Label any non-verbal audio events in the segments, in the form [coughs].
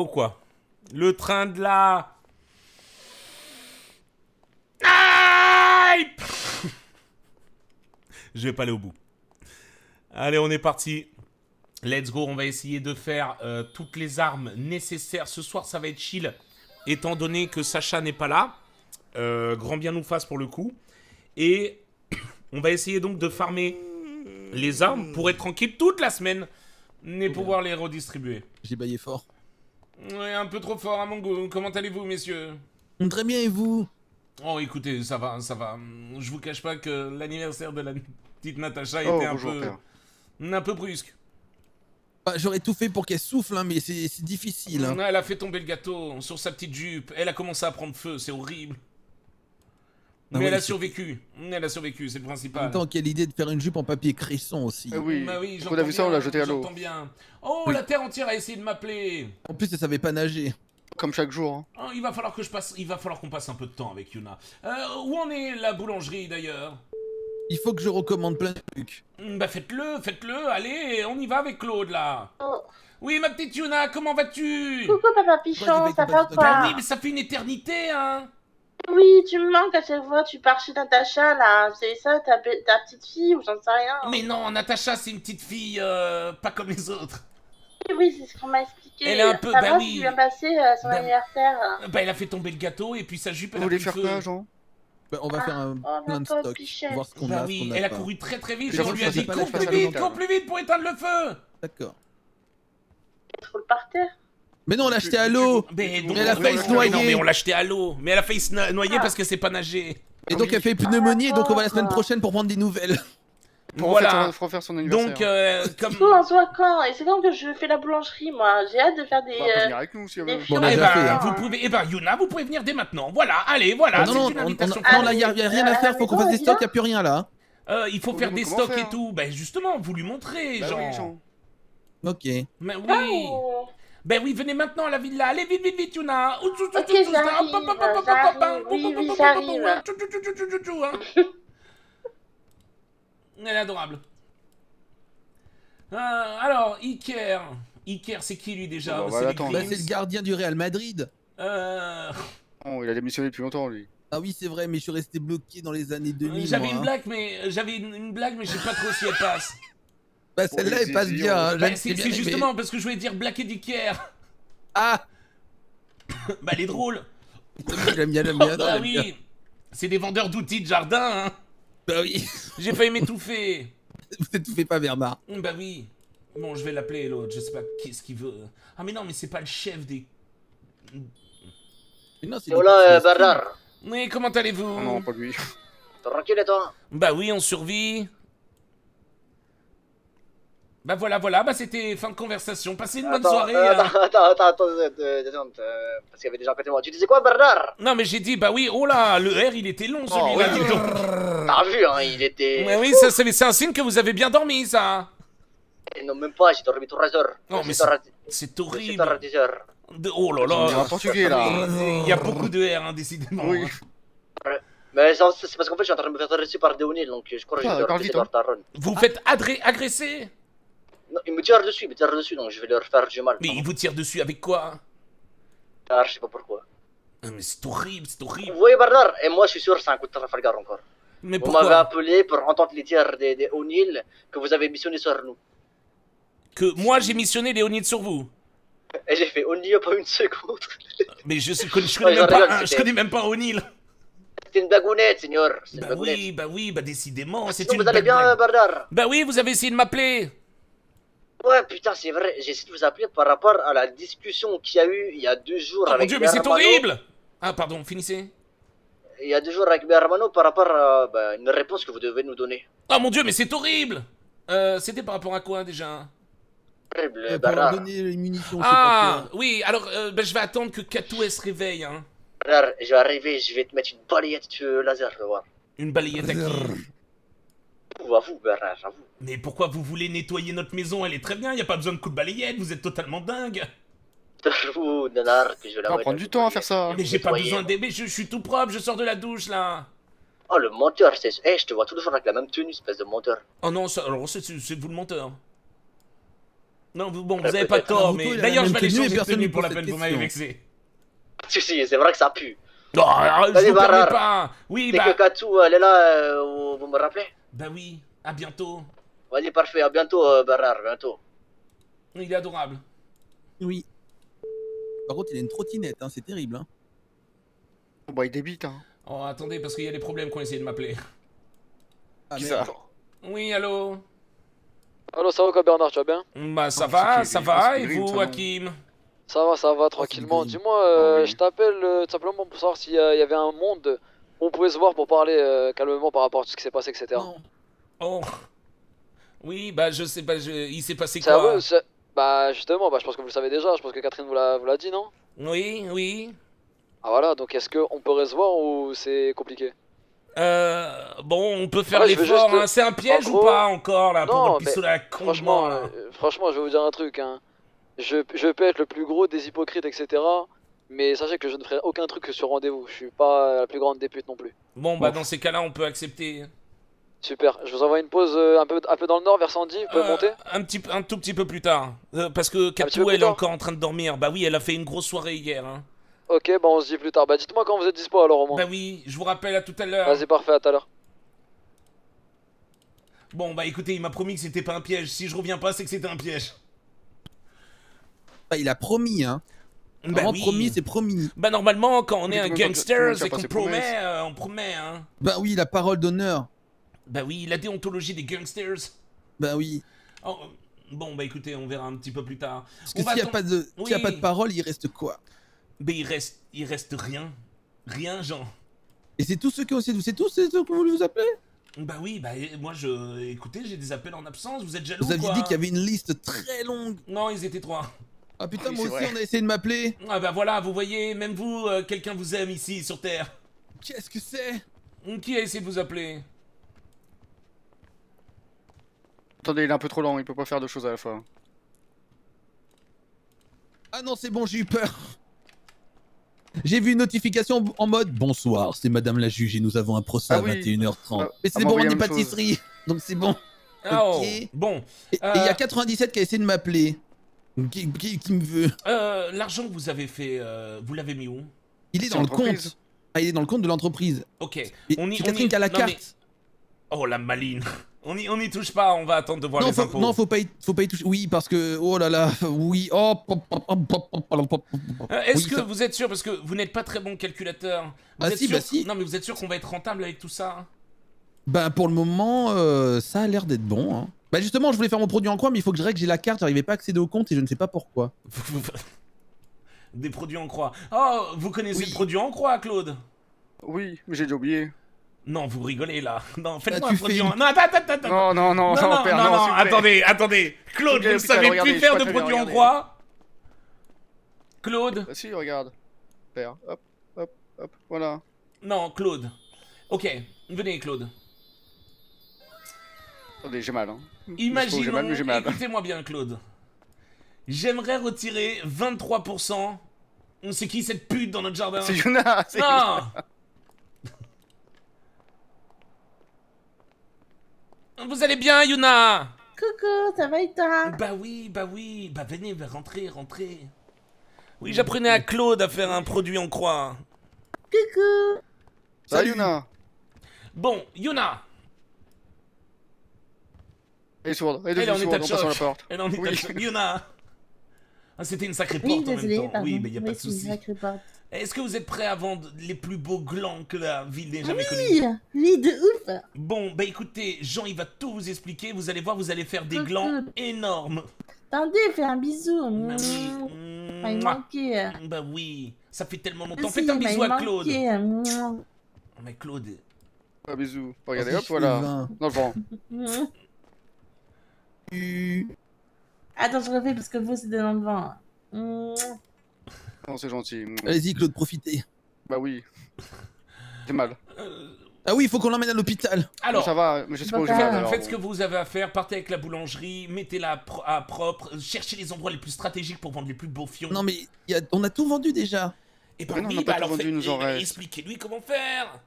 Ou quoi Le train de la... [laughs] Je vais pas aller au bout. Allez, on est parti. Let's go, on va essayer de faire euh, toutes les armes nécessaires. Ce soir, ça va être chill, étant donné que Sacha n'est pas là. Euh, grand bien nous fasse pour le coup. Et [coughs] on va essayer donc de farmer les armes pour être tranquille toute la semaine et pouvoir les redistribuer. J'ai baillé fort. Ouais, un peu trop fort à mon goût. Comment allez-vous, messieurs? Très bien, et vous? Oh, écoutez, ça va, ça va. Je vous cache pas que l'anniversaire de la petite Natacha Oh, était un peu, père. un peu brusque. Bah, J'aurais tout fait pour qu'elle souffle, hein, mais c'est difficile. Hein. Elle a fait tomber le gâteau sur sa petite jupe. Elle a commencé à prendre feu, c'est horrible. Ah Mais elle a survécu. Elle a survécu, c'est le En principal. même temps, quelle idée de faire une jupe en papier cresson aussi. Ah oui. Bah oui, on a vu ça, on l'a jeté à l'eau. J'entends bien. Oh, Oui. la terre entière a essayé de m'appeler. En plus, elle savait pas nager. Comme chaque jour. hein. Oh, il va falloir que je passe, il va falloir qu'on passe un peu de temps avec Yuna. Euh, où en est la boulangerie d'ailleurs? Il faut que je recommande plein de trucs. Hmm, Bah faites-le, faites-le, allez, on y va avec Claude là. Oh. Oui, ma petite Yuna, comment vas-tu? Coucou papa Pichon, ça va ma- Bah quoi oui, mais ça fait une éternité, hein. Oui, tu me manques à chaque fois, tu pars chez Natacha là, c'est ça ta, ta petite fille ou j'en sais rien. Mais non, Natacha, c'est une petite fille, euh, pas comme les autres. Oui, oui, c'est ce qu'on m'a expliqué. Elle est un peu- Ça bah va, oui. tu viens passer euh, son Bah- anniversaire. euh. Bah, elle a fait tomber le gâteau et puis sa jupe, elle Vous a voulez faire feu. quoi, Jean? Bah, on va Ah, faire un, oh, plein de. Pichette. Voir ce qu'on Bah a, elle a couru très très vite. On lui a dit cours plus vite, cours plus vite pour éteindre le feu. D'accord. Elle roule par terre. Mais non, on l'a acheté à l'eau Mais donc, Elle a failli non, se noyer. Non, mais on l'a acheté à l'eau. Mais elle a failli se no- noyer Ah. parce que c'est pas nager. Et donc, elle fait pneumonie, et donc on va la semaine Ah. prochaine pour prendre des nouvelles. Pour Voilà. refaire, son anniversaire. Donc, euh, comme. Coucou, on se voit quand Et c'est quand que je fais la boulangerie moi J'ai hâte de faire des. Bah, euh, venir avec nous si des. Bon, on a Eh déjà ben, fait, hein. vous pouvez, eh ben, Yuna, vous pouvez venir dès maintenant. Voilà, allez, voilà. non, non, une on, on- invitation. non, là, y a, y a rien à faire, faut qu'on fasse des stocks, y a plus rien là. Euh, il faut Faut faire des stocks faire et tout. Ben justement, vous lui montrez, Bah genre. oui. Ok. Mais oui. Oh, Ben oui, venez maintenant à la villa. Allez, vite, vite, vite, Yuna. Ok, j'arrive, Oui, oui, hein. Elle est adorable. Euh, alors, Iker. Iker, c'est qui lui déjà Bon, bah, C'est. Bah, le gardien du Real Madrid. Euh, Oh, il a démissionné depuis longtemps, lui. Ah oui, c'est vrai, mais je suis resté bloqué dans les années 2000. J'avais moi, une hein. blague, mais j'avais une, une blague, mais je sais pas trop si elle passe. Bah, celle-là, elle passe bien. hein, Bah, c'est justement parce que je voulais dire Black. Ah [coughs] Bah, elle est drôle. J'aime bien, j'aime Oh, bien. [laughs] bah j'aime bien. oui. C'est des vendeurs d'outils de jardin, hein. Bah oui. J'ai failli m'étouffer. [laughs] Vous tout fait pas Bernard. Hum, Bah oui. Bon, je vais l'appeler l'autre. Je sais pas qu'est-ce qu'il veut. Ah, mais non, mais c'est pas le chef des. Mais non, c'est petits euh. Bernard. Oui, comment allez-vous? Oh non, pas lui. Tranquille et toi? Bah oui, on survit. Bah voilà, voilà, bah c'était fin de conversation. Passez une bonne Attends, soirée. euh, hein. attends, attends, attends, attends, euh, euh, attends, euh, parce qu'il y avait des gens à côté de moi. Tu disais quoi, Bernard? Non, mais j'ai dit, bah oui, oh là, le R il était long celui-là, Oh, oui. dis donc. T'as vu, hein, il était. Ouais, oui, ça, c'est c'est un signe que vous avez bien dormi, ça. Eh, Non, même pas, j'ai dormi 3 heures. Non, mais 7 heures à- C'est 7 heures à horrible. 10 heures. Oh là là. portugais, là. Il y a beaucoup de R, hein, décidément. Oui. hein. Mais c'est parce qu'en fait, je suis en train de me faire adresser par Deonil, donc je crois que je Ah, taronne. Vous faites adré- agresser? Non, il me tire dessus, il me tire dessus, donc je vais leur faire du mal. Mais il vous tire dessus avec quoi Ah, je sais pas pourquoi. Ah, Mais c'est horrible, c'est horrible. Vous voyez, Bernard Et moi, je suis sûr, c'est un coup de Trafalgar encore. Mais Vous m'avez pourquoi appelé pour entendre les tirs des, des O'Neill que vous avez missionné sur nous. Que moi j'ai missionné Léonide sur vous? Et j'ai fait O'Neill pas une seconde. [laughs] Mais je, je connais, je même, pas, rigole, je c'était- connais même pas O'Neill. C'est une blagounette, seigneur. Une Bah oui, bah oui, bah décidément, c'est Sinon, une vous allez bien, Bernard Bah oui, vous avez essayé de m'appeler. Ouais, putain, c'est vrai. J'ai essayé de vous appeler par rapport à la discussion qu'il y a eu il y a deux jours Oh mon avec dieu, mais c'est horrible Ah pardon, finissez. Il y a deux jours avec Hermano par rapport à bah, une réponse que vous devez nous donner. Oh mon dieu, mais c'est horrible euh, C'était par rapport à quoi déjà? Horrible, Euh, Bernard. donner les munitions, je Ah, pas quoi. oui, alors euh, bah, je vais attendre que Katou elle se réveille. Hein. Je vais arriver, je vais te mettre une balayette de laser, tu vas voir. Une balayette à qui? Vous, à vous, Bernard, à vous. Mais pourquoi vous voulez nettoyer notre maison? Elle est très bien, y a pas besoin de coup de balayette, vous êtes totalement dingue. [laughs] Vous, Nanar, que je vais la Ça va prendre du temps à faire ça. Mais j'ai pas besoin d'aider, je, je suis tout propre, je sors de la douche là. Oh, le menteur, c'est. Eh, je te vois toujours avec la même tenue, espèce de menteur. Oh non, ça, alors c'est vous le menteur. Non, vous- bon, vous Euh, avez pas tort, mais il d'ailleurs, je vais aller changer de tenue pour la peine, vous m'avez vexé. Si, si, c'est vrai que ça pue. Non, ah, je Vas-y, vous permets pas. Oui, bah, que Katou, elle est là, euh, vous vous me rappelez? Bah oui, à bientôt. Vas-y, parfait, à bientôt, euh, Bernard, bientôt. Il est adorable. Oui. Par contre, il a une trottinette, hein, c'est terrible. Hein. Oh, bah, il débite, hein. Oh, attendez, parce qu'il y a des problèmes qu'on essaie de m'appeler. Ah, Qui ça Oui, allô Allo, ça va quoi Bernard, tu vas bien Bah, ça Oh, va, ça va, et vous, ça, non Hakim Ça va, ça va, tranquillement. Dis-moi, euh, Oh, oui. je t'appelle euh, tout simplement pour savoir s'il y, y avait un monde on pouvait se voir pour parler euh, calmement par rapport à tout ce qui s'est passé, etc. Non. Oh. Oui, bah, je sais pas, je- il s'est passé à quoi vous, c'est- Bah justement, bah, je pense que vous le savez déjà, je pense que Catherine vous l'a vous l'a dit, non? Oui, oui. Ah voilà, donc est-ce qu'on pourrait se voir ou c'est compliqué? Euh, bon, on peut faire Ouais, veux l'effort, juste- hein. C'est un piège ou pas encore, là, pour Non, votre mais pistolet à con Franchement, là euh, franchement, je vais vous dire un truc, hein. Je, je peux être le plus gros des hypocrites, etc. Mais sachez que je ne ferai aucun truc que sur rendez-vous. Je suis pas la plus grande des putes non plus. Bon, bah, Ouf. dans ces cas-là, on peut accepter. Super. Je vous envoie une pause euh, un, peu, un peu dans le nord vers Sandy. Vous pouvez Euh, monter un, petit, un tout petit peu plus tard. Euh, parce que plus elle est encore en train de dormir. Bah oui, elle a fait une grosse soirée hier. Hein. Ok, bah on se dit plus tard. Bah dites-moi quand vous êtes dispo alors au moins. Bah oui, je vous rappelle à tout à l'heure. Vas-y, parfait, à tout à l'heure. Bon, bah écoutez, il m'a promis que c'était pas un piège. Si je reviens pas, c'est que c'était un piège. Bah, il a promis, hein. Bah oui. promis, c'est promis. Bah normalement, quand on est un gangster pas qu'on promet, euh, on promet, hein. Bah oui, la parole d'honneur. Bah oui, la déontologie des gangsters. Bah oui. Oh, bon, bah écoutez, on verra un petit peu plus tard. Parce que s'il n'y a, pas de... y a pas de parole, il reste quoi? Mais il reste, il reste rien. Rien, Jean. Et c'est tous ceux qui ont essayé de... C'est tous ceux que vous voulez vous appeler? Bah oui, bah moi je... Écoutez, j'ai des appels en absence, vous êtes jaloux Vous aviez quoi dit qu'il y avait une liste très longue. Non, ils étaient trois. Ah putain, Oui, moi aussi, vrai. on a essayé de m'appeler. Ah bah voilà, vous voyez, même vous, euh, quelqu'un vous aime ici, sur Terre. Qu'est-ce que c'est? Qui a essayé de vous appeler? Attendez, il est un peu trop lent, il peut pas faire deux choses à la fois. Ah non, c'est bon, j'ai eu peur. J'ai vu une notification en mode Bonsoir, c'est Madame la juge et nous avons un procès Ah à oui. 21h30. Ah, Mais c'est elle bon, on est pâtisserie, donc c'est bon. Ah, oh, Ok. bon. Et et il Euh. y a 97 qui a essayé de m'appeler. Qui, me veut euh, L'argent que vous avez fait, euh, vous l'avez mis où? Il est dans le compte. Ah, il est dans le compte de l'entreprise. Ok. On y, Catherine on qui a la carte. Oh la maline. [laughs] On y, on y touche pas, on va attendre de voir non, les. Non, faut pas, y, faut pas y toucher. Oui, parce que... Oh là là, [laughs] oui. Oh, Est-ce que vous êtes sûr, parce que vous n'êtes pas très bon calculateur. Vous ah, êtes bah, si, Non, mais vous êtes sûr qu'on va être rentable avec tout ça hein Bah pour le moment, ça a l'air d'être bon. Hein. Bah, justement, je voulais faire mon produit en croix, mais il faut que je règle, j'ai la carte, j'arrivais pas à accéder au compte et je ne sais pas pourquoi. [laughs] Des produits en croix. Oh, vous connaissez Oui. le produit en croix, Claude? Oui, mais j'ai déjà oublié. Non, vous rigolez là. [laughs] Non, faites-moi tu un produit fais en... Non, attends, attends, attends. Non, non, non, non, non, non, père, non, attendez, attendez. Claude, Ok, vous ne savez regardez, plus faire de produits en croix? Claude? Bah si, regarde. Père, hop, hop, hop, voilà. Non, Claude. Ok, venez, Claude. Attendez, j'ai mal, hein. Imaginons, écoutez-moi bien, Claude. J'aimerais retirer 23%. On sait qui cette pute dans notre jardin C'est Yuna c'est Non Vous allez bien, Yuna? Coucou, ça va et toi? Bah oui, bah oui, bah venez, bah rentrez, rentrez. Oui, j'apprenais à Claude à faire un produit en croix. Coucou Ça, Salut. Yuna? Bon, Yuna, Elle est sourde, elle elle est en état on de passe sur la choc. porte. Elle est en état Oui. de choc. Yuna ah, C'était une sacrée porte Oui, en même temps. pardon. Oui, mais y a pas Oui, de c'est une souci. Est-ce que vous êtes prêts à vendre les plus beaux glands que la ville n'ait jamais connus? Oui, oui, de ouf Bon, bah écoutez, Jean, il va tout vous expliquer. Vous allez voir, vous allez faire des glands énormes. Attendez, fais un bisou Bah oui. Mmh. Ah, il Mouah. manquait. Bah oui, ça fait tellement longtemps. Si, Faites un bah, bisou il à Claude. Mmh. Oh, mais Claude, Un bisou. Regardez, Vas-y, hop, je voilà. vin. Dans le vent. Mmh. [laughs] Tu- [laughs] Attends, je refais parce que vous, c'était dans le vent. Mmh. Non, c'est gentil. Allez-y, Claude, profitez. Bah oui. J'ai mal. Ah oui, il faut qu'on l'emmène à l'hôpital. alors, ça va, mais je sais pas où j'ai Papa. mal. faites, alors, faites ce que vous avez à faire. Partez avec la boulangerie, mettez-la pro- à propre, cherchez les endroits les plus stratégiques pour vendre les plus beaux fions. Non, mais il y a- on a tout vendu déjà. Et ben non, on oui, n'a bah alors vendu, faites- nous en eh, reste. expliquez-lui comment faire.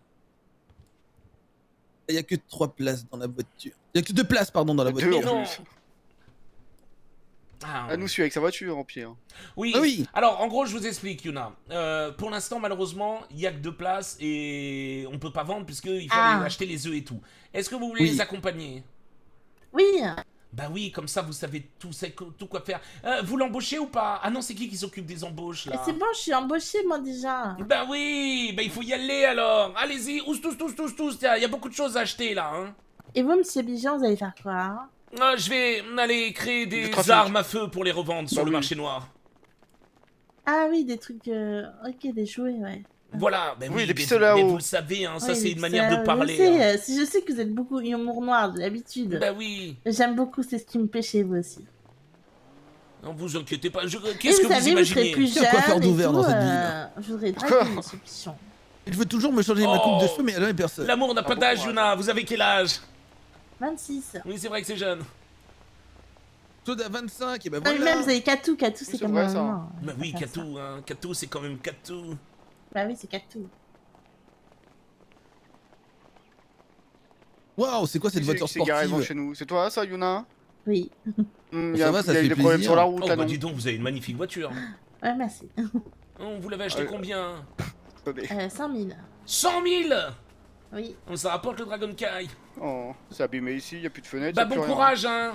Il y a que trois places dans la voiture. Il y a que deux places, pardon, dans la Deux, voiture. Mais en non. plus. Ah, Elle nous suit avec sa voiture en pire. oui. Ah oui Alors, en gros, je vous explique, Yuna. Euh, pour l'instant, malheureusement, il y a que deux places et on peut pas vendre puisqu'il fallait Ah. acheter les œufs et tout. Est-ce que vous voulez Oui. les accompagner? Oui, Bah oui, comme ça, vous savez tout, tout quoi faire. Euh, vous l'embauchez ou pas? Ah non, c'est qui qui s'occupe des embauches mais là c'est bon, je suis embauchée moi déjà. Bah oui, bah il faut y aller alors. Allez-y, tous, tous, tous, tous, tous. Il y a beaucoup de choses à acheter là. Hein. Et vous, monsieur Bijan, vous allez faire quoi? Hein Ah, je vais aller créer des armes à feu pour les revendre sur Bah le oui. marché noir. Ah oui, des trucs. euh, Ok, des jouets, ouais. Voilà, bah Oui, oui, les mais, pistolets mais eau. vous le savez, hein, ça c'est mais une manière ça, de parler. Je sais, hein. si je sais que vous êtes beaucoup humour noir, de l'habitude. Bah oui, J'aime beaucoup, c'est ce qui me plaît chez vous aussi. non vous inquiétez pas. je- Qu'est-ce que vous vous savez, vous imaginez? plus Il y a quoi faire jeune d'ouvert dans cette euh, Je voudrais draguer Pichon. Je veux toujours me changer ma coupe de Oh. cheveux, mais elle a personne. L'amour n'a Ah pas bon, d'âge, ouais. Yuna. Vous avez quel âge? 26. Oui, c'est vrai que c'est jeune. Toi, à 25, et ben Ah, mais voilà. même, vous avez Katou, Katou, c'est ça. maman. Bah oui. Katou, hein. Katou, c'est quand même Katou. Bah oui, c'est Katou. Waouh, c'est quoi cette voiture c'est sportive chez nous C'est toi ça, Yuna? Oui. Y Ça a, va, ça y a fait des problèmes plaisir. sur la route Oh, là, bah non dis donc, vous avez une magnifique voiture. Ouais, merci. [laughs] Oh, vous l'avez acheté combien? Euh, 100 000. 100 000 Oui. Oh, Ça rapporte le Dragon Kai. Oh, c'est abîmé ici, il n'y a plus de fenêtres. Bah y bon rien. courage, hein.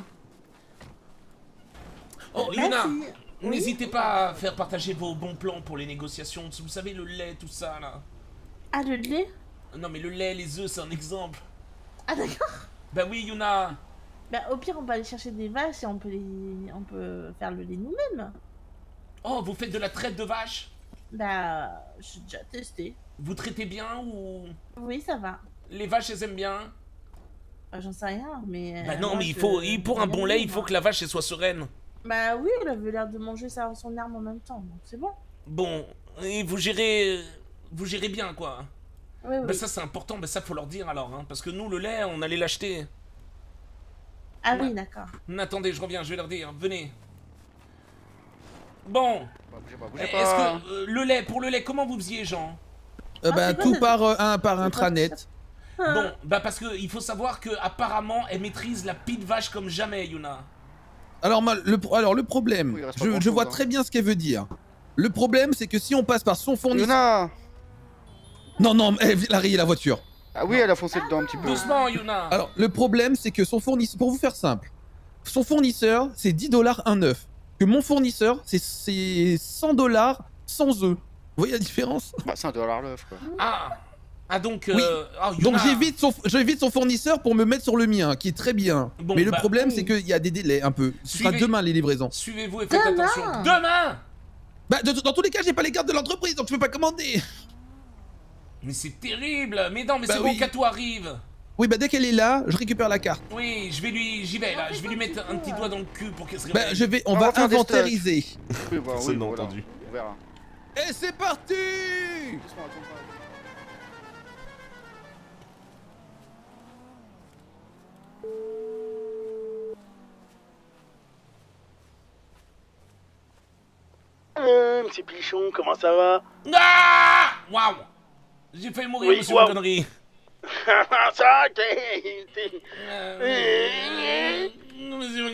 Oh, Yuna, Merci. Oui. n'hésitez pas à faire partager vos bons plans pour les négociations. Vous savez, le lait, tout ça, là. Ah, le lait? Non, mais le lait, les œufs, c'est un exemple. Ah, d'accord. Bah oui, Yuna. Bah, au pire, on peut aller chercher des vaches et on peut, les... on peut faire le lait nous-mêmes. Oh, vous faites de la traite de vaches? Bah, j'ai déjà testé. Vous traitez bien ou... Oui, ça va. Les vaches, elles aiment bien? Bah, J'en sais rien, mais. Bah euh, non, moi, mais il faut, pour un bon lait, il faut que la vache, elle soit sereine. Bah oui, elle avait l'air de manger sa, son arme en même temps, donc c'est bon. Bon, et vous gérez... Vous gérez bien, quoi. Oui, oui. Bah ça, c'est important, bah ça, faut leur dire, alors. Hein, parce que nous, le lait, on allait l'acheter. ah oui, d'accord. Attendez, je reviens, je vais leur dire. Venez. Bon, Bah, bougez pas, bougez est-ce pas. que... euh, le lait, pour le lait, comment vous faisiez, Jean? Euh, Ah, bah, tout cette- par, euh, un, par intranet. Bon, bah parce que il faut savoir que apparemment elle maîtrise la pie de vache comme jamais, Yuna. Alors, ma- le, alors, le problème, Oui, je, vois hein. très bien ce qu'elle veut dire. Le problème, c'est que si on passe par son fournisseur. Yuna Non, non, eh, Larry, la voiture. Ah oui, elle a foncé dedans un petit peu. Doucement, Yuna. Alors, le problème, c'est que son fournisseur. Pour vous faire simple, son fournisseur, c'est 10 dollars un œuf. Que mon fournisseur, c'est- c'est 100 dollars sans œufs. Vous voyez la différence? Bah, c'est un dollar l'œuf quoi. Ah, ah donc, Oui. euh, ah, Donc j'évite son, j'évite son fournisseur pour me mettre sur le mien, qui est très bien. Bon, Mais le bah, problème, oui. c'est qu'il y a des délais un peu. Ce sera demain les livraisons. Suivez-vous et faites Demain. attention. Demain Bah, de- dans tous les cas, j'ai pas les cartes de l'entreprise, donc je peux pas commander. Mais c'est terrible. Mais non, mais Bah c'est oui. bon, Kato arrive. Oui, bah dès qu'elle est là, je récupère la carte. Oui, je vais lui, j'y vais là. Je vais lui mettre un petit doigt dans le cul pour qu'elle se Bah, réveille. je vais, on, On va va inventariser. Oui, bah, oui, voilà. entendu. On verra. Et c'est parti Euh, petit Pichon, comment ça va? Ah Waouh J'ai failli mourir, Oui, monsieur waouh. Connery. [laughs] Ça t'es... Euh, Monsieur.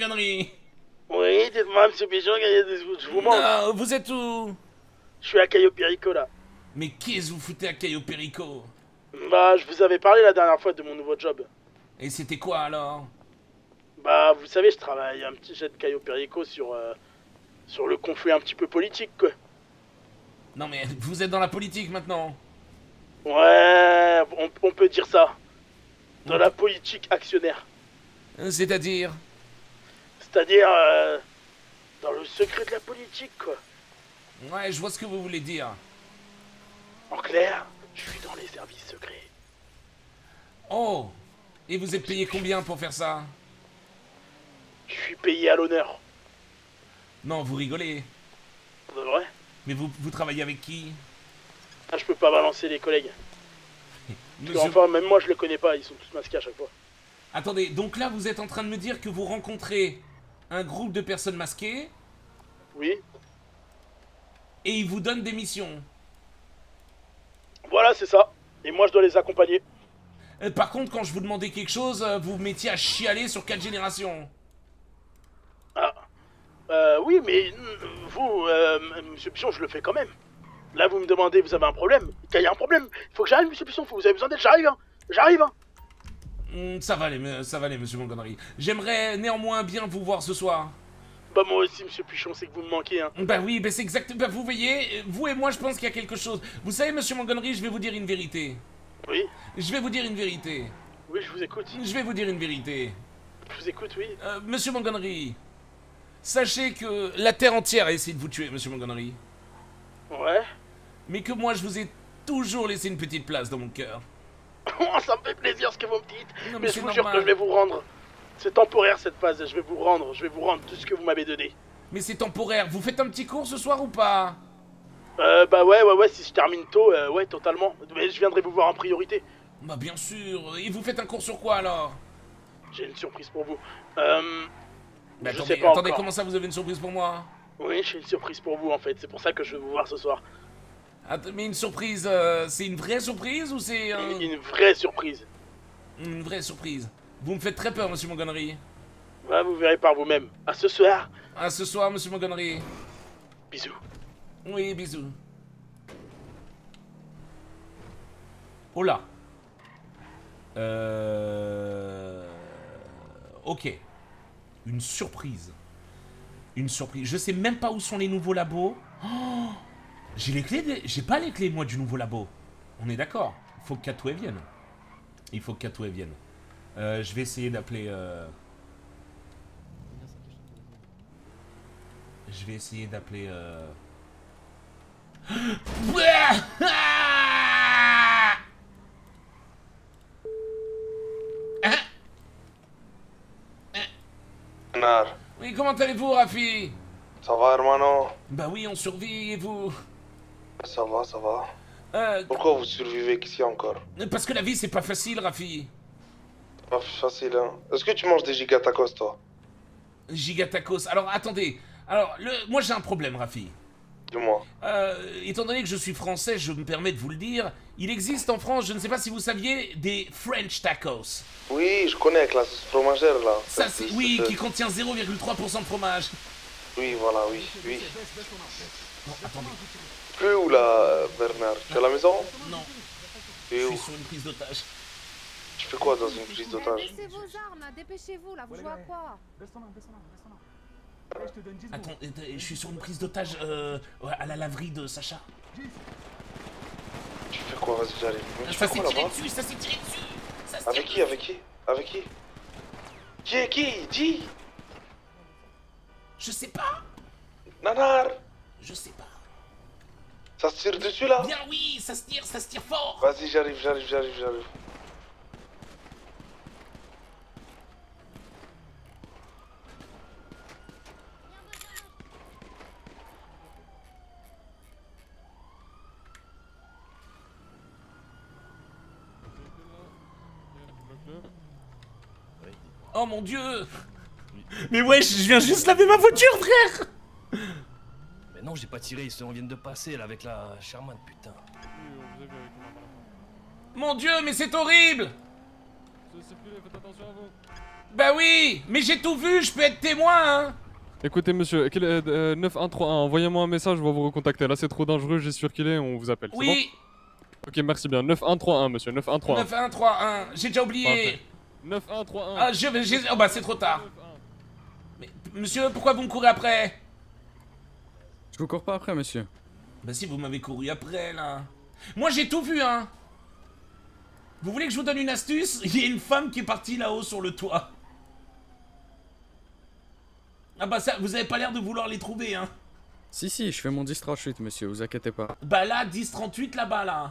Oui, dites-moi, monsieur Pichon, je vous manque. Ah, vous êtes où? Je suis à Cayo Perico, là. Mais qu'est-ce que vous foutez à Cayo Perico? Bah, je vous avais parlé la dernière fois de mon nouveau job. Et c'était quoi alors? Bah, vous savez, je travaille un petit jet de Cayo Perico sur... euh, sur le conflit un petit peu politique, quoi. Non mais vous êtes dans la politique maintenant. Ouais, on, on peut dire ça. Dans la politique actionnaire. C'est-à-dire C'est-à-dire... euh, dans le secret de la politique, quoi. Ouais, je vois ce que vous voulez dire. En clair, je suis dans les services secrets. Oh Et vous êtes payé combien pour faire ça? Je suis payé à l'honneur. Non, vous rigolez. De vrai Mais vous, vous travaillez avec qui? Ah, je peux pas balancer les collègues. [laughs] Monsieur- Enfin, même moi, je les connais pas, ils sont tous masqués à chaque fois. Attendez, donc là vous êtes en train de me dire que vous rencontrez un groupe de personnes masquées? Oui et ils vous donnent des missions? Voilà, c'est ça. Et moi, je dois les accompagner. Euh, par contre, quand je vous demandais quelque chose, euh, vous vous mettiez à chialer sur quatre générations. Euh, oui, mais euh, vous, euh, monsieur Pichon, je le fais quand même. Là, vous me demandez, vous avez un problème Il y a un problème. Il faut que j'arrive, monsieur Pichon. Vous avez besoin d'aide J'arrive, hein. J'arrive, hein. Hmm, ça va aller, ça va aller, monsieur Montgomery. J'aimerais néanmoins bien vous voir ce soir. Bah, moi aussi, monsieur Pichon, c'est que vous me manquez, hein. Bah oui, bah c'est exact. Bah vous voyez, vous et moi, je pense qu'il y a quelque chose. Vous savez, monsieur Montgomery, je vais vous dire une vérité. Oui, Je vais vous dire une vérité. oui, je vous écoute. Je vais vous dire une vérité. Je vous écoute, oui. Euh, monsieur Montgomery, sachez que la terre entière a essayé de vous tuer, monsieur Montgomery. Ouais. Mais que moi, je vous ai toujours laissé une petite place dans mon cœur. Oh, ça me fait plaisir ce que vous me dites. Non, Mais je vous jure que je vais vous rendre. C'est temporaire cette phase, je vais vous rendre, je vais vous rendre tout ce que vous m'avez donné. Mais c'est temporaire. Vous faites un petit cours ce soir ou pas? Euh, bah ouais, ouais, ouais, si je termine tôt, euh, ouais, totalement. Mais je viendrai vous voir en priorité. Bah bien sûr. Et vous faites un cours sur quoi alors? J'ai une surprise pour vous. Euh, Mais Je attendez, sais pas attendez, comment ça vous avez une surprise pour moi oui, j'ai une surprise pour vous en fait, c'est pour ça que je vais vous voir ce soir. Mais une surprise, euh, c'est une vraie surprise ou c'est un- Une, une vraie surprise. une vraie surprise Vous me faites très peur, monsieur Montgomery. Ouais, vous verrez par vous-même. À ce soir, À ce soir, monsieur Montgomery. bisous. Oui, bisous. Oh là. Euh... Ok. Une surprise. Une surprise. Je sais même pas où sont les nouveaux labos. Oh J'ai les clés. J'ai pas les clés moi du nouveau labo. On est d'accord. Il faut que Katoué vienne. Il faut que Katoué vienne. Euh, je vais essayer d'appeler. euh, Je vais essayer d'appeler. euh, [gasps] Oui, comment allez-vous, Rafi? Ça va hermano? Bah oui, on survit, et vous? Ça va, ça va. Euh, Pourquoi vous survivez qu'ici encore? Parce que la vie, c'est pas facile, Rafi. C'est pas facile, hein. Est-ce que tu manges des gigatacos, toi? Gigatacos. Alors, attendez. Alors, le... moi, j'ai un problème, Rafi. Dis-moi. Euh, étant donné que je suis français, je me permets de vous le dire, il existe en France, je ne sais pas si vous saviez, des French tacos. Oui, je connais avec la sauce fromagère, là. Ça, c'est... Oui, c'est- qui contient 0,3% de fromage. Oui, voilà, oui, oui. Bon, attendez. Tu es où, là, Bernard? Tu es à la maison? Non, Tu es je où suis sur une prise d'otage. Tu fais quoi dans une prise d'otage? Vos armes, dépêchez-vous là, vous jouez à quoi? Attends, je suis sur une prise d'otage euh, à la laverie de Sacha. Tu fais quoi Vas-y, j'arrive. Tu Ça s'est tiré dessus, ça s'est tiré dessus. Ça se Avec tire qui Avec qui Avec qui? Qui est qui? Dis Je sais pas, Nanar je sais pas. Ça se tire dessus, là? Bien oui, ça se tire, ça se tire fort. Vas-y, j'arrive, j'arrive, j'arrive, j'arrive. Oh mon dieu Mais ouais, je viens juste laver ma voiture, frère Mais non, j'ai pas tiré, ils se viennent de passer là avec la Sherman, putain. Mon dieu, mais c'est horrible Bah oui Mais j'ai tout vu, je peux être témoin, hein Écoutez monsieur, quel est, euh, 9131, envoyez-moi un message, je vais vous recontacter. Là c'est trop dangereux, j'ai sûr qu'il est, on vous appelle. Oui bon Ok, merci bien. 9131 monsieur, 9131. 9131, j'ai déjà oublié Parfait. 9131. Ah, je vais... j'ai- Oh bah c'est trop tard Mais, monsieur, pourquoi vous me courez après? Je vous cours pas après, monsieur. Bah si, vous m'avez couru après, là Moi, j'ai tout vu, hein Vous voulez que je vous donne une astuce? Il y a une femme qui est partie là-haut sur le toit. Ah bah ça, vous avez pas l'air de vouloir les trouver, hein Si, si, je fais mon 10-38, monsieur, vous inquiétez pas. Bah là, 10-38 là-bas, là.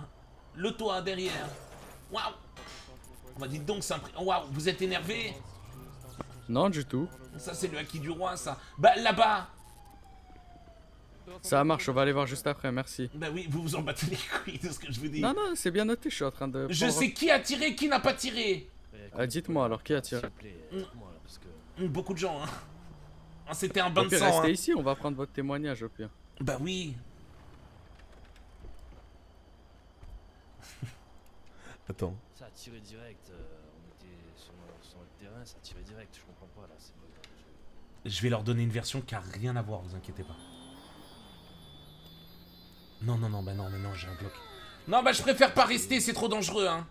Le toit derrière. Waouh Bah dites donc, c'est un... prix- Waouh, vous êtes énervé Non, du tout. Ça, c'est le acquis du roi, ça. Bah là-bas Ça marche, on va aller voir juste après, merci. Bah oui, vous vous en battez les couilles de ce que je vous dis. Non, non, c'est bien noté, je suis en train de. Je prendre- sais qui a tiré, qui n'a pas tiré. Ah, dites-moi alors, qui a tiré. Hum, Beaucoup de gens, hein. Ah, C'était un bain de sang, restez hein. ici, on va prendre votre témoignage au pire. Bah oui. Attends. Ça a tiré direct, ça direct, je comprends pas là. c'est pas- Je vais leur donner une version qui a rien à voir, vous inquiétez pas. Non, non, non, bah non, mais non, j'ai un bloc. Non, bah je préfère pas rester, c'est trop dangereux, hein.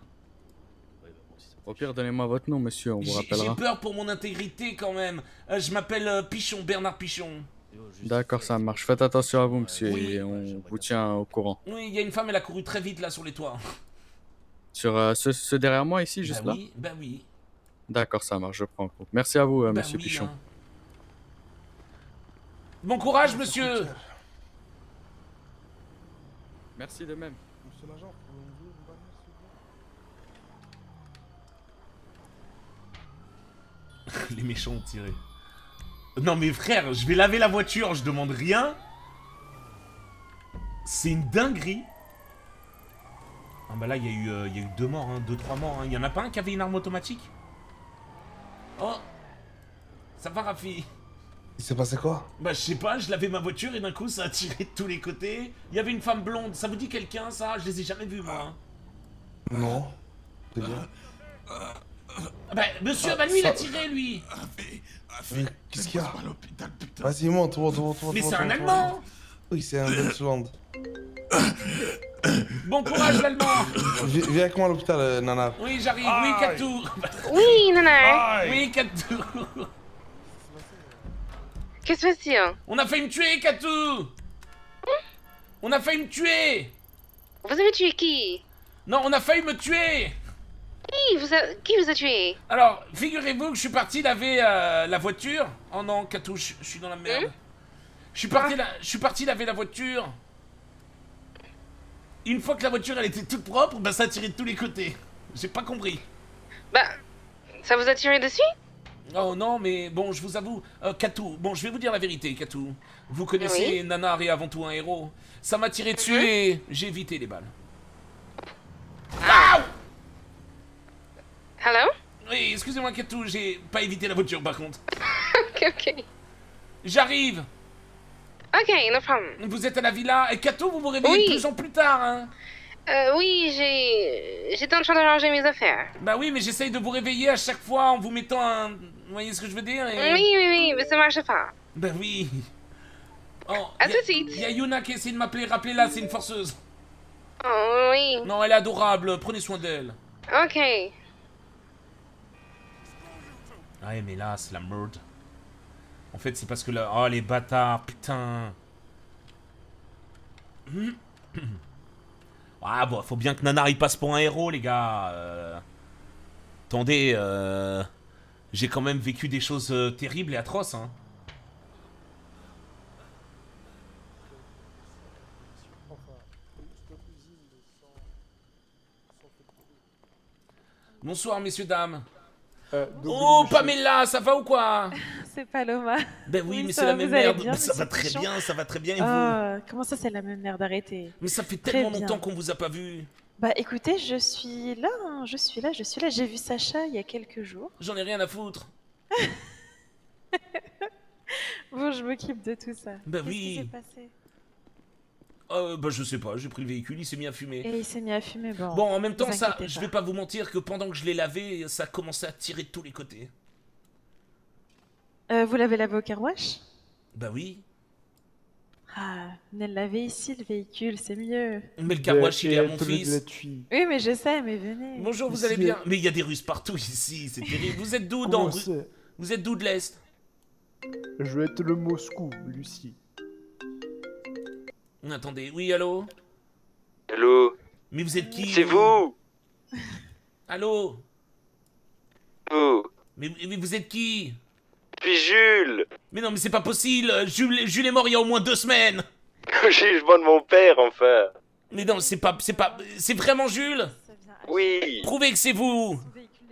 Au pire, donnez-moi votre nom, monsieur, on vous J'ai j'ai rappellera. peur pour mon intégrité quand même. Euh, je m'appelle euh, Pichon, Bernard Pichon. D'accord, ça marche. Faites attention à vous, monsieur, et on vous tient au courant. Oui, il y a une femme, elle a couru très vite là sur les toits. Sur euh, ce, ce derrière moi, ici, juste bah là oui, bah oui. D'accord, ça marche, je prends en compte. Merci à vous, euh, Bah monsieur oui, Pichon. hein. Bon courage, monsieur. Merci de même. [laughs] Les méchants ont tiré. Non mais frère, je vais laver la voiture, je demande rien. C'est une dinguerie. Ah bah là, il y, a eu, euh, il y a eu deux morts, hein, deux, trois morts. hein. Il y en a pas un qui avait une arme automatique? Oh Ça va, Rafi? Il s'est passé quoi? Bah je sais pas, je lavais ma voiture et d'un coup ça a tiré de tous les côtés. Il y avait une femme blonde, ça vous dit quelqu'un ça? Je les ai jamais vus moi. Non. C'est bien. Ah Bah monsieur, bah lui il a tiré lui Mais Qu'est-ce qu'il y a? Vas-y, monte, monte, monte, monte. Mais monte, c'est un monte, Allemand monte. Oui, c'est un Deutschland. [coughs] [coughs] Bon courage l'Allemand Viens avec moi à l'hôpital, euh, Nana. Oui j'arrive, oui Katou Oui, Nana. Oui Katou Qu'est-ce que c'est On a failli me tuer Katou On a failli me tuer. Vous avez tué qui? Non, on a failli me tuer. Qui vous a, qui vous a tué? Alors, figurez-vous que je suis parti laver euh, la voiture. Oh non, Katou, je je suis dans la merde. Je suis parti, la- je suis parti laver la voiture. Une fois que la voiture elle était toute propre, bah ça a tiré de tous les côtés. J'ai pas compris. Bah, ça vous a tiré dessus? Oh non, mais bon, je vous avoue, euh, Katou, bon, je vais vous dire la vérité, Katou. Vous connaissez Oui. Nanar est avant tout un héros. Ça m'a tiré dessus et j'ai évité les balles. Hello? Oui, excusez-moi, Katou, j'ai pas évité la voiture par contre. [laughs] Ok, ok. J'arrive Ok, no problem. Vous êtes à la villa et Katou, vous vous réveillez Oui. de plus en plus tard, hein Euh, oui, j'ai. J'étais en train de ranger mes affaires. Bah oui, mais j'essaye de vous réveiller à chaque fois en vous mettant un... Vous voyez ce que je veux dire et- Oui, oui, oui, mais ça marche pas. Bah oui. Oh, À a- tout de suite. Il y a Yuna qui essaie de m'appeler, rappelez-la, c'est une forceuse. Oh, oui. Non, elle est adorable, prenez soin d'elle. Ok. Ouais, mais là, c'est la merde. En fait, c'est parce que là... Oh, les bâtards, putain. [clears throat] Ah, bon, faut bien que Nanar, il passe pour un héros, les gars. Euh, Attendez, euh... J'ai quand même vécu des choses euh, terribles et atroces, hein. Bonsoir, messieurs, dames. Oh, Pamela, ça va ou quoi [laughs] C'est Paloma. Ben oui, Oui, mais ça c'est la va, même vous merde. bien, ça va très bien, ça va très bien et vous Ah, comment ça, c'est la même merde? Arrêtez. Mais ça fait Très tellement bien. longtemps qu'on vous a pas vu. Bah écoutez, je suis là, hein, je suis là, je suis là. J'ai vu Sacha il y a quelques jours. J'en ai rien à foutre. [laughs] Bon, je m'occupe de tout ça. Bah Qu'est-ce qui oui. s'est passé? Euh, bah je sais pas, j'ai pris le véhicule, il s'est mis à fumer. Et il s'est mis à fumer. Bon, Bon, en même temps, ça, je vais pas vous mentir que pendant que je l'ai lavé, ça a commencé à tirer de tous les côtés. Euh, vous l'avez lavé au car wash? Bah oui. Ah, venez le laver ici, le véhicule, c'est mieux. Mais le carwash, il est à mon fils. Oui, mais je sais, mais venez. Bonjour, vous allez bien? Mais il y a des Russes partout ici, c'est terrible. Vous êtes d'où dans Vous êtes d'où de l'Est? Je vais être le Moscou, Lucie. Attendez, oui, allô Hello Mais vous êtes qui C'est vous [laughs] Allô Oh mais, mais vous êtes qui Je suis Jules Mais non, mais c'est pas possible Jules, Jules est mort il y a au moins deux semaines [laughs] Jugement de mon père, enfin. Mais non, c'est pas... C'est pas... C'est vraiment Jules Oui. Prouvez que c'est vous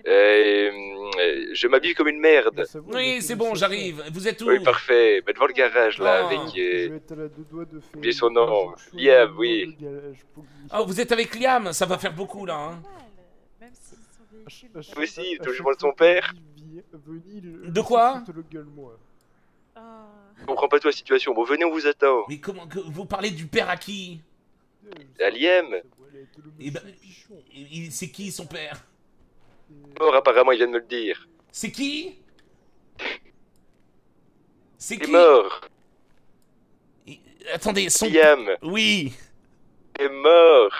Euh, euh, Je m'habille comme une merde. Oui, c'est bon, j'arrive. Vous êtes où Oui, parfait. Bah, devant le garage, là, Oh. avec... Euh... oublié son nom. Liam, oui. Oh, vous êtes avec Liam Ça va faire beaucoup, là. Hein. Vous aussi, le jugement de son père De quoi moi. Je comprends pas toute la situation. Bon, venez, on vous attend. Mais comment... que- Vous parlez du père à qui? À Liam Eh ben, il- C'est qui, son père? Mort, apparemment, il vient de me le dire. C'est qui? C'est est qui? mort. Attendez, son... Liam Oui. est mort.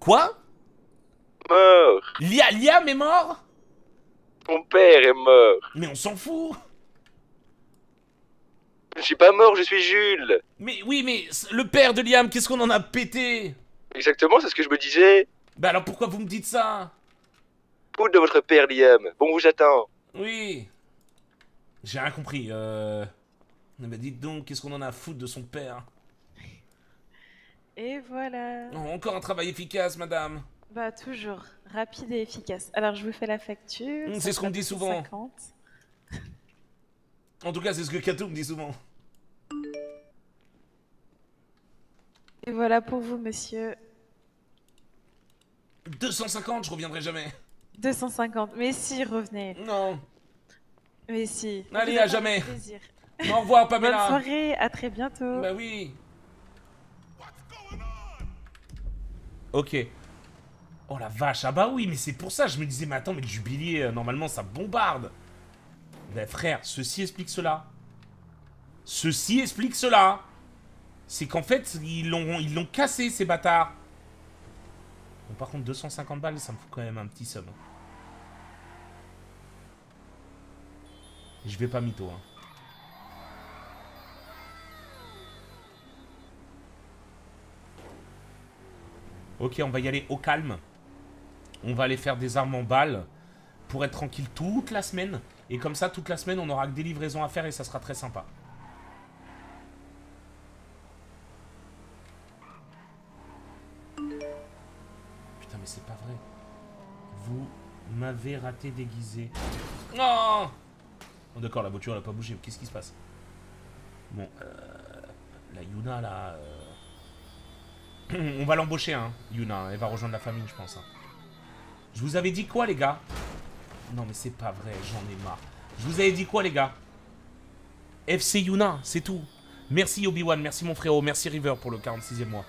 Quoi? Mort. Lia- Liam est mort? Ton père est mort. Mais on s'en fout Je ne suis pas mort, je suis Jules. Mais oui, mais le père de Liam, qu'est-ce qu'on en a pété? Exactement, c'est ce que je me disais. Bah alors pourquoi vous me dites ça? Poudre de votre père, Liam. Bon, vous j'attends. Oui. J'ai rien compris. Euh... Ben dites donc, qu'est-ce qu'on en a à foutre de son père? Et voilà. Oh, Encore un travail efficace, madame. Bah toujours, rapide et efficace. Alors je vous fais la facture. Mm, ça c'est ce qu'on me dit souvent. 50. En tout cas, c'est ce que Kato me dit souvent. Et voilà pour vous, monsieur. 250, je reviendrai jamais. 250. Mais si, revenez. Non. Mais si. Allez, à jamais. plaisir. Au revoir, [laughs] Pamela. Bonne soirée, à très bientôt. Bah oui. Ok. Oh la vache, ah bah oui, mais c'est pour ça, je me disais, mais attends, mais le jubilé, euh, normalement, ça bombarde. Ben frère, ceci explique cela. Ceci explique cela. C'est qu'en fait, ils l'ont ils l'ont cassé, ces bâtards. Bon, par contre, 250 balles, ça me fout quand même un petit somme. Je vais pas mytho, hein. Ok, on va y aller au calme. On va aller faire des armes en balles pour être tranquille toute la semaine. Et comme ça, toute la semaine, on aura que des livraisons à faire et ça sera très sympa. Putain, mais c'est pas vrai. Vous m'avez raté déguisé. Non Oh, D'accord, la voiture elle a pas bougé. Qu'est-ce qui se passe? Bon, euh, la Yuna là. euh, [clears throat] On va l'embaucher, hein, Yuna. Elle va rejoindre la famille, je pense. hein. Je vous avais dit quoi, les gars? Non, mais c'est pas vrai, j'en ai marre. Je vous avais dit quoi, les gars? FC Yuna, c'est tout. Merci Obi-Wan, merci mon frérot, merci River pour le 46e mois.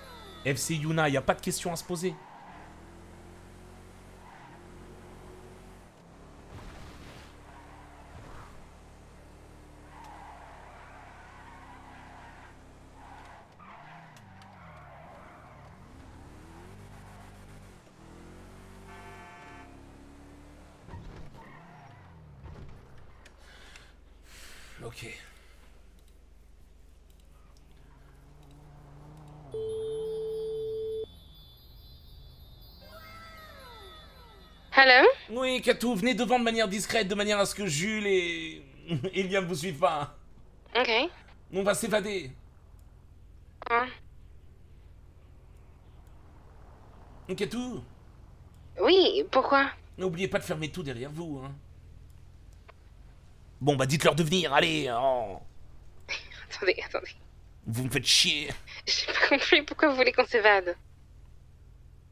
FC Yuna, y a pas de question à se poser. Ok. Hello? Oui, Katou, venez devant de manière discrète, de manière à ce que Jules et... [laughs] et Liam vous suivent pas. Ok. On va s'évader. Ah. Katou, Oui, pourquoi? N'oubliez pas de fermer tout derrière vous. Hein. Bon, bah dites-leur de venir, allez. oh. [laughs] Attendez, attendez. Vous me faites chier. J'ai pas compris pourquoi vous voulez qu'on s'évade.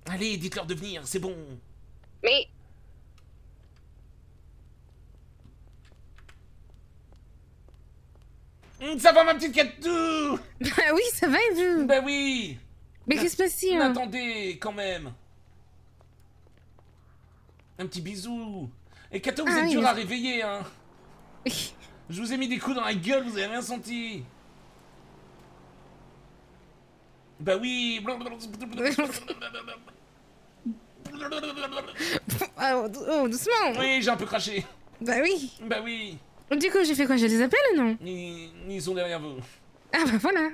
Allez, dites-leur de venir, c'est bon. Mais Ça va, ma petite Katou [laughs] Bah oui, ça va et vous Bah oui Mais qu'est-ce qui se passe-t-il hein Attendez, quand même. Un petit bisou. Et Kato, vous Ah êtes oui, dur mais- à réveiller, hein. Je vous ai mis des coups dans la gueule, vous avez rien senti. Bah oui. [laughs] Ah, oh, doucement Oui, j'ai un peu craché. Bah oui Bah oui. Du coup, j'ai fait quoi? Je les appelle ou non Ils, ils sont derrière vous. Ah bah voilà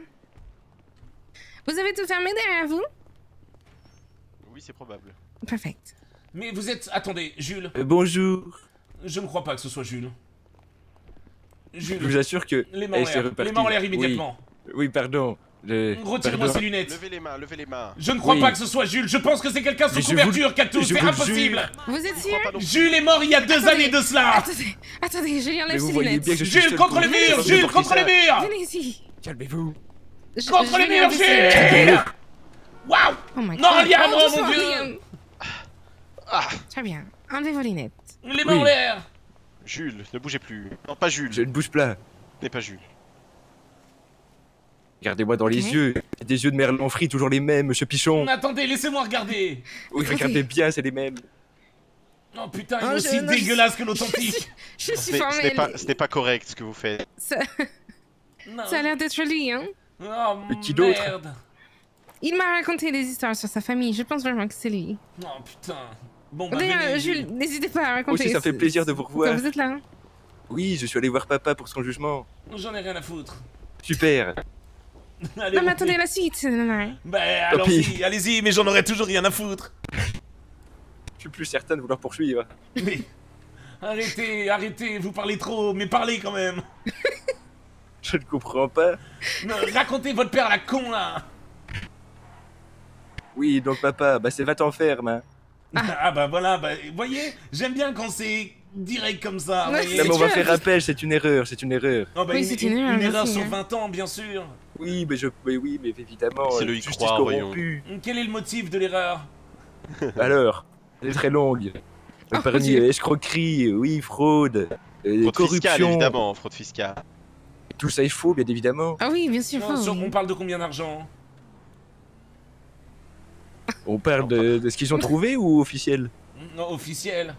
Vous avez tout fermé derrière vous? Oui, c'est probable. Perfect. Mais vous êtes... Attendez, Jules. Euh, bonjour. Je ne crois pas que ce soit Jules. Jules. Je vous assure que. Les mains en l'air. reparti. Les mains en l'air Oui. immédiatement. Oui, pardon. Le- Retirez-moi pardon. ces lunettes. Levez les mains, levez les mains. Je ne crois Oui. pas que ce soit Jules. Je pense que c'est quelqu'un sous couverture, vous- C'est impossible. Vous êtes sûr Jules est mort il y a deux Attendez. années de cela. Attendez, attendez, je lui enlève ses lunettes. Jules contre le mur. Jules contre le mur. Venez ici Calmez-vous. Contre le mur. Jules. Waouh. Oh my Non, God. Liam, mon Dieu. Liam. Très bien, enlevez vos lunettes. Les mains en l'air. Jules, ne bougez plus. Non, pas Jules. Je ne bouge pas. N'est pas Jules. Regardez-moi dans les yeux. Des yeux de merlan frit, toujours les mêmes, monsieur Pichon. Attendez, laissez-moi regarder. Oui, regardez bien, c'est les mêmes. Oh putain, il Oh, est je- aussi non, je- dégueulasse que l'authentique. [laughs] Je suis formelle. n'est pas, pas correct ce que vous faites. Ça... Ça a l'air d'être lui, hein. Oh qui d'autre. Il m'a raconté des histoires sur sa famille. Je pense vraiment que c'est lui. Oh putain. Bon bah D'ailleurs, venez, Jules, n'hésitez pas à raconter. Aussi, ça fait plaisir de vous revoir. vous êtes là. hein. Oui, je suis allé voir papa pour son jugement. J'en ai rien à foutre. Super. Allez, non, mais attendez la suite. Non, non. Bah allons-y, allez-y, mais j'en aurais toujours rien à foutre. Je suis plus certain de vouloir poursuivre. Mais arrêtez, arrêtez, vous parlez trop, mais parlez quand même. [laughs] Je ne comprends pas. Non, racontez votre père la con là. Oui, donc papa, bah c'est va t'en ferme. Hein. Ah bah voilà, bah voyez, j'aime bien quand c'est direct comme ça. Non, voyez. mais on va faire rappel, c'est une erreur, c'est une erreur. Oh, bah, Oui, une, c'est une erreur, une erreur sur hein. 20 ans, bien sûr. Oui, mais je, mais oui, mais évidemment. C'est le y croire, corrompue. Quel est le motif de l'erreur Alors, elle est très longue. Parmi euh, escroquerie, oui, fraude, euh, Fraude corruption. fiscale, évidemment, fraude fiscale. Tout ça est faux, bien évidemment. Ah oui, bien sûr. Non, faux, sur- oui. On parle de combien d'argent On parle de, de ce qu'ils ont trouvé ou officiel? Non, officiel.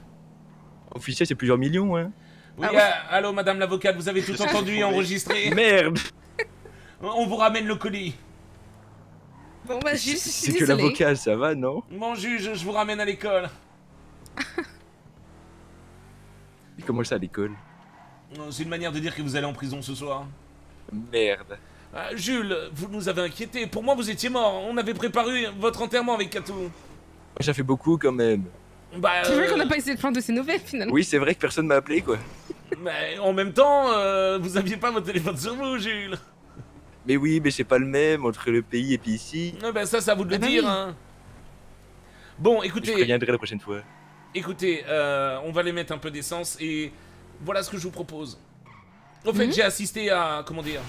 Officiel, c'est plusieurs millions, hein. Oui, ah, allô madame l'avocate, vous avez tout entendu et enregistré? Merde On vous ramène le colis. Bon, bah, suis C'est que désolée. l'avocat, ça va, non Mon juge, je vous ramène à l'école. [laughs] Comment ça à l'école Non, C'est une manière de dire que vous allez en prison ce soir. Merde. Ah, Jules, vous nous avez inquiétés. Pour moi, vous étiez mort. On avait préparé votre enterrement avec Katou. Ça fait beaucoup quand même. Bah, C'est vrai euh, qu'on n'a pas essayé de prendre de ses nouvelles finalement. Oui, c'est vrai que personne m'a appelé, quoi. Mais en même temps, euh, vous aviez pas votre téléphone sur vous, Jules. Mais oui, mais c'est pas le même entre le pays et puis ici. Ah ben ça, c'est à vous de le Ah bah dire. oui. Hein. Bon, Je écoutez, préviendrai la prochaine fois. écoutez, euh, on va les mettre un peu d'essence et voilà ce que je vous propose. Au fait, Mhm. j'ai assisté à comment dire?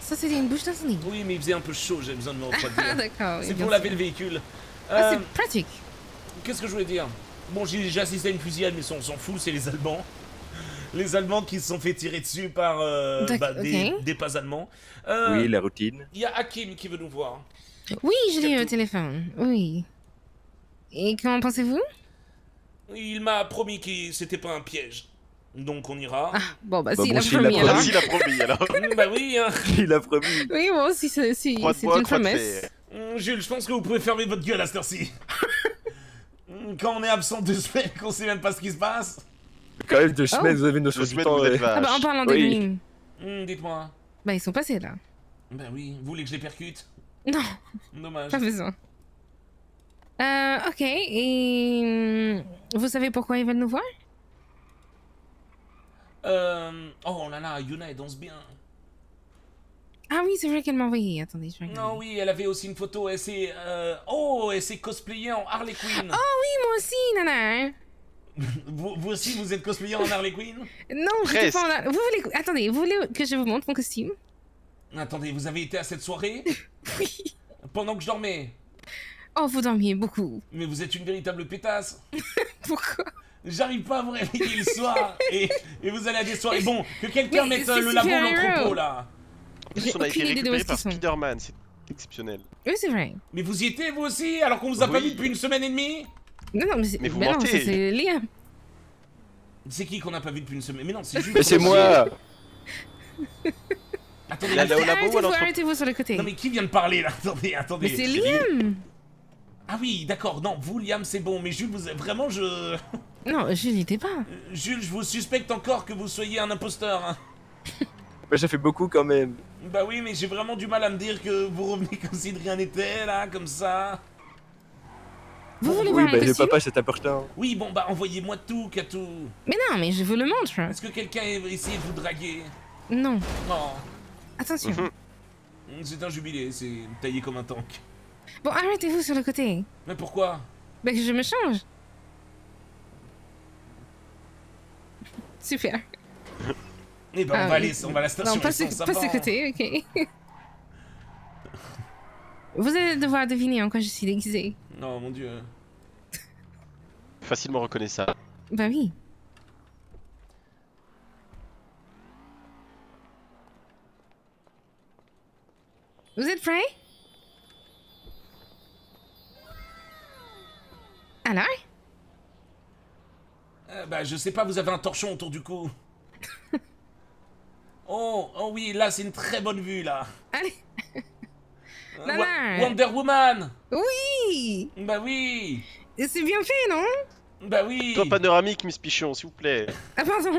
Ça, c'était une bouche d'incendie. Oui, mais il faisait un peu chaud. J'ai besoin de me [laughs] Ah, refroidir. d'accord. oui, c'est pour laver le véhicule. Ah, Euh, c'est pratique. Qu'est-ce que je voulais dire? Bon, j'ai j'ai assisté à une fusillade, mais ça, on s'en fout, c'est les Allemands. Les Allemands qui se sont fait tirer dessus par euh, bah, des, pas allemands. Euh, Oui, la routine. Il y a Hakim qui veut nous voir. Oui, je l'ai eu au téléphone. Oui. Et qu'en pensez-vous? Il m'a promis que c'était pas un piège. Donc on ira. Ah, bon, bah, Bah, si, bon, il a promis a alors. S'il a promis, [laughs] alors. bah oui, hein. Il a promis. Oui, bon, si c'est si, une promesse. Hum, Jules, je pense que vous pouvez fermer votre gueule à cette heure-ci. [laughs] Hum, Quand on est absent deux semaines, qu'on sait même pas ce qui se passe. Quand même, deux Oh. semaines, vous avez une notion Deux du temps. Ah, bah, en parlant des Oui. Hum, Dites-moi. Bah, ils sont passés là. Bah oui, vous voulez que je les percute? Non, Dommage. pas besoin. Euh, ok. Et. hum, Vous savez pourquoi ils veulent nous voir? Euh... Oh là là, Yuna, elle danse bien. Ah oui, c'est vrai qu'elle m'a envoyé. Attendez, je vais regarder. Non, oui, elle avait aussi une photo. Elle s'est. euh, Oh, elle s'est cosplayée en Harley Quinn. Oh oui, moi aussi, nana. [laughs] vous, vous aussi, vous êtes cosplayée en Harley Quinn Non, j'étais Presque. pas en a- Vous voulez... Attendez, vous voulez que je vous montre mon costume? Attendez, vous avez été à cette soirée? [laughs] Oui. Pendant que je dormais? Oh, vous dormiez beaucoup. Mais vous êtes une véritable pétasse. [laughs] Pourquoi? J'arrive pas à vous réveiller le soir et, et vous allez à des soirées. Bon, que quelqu'un mette euh, le labo super l'entrepôt héros. là. En plus, on a été récupéré par. Spider-Man, c'est exceptionnel. Oui, c'est vrai. Mais vous y étiez vous aussi alors qu'on vous a pas vu depuis une semaine et demie? Non, non, mais, c'est- Mais vous mais non, mentez. ça, c'est Liam. C'est qui qu'on n'a pas vu depuis une semaine? Mais non, c'est [laughs] juste. Mais c'est moi [laughs] Attendez, Il a mais- au labo ou à Arrêtez-vous, arrêtez-vous sur le côté. Non mais qui vient de parler là? [laughs] Attendez, attendez. Mais c'est Liam Ah oui, d'accord. Non, vous Liam, c'est bon. Mais Jules, vous vraiment je. Non, je n'y étais pas. Jules, je vous suspecte encore que vous soyez un imposteur. Mais ça fait beaucoup quand même. Bah oui, mais j'ai vraiment du mal à me dire que vous revenez comme si de rien n'était là, comme ça. Vous voulez Oui, voir bah mon le papa, c'est important. Oui, bon bah envoyez-moi tout, Katou. Mais non, mais je vous le montre. Est-ce que quelqu'un a essayé de vous draguer? Non. Non. Attention. Mhm. C'est un jubilé, c'est taillé comme un tank. Bon, arrêtez-vous sur le côté. Mais pourquoi? Bah, que je me change. Super. Eh ben Ah on va oui. aller, on va à la station Non, pas ce, pas va. ce côté, ok. [laughs] Vous allez devoir deviner en quoi je suis déguisée. Non, mon dieu. Facilement reconnaissable. Bah oui. Vous êtes prêts? Alors? Euh, bah, je sais pas, vous avez un torchon autour du cou. [laughs] oh, oh oui, là, c'est une très bonne vue, là. Allez. Euh. Wonder Woman Oui Bah oui Et C'est bien fait, non? Bah oui Toi panoramique, Miss Pichon, s'il vous plaît. Ah, pardon.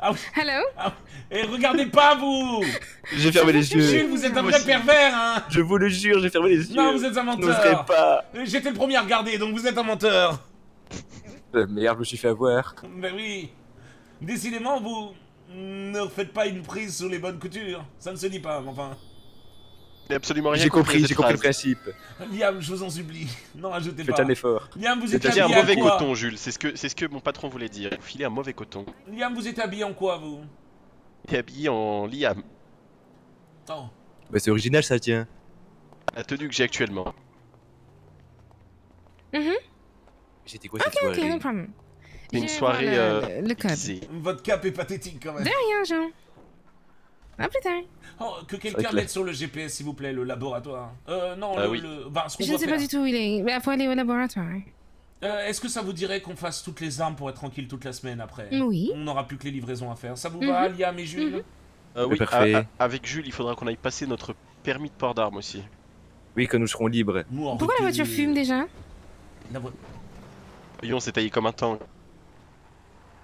Ah oui. Hello Et regardez pas, vous J'ai fermé les yeux. Jules, vous êtes un vrai pervers, hein Je vous le jure, j'ai fermé les yeux. Non, vous êtes un menteur pas. J'étais le premier à regarder, donc vous êtes un menteur Euh, Merde, je me suis fait avoir. Bah oui Décidément, vous ne refaites pas une prise sur les bonnes coutures. Ça ne se dit pas, enfin. Absolument rien J'ai compris, j'ai compris le principe. Liam, je vous en supplie. Non, ajoutez Faites pas. un effort. Liam, vous êtes avez un habillé à mauvais quoi coton, Jules. C'est ce que c'est ce que mon patron voulait dire. Vous filez un mauvais coton. Liam, vous êtes habillé en quoi, vous Et habillé en Liam. Oh. Bah, c'est original, ça tient. La tenue que j'ai actuellement. Mhm. J'étais quoi Ok, cette ok, soirée? no problem. Une soirée le- euh, le code. Votre cap est pathétique, quand même. De rien, Jean. Plus tard. Oh, que quelqu'un que mette sur le GPS, s'il vous plaît, le laboratoire. Euh, non, Ah le, oui. le- enfin, ce qu'on Je ne sais faire. pas du tout où il est. Mais il faut aller au laboratoire. Euh, Est-ce que ça vous dirait qu'on fasse toutes les armes pour être tranquille toute la semaine après Oui. On n'aura plus que les livraisons à faire. Ça vous Mhm. va, Liam et Jules Mhm. Euh, oui, Parfait. avec Jules, il faudra qu'on aille passer notre permis de port d'armes aussi. Oui, quand nous serons libres. Nous, Pourquoi la voiture euh, fume déjà? La vo- Voyons, c'est taillé comme un tank.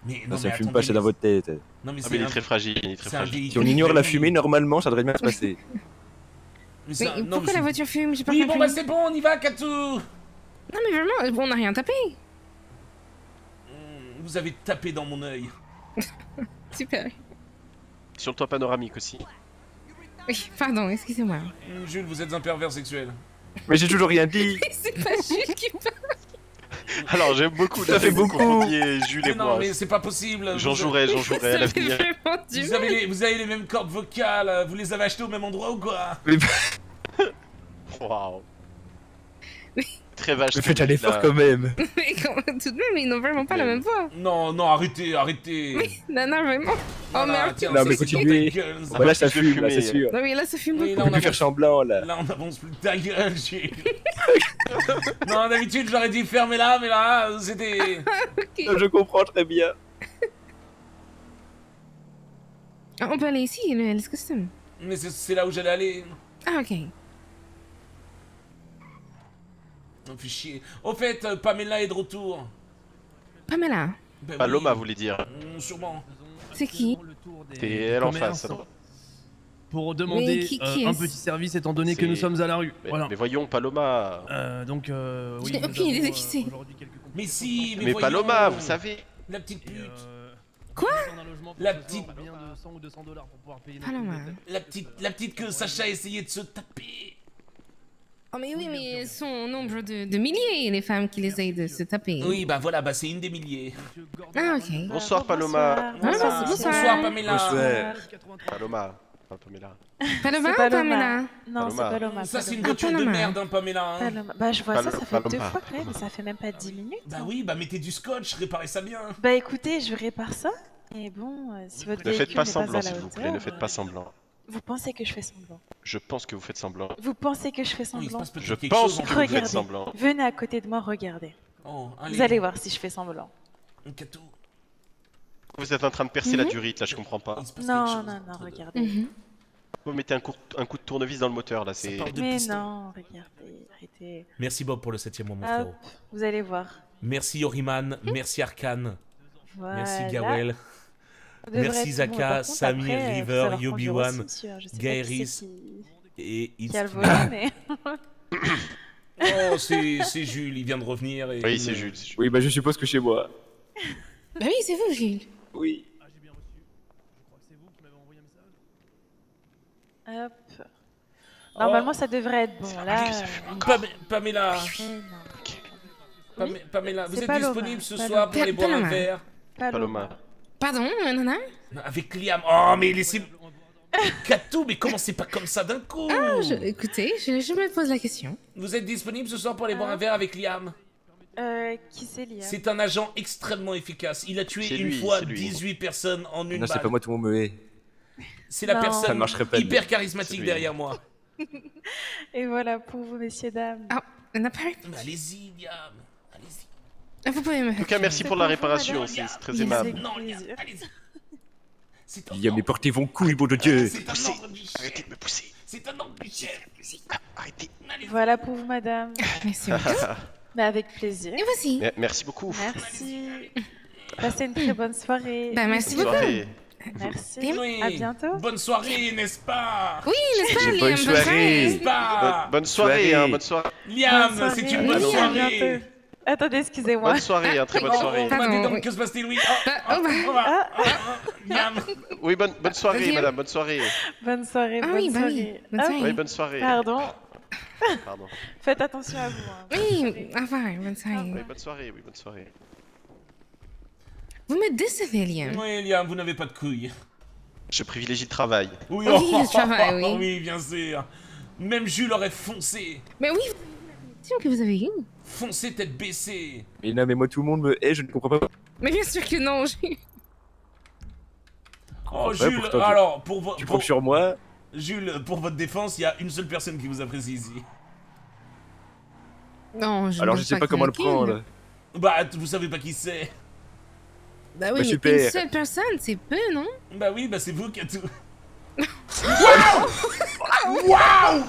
Mais Non, non, ça mais fume attendez, pas, c'est dans votre tête. Non, mais Ah, mais c'est il est un- très fragile, il est très fragile. Si on ignore la fumée, normalement, ça devrait bien se passer. Mais Mais c'est un- non, pourquoi mais la voiture fume? J'ai pas Oui, bon, bah c'est bon, on y va, Katou Non, mais vraiment, on n'a rien tapé. Hmm, Vous avez tapé dans mon œil. [laughs] Super. Sur le toit panoramique aussi. Oui, pardon, excusez-moi. Hmm, Jules, vous êtes un pervers sexuel. Mais j'ai toujours rien dit. [laughs] C'est pas Jules qui parle. [laughs] Alors j'aime beaucoup Ça fait beaucoup. confondiez Jules et Mais non, moi. mais c'est pas possible. J'en jouerai, j'en jouerai à l'avenir. Vous avez, les, vous avez les mêmes cordes vocales, euh, vous les avez achetées au même endroit ou quoi? Waouh. [laughs] Très vache. Mais faites un effort quand même. [laughs] Mais quand- tout de même, ils n'ont vraiment pas la même voix. Non, non, arrêtez, arrêtez. Non, non, vraiment. Non, Oh non, merde. tiens, Non, mais continuez. ta gueule, ça. Fume, là, c'est sûr. Non, mais là, ça fume beaucoup. là, On peut plus faire avance. semblant, là. Là, on avance plus. Ta gueule, [laughs] Jules. non, d'habitude, j'aurais dit fermer là, mais là, c'était. [laughs] Je comprends très bien. Ah, On peut aller ici, le Hell's Custom. Mais c'est- c'est là où j'allais aller. Ah, ok. On fait chier. Au fait, euh, Pamela est de retour. Pamela, Ben oui. Paloma voulait dire. Mm, Sûrement. c'est qui Et elle en face. alors. Pour demander qui- euh, qui un petit service étant donné que nous sommes à la rue. Mais, voilà. mais voyons, Paloma. Euh, donc, euh, oui. Aucune idée avons, qui euh, c'est. Mais si, mais, Mais voyons. Paloma, vous savez. La petite pute. Euh, Quoi dans un logement pour La petite- soir, bien de 100 ou 200 dollars pour pouvoir payer notre Paloma. La petite, la petite que Sacha a essayé de se taper. Oh, mais oui, mais elles sont au nombre de, de milliers, les femmes qui essayent de se taper. Oui, bah voilà, bah c'est une des milliers. Ah, ok. Bonsoir, Paloma. Ah, bonsoir. Bonsoir, Pamela. Bonsoir. Paloma. Pas Pamela. [laughs] Paloma Paloma. Pamela Non, c'est Paloma. Ça, c'est une voiture de merde, hein, Pamela. hein. Paloma. Bah, je vois ça, ça fait Paloma. deux fois quand même, mais ça fait même pas 10 minutes. Bah oui, bah mettez du scotch, réparez ça bien. Bah écoutez, je répare ça. Et bon, euh, si votre Ne faites pas semblant, s'il vous plaît. Ne faites pas semblant. Vous pensez que je fais semblant? Je pense que vous faites semblant. Vous pensez que je fais semblant? Je pense chose que vous faites semblant. Venez à côté de moi, regardez. Oh, Vous allez voir si je fais semblant. Vous êtes en train de percer la Mhm. durite, là, je comprends pas. Non, non, non, regardez. Mhm. Vous mettez un coup, un coup de tournevis dans le moteur, là, c'est... Mais piston. non, regardez, arrêtez. Merci Bob pour le septième mois, mon Hop, frérot. vous allez voir. Merci Yoriman, merci Arkane, Voilà. merci Gawel, merci Zaka, Samir, après, euh, River, Yobi-Wan, Gairis et qui a le It's- volant, mais... [coughs] Oh, c'est Jules, il vient de revenir. Et Oui, c'est Jules. Jules. Oui, bah je suppose que chez moi. Bah oui, c'est vous, Gilles. Oui. Ah, j'ai bien reçu. Je crois que c'est vous qui m'avez envoyé un message. Hop. Normalement, ça devrait être bon. Là, euh, Pam- Pamela. Pam- Pamela, vous êtes Paloma, disponible ce Paloma. soir pour aller boire un Paloma. verre Paloma. Pardon, euh, Nana? Avec Liam Oh, mais laissez... Katou, mais commencez pas comme ça d'un coup? Ah, je- écoutez, je, je me pose la question. Vous êtes disponible ce soir pour aller boire un verre avec Liam? Euh, qui c'est, Liam? C'est un agent extrêmement efficace. Il a tué C'est une lui, fois c'est lui. 18 personnes en une Non, c'est pas moi, tout le monde me hait. C'est la Non. personne Ça ne marcherait pas, hyper. C'est charismatique derrière moi. [laughs] Et voilà pour vous, messieurs, dames. Ah, on a pas allez-y, Liam. Ah, Vous pouvez me En tout cas, merci pour la réparation, c'est c'est très aimable. Non. C'est un Liam, mais portez vos couilles, bon de Dieu. Arrêtez de me pousser. C'est un ordre du chef. Arrêtez. Voilà pour vous, madame. [laughs] Merci beaucoup. [laughs] Mais avec plaisir. Et voici. Me- Merci beaucoup. Merci. Passez une très bonne soirée. Bah, merci Bonne beaucoup. Merci. Oui. À bientôt. Bonne soirée, n'est-ce pas? Oui, n'est-ce pas, Bonne Liam? soirée. N'est-ce pas? Bonne, bonne soirée, hein, bonne soirée. Liam, Bonne c'est une bonne soirée. Attendez, excusez-moi. Bonne soirée, hein, très bonne Oh, soirée. dis donc, que se passe-t-il, oui Oh, Bah, oh, bah. oh, bah, oh, oh, Liam Oui, bonne, bonne soirée, madame, bonne soirée. Bonne soirée, Ah bonne oui, bah oui. soirée. Bonne Ah, soirée. Oui, bonne soirée. Pardon. Pardon. [laughs] Faites attention à vous. hein. Oui, au revoir, bonne Oui, soirée. bonne soirée, oui, bonne soirée. Vous me décevez, Liam. Oui, Liam, vous n'avez pas de couilles. Je privilégie le travail. Oui, Oui, oh, le travail, oui. [laughs] oui, bien sûr. Même Jules aurait foncé. Mais oui, c'est que vous avez eu. Foncé tête baissée. Mais non, mais moi, tout le monde me hait, je ne comprends pas. Mais bien sûr que non, j'ai... Oh, Jules, pourtant, tu- alors, pour, vo- Tu pour- sur moi Jules, pour votre défense, il y a une seule personne qui vous apprécie ici. Non, je Alors, je sais pas comment le prendre. Bah, vous savez pas qui c'est. Bah oui, Bah, mais super. une seule personne, c'est peu, non? Bah oui, bah c'est vous qui a tout. [laughs] Waouh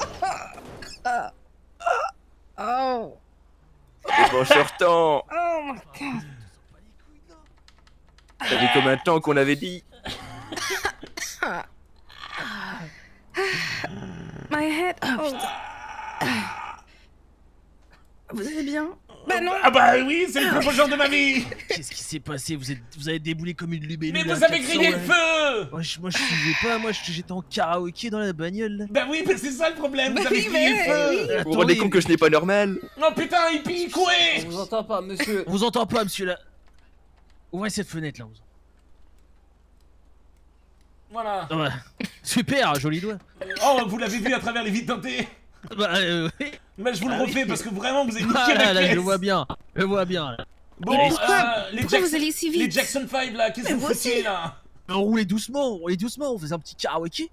Oh Et en sortant Oh my god Ça fait combien de temps qu'on avait dit My head oh. Vous allez bien? Bah non Ah bah oui, c'est le plus beau jour de ma vie Qu'est-ce qui s'est passé? Vous, êtes, vous avez déboulé comme une lubénule. Mais vous avez 400, grillé le feu Moi, je, moi, je suivais pas, moi, je- j'étais en karaoké dans la bagnole. là. Bah oui, mais c'est ça le problème, vous Bah avez grillé le feu Vous vous rendez compte que ce n'est pas normal? Oh putain, il pique, ouais On vous entend pas, monsieur. On vous entend pas, monsieur, là. Ouvrez cette fenêtre, là. on vous- Voilà. Ouais. Super, joli doigt. Oh, vous l'avez vu à travers les vitres teintées [laughs] Bah, euh, oui. Bah je vous le Ah oui. refais parce que vraiment vous avez niqué Ah, la là, là, je vois bien. Je le vois bien, là. Bon, Mais pourquoi- euh, les, pourquoi Jackson- vous allez si vite les Jackson 5 là, qu'est-ce que Mais vous vous foutiez là On roulait doucement, on roulait doucement, on faisait un petit karaoké.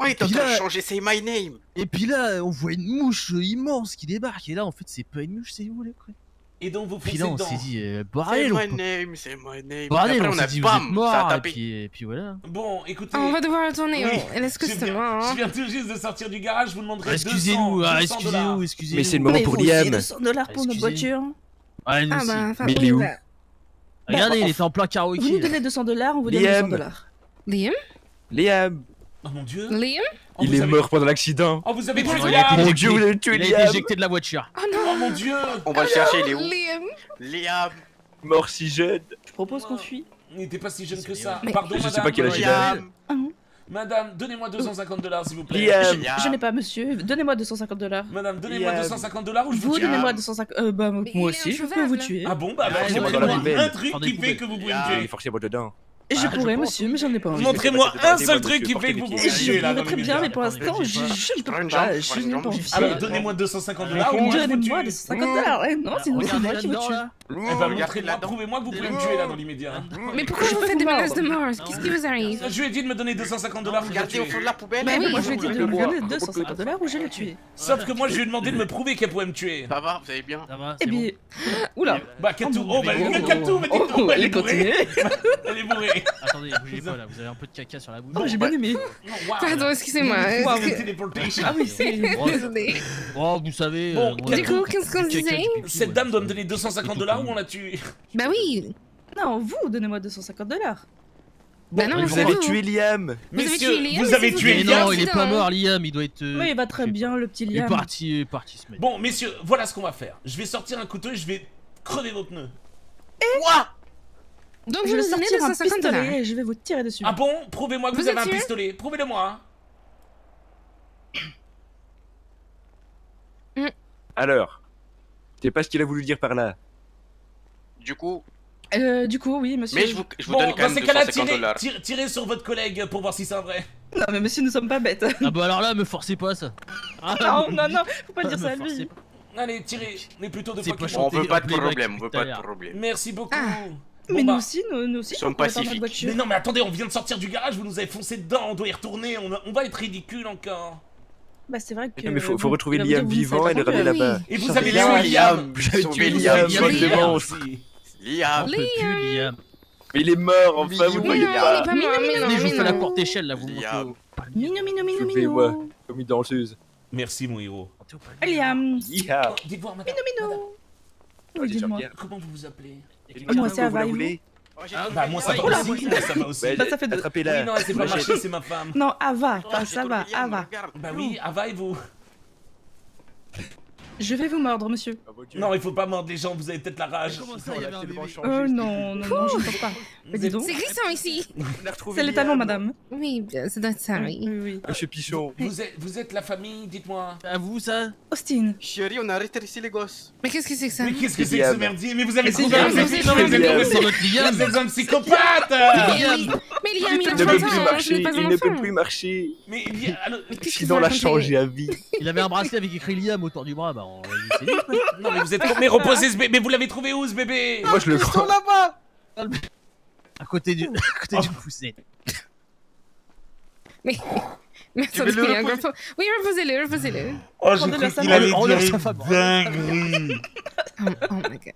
Ouais, de là- changer Say My Name. Et puis là, on voit une mouche immense qui débarque. Et là, en fait, c'est pas une mouche, c'est vous, là, quoi. Et donc vous Puis foncez là, on dedans. s'est dit, euh, Say bordel, on My peut- Name, Say My Name. bordel, Après, on on s'est a dit, vous êtes bam, ça a mort, et puis, et puis voilà. Bon, écoutez. Ah, on va devoir retourner, Oui. oh. Laisse que je, c'est viens, moi. je hein. viens tout juste de sortir du garage, je vous demanderai 200, Excusez-nous, ah, 200 dollars. excusez-nous, excusez-nous. Mais c'est le moment pour Liam 200 dollars pour notre Excusez. voiture. Nous Ah aussi. bah, enfin, Mais il oui, est où bah. Regardez, Bah, il était en plein karaoké. Vous nous donnez 200 dollars, on vous donne Liam. 200 dollars. Liam? Liam Oh mon dieu Liam Oh, Il vous est avez- mort pendant l'accident Oh vous avez tué Liam Mon éjecté. Dieu, vous avez tué Il a été Liam éjecté de la voiture. Oh non Oh mon dieu On va le chercher, il est où Liam Liam. Mort si jeune Je propose qu'on fuit. Il n'était pas si jeune que ça. Mais- Pardon Je sais madame. pas quel âge il a. Liam. Madame, donnez-moi 250 dollars s'il vous plaît. Liam Liam. Je n'ai pas, monsieur. Donnez-moi 250 dollars. Madame, donnez-moi Liam. 250 dollars ou je vous Vous tue. donnez-moi 250. Euh, bah, moi aussi, je peux vous tuer. Ah bon bah Ah, la poubelle. un truc qui fait que vous pouvez Ah, me Il est tuer. forcément dedans. Et je Ah, je pourrais, pense, monsieur, mais j'en ai pas envie. Montrez-moi un seul truc qui fait que vous pouvez me Je pourrais très bien, mais pour l'instant, je, je ne Prends peux pas. jambe, Je n'ai pas envie. Alors donnez-moi 250 dollars je Donnez-moi tue. 250 dollars. Non, sinon c'est moi qui vous tue. Là. Eh ben Regarde montrez-moi, là-dedans. prouvez-moi que vous pouvez me tuer là dans l'immédiat. Mais pourquoi Je vous faites des menaces de mort Qu'est-ce qui vous arrive Je lui ai dit de me donner 250 dollars pour le Regardez au tuer. fond de la poubelle. Bah oui, Moi, je lui ai dit de le me donner 250 dollars ou je l'ai tué. Sauf que moi je lui ai demandé de me prouver qu'elle pouvait me tuer. Ça va, vous allez bien Ça va, Eh c'est bien. Oula. Bah Katou, oh bah Oh, Katou, mais Oh, elle est bourrée. [laughs] Elle est bourrée. Attendez, bougez pas là, vous avez un peu de caca sur la bouche. Oh, j'ai bien aimé. Pardon, excusez-moi. Ah oui, c'est. Désolée. Oh, vous savez. Bon, euh, Du coup, qu'est-ce qu'on disait Cette dame doit me donner 250 dollars ou on la tue [laughs] Bah oui Non, vous, donnez-moi 250 dollars. Bah non, Vous c'est avez vous. tué Liam Vous avez Messieurs, tué Liam, vous avez vous tué Liam non, il est pas mort, Liam, il doit être. euh, Oui, il va très bien, le petit Il est Liam. parti, il est parti se mettre. Bon, messieurs, voilà ce qu'on va faire. Je vais sortir un couteau et je vais crever vos pneus. Donc Je vous vais sortir un 250 dollars. pistolet et je vais vous tirer dessus. Ah bon? Prouvez-moi que vous, Vous avez un pistolet. Prouvez-le-moi. Alors Je sais pas ce qu'il a voulu dire par là. Du coup, Euh, du coup, oui, monsieur. mais je vous, je vous Bon, donne dans quand même ces cas-là, 250 tirez, dollars. tirez, tirez sur votre collègue pour voir si c'est un vrai. Non, mais monsieur, nous sommes pas bêtes. Ah bah alors là, me forcez pas ça. Ah, Non, non, non, faut pas Me dire ça à lui. Allez, tirez. Mais plutôt de On veut pas de problème, on veut pas de problème. Merci beaucoup. Ah. Bon, Mais bah. nous aussi, nous, nous aussi, Nous sommes pacifiques. notre. Mais non, mais attendez, on vient de sortir du garage, vous nous avez foncé dedans, on doit y retourner, on, on va être ridicule encore. Bah, c'est vrai que. Non, mais faut, retrouver Liam vivant et le ramener là-bas. Et vous avez Liam, tué Liam tué Liam, Liam, Liam, Liam. Liam. Plus, Liam. Mais il est mort, enfin, vous voyez pas je vous fais la courte échelle là, vous Liam. comme une danseuse. Merci, mon héros. Liam. Mignon. Oh, Oui, déjà dites-moi. bien. Comment vous vous appelez? Ah, moi, c'est Vous Ava, la et vous voulez Ah, bah, moi, ça va aussi. Moi, ça va aussi. Ouais, Bah, ça fait deux. Attrapez-la. Oui, non, elle s'est pas Moi, j'ai- marché, c'est ma femme. Non, Ava, ça va, Ava. Bah oui, Ava et vous. Je vais vous mordre, monsieur. Non, il faut pas mordre les gens, vous avez peut-être la rage. ça, il y avait un bébé Oh non, non, non, je ne pense pas. Mais dis donc. C'est glissant ici. C'est les talons, madame. Oui, bien, ça doit être ça, oui. Oui, oui. Monsieur Pichon. Vous êtes, vous êtes la famille, dites-moi. À vous ça Austin. Chérie, on a arrêté ici les gosses. Mais qu'est-ce que c'est que ça Mais qu'est-ce que C'est que ce Liam. merdier Mais vous avez Liam, Liam. vous Liam. Liam. Êtes un psychopathe Mais Liam, Liam, il ne peut 30 plus marcher, il ne peut plus marcher. Mais il y a- alors- Mais qu'est-ce que Sinon, vous l'a changé à vie. Il avait un bracelet avec écrit Liam autour du bras, bah on quoi. Non, mais vous êtes. Mais reposez ce bébé. Mais vous l'avez trouvé où ce bébé? Moi, je le crois. là-bas À côté du, à côté d'une poussette. Mais, mais Tu veux attendez, le il y a un reposer Oui, reposez-le, reposez-le. Oh, j'ai cru qu'il allait dire dinguerie. Oh, oh my god.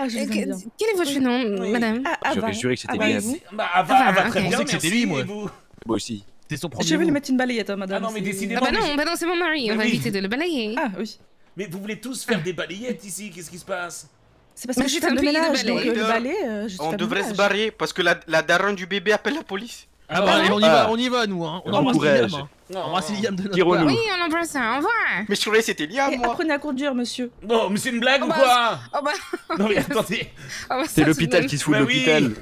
Ah, je Euh, vous que- aime bien. Quel est votre nom, Oui. madame? Ah, Ava. J'aurais juré que c'était Ava et Liam. vous Bah, Ava, Ah, Ava, ok. très bien, que c'était lui, moi. Moi aussi. C'était son premier Je vais lui mettre une balayette, hein, madame. Ah non, mais c'est- décidément. Ah bah mais non, bah non, c'est mon mari, on va oui. éviter de le balayer. Ah oui. Mais vous voulez tous faire des balayettes ici Qu'est-ce qui se passe? C'est parce que je suis c'est un pays de ménage, donc balai. le balai, euh, On devrait se barrer parce que la, la daronne du bébé appelle la police. Ah bah allez, on y Ah. va, on y va nous, hein. On embrasse courage. Liam. hein. Non. Embrasse Liam de notre. Oui, on embrasse ça, au revoir. Mais je que c'était Liam, Et moi. apprenez à conduire, monsieur. Non, mais c'est une blague Oh ou bah, quoi? Oh bah, Non, mais attendez. oh bah, C'est l'hôpital qui se fout de oui. l'hôpital.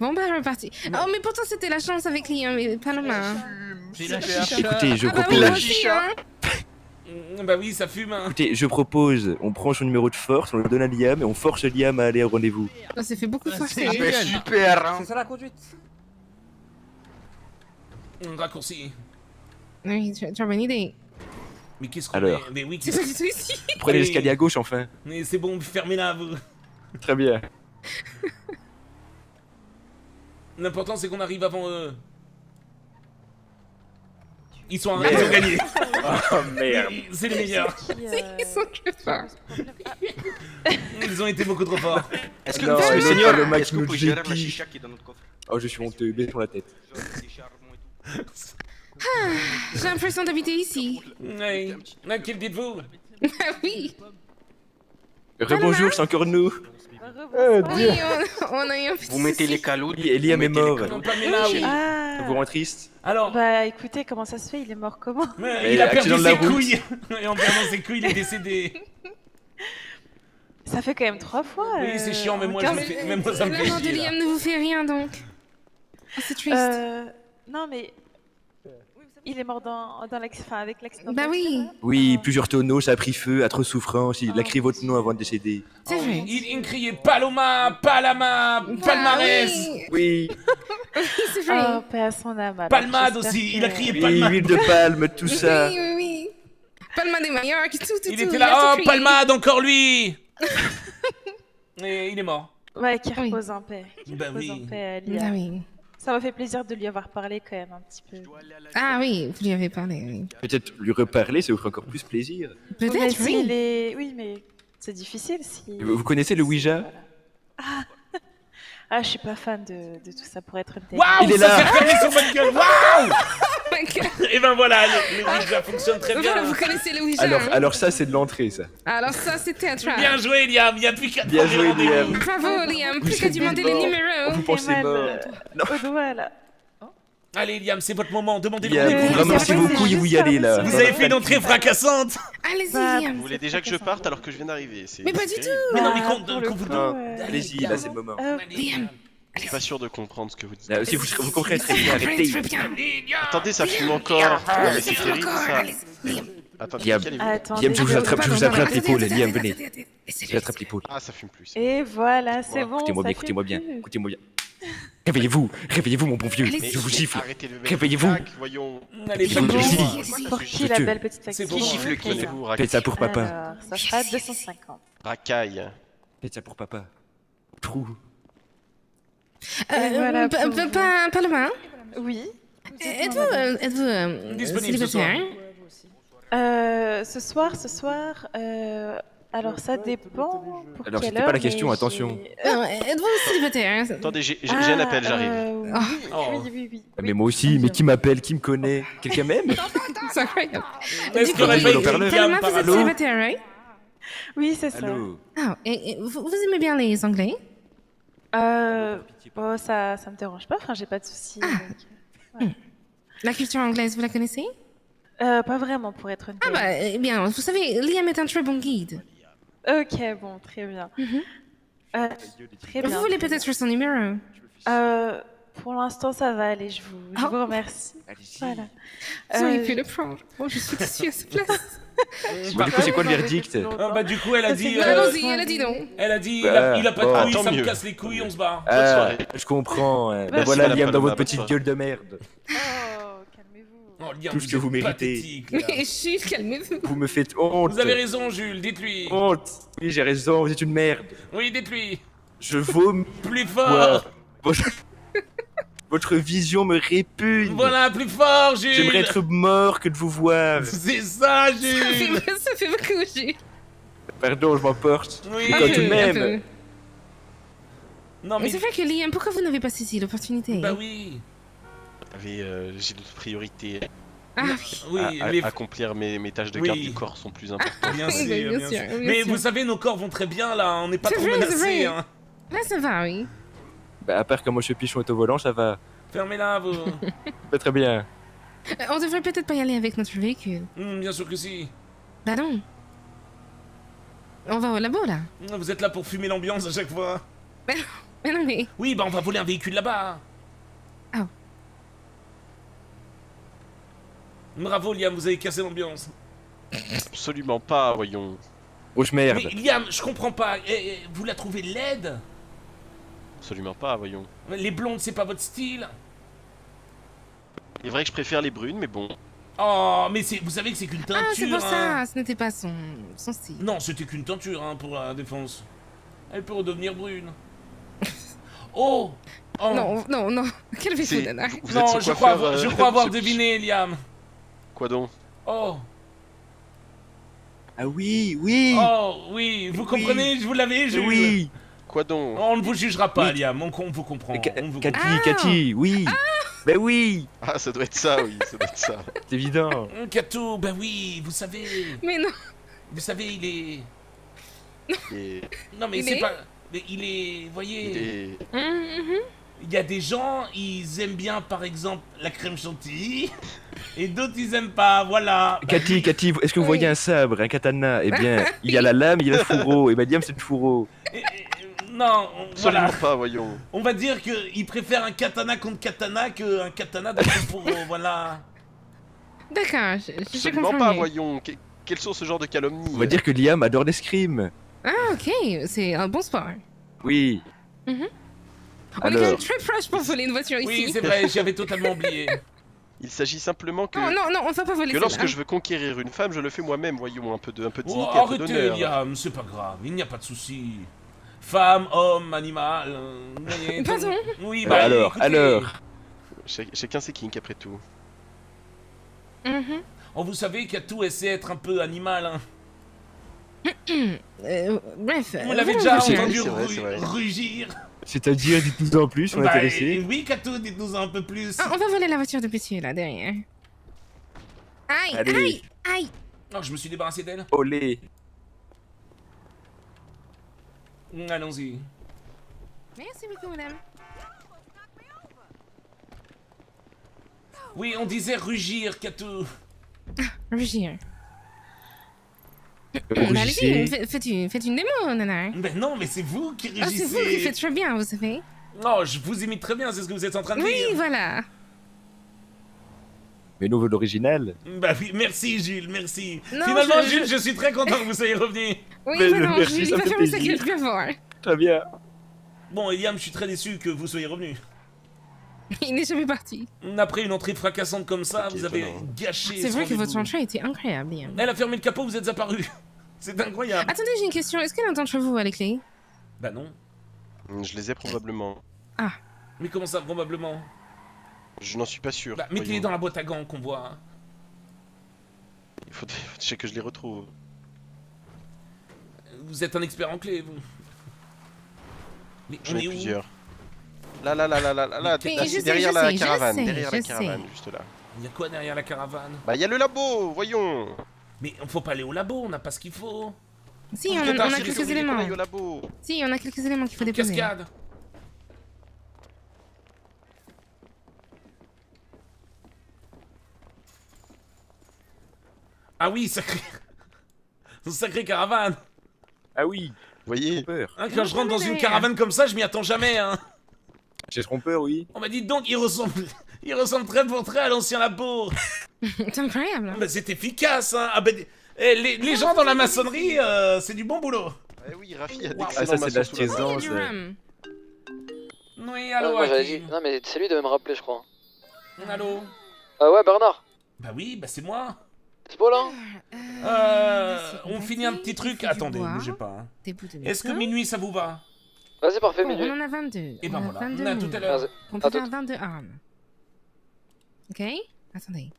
Bon bah, reparti. Oh, mais pourtant, c'était la chance avec Liam et Paloma. C'est la Super. chicha. Écoutez, je Ah bah oui, propose. aussi, hein. Mm, Bah oui, ça fume. Hein. Écoutez, je propose, on prend son numéro de force, on le donne à Liam et on force Liam à aller au rendez-vous. Ça s'est fait beaucoup Ah, c'est Mais génial. super, hein. ça la conduite. Mm, Raccourci. Oui, tu as tu as bonne idée. Mais qu'est-ce qu'on Alors. Mais oui, C'est qu'est-ce pas du tout ici. Prenez l'escalier à gauche enfin. Mais c'est bon, fermez-la, vous. Très bien. [laughs] L'important, c'est qu'on arrive avant eux. Ils sont Merde. ils ont gagné. [laughs] Oh merde. Mais C'est les meilleurs. Ils sont que ça. [laughs] Ils ont été beaucoup trop forts. Est-ce que, Non, l'autre, Seigneur, le nous la chicha qui est dans notre coffre Oh, je suis honteux, baisse-moi la tête. [laughs] Ah, J'ai l'impression d'habiter ici. Oui. Ah, Quel dites-vous? Ah oui. Rebonjour, c'est encore nous. Eh, Oui, on, on a eu un petit Vous mettez les calots. Oui, et Liam est mort. Ah. Ça vous rend triste Alors, Bah écoutez, comment ça se fait? Il est mort comment? Mais il a perdu de ses couilles. [laughs] Et en perdant ses couilles, il est décédé. [laughs] Ça fait quand même trois fois. Oui, c'est euh, chiant, mais moi, je me 15 fais- même moi, ça me fait mort de chier. là. Liam ne vous fait rien donc. Oh, c'est triste. Euh, non mais il est mort dans, dans enfin, avec l'accident. Bah oui. hein Oui, plusieurs tonneaux, ça a pris feu, atroce souffrance, il a crié votre nom avant de décéder. C'est Oh, vrai. Il, il criait Paloma, Palama, Palmarès. Ah, Oui, oui, c'est vrai. Oh, paix à son âme. Palmade aussi, que- il a crié oui, Palmade. huile de palme, tout ça. Oui, oui, oui. Palma de Mallorca, tout, tout, Il était là, oh, crié. Palmade, encore lui [laughs] Et il est mort. Ouais, qui Oui. repose en paix. Qui Bah repose oui. en paix, Ah Liam. oui. Ça m'a fait plaisir de lui avoir parlé quand même un petit peu. Ah oui, vous lui avez parlé, oui. Peut-être lui reparler, ça vous ferait encore plus plaisir. Peut-être, oui. est- Oui, mais c'est difficile si. Vous connaissez le Ouija? Ah, je suis pas fan de, de tout ça pour être honnête. Waouh Il est là. sur votre gueule, [laughs] waouh Ok. [laughs] Et ben voilà, le, le Ouija fonctionne très bien. Voilà, vous connaissez le Ouija. alors, hein. alors ça, c'est de l'entrée, ça. Alors ça, c'est théâtral. Bien joué, Liam, il n'y a plus qu'à Bien joué. Liam. Bravo, Liam. Plus qu'à demander les numéros. Vous pensez mal, mort. euh, Non. Au doigt, là. Allez, Liam, c'est votre moment, demandez le Liam, rendez-vous. vous ramassez vos couilles vous y allez, là. Vous avez fait une entrée fracassante Allez-y, Bah, Liam. Vous voulez déjà que je parte alors que je viens d'arriver Mais pas du tout. Mais non, mais Bah, qu'on vous euh, Allez-y, là, c'est le moment. euh, Liam. Je suis pas sûr de comprendre ce que vous dites. Là aussi, vous, vous comprenez très bien, Tu veux arrêtez. bien Attendez, ça fume encore. Non, mais c'est terrible ça. Attendez, Liam. je vous attrape, je vous attrape l'épaule, Liam, venez. Je attrape l'épaule. Ah, ça fume plus. Et voilà, c'est bon. Écoutez-moi bien, écoutez-moi bien, écoutez-moi bien. Réveillez-vous, réveillez-vous, mon bon vieux. Je vous gifle. Réveillez-vous. Vous gifle Pour qui la belle petite C'est facture bon, Qui gifle qui Faites Vous ça pour papa. Ça sera 250. Racaille. Faites ça pour papa. Trou. Euh, voilà pour pa- Paloma, Oui. Êtes-vous euh, êtes-vous, euh, Disponible ce célibataire? Euh, ce soir, ce soir, euh, alors ça dépend pour Alors, c'était pas la question, attention. Êtes-vous célibataire? Attendez, j'ai Ah, un appel, j'arrive. euh, Oh. oui, oui, oui, oui. Ah, Mais moi aussi, mais qui m'appelle Qui me connaît? Quelqu'un même? [laughs] C'est incroyable. Est-ce coup, pas Liam, une vous êtes célibataire, right? Oui, c'est ça. Ah, et, et vous, vous aimez bien les Anglais? Euh, bon, ça, ça me dérange pas, enfin, j'ai pas de soucis. avec- Ah. Hmm. La culture anglaise, vous la connaissez? Euh, pas vraiment, pour être honnête. Ah bah, eh bien, vous savez, Liam est un très bon guide. Ok, bon, très bien. Euh, très bien. Vous voulez peut-être son numéro? Euh, pour l'instant, ça va aller, je vous, je Oh. vous remercie. Voilà. Vous auriez Euh, pu le prendre. Oh, je suis déçue à sa place. Bon, [laughs] du coup, c'est quoi le verdict Ah, bah, du coup, elle a dit. Non, euh, Allons-y, elle a dit non. Elle a dit, il Bah, a, il a pas bon. de couilles, Ah, ça me mieux. casse les couilles, on se barre. Ah, je comprends. Ben Merci, voilà, Liam, dans votre petite gueule de merde. Oh, calmez-vous. Oh, Liam, Tout ce que vous méritez. Mais [laughs] chut, calmez-vous. Vous me faites honte. Vous avez raison, Jules, dites-lui. Honte. Oui, j'ai raison, vous êtes une merde. Oui, dites-lui. Je vomis. Plus fort. Votre... Votre vision me répugne. Voilà, plus fort, Jules. J'aimerais être mort que de vous voir. C'est ça, Ça fait, Jules. ça fait beaucoup, Jules. Pardon, je m'emporte. Oui. Mais quand tout de même. Non, Mais mais. c'est vrai que Liam, pourquoi vous n'avez pas saisi l'opportunité Bah oui. Mais, euh, j'ai d'autres priorités. Ah oui. Oui, À- à- les- Accomplir mes, mes tâches de Oui. garde du corps sont plus importantes. Bien [laughs] Oui, sûr, bien bien sûr, Mais sûr. vous savez, nos corps vont très bien là, on n'est pas trop menacés. Hein. Là, ça va, oui. Bah, à part quand moi je pichon est au volant, ça va. Fermez-la, vous. [laughs] Pas très bien. Euh, On devrait peut-être pas y aller avec notre véhicule. Hum, bien sûr que si. Bah non. On va au labo, là. Vous êtes là pour fumer l'ambiance à chaque fois. Mais non, mais... Oui, bah on va voler un véhicule là-bas. Ah. Bravo, Liam, vous avez cassé l'ambiance. Absolument pas, voyons. Grosse merde. Mais Liam, je comprends pas. Eh, eh, vous la trouvez laide? Absolument pas, voyons. Les blondes, c'est pas votre style Il est vrai que je préfère les brunes, mais bon. Oh, mais c'est, vous savez que c'est qu'une teinture. Ah, c'est pour hein. ça, ce n'était pas son, son style. Non, c'était qu'une teinture hein, pour la défense. Elle peut redevenir brune. [laughs] oh, oh. Non, non, non. [laughs] C'est- vous êtes Non, je crois, avoir- euh, je crois avoir [laughs] deviné, Liam. Quoi donc? Oh, Ah oui, oui. oh, oui, vous comprenez, je vous l'avais, Jules. Oui. Quoi donc On ne vous jugera pas, Oui. Liam, on, on vous comprend. Ca- on vous Cathy. Cathy, oui. Ben oui. Ah, ça doit être ça, oui, ça doit être ça. [laughs] C'est évident. Hum, Kato, ben oui, vous savez, Mais non. vous savez, il est... Et Non, mais Il c'est est pas... Mais il est... il Voyez, est... Mhm. il y a des gens, ils aiment bien, par exemple, la crème chantilly, et d'autres, ils aiment pas, voilà. Cathy, Cathy, est-ce que vous voyez un sabre, un katana? Eh bien, [laughs] il y a la lame, il y a le fourreau. Et ben Liam, c'est le fourreau. Et- et- non, on- Absolument voilà. pas, voyons. On va dire qu'il préfère un katana contre katana qu'un katana dans son fourreau, voilà. D'accord, je, je Absolument comprends pas, voyons. Que- Quels sont ce genre de calomnies On va dire que Liam adore l'escrime. Ah, ok, c'est un bon sport. Oui. Mhm. On est quand même Alors, très proche pour voler une voiture Oui, ici. c'est vrai, j'y avais totalement oublié. [laughs] Il s'agit simplement que... Non, non, non, on va pas voler Que lorsque celle-là. je veux conquérir une femme, je le fais moi-même, voyons, un peu de, un peu de Oh, dignité, un peu arrêtez, d'honneur. Liam, c'est pas grave, il n'y a pas de souci. Femme, homme, animal. Pardon Oui, bah alors, écoutez, alors. Ch- Chacun ses kinks, après tout. Mhm. Oh, vous savez qu'Atou essaie d'être un peu animal. Hein. Euh, bref. Vous l'avez déjà entendu vrai, vrai. rugir C'est-à-dire, dites-nous en plus, on est Bah, intéressé. Oui, Kato, dites-nous un peu plus. Ah, on va voler la voiture de monsieur là derrière. Aïe, Allez. aïe, aïe. Oh, je me suis débarrassé d'elle. Olé. Mm, Allons-y. Merci beaucoup, madame. Oui, on disait rugir, Kato. [laughs] Rugir. Euh, Bah, allez-y, rugissez. faites, une, faites une démo, nana? Ben non, mais c'est vous qui Ah, c'est rugissez. vous qui faites très bien, vous savez. Non, je vous imite très bien, c'est ce que vous êtes en train de Oui, dire. voilà. Mais nous, veut l'original. Bah oui, merci Jules, merci. Non, Finalement, je- Jules, je- je suis très content que vous soyez revenu. Oui, [laughs] Mais voilà, merci, je ça vais fait plaisir. gueule plus fort. Très bien. Bon, Eliam, je suis très déçu que vous soyez revenu. [laughs] Il n'est jamais parti. Après une entrée fracassante comme ça, vous avez étonnant. gâché. C'est ce vrai que votre entrée était incroyable, Liam. Elle a fermé le capot, vous êtes apparu. [laughs] C'est incroyable. Attendez, j'ai une question. Est-ce qu'elle entend chez vous les clés Bah non. Je les ai probablement. Ah, Mais comment ça, probablement? Je n'en suis pas sûr. Bah, mettez-les dans la boîte à gants qu'on voit. hein. Il faut [laughs] que je les retrouve. Vous êtes un expert en clé, vous. Mais J'en on ai est où plusieurs. Là, là, là, là, là, là, là, sais, derrière la sais, caravane, sais, derrière la caravane, juste là. Il y a quoi derrière la caravane? Bah, il y a le labo, voyons. Mais faut pas aller au labo, on n'a pas ce qu'il faut. Si, on, on a c'est quelques éléments. Si, on a quelques éléments qu'il faut déposer. Cascade. Ah oui, sacré. sacré caravane. Ah oui. Vous voyez Hein, quand je rentre dans une caravane comme ça, je m'y attends jamais. Hein. J'ai trompeur, oui. On m'a dit donc, il ressemble, il ressemble très pour très à l'ancien labo. [laughs] C'est incroyable. Bah, c'est efficace. Hein. Ah, bah, eh, les, les gens dans la maçonnerie, euh, c'est du bon boulot. Eh oui, Rafi a Ah, ça, c'est de la Oh, stiésance. Oui, Ah, allô, moi, dit- Non, mais c'est lui de me rappeler, je crois. Allô Ah ouais, Bernard Bah oui, bah c'est moi. C'est pas là Euh, on finit un petit truc. Attendez, bois, bougez pas. hein. Est-ce que minuit ça vous va? Vas-y, parfait, minuit. on en a 22. Et ben on a voilà, 22 on a tout à l'heure. On peut faire 22 armes. Ok? Attendez.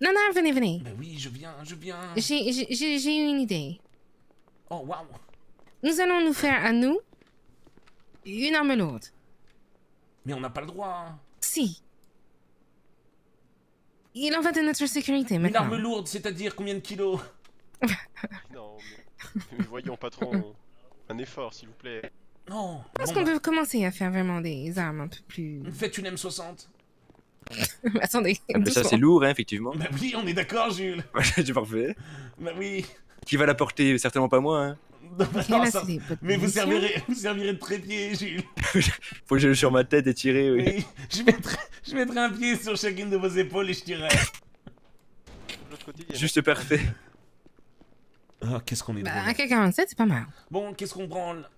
Non, non, venez, venez. Bah oui, je viens, je viens. J'ai j'ai- j'ai- j'ai une idée. Oh waouh. Nous allons nous faire à nous une arme lourde. Mais on n'a pas le droit. hein. Si. Il en va de notre sécurité Une maintenant. arme lourde, c'est-à-dire combien de kilos [laughs] Non, mais, mais voyons, patron. Un effort, s'il vous plaît. Non. Je pense Bon, qu'on bah, peut commencer à faire vraiment des armes un peu plus. Faites une M60. [laughs] Attendez. Ah, mais ça, c'est lourd, hein, effectivement. Bah oui, on est d'accord, Jules. [laughs] c'est parfait. Bah oui. Qui va la porter? Certainement pas moi, hein. Non, ça- Mais vous servirez, vous servirez de trépied, Jules. [laughs] Faut que je le sur ma tête et tirer, oui. Oui, je mettrai, je mettrai un pied sur chacune de vos épaules et je tirerai. Côté, a Juste parfait. Ah, qu'est-ce qu'on est Bah, drôle. un K47, c'est pas mal. Bon, qu'est-ce qu'on branle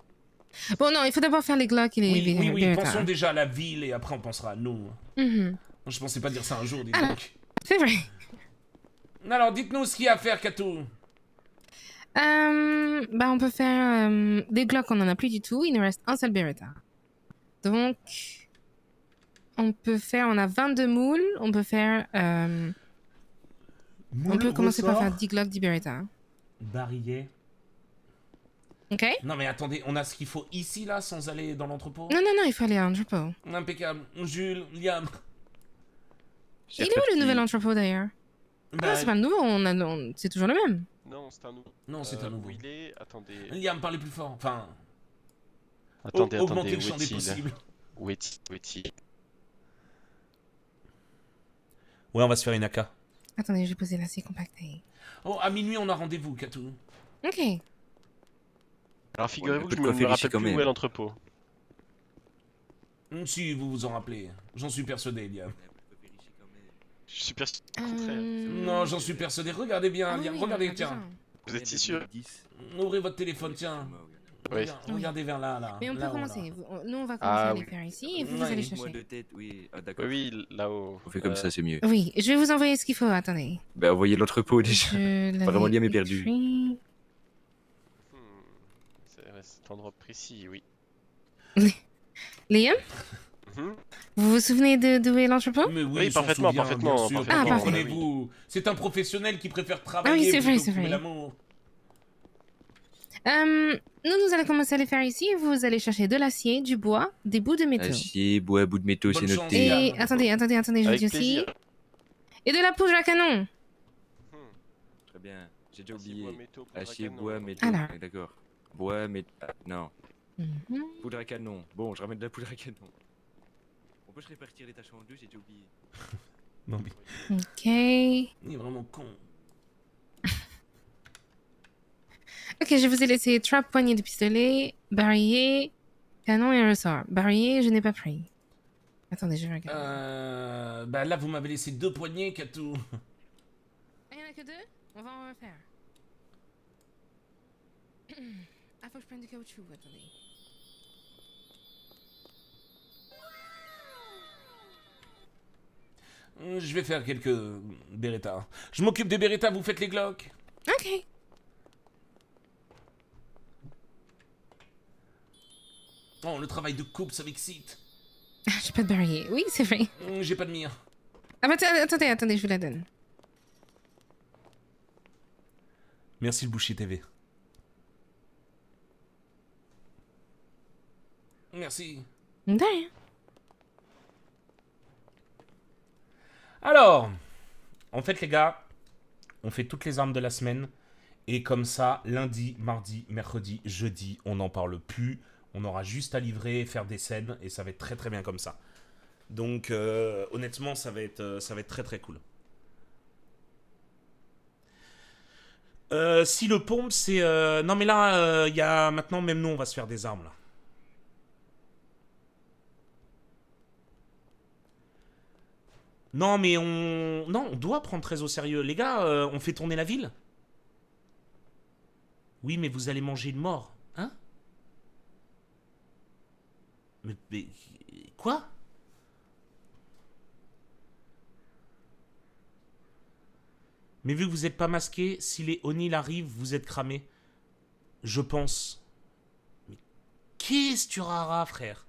Bon, non, il faut d'abord faire les Glocks et les Oui, oui, oui, pensons déjà à la ville et après on pensera à nous. Mhm. Je pensais pas dire ça un jour, dis Alors. donc. C'est vrai. Alors, dites-nous ce qu'il y a à faire, Katou. Euh, bah, on peut faire euh, des Glocks, on en a plus du tout. Il nous reste un seul Beretta. Donc, on peut faire, on a 22 moules. On peut faire. euh, on peut commencer par faire 10 Glocks, 10 Beretta. Barillet. Ok Non, mais attendez, on a ce qu'il faut ici, là, sans aller dans l'entrepôt? Non, non, non, il faut aller à l'entrepôt. Impeccable. Jules, Liam. Il est où le nouvel entrepôt d'ailleurs? Bah, Ah, c'est pas nouveau, on a, on- c'est toujours le même. Non, c'est un nouveau. Non, c'est Euh, un nouveau. Il est Attendez. Liam, parlez plus fort. Enfin, Attendez, au- augmentez attendez, le champ où des est-il? possibles. Où est-il? Où est-il? Ouais, on va se faire une AK. Attendez, je vais poser l'acier compacté. Oh, à minuit, on a rendez-vous, Katou. Ok. Alors figurez-vous Ouais, que je me, me rappelle plus même. où est l'entrepôt. Hum, Si, vous vous en rappelez. J'en suis persuadé, Liam. Je suis persuadé Euh, du contraire. Non, j'en suis persuadé. Regardez bien, Ah oui, Liam. oui, Regardez, tiens. besoin. Vous êtes si sûr Ouvrez votre téléphone, tiens. Oui. Regarde- Regardez vers là, là. Mais on peut commencer. Nous, on va commencer Ah, à les faire ici et vous, Ouais. allez chercher. de tête, oui. Ah, d'accord. Oui, oui, là-haut. On fait comme Euh, ça, c'est mieux. Oui, je vais vous envoyer ce qu'il faut. Attendez. Bah, envoyez l'entrepôt déjà. Je l'avais Vraiment, Liam est perdu. hmm, C'est cet endroit précis, oui. [laughs] Liam Mhm. Vous vous souvenez de d'où est l'entrepôt Mais oui, parfaitement, souvient, parfaitement, parfaitement. Ah, parfait. Comprenez-vous, c'est un professionnel qui préfère Ah travailler oui, c'est vrai, c'est vrai. l'amour. Euh, nous, nous allons commencer à les faire ici. Vous allez chercher de l'acier, du bois, des bouts de métaux. Acier, bois, bout de métaux, c'est noté. Et attendez, attendez, attendez, je dis aussi. Et de la poudre à canon. Très bien. J'ai déjà oublié. Acier, bois, métaux. Alors. Ouais, D'accord. Bois, métaux. ah, non. Mhm. Poudre à canon. Bon, je ramène de la poudre à canon. On peut se répartir les tâches en deux, j'ai déjà oublié. [laughs] Non mais, Ok. il est vraiment con. [laughs] Ok, je vous ai laissé trap, poignée de pistolet, barillet, canon et ressort. Barillet, je n'ai pas pris. Attendez, je vais regarder. Euh, bah là, vous m'avez laissé deux poignées, Katou. Ah, il n'y en a que deux? On va en refaire. [coughs] ah, faut que je prenne du caoutchouc, attendez. Je vais faire quelques Beretta. Je m'occupe des Beretta, vous faites les Glock. Ok. Oh, le travail de coupe, ça m'excite. J'ai pas de barillet. Oui, c'est vrai. Hum, J'ai pas de mire. Ah bah attendez, attendez, attendez, je vous la donne. Merci le boucher TV. Merci. De rien. Alors, en fait, les gars, on fait toutes les armes de la semaine. Et comme ça, lundi, mardi, mercredi, jeudi, on n'en parle plus. On aura juste à livrer, faire des scènes. Et ça va être très très bien comme ça. Donc, euh, honnêtement, ça va, être, euh, ça va être très très cool. Euh, si le pompe, c'est... Non, mais là, il y a... Maintenant, même nous, on va se faire des armes, là. Non, mais on... Non, on doit prendre très au sérieux. Les gars, euh, on fait tourner la ville Oui, mais vous allez manger une mort, hein? Mais. Quoi? Mais vu que vous n'êtes pas masqué, si les O'Neill arrivent, vous êtes cramé. Je pense. Mais qu'est-ce que tu rara, frère?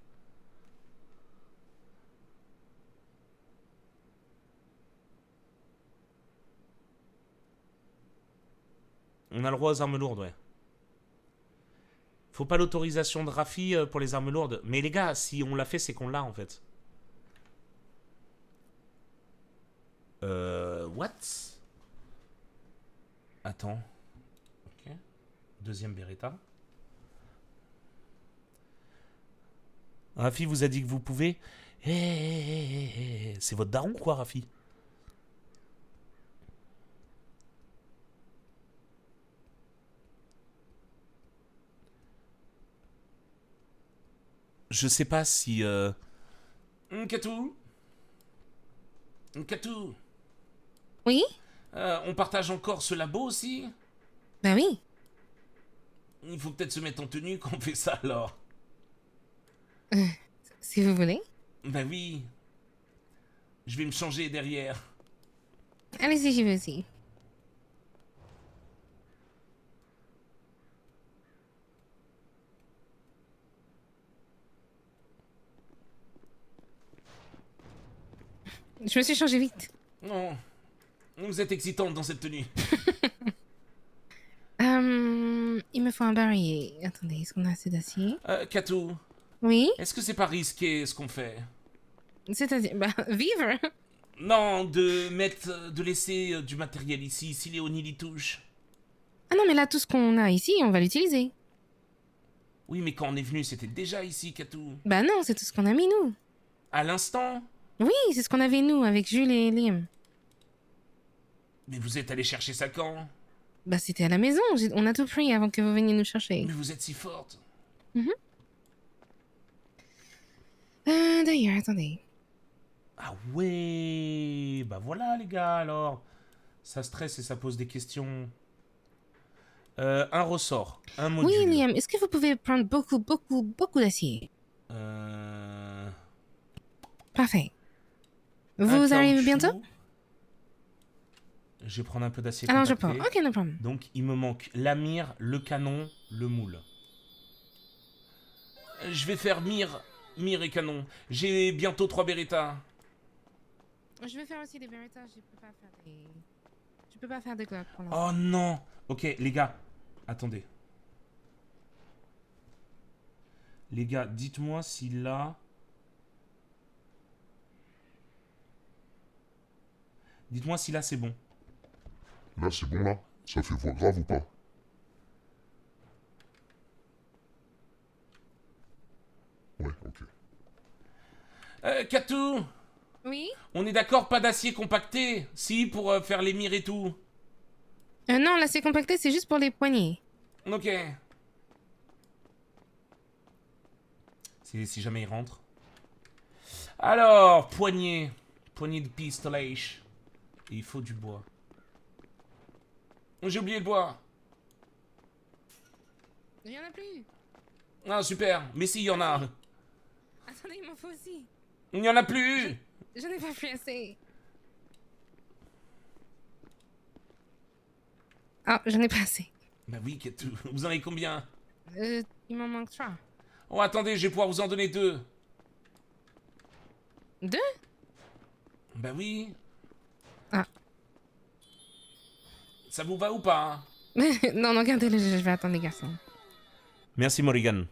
On a le droit aux armes lourdes, ouais. Faut pas l'autorisation de Rafi euh, pour les armes lourdes. Mais les gars, si on l'a fait, c'est qu'on l'a en fait. Euh. What? Attends. Ok. Deuxième Beretta. Rafi vous a dit que vous pouvez. Eh, eh, eh, eh, C'est votre daron quoi, Rafi Je sais pas si. Euh... Nkatou Nkatou Oui? Euh, On partage encore ce labo aussi? Bah oui. Il faut peut-être se mettre en tenue quand on fait ça alors. Euh, [laughs] si vous voulez. Bah oui. Je vais me changer derrière. Allez-y, j'y vais aussi. Je me suis changé vite. Non. Vous êtes excitante dans cette tenue. [laughs] Euh, il me faut un barillet. Attendez, est-ce qu'on a assez d'acier? Euh, Katou, Oui? Est-ce que c'est pas risqué ce qu'on fait? C'est-à-dire, bah, [laughs] vivre Non, de mettre, de laisser euh, du matériel ici, si Léonie y touche. Ah non, mais là, tout ce qu'on a ici, on va l'utiliser. Oui, mais quand on est venu, c'était déjà ici, Katou. Bah non, c'est tout ce qu'on a mis, nous. À l'instant? Oui, c'est ce qu'on avait, nous, avec Jules et Liam. Mais vous êtes allé chercher ça quand? Bah, c'était à la maison. On a tout pris avant que vous veniez nous chercher. Mais vous êtes si forte. Mhm. Euh, D'ailleurs, attendez. Ah ouais Bah voilà, les gars, alors. Ça stresse et ça pose des questions. Euh, un ressort, un module. Oui, Liam, est-ce que vous pouvez prendre beaucoup, beaucoup, beaucoup d'acier? Euh... Parfait. Vous arrivez bientôt? Je vais prendre un peu d'acier Alors, je prends. Ok, no problem. Donc, il me manque la mire, le canon, le moule. Je vais faire mire, mire et canon. J'ai bientôt trois Beretta. Je vais faire aussi des Beretta. Je peux pas faire des. Je peux pas faire des Glock pour l'instant. Oh non Ok, les gars, attendez. Les gars, dites-moi si là... Dites-moi si là c'est bon. Là, c'est bon, là Ça fait voix grave ou pas? Ouais, ok. Euh, Katou Oui? On est d'accord, pas d'acier compacté? Si, pour euh, faire les mires et tout. Euh, non, l'acier compacté, c'est juste pour les poignées. Ok. Si, si jamais il rentre. Alors, poignée. Poignée de pistolet. Et il faut du bois. J'ai oublié le bois. Il y en a plus. Ah, super. Mais si, il y en a. Attendez, il m'en faut aussi. Il n'y en a plus. Je n'ai pas pris assez. Ah, j'en ai pas assez. Bah oui. Vous en avez combien? Euh, il m'en manque trois. Oh, attendez, je vais pouvoir vous en donner deux. Deux? Bah oui. Ah. Ça vous va ou pas [laughs] non, non, gardez-le, je je vais attendre les garçons. Merci Morrigan.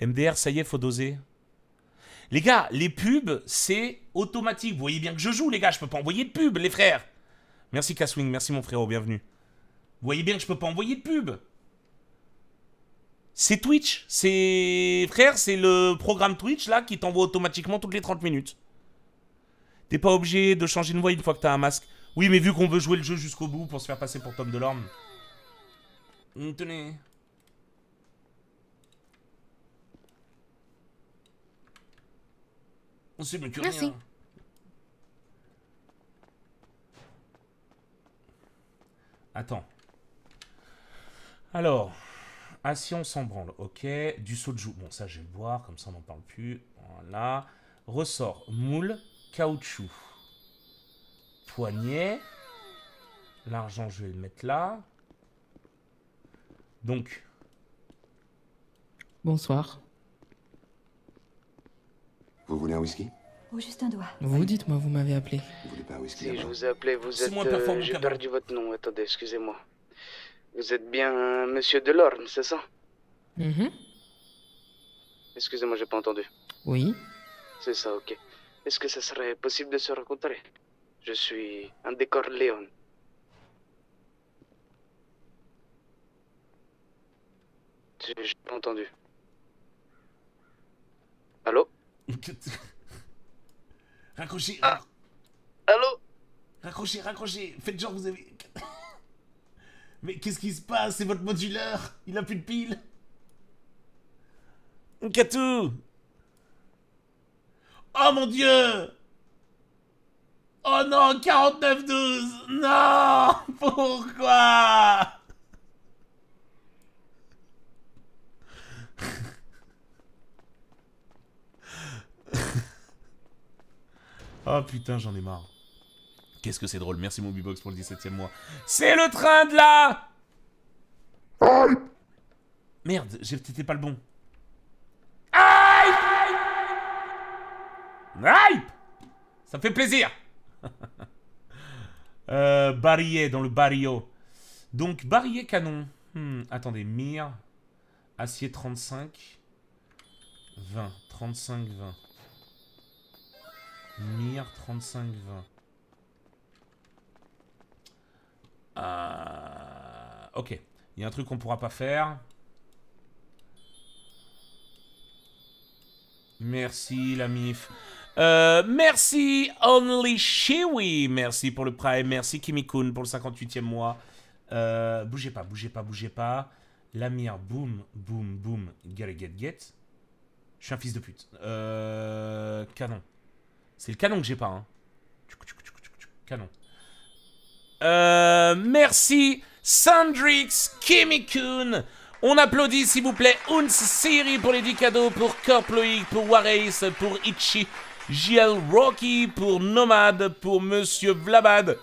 MDR, ça y est, faut doser. Les gars, les pubs, c'est automatique. Vous voyez bien que je joue, les gars. Je peux pas envoyer de pub, les frères. Merci Caswing, merci mon frérot, bienvenue. Vous voyez bien que je peux pas envoyer de pub. C'est Twitch. C'est. Frère, c'est le programme Twitch là qui t'envoie automatiquement toutes les 30 minutes. T'es pas obligé de changer de voix une fois que t'as un masque. Oui, mais vu qu'on veut jouer le jeu jusqu'au bout pour se faire passer pour Tom Delorme. Hum, Tenez. On sait mieux que Merci. rien. Attends. Alors, assis on s'en branle, ok. Du soju, bon ça je vais le boire, comme ça on n'en parle plus. Voilà. Ressort, moule, caoutchouc. Poignet. L'argent je vais le mettre là. Donc, Bonsoir. Vous voulez un whisky? Oh, juste un doigt. Vous dites-moi, vous m'avez appelé. Vous voulez pas un whisky Si je vous ai appelé, vous êtes. euh, performant J'ai perdu votre nom, attendez, excusez-moi. Vous êtes bien euh, Monsieur Delorme, c'est ça? Mhm. Excusez-moi, j'ai pas entendu. Oui. C'est ça, ok. Est-ce que ça serait possible de se rencontrer? Je suis un décor Léon. J'ai j'ai pas entendu. Allô? [laughs] Raccrochez. Ah. Allô? Raccrochez, raccrochez. Faites genre vous avez. Mais qu'est-ce qui se passe? C'est votre modulaire. Il a plus de piles Katou. Oh mon dieu! Oh non 49-12 Non! [laughs] Pourquoi? [laughs] Oh putain, j'en ai marre. Qu'est-ce que c'est drôle. Merci mon B-Box pour le 17ème mois. C'est le train de là Merde, j'ai peut-être pas le bon. Aïe Aïe Ça me fait plaisir [laughs] euh, Barillet, dans le barrio. Donc, barillet canon. Hmm, attendez, mire. Acier 35. 20. 35, 20. Mire 35, 20. Euh, ok. Il y a un truc qu'on pourra pas faire. Merci la mif. Euh, merci Only Shiwi. Merci pour le prime. Merci Kimikun pour le 58e mois. Euh, bougez pas, bougez pas, bougez pas. Lamir, boum, boum, boum. Get, get, get. Je suis un fils de pute. Canon. C'est le canon que j'ai pas, hein. Canon. Euh, merci Sandrix Kimikun. On applaudit s'il vous plaît Uns Siri pour les 10 cadeaux, pour Corploïc, pour Wareis, pour Ichi, JL Rocky, pour Nomad, pour Monsieur Vlabad,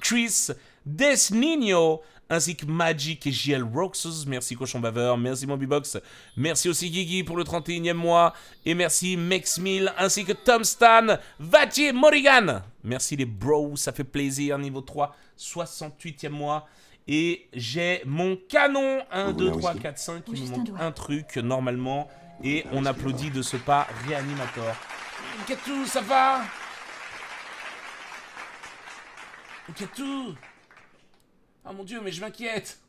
Chris, Des Nino, ainsi que Magic et JL Roxus. Merci Cochon Baveur, merci Mobibox, merci aussi Guigui pour le 31e mois, et merci Mexmil, ainsi que Tom Stan, Vatier Morrigan. Merci les bros, ça fait plaisir, niveau 3, 68e mois. Et j'ai mon canon 1, Vous 2, voulez un 3, whisky 4, 5. Il Juste me un manque un truc normalement. Et on applaudit de ce pas réanimateur. Katou, ça va? Katou Ah mon dieu, mais je m'inquiète.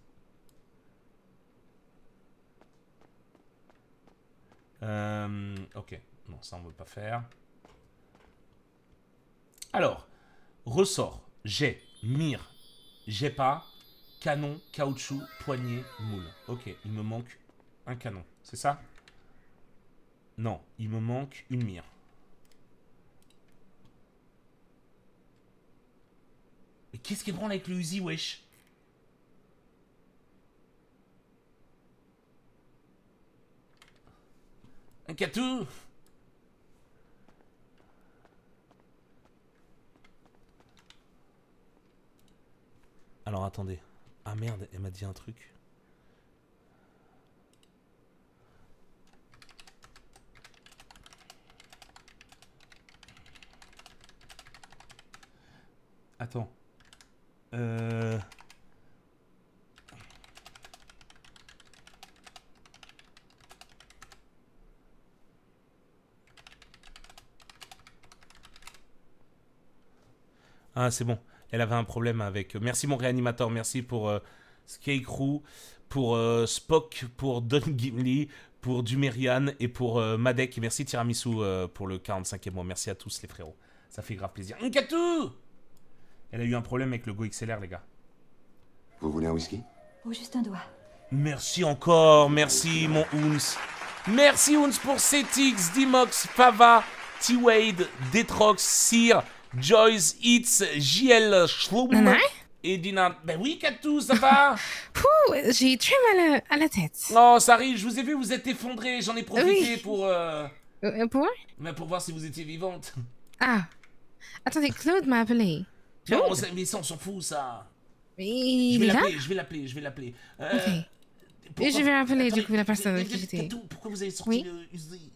Euh, ok, non, ça on veut pas faire. Alors, ressort, j'ai, mire, j'ai pas, canon, caoutchouc, poignée, moule. Ok, il me manque un canon, c'est ça? Non, il me manque une mire. Mais qu'est-ce qui branle avec le Uzi, wesh? Alors attendez. Ah merde, elle m'a dit un truc. Attends. Euh... Ah, c'est bon. Elle avait un problème avec. Merci mon réanimateur. Merci pour euh, Skycrew, pour euh, Spock, pour Don Gimli, pour Dumerian et pour euh, Madek. Et merci Tiramisu euh, pour le 45e mois. Merci à tous les frérots. Ça fait grave plaisir. Nkatou Elle a eu un problème avec le Go XLR, les gars. Vous voulez un whisky? Oh, juste un doigt. Merci encore, merci mon Oons. Merci Oons pour Cetix, Dimox, Fava, T-Wade, Detrox, Cyr, Joyce, Hitz, JL, Schloum Nana et Dina. Ben oui, Katou, ça va? [laughs] Pouh, j'ai très mal à- à la tête. Non, ça arrive, je vous ai vu, vous êtes effondré, j'en ai profité Oui. pour... Euh... Euh, pour ben, pour voir si vous étiez vivante. Ah. Attendez, Claude m'a appelé. Non, Claude? ça- mais ça, on s'en fout, ça. Il je vais l'appeler, je vais l'appeler, je vais l'appeler. Euh, Ok. pourquoi- Et je vais rappeler du coup la personne mais- qui j'étais. Pourquoi vous avez sorti Oui. le Uzi?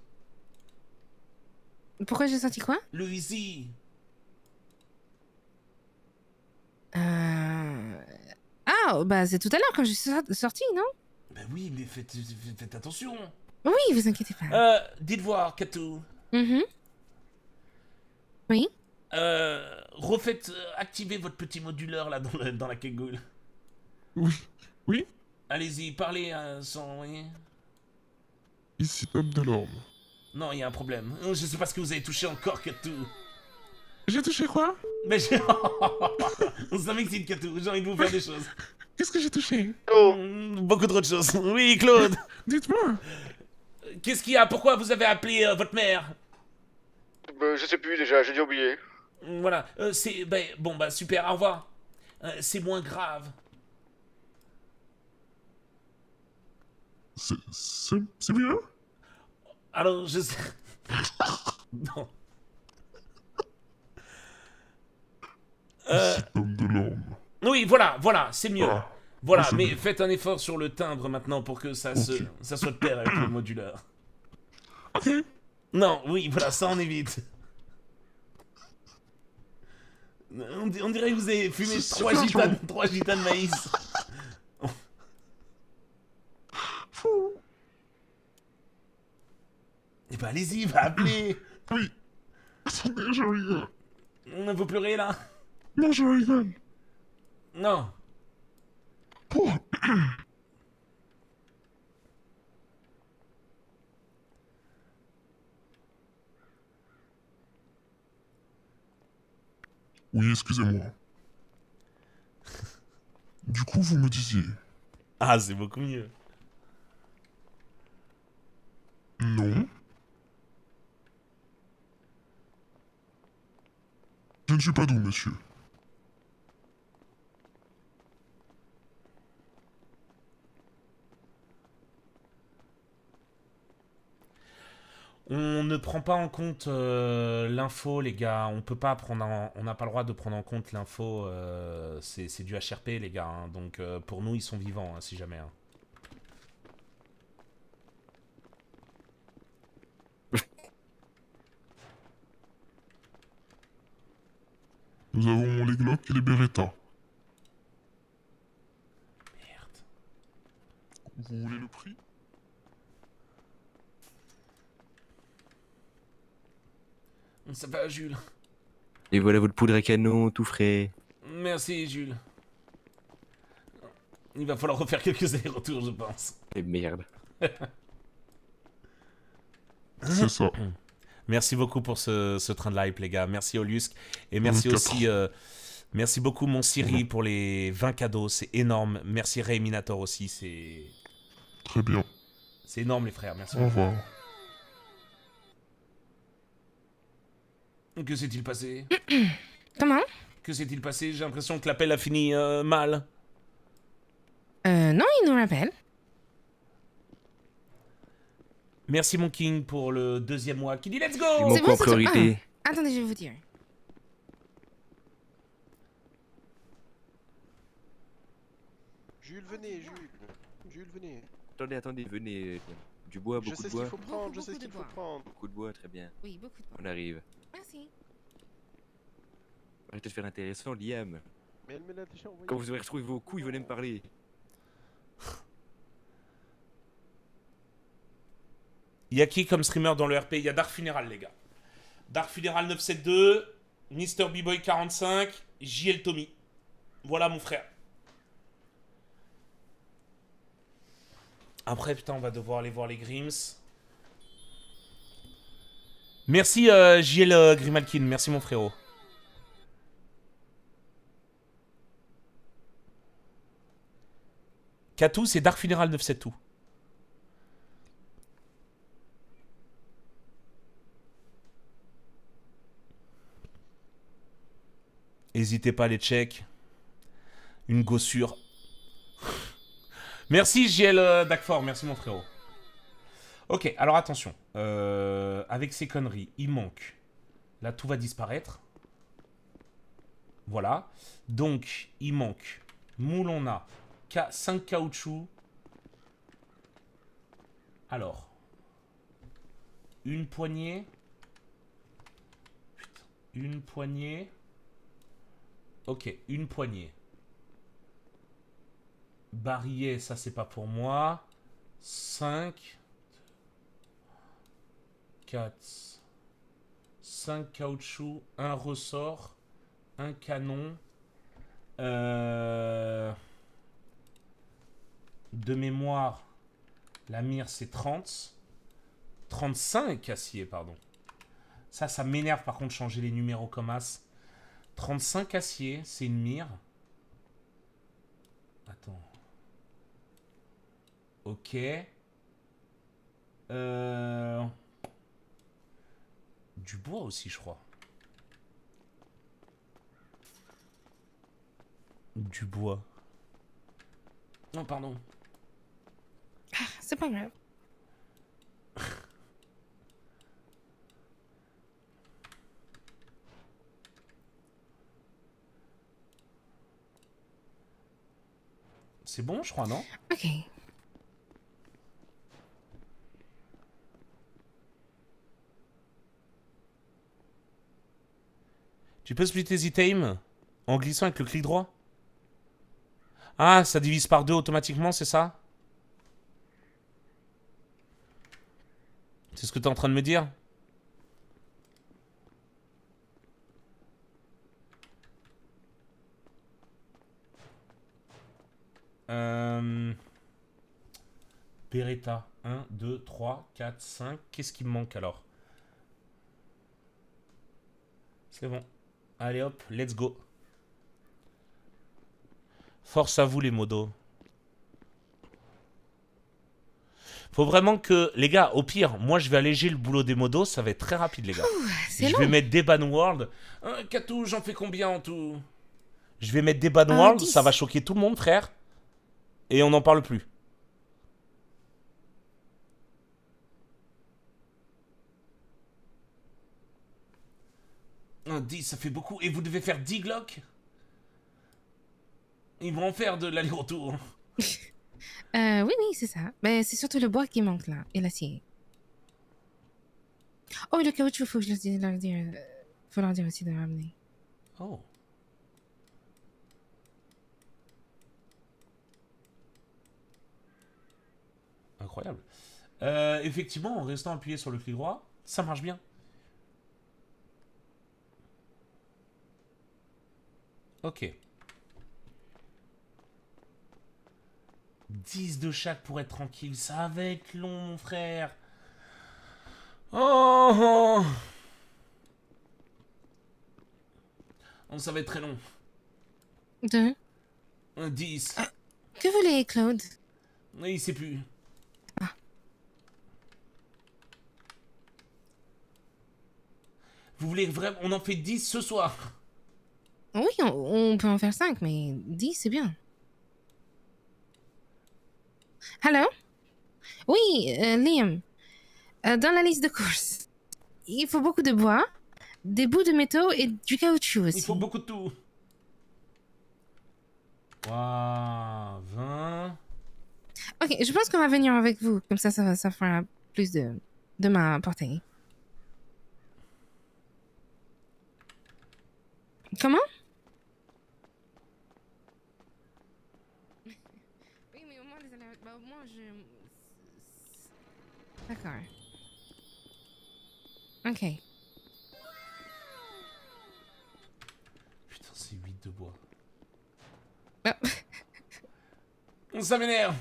Pourquoi j'ai sorti quoi? Le Uzi Euh... Ah, bah c'est tout à l'heure quand je suis sor- sortie, non? Ben oui, mais faites, faites- faites attention. Oui, vous inquiétez pas. Euh, dites voir, Katou. Mhm. Oui Euh, refaites euh, activer votre petit moduleur là dans, le- dans la cagoule. Oui. Oui Allez-y, parlez euh, sans. oui. Ici Homme de l'Orme. Non, il y a un problème. Euh, Je sais pas ce que vous avez touché encore, Katou. J'ai touché quoi? Mais j'ai. [laughs] On s'excite, Katou. J'ai envie de vous faire des choses. Qu'est-ce que j'ai touché? Mm, Beaucoup trop de choses. Oui, Claude. [laughs] Dites-moi. Qu'est-ce qu'il y a? Pourquoi vous avez appelé euh, votre mère? Bah, je sais plus déjà, j'ai dû oublier. Mm, Voilà. Euh, c'est. Ben, bon, bah, super, au revoir. Euh, c'est moins grave. C'est- C'est c'est mieux? Alors, je sais. [laughs] non. Euh, Homme de l'Orme. oui, voilà, voilà, c'est mieux. Ah. Voilà, Ah, mais faites un effort sur le timbre maintenant pour que ça, se, ça soit de pair avec le moduleur. Non, oui, voilà, ça on évite. On, di- on dirait que vous avez fumé C'est trois super gitanes, chaud. trois gitanes maïs. Eh ben allez-y, va appeler. Oui. Attendez, je rigole. Vous pleurez là? Non, je rigole. Non. Oui, excusez-moi. Du coup, vous me disiez. Ah, c'est beaucoup mieux. Non. Je ne suis pas doux, monsieur. On ne prend pas en compte euh, l'info, les gars. On peut pas prendre, en- on n'a pas le droit de prendre en compte l'info. euh, c'est c'est du HRP, les gars. hein. Donc euh, pour nous, ils sont vivants, hein, si jamais. hein. [laughs] Nous avons les Glock et les Beretta. Vous voulez le prix? Ça va, Jules. Et voilà votre poudre à canon, tout frais. Merci, Jules. Il va falloir refaire quelques allers-retours, je pense. Et merde. C'est ça. Merci beaucoup pour ce, ce train de live, les gars. Merci Olusque. Et merci aussi. euh, merci beaucoup, mon Siri, pour les 20 cadeaux. C'est énorme. Merci Ray Minator aussi. C'est. Très bien. C'est énorme, les frères. Merci. Au revoir. Que s'est-il passé [clears throat] Comment Que s'est-il passé J'ai l'impression que l'appel a fini euh, mal. Euh, non, il nous rappelle. Merci, mon King, pour le deuxième mois qui dit Let's go C'est bon, c'est tout. Ah, attendez, je vais vous dire. Jules, venez, Jules. Jules, venez. Attendez, attendez, venez. Du bois, Je beaucoup sais de ce qu'il bois. faut prendre, je sais ce qu'il faut prendre. Beaucoup de bois, très bien. Oui, beaucoup de bois. On arrive. Merci. Arrêtez de faire intéressant, Liam. Mais elle me l'a déjà envoyé. Quand vous aurez retrouvé vos coups, venez me parler. Il y a qui comme streamer dans le RP Il y a Dark Funeral, les gars. Dark Funeral 972, Mr. B-Boy 45, JL Tommy. Voilà mon frère. Après, putain, on va devoir aller voir les Grims. Merci euh, JL euh, Grimalkin, merci mon frérot. Katou, c'est Dark Funeral 972. N'hésitez pas à les check. Une gossure. [laughs] merci JL euh, Dagfort, merci mon frérot. Ok, alors attention. Euh, avec ces conneries, il manque. Là, tout va disparaître. Voilà. Donc, il manque. Moule, on a 5 caoutchoucs. Alors. Une poignée. Putain, Une poignée. Ok, une poignée. Barillet, ça c'est pas pour moi. 5. 4. 5 caoutchoucs, un ressort, un canon. Euh, de mémoire, la mire c'est 30. 35 acier, pardon. Ça, ça m'énerve par contre changer les numéros comme as. 35 acier, c'est une mire. Attends. Ok. Euh... Du bois aussi, je crois. Du bois. Non, pardon. Ah, c'est pas grave. C'est bon, je crois, non? Ok. Tu peux splitter the time en glissant avec le clic droit? Ah, ça divise par deux automatiquement, c'est ça? C'est ce que tu es en train de me dire? Euh... Beretta. 1, 2, 3, 4, 5. Qu'est-ce qui me manque alors? C'est bon. Allez hop, let's go. Force à vous les modos. Faut vraiment que, les gars, au pire, moi je vais alléger le boulot des modos, ça va être très rapide les gars. c'est je vais mettre des ban world. Hein, Katou, j'en fais combien en tout? Je vais mettre des ban Un, world, 10. ça va choquer tout le monde frère. Et on n'en parle plus. Un 10, ça fait beaucoup. Et vous devez faire 10 Glock Ils vont en faire de l'aller-retour. [laughs] Euh, oui, oui, c'est ça. Mais c'est surtout le bois qui manque là, et l'acier. Oh, le caoutchouc, faut que je leur dise, leur dire, euh, faut leur dire aussi de ramener. Oh. Incroyable. Euh, effectivement, en restant appuyé sur le clic droit, ça marche bien. Ok. 10 de chaque pour être tranquille. Ça va être long, mon frère. Oh, oh. Oh, ça va être très long. Deux. Un 10. Que voulez, Claude? Oui, il sait plus. Vous voulez vraiment... On en fait 10 ce soir Oui, on, on peut en faire cinq, mais 10, c'est bien. Allô? Oui, euh, Liam. Euh, dans la liste de courses, il faut beaucoup de bois, des bouts de métaux et du caoutchouc aussi. Il faut beaucoup de tout. Waouh, 20... Ok, je pense qu'on va venir avec vous. Comme ça, ça, ça fera plus de, de ma portée. Comment Oui, mais au moins, les aléas- bah, au moins, je. D'accord. Ok. Putain, c'est 8 de bois. Ah. [laughs] Ça m'énerve.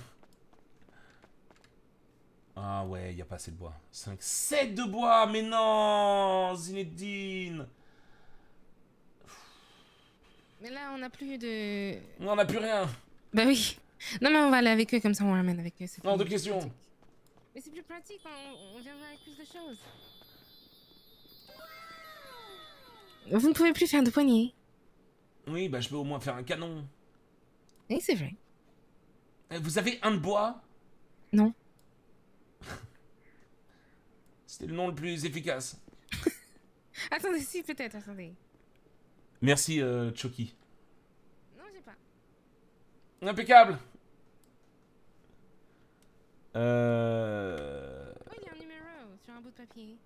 Ah ouais, il a pas assez de bois. 5, 7 de bois, mais non Zinedine Mais là, on n'a plus de. On n'a plus rien. Bah oui. Non, mais on va aller avec eux, comme ça on ramène avec eux. Non, plus de question. pratique. Mais c'est plus pratique, on, on viendra avec plus de choses. Vous ne pouvez plus faire de poignées. Oui, bah je peux au moins faire un canon. Oui, c'est vrai. Euh, Vous avez un de bois? Non. [laughs] C'était le nom le plus efficace. [laughs] Attendez, si, peut-être, attendez. Merci, euh, Chucky. Non, j'ai pas. Impeccable Euh... Oh, il y a un numéro sur un bout de papier.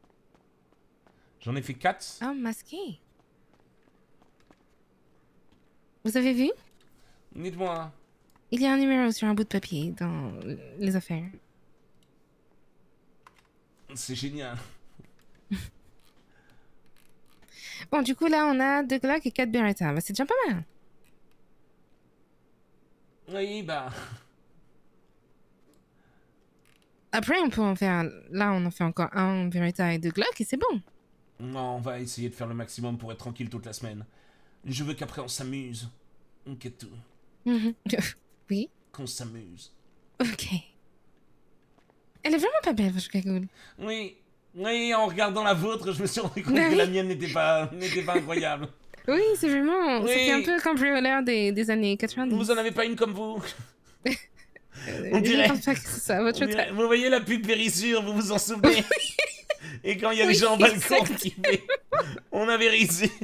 J'en ai fait 4. Oh, masqué. Vous avez vu? Dites-moi. Il y a un numéro sur un bout de papier dans les affaires. C'est génial. [laughs] Bon, du coup, là, on a deux Glock et quatre Beretta. Bah, c'est déjà pas mal. Oui, bah... Après, on peut en faire... Là, on en fait encore un Beretta et deux Glock et c'est bon. Non, on va essayer de faire le maximum pour être tranquille toute la semaine. Je veux qu'après on s'amuse. Ok, tout. Mhm. [laughs] oui, Qu'on s'amuse. ok. Elle est vraiment pas belle, votre cagoule. Oui, oui, en regardant la vôtre, je me suis rendu compte Bah que la mienne n'était pas, pas incroyable. [laughs] Oui, c'est vraiment... Oui. fait un peu cambrioleur des, des années 90. Vous en avez pas une comme vous [laughs] On dirait. pas que votre On dirait-. Vous voyez la pub Périssure, vous vous en souvenez [laughs] Et quand il y a les Oui, gens en balcon qui fait On a vérifié. [laughs]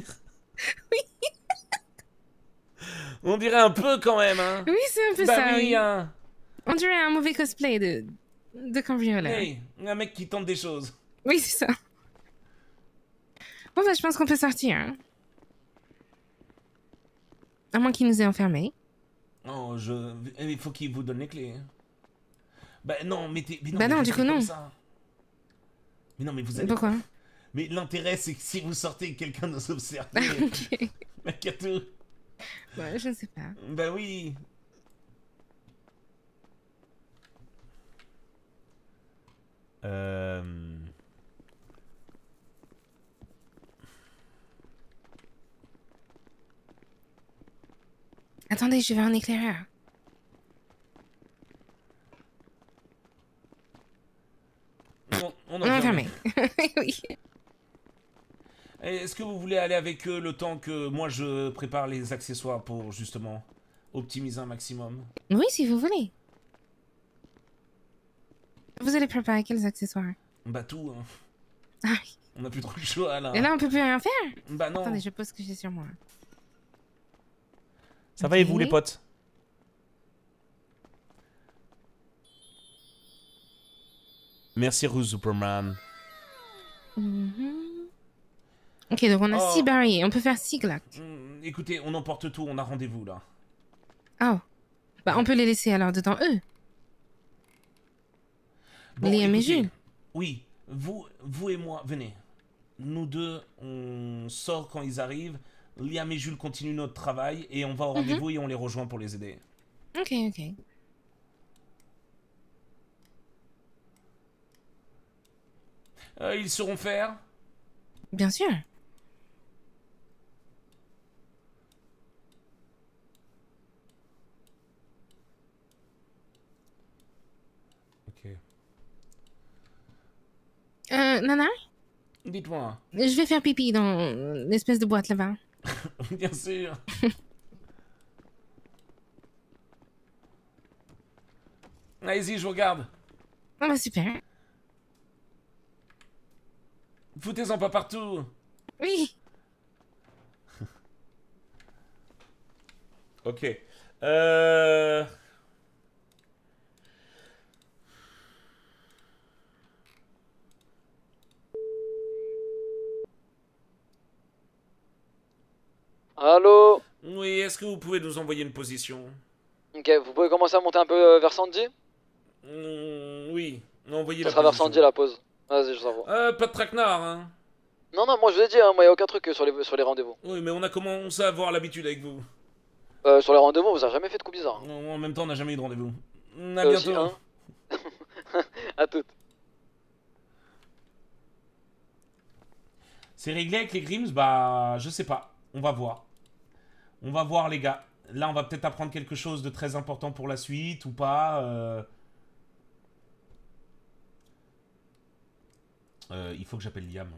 On dirait un peu quand même, hein. Oui, c'est un peu Bah ça, oui, oui. hein. On dirait un mauvais cosplay de, de cambrioleur. Hey, un mec qui tente des choses. Oui, c'est ça. Bon, bah, je pense qu'on peut sortir. hein. À moins qu'il nous ait enfermés. Oh, je... Il faut qu'il vous donne les clés. Bah non, mettez... mais non, Bah non, du coup, non. ça. Mais non, mais vous allez... Pourquoi? Mais l'intérêt, c'est que si vous sortez, quelqu'un nous observe. [laughs] Ok. Makato. Ouais, je ne sais pas. Bah oui. Euh... Attendez, je vais un éclaireur. On, on a enfermé. [laughs] oui. Est-ce que vous voulez aller avec eux le temps que moi je prépare les accessoires pour justement optimiser un maximum? Oui, si vous voulez. Vous allez préparer quels accessoires? Bah tout, hein. Ah oui. On n'a plus trop le choix là. Et là, on peut plus rien faire? Bah non. Attendez, je pose ce que j'ai sur moi. Ça va et vous les potes? Merci Rue Superman. Mhm. Ok, donc on a Oh. 6 barils. On peut faire 6 Glock. Hmm, écoutez, on emporte tout, on a rendez-vous là. Oh. Bah, on peut les laisser alors dedans eux. Bon, Liam et Jules. Oui, vous, vous et moi, venez. Nous deux, on sort quand ils arrivent. Liam et Jules continuent notre travail et on va au Mhm. rendez-vous et on les rejoint pour les aider. Ok, ok. Euh, ils sauront faire Bien sûr. Ok. Euh, Nana? Dites-moi. Je vais faire pipi dans l'espèce de boîte là-bas. [laughs] Bien sûr. [laughs] Allez-y, je vous regarde. Ah bah super. Foutez-en pas partout. Oui. [laughs] Ok. Euh... Allô Oui, est-ce que vous pouvez nous envoyer une position? Ok, vous pouvez commencer à monter un peu euh, vers Sandy? Mm, Oui, envoyez Ça la sera vers position. Sandy la pause. Vas-y, je vous envoie. Euh, pas de traquenard, hein Non, non, moi je vous ai dit, hein, moi y a aucun truc euh, sur les, sur les rendez-vous. Oui, mais on a commencé à avoir l'habitude avec vous. Euh, sur les rendez-vous, on vous a jamais fait de coups bizarres. En en même temps, on n'a jamais eu de rendez-vous. Mm, À Euh, bientôt. hein. [laughs] à toutes. C'est réglé avec les Grims Bah, je sais pas. On va voir. On va voir, les gars. Là, on va peut-être apprendre quelque chose de très important pour la suite ou pas. euh. Euh, il faut que j'appelle Liam.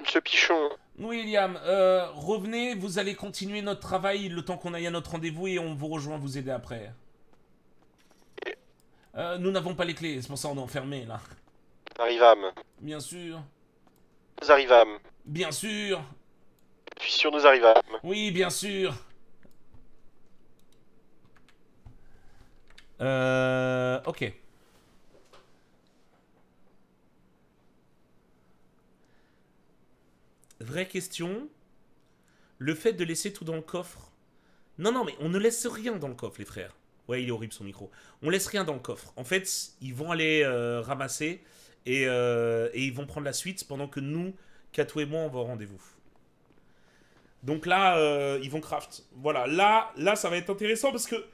Monsieur Pichon. Oui, Liam. euh, revenez, vous allez continuer notre travail le temps qu'on aille à notre rendez-vous et on vous rejoint vous aider après. Euh, nous n'avons pas les clés, c'est pour ça qu'on est enfermés là. Arrivâmes. Bien sûr. Nous arrivâmes. Bien sûr. Je suis sûr, nous arrivâmes. Oui, bien sûr. Euh... Ok. Vraie question. Le fait de laisser tout dans le coffre. Non, non, mais on ne laisse rien dans le coffre, les frères. Ouais, il est horrible son micro. On laisse rien dans le coffre. En fait, ils vont aller euh, ramasser et, euh, et ils vont prendre la suite pendant que nous, Kato et moi, on va au rendez-vous. Donc là, euh, ils vont craft. Voilà, là, là, ça va être intéressant parce que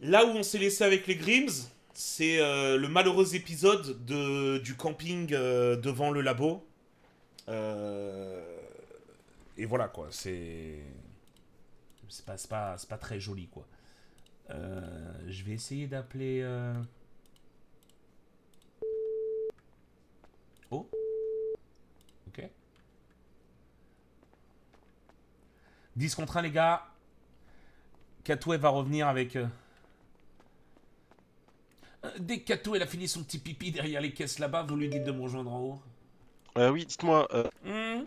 là où on s'est laissé avec les Grims, c'est le malheureux épisode de, du camping devant le labo. Euh, et voilà quoi, c'est. C'est pas, pas, pas très joli quoi. Euh, je vais essayer d'appeler. euh, Oh. Ok. 10 contre 1, les gars. Katoué va revenir avec. Dès que Katoué a fini son petit pipi derrière les caisses là-bas, vous lui dites de me rejoindre en haut. Euh, oui, dites-moi. euh, Hmm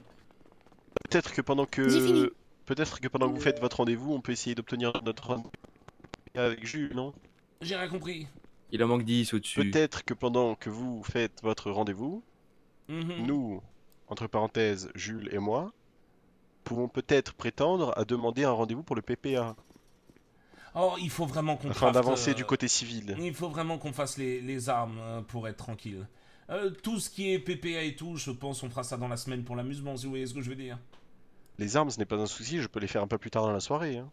Peut-être que pendant que. Peut-être que pendant que vous faites votre rendez-vous, on peut essayer d'obtenir notre rendez-vous avec Jules, non? J'ai rien compris. Il en manque 10 au-dessus. Peut-être que pendant que vous faites votre rendez-vous, Mhm. nous, entre parenthèses, Jules et moi, pouvons peut-être prétendre à demander un rendez-vous pour le PPA, Oh, il faut vraiment qu'on afin d'avancer euh, du côté civil. Il faut vraiment qu'on fasse les, les armes euh, pour être tranquille. Euh, tout ce qui est PPA et tout, je pense on fera ça dans la semaine pour l'amusement, si vous voyez ce que je veux dire. Les armes, ce n'est pas un souci, je peux les faire un peu plus tard dans la soirée. hein.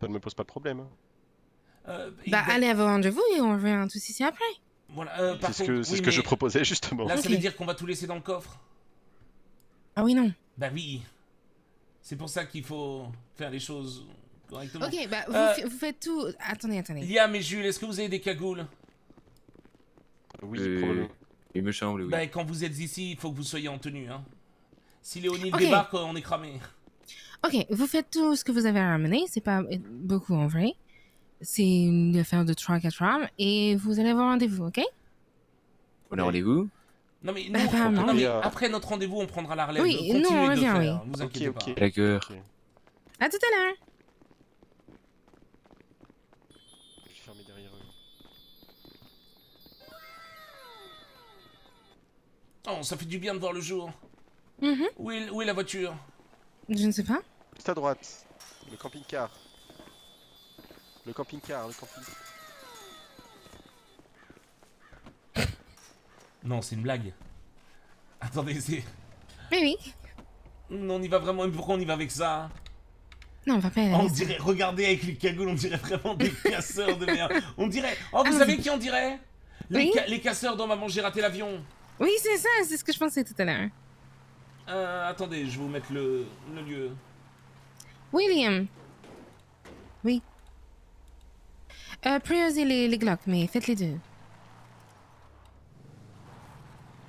Ça ne me pose pas de problème. hein. Euh, Bah, allez à vos rendez-vous et on revient tous ici après. Voilà, euh, par C'est ce que, contre, c'est oui, ce que je proposais justement. Là, ça veut dire qu'on va tout laisser dans le coffre Ah oui, non. Bah oui. C'est pour ça qu'il faut faire les choses correctement. Ok, bah, vous, Euh, vous faites tout. Attendez, attendez. Liam et Jules, est-ce que vous avez des cagoules? Oui, probablement. Il me semble, oui. Bah, quand vous êtes ici, il faut que vous soyez en tenue. Hein. Si Léonie Ok. débarque, on est cramé. Ok, vous faites tout ce que vous avez à ramener. C'est pas beaucoup en vrai. C'est une affaire de 3-4 armes. Et vous allez avoir rendez-vous, ok? On a rendez-vous? Non mais, nous, Bah, apparemment. non, mais Ok. après notre rendez-vous, on prendra la relève. Oui, nous, on revient, oui. Vous Ok, inquiétez pas. À tout à l'heure. Je vais fermer derrière eux. Oh, ça fait du bien de voir le jour. Mhm. Où est, où est la voiture? Je ne sais pas. Juste à droite, le camping-car. Le camping-car, le camping. Non, c'est une blague. Attendez, c'est... Oui, oui. On y va vraiment, mais pourquoi on y va avec ça? Non, on va pas. On dirait, regardez avec les cagoules, on dirait vraiment des [laughs] casseurs de merde. On dirait, oh vous Ah, savez qui on dirait? Les, Oui. ca- les casseurs dans Maman j'ai raté l'avion. Oui, c'est ça. C'est ce que je pensais tout à l'heure. Euh, attendez, je vais vous mettre le, le lieu. William. Oui. Euh, priorisez les, les Glock, mais faites les deux.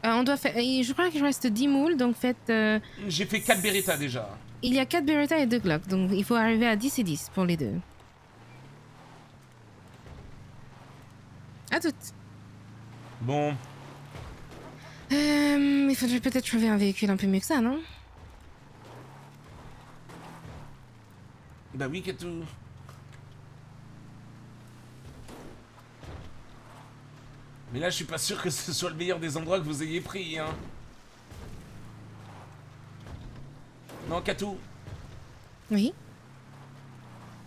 Euh, on doit faire. euh, Je crois qu'il reste 10 moules, donc faites. euh, J'ai fait 4 Beretta déjà. Il y a 4 Beretta et 2 Glock, donc il faut arriver à 10 et 10 pour les deux. À toutes. Bon, Euh, il faudrait peut-être trouver un véhicule un peu mieux que ça, non? Bah oui, Katou. Mais là, je suis pas sûr que ce soit le meilleur des endroits que vous ayez pris, hein. Non, Katou. Oui?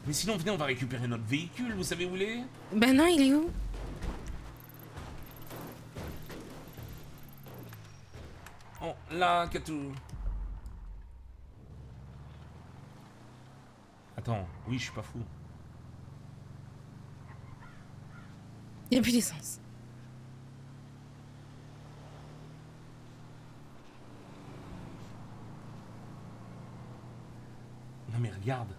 Mais sinon, venez, on va récupérer notre véhicule, vous savez où il est? Ben non, il est où? Oh, là, Katou. Attends, oui, je suis pas fou. Il n'y a plus d'essence. Non mais regarde,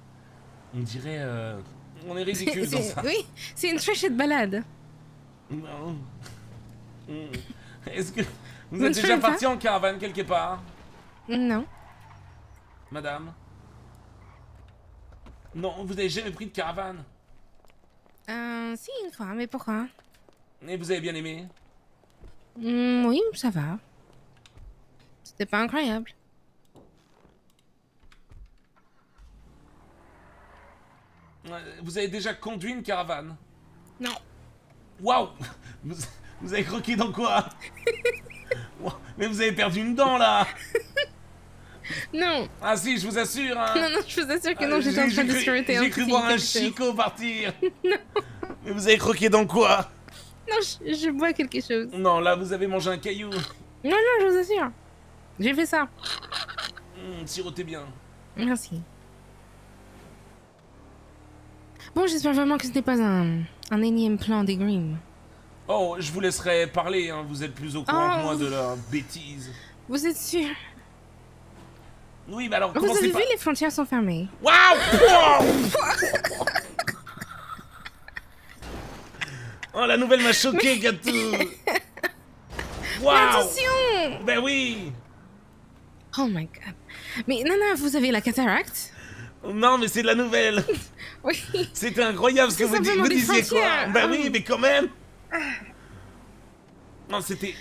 on dirait... euh, On est ridicule [laughs] dans ça. Oui, c'est une très chouette balade. Non. [laughs] Est-ce que... Vous êtes déjà parti en caravane quelque part Non. Madame Non, vous avez jamais pris de caravane Euh, si, une fois, mais pourquoi Et vous avez bien aimé Hmm, Oui, ça va. C'était pas incroyable. Euh, Vous avez déjà conduit une caravane Non. Waouh [laughs] vous, avez croqué dans quoi [laughs] Mais vous avez perdu une dent là [laughs] Non. Ah si, je vous assure hein. Non, non, je vous assure que non, Ah, j'étais en j'ai- train de scruter J'ai cru petit voir un chicot partir [laughs] Mais vous avez croqué dans quoi Non, je, je bois quelque chose. Non, là vous avez mangé un caillou Non, non, je vous assure. J'ai fait ça. Hum, Sirotez bien. Merci. Bon, j'espère vraiment que ce n'est pas un, un énième plan des Grimm. Oh, je vous laisserai parler, hein. vous êtes plus au courant Oh. que moi de leur bêtise. Vous êtes sûr? Oui, mais alors Vous commencez avez pas... vu, les frontières sont fermées. Waouh [laughs] Oh, la nouvelle m'a choqué, Gatou [laughs] Waouh Attention Ben oui Oh my god. Mais Nana, vous avez la cataracte? Non, mais c'est de la nouvelle [laughs] Oui. C'était incroyable ce que vous, vous disiez, quoi. Ben Ah. oui, mais quand même Non, c'était...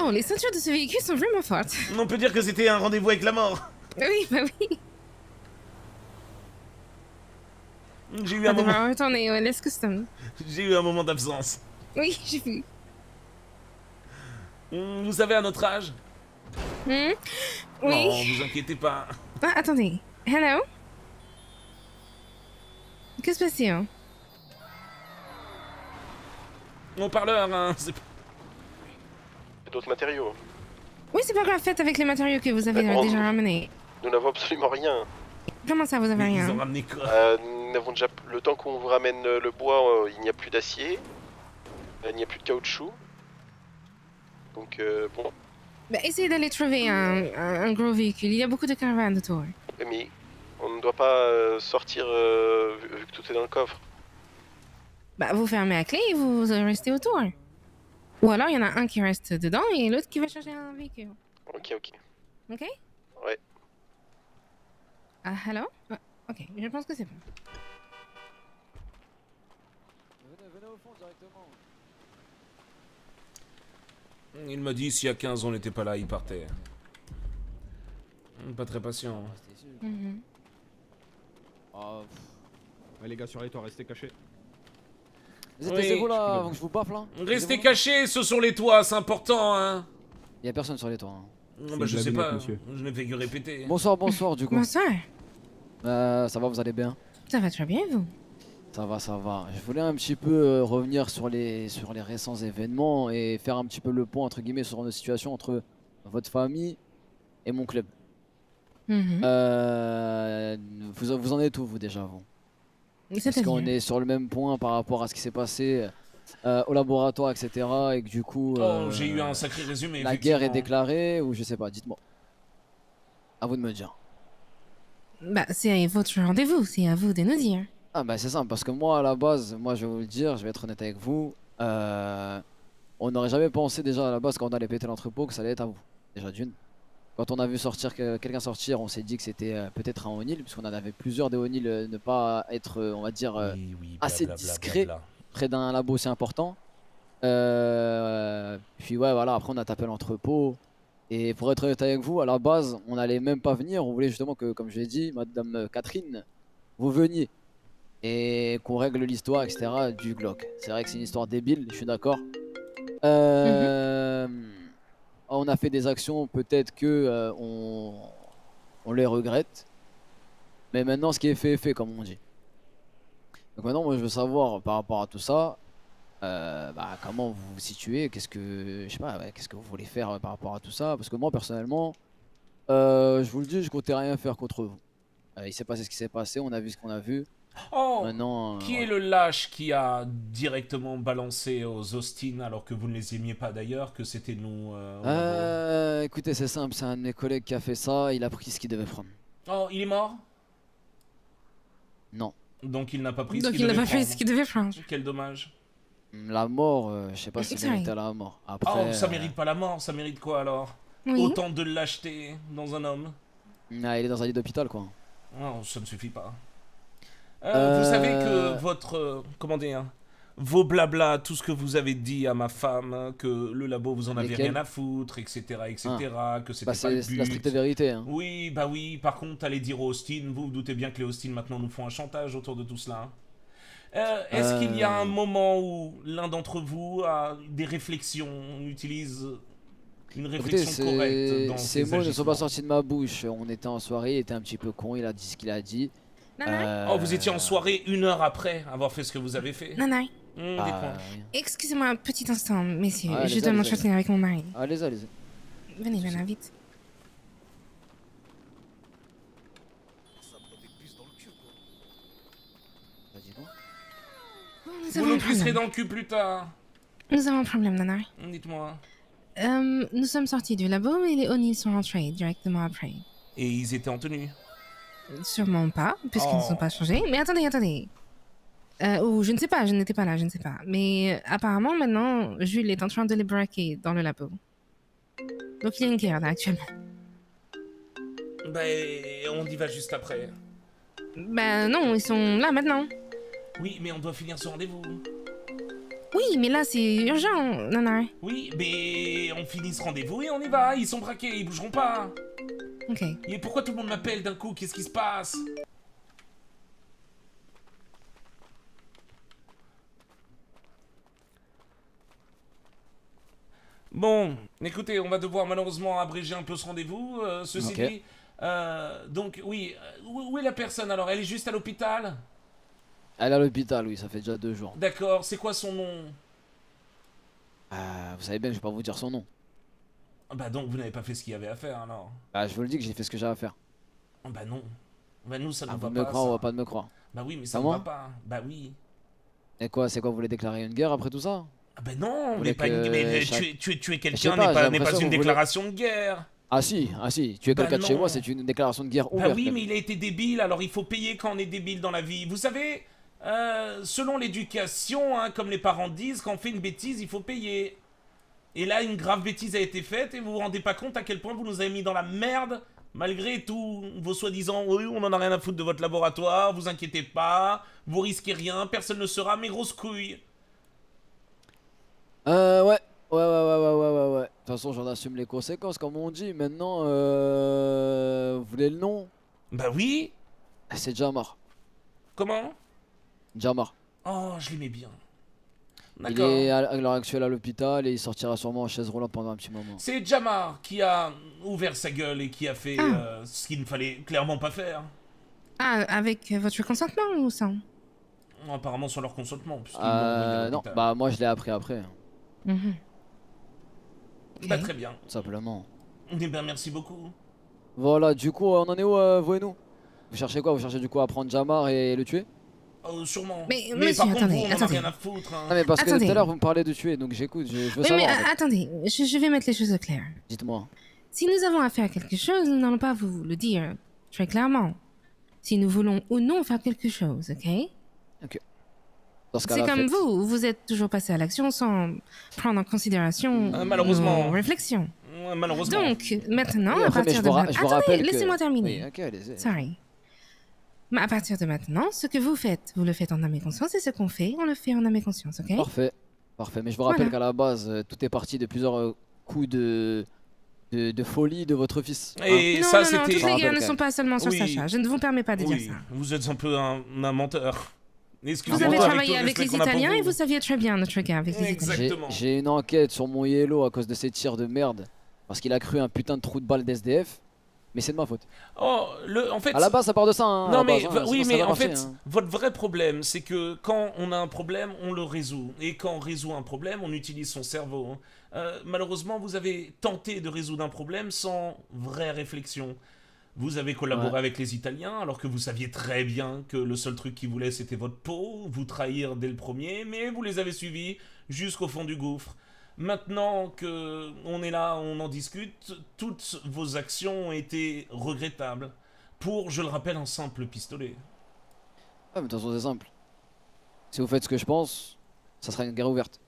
Oh, les ceintures de ce véhicule sont vraiment fortes. On peut dire que c'était un rendez-vous avec la mort. Oui, bah oui. J'ai eu un moment... J'ai eu un moment d'absence. Oui, j'ai vu. Hum, Vous savez, à notre âge Hmm Oui. Non, vous inquiétez pas. Ah, attendez. Hello? Que se passe-t-il? Mon parleur, hein, c'est pas- D'autres matériaux. Oui, c'est pas grave, faites avec les matériaux que vous avez euh, déjà ramenés. Nous n'avons absolument rien. Comment ça, vous avez Ils rien ont ramené quoi Euh, nous n'avons déjà le temps qu'on vous ramène euh, le bois, euh, il n'y a plus d'acier, euh, il n'y a plus de caoutchouc. Donc euh, bon, bah, Essayez d'aller trouver un, un, un gros véhicule. Il y a beaucoup de caravanes autour. mais on ne doit pas sortir euh, vu, vu que tout est dans le coffre. Bah, vous fermez la clé et vous restez autour. Ou alors, il y en a un qui reste dedans et l'autre qui va chercher un véhicule. Ok, ok. Ok? Ouais. Ah, hello? Ah, Ok, je pense que c'est bon. Il m'a dit s'il y a 15 ans on n'était pas là, il partait. Pas très patient. Ah, Ouais, les gars, sur les toits, restez cachés. Vous êtes Oui, là avant que je vous baffe là Restez cachés, ceux sur les toits, c'est important, hein. Y'a personne sur les toits. hein. Non, bah, je sais pas, je n'ai fait que répéter. Bonsoir, bonsoir du coup. Bonsoir. Euh, ça va, vous allez bien? Ça va très bien, vous? Ça va, ça va. Je voulais un petit peu euh, revenir sur les, sur les récents événements et faire un petit peu le point entre guillemets sur nos situations entre votre famille et mon club. Mhm. Euh, vous, vous en êtes où vous déjà vous? Est-ce C'est-à-dire qu'on est sur le même point par rapport à ce qui s'est passé euh, au laboratoire, etc. Et que du coup, Oh, euh, j'ai eu un sacré résumé. la guerre est déclarée ou je sais pas, dites-moi. À vous de me dire. Bah, c'est votre rendez-vous, c'est à vous de nous dire. Ah bah c'est simple, parce que moi à la base, moi je vais vous le dire, je vais être honnête avec vous, euh, on n'aurait jamais pensé déjà à la base quand on allait péter l'entrepôt que ça allait être à vous, déjà d'une. Quand on a vu sortir que- quelqu'un sortir, on s'est dit que c'était euh, peut-être un O'Neill, puisqu'on en avait plusieurs des O'Neill euh, ne pas être, euh, on va dire, assez discret près d'un labo aussi important. Euh, puis ouais voilà, après on a tapé l'entrepôt. Et pour être honnête avec vous, à la base, on n'allait même pas venir. On voulait justement que, comme je l'ai dit, Madame Catherine vous veniez et qu'on règle l'histoire, etc. du Glock. C'est vrai que c'est une histoire débile, je suis d'accord. Euh, On a fait des actions, peut-être que euh, on, les regrette. Mais maintenant, ce qui est fait est fait, comme on dit. Donc maintenant, moi, je veux savoir par rapport à tout ça, euh, bah, comment vous vous situez, qu'est-ce que, je sais pas, qu'est-ce que vous voulez faire euh, par rapport à tout ça? Parce que moi, personnellement, je vous le dis, je comptais rien faire contre vous. Il s'est passé ce qui s'est passé, on a vu ce qu'on a vu. Oh Maintenant, euh, Qui est le lâche qui a directement balancé aux Austin alors que vous ne les aimiez pas d'ailleurs, que c'était nous euh, Euh, écoutez, c'est simple, c'est un de mes collègues qui a fait ça, il a pris ce qu'il devait prendre. Oh, il est mort? Non. Donc il n'a pas pris Donc ce qu'il il n'a devait pas fait prendre. ce qu'il devait prendre. Quel dommage. La mort, euh, je sais pas si Sorry. méritait la mort. Après, oh, ça euh, mérite pas la mort, ça mérite quoi alors? Oui. Autant de lâcheté dans un homme ah, il est dans un lit d'hôpital quoi. Non, ça ne suffit pas. Euh, Vous Euh, savez que votre... euh, comment dire Vos blabla, tout ce que vous avez dit à ma femme, que le labo vous en avez rien à foutre, etc., etc., que c'était Bah, pas le c'est but. la stricte vérité. Hein. Oui, bah oui, par contre, allez dire aux Austin, vous vous doutez bien que les Austin maintenant nous font un chantage autour de tout cela. hein. Euh, Est-ce qu'il y a un Euh. moment où l'un d'entre vous a des réflexions, utilise une Écoutez, réflexion correcte dans ces mots ne sont pas sortis de ma bouche. On était en soirée, il était un petit peu con, il a dit ce qu'il a dit. Euh, Oh, vous étiez en soirée une heure après avoir fait ce que vous avez fait Non, non. Hmm, Bah, dites-moi. Excusez-moi un petit instant, messieurs. Ouais, je dois m'entretenir avec mon mari. Allez-y, allez-y. Venez, Nana, vite. Nous Vous nous dans le cul plus tard. Nous avons un problème, Nana. Dites-moi. Euh, nous sommes sortis du labo et les O'Neill sont rentrés directement après. Et ils étaient en tenue Sûrement pas, puisqu'ils ne Oh. sont pas changés. Mais attendez, attendez. Euh, ou je ne sais pas, je n'étais pas là, je ne sais pas. Mais euh, apparemment, maintenant, Jules est en train de les braquer dans le labo. Donc il y a une guerre là actuellement. Ben, on y va juste après. Ben non, ils sont là maintenant. Oui, mais on doit finir ce rendez-vous. Oui, mais là c'est urgent, Nana. Oui, mais on finit ce rendez-vous et on y va. Ils sont braqués, ils bougeront pas. Ok. Et pourquoi tout le monde m'appelle d'un coup? Qu'est-ce qui se passe? Bon, écoutez, on va devoir malheureusement abréger un peu ce rendez-vous. euh, ceci dit, euh, donc oui, euh, où, où est la personne alors? Elle est juste à l'hôpital? Elle est à l'hôpital, oui, ça fait déjà deux jours. D'accord, c'est quoi son nom? Euh, vous savez bien que je vais pas vous dire son nom. Ah Bah donc vous n'avez pas fait ce qu'il y avait à faire alors Bah, je vous le dis que j'ai fait ce que j'ai à faire. Ah Bah non. Bah nous ça ne Ah, va vous pas. me croire ça. pas de me croire Bah oui, mais ça ne va pas. Bah oui. Et quoi, c'est quoi, vous voulez déclarer une guerre après tout ça? Ah ben non, mais pas une- mais chaque- tuer, tuer, tuer quelqu'un n'est pas, pas, une voulez- déclaration de guerre. Ah si, ah si, tu es Bah quelqu'un de chez moi, c'est une déclaration de guerre Bah ouverte. oui, même. mais il a été débile, alors il faut payer quand on est débile dans la vie. Vous savez, euh, selon l'éducation, hein, comme les parents disent, quand on fait une bêtise, il faut payer. Et là, une grave bêtise a été faite et vous vous rendez pas compte à quel point vous nous avez mis dans la merde, malgré tout vos soi-disant, oui, on en a rien à foutre de votre laboratoire, vous inquiétez pas, vous risquez rien, personne ne sera mes grosses couilles. Euh, ouais. Ouais, ouais, ouais, ouais, ouais, ouais. De toute façon, j'en assume les conséquences, comme on dit. Maintenant, euh... Vous voulez le nom? Bah oui. C'est Jamar. Comment? Jamar. Oh, je l'aimais bien. Il est à l'heure actuelle à l'hôpital et il sortira sûrement en chaise roulante pendant un petit moment. C'est Jamar qui a ouvert sa gueule et qui a fait Ah. euh, ce qu'il ne fallait clairement pas faire. Ah, avec votre consentement ou sans? Apparemment sans leur consentement. Euh, non, bah moi je l'ai appris après, Mhm. Bah très bien. simplement. Eh bien merci beaucoup. Voilà, du coup, on en est où, euh, vous et nous? Vous cherchez quoi? Vous cherchez du coup à prendre Jamar et le tuer? Euh, sûrement. Mais, mais monsieur, par contre, attendez, vous, on en a attendez. rien à foutre. hein. Non mais parce que tout à l'heure vous me parlez de tuer, donc j'écoute, je, je veux Oui, savoir. mais en fait. a- attendez, je, je vais mettre les choses au clair. Dites-moi. Si nous avons à faire quelque chose, nous n'allons pas vous le dire très clairement. Si nous voulons ou non faire quelque chose, ok? Ok. Ce C'est comme faites. vous, vous êtes toujours passé à l'action sans prendre en considération Euh, malheureusement. nos réflexions. Malheureusement. Donc, maintenant, Oui, à après, partir je de vous Attendez, rappelle que- laissez-moi terminer. Oui, ok, allez-y. Sorry. Mais à partir de maintenant, ce que vous faites, vous le faites en âme et conscience, et ce qu'on fait, on le fait en âme et conscience, ok? Parfait. Parfait. Mais je vous rappelle Voilà. qu'à la base, euh, tout est parti de plusieurs euh, coups de de, de folie de votre fils. Et non, ça, non, non, c'était. toutes les guerres ne sont pas seulement sur Oui. Sacha. Je ne vous permets pas de Oui, dire ça. vous êtes un peu un, un menteur. Vous Excusez-moi avez avec tout travaillé avec les Italiens et vous. vous saviez très bien notre guerre avec les Italiens. Exactement. J'ai une enquête sur mon Yellow à cause de ces tirs de merde. Parce qu'il a cru un putain de trou de balle d'SDF. Mais c'est de ma faute. Oh, le, en fait. À la base, ça part de ça. hein, non, mais base, hein, oui, mais en marcher, fait, hein. votre vrai problème, c'est que quand on a un problème, on le résout. Et quand on résout un problème, on utilise son cerveau. Euh, malheureusement, vous avez tenté de résoudre un problème sans vraie réflexion. Vous avez collaboré Ouais. avec les Italiens alors que vous saviez très bien que le seul truc qu'ils voulaient c'était votre peau, vous trahir dès le premier, mais vous les avez suivis jusqu'au fond du gouffre. Maintenant que on est là, on en discute, toutes vos actions ont été regrettables. Pour, je le rappelle, un simple pistolet. Ah, mais de toute façon, c'est simple. Si vous faites ce que je pense, ça sera une guerre ouverte.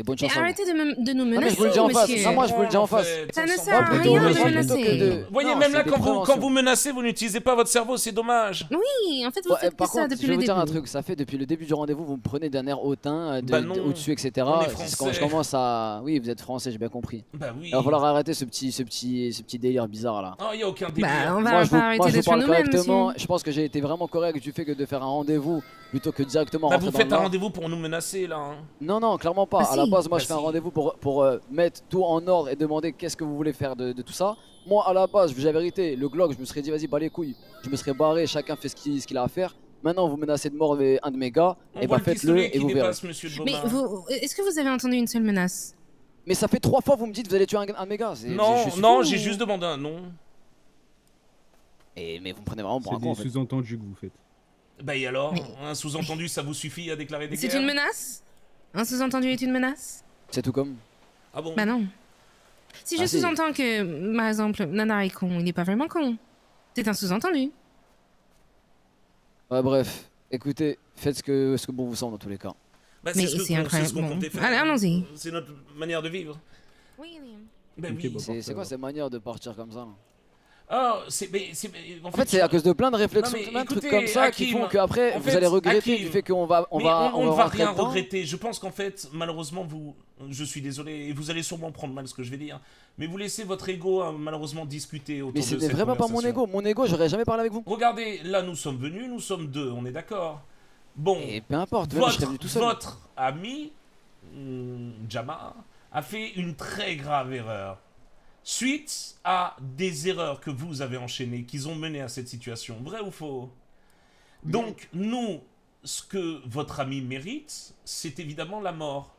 Et bonne Mais chance vous. arrêtez de, me- de nous mais menacer, je vous le dis en face. monsieur. Non, moi, je vous le dis en face. Ça ne sert à rien de menacer, Vous voyez, Non, même là, quand vous, préventions. quand vous menacez, vous n'utilisez pas votre cerveau, c'est dommage. Oui, en fait, vous faites par que ça contre, depuis je vais le vous dire un truc, ça fait depuis le début du rendez-vous, vous me prenez d'un air hautain, de- Bah de- non. au-dessus, etc. C'est quand je commence à. Oui, vous êtes français, j'ai bien compris. Bah oui. Il va falloir arrêter ce petit, ce petit, ce petit délire bizarre là. Oh, il n'y a aucun délire. Bah, on va moi, je pas vous, arrêter moi, je vous d'être parle nous-mêmes. Je pense que j'ai été vraiment correct du fait que de faire un rendez-vous plutôt que directement Bah, vous faites un rendez-vous pour nous menacer, là. hein. Non, non, clairement pas. Bah à la base, moi, Bah je fais un rendez-vous pour, pour euh, mettre tout en ordre et demander qu'est-ce que vous voulez faire de, de tout ça. Moi, à la base, je vous dis la vérité, le Glock, je me serais dit, vas-y, bas les couilles. Je me serais barré, chacun fait ce qu'il a à faire. Maintenant, vous menacez de mort un de mes gars, On et bah le faites-le et vous verrez. Mais est-ce que vous avez entendu une seule menace? Mais ça fait trois fois vous me dites vous allez tuer un, un de mes gars. c'est- Non, non, j'ai juste demandé un nom. Et mais vous me prenez vraiment pour C'est un con. des en fait. sous-entendus que vous faites. Bah, et alors Un sous-entendu, ça vous suffit à déclarer des C'est guerres une menace Un sous-entendu est une menace C'est tout comme. Ah bon Bah non. Si je Ah, sous-entends que, par exemple, Nana est con, il n'est pas vraiment con. C'est un sous-entendu. Ouais, bref, écoutez, faites ce que, ce que bon vous semble dans tous les cas. Bah, Mais c'est ce c'est c'est incroyable. ce qu'on Bon. comptait faire. Allez, allons-y. C'est notre manière de vivre. Oui, Liam. Ben oui. bah, C'est c'est quoi cette manière de partir comme ça Ah, c'est. mais c'est- mais En fait, c'est à cause de plein de réflexions, mais plein de trucs comme ça qui font qu'après vous fait, allez regretter Hakim, du fait qu'on va, on mais va, on, va rien dedans. regretter. Je pense qu'en fait, malheureusement, vous, je suis désolé, et vous allez sûrement prendre mal ce que je vais dire, mais vous laissez votre ego euh, malheureusement discuter autour Mais de c'était cette vraiment pas mon ego. Mon ego, j'aurais jamais parlé avec vous. Regardez, là nous sommes venus, nous sommes deux, on est d'accord. Bon, Et peu importe, votre, serais venu tout seul. votre ami, hum, Jama, a fait une très grave erreur. Suite à des erreurs que vous avez enchaînées, qui ont mené à cette situation. Vrai ou faux? Donc, nous, ce que votre ami mérite, c'est évidemment la mort.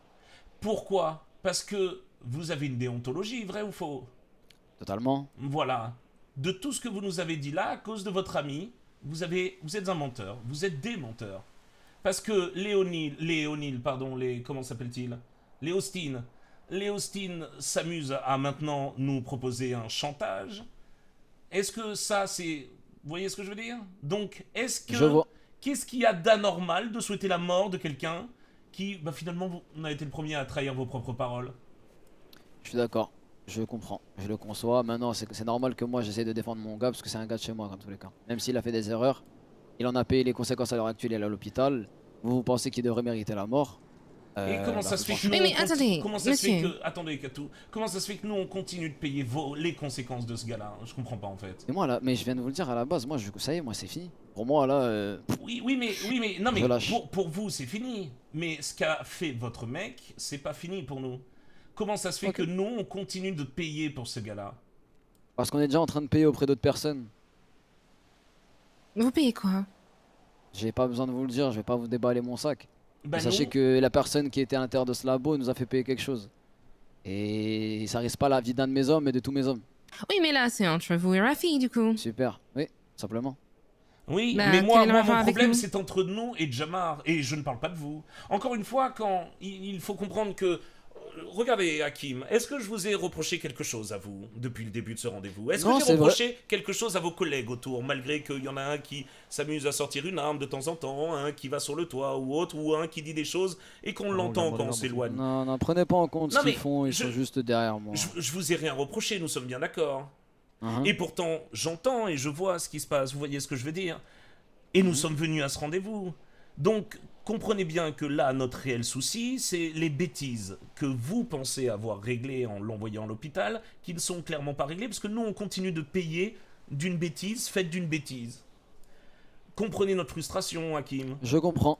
Pourquoi? Parce que vous avez une déontologie, vrai ou faux? Totalement. voilà. De tout ce que vous nous avez dit là, à cause de votre ami, vous, avez, vous êtes un menteur. Vous êtes des menteurs. Parce que Léonil, Léonil, pardon, les, comment s'appelle-t-il? Les Austin. Les Austin s'amusent à maintenant nous proposer un chantage. Est-ce que ça, c'est... Vous voyez ce que je veux dire? Donc, est-ce que... Qu'est-ce qu'il y a d'anormal de souhaiter la mort de quelqu'un qui, bah, finalement, on a été le premier à trahir vos propres paroles? Je suis d'accord. Je comprends. Je le conçois. Maintenant, c'est normal que moi j'essaie de défendre mon gars parce que c'est un gars de chez moi dans tous les cas. Même s'il a fait des erreurs, il en a payé les conséquences à l'heure actuelle. Il est à l'hôpital. Vous, vous pensez qu'il devrait mériter la mort? Et comment bah, ça se fait que Mais- mais attendez, comment ça se fait que attendez Katou, comment ça se fait que nous on continue de payer vos les conséquences de ce gars-là? Je comprends pas en fait. Et moi là, mais je viens de vous le dire à la base. Moi, je, ça y est, moi c'est fini. Pour moi là, euh, Oui, oui, mais oui, mais non, mais pour, pour vous c'est fini. Mais ce qu'a fait votre mec, c'est pas fini pour nous. Comment ça se fait que nous on continue de payer pour ce gars-là? Parce qu'on est déjà en train de payer auprès d'autres personnes. Vous payez quoi? J'ai pas besoin de vous le dire. Je vais pas vous déballer mon sac. Bah sachez que la personne qui était à l'intérieur de ce labo nous a fait payer quelque chose. Et ça risque pas la vie d'un de mes hommes, mais de tous mes hommes. Oui, mais là, c'est entre vous et Rafi, du coup. Super. Oui, simplement. Oui, Bah, mais moi, moi mon problème c'est entre nous et Jamar, et je ne parle pas de vous. Encore une fois, quand il faut comprendre que... Regardez Hakim, est-ce que je vous ai reproché quelque chose à vous depuis le début de ce rendez-vous? Est-ce que j'ai vrai. reproché quelque chose à vos collègues autour, malgré qu'il y en a un qui s'amuse à sortir une arme de temps en temps, un qui va sur le toit ou autre, ou un qui dit des choses et qu'on l'entend quand on s'éloigne? Non, non, prenez pas en compte Non, ce qu'ils font, ils je- sont juste derrière moi. je, je vous ai rien reproché, nous sommes bien d'accord. Hein Et pourtant, j'entends et je vois ce qui se passe, vous voyez ce que je veux dire Et nous sommes venus à ce rendez-vous. Donc, comprenez bien que là, notre réel souci, c'est les bêtises que vous pensez avoir réglées en l'envoyant à l'hôpital, qui ne sont clairement pas réglées, parce que nous, on continue de payer d'une bêtise faite d'une bêtise. Comprenez notre frustration, Hakim. Je comprends.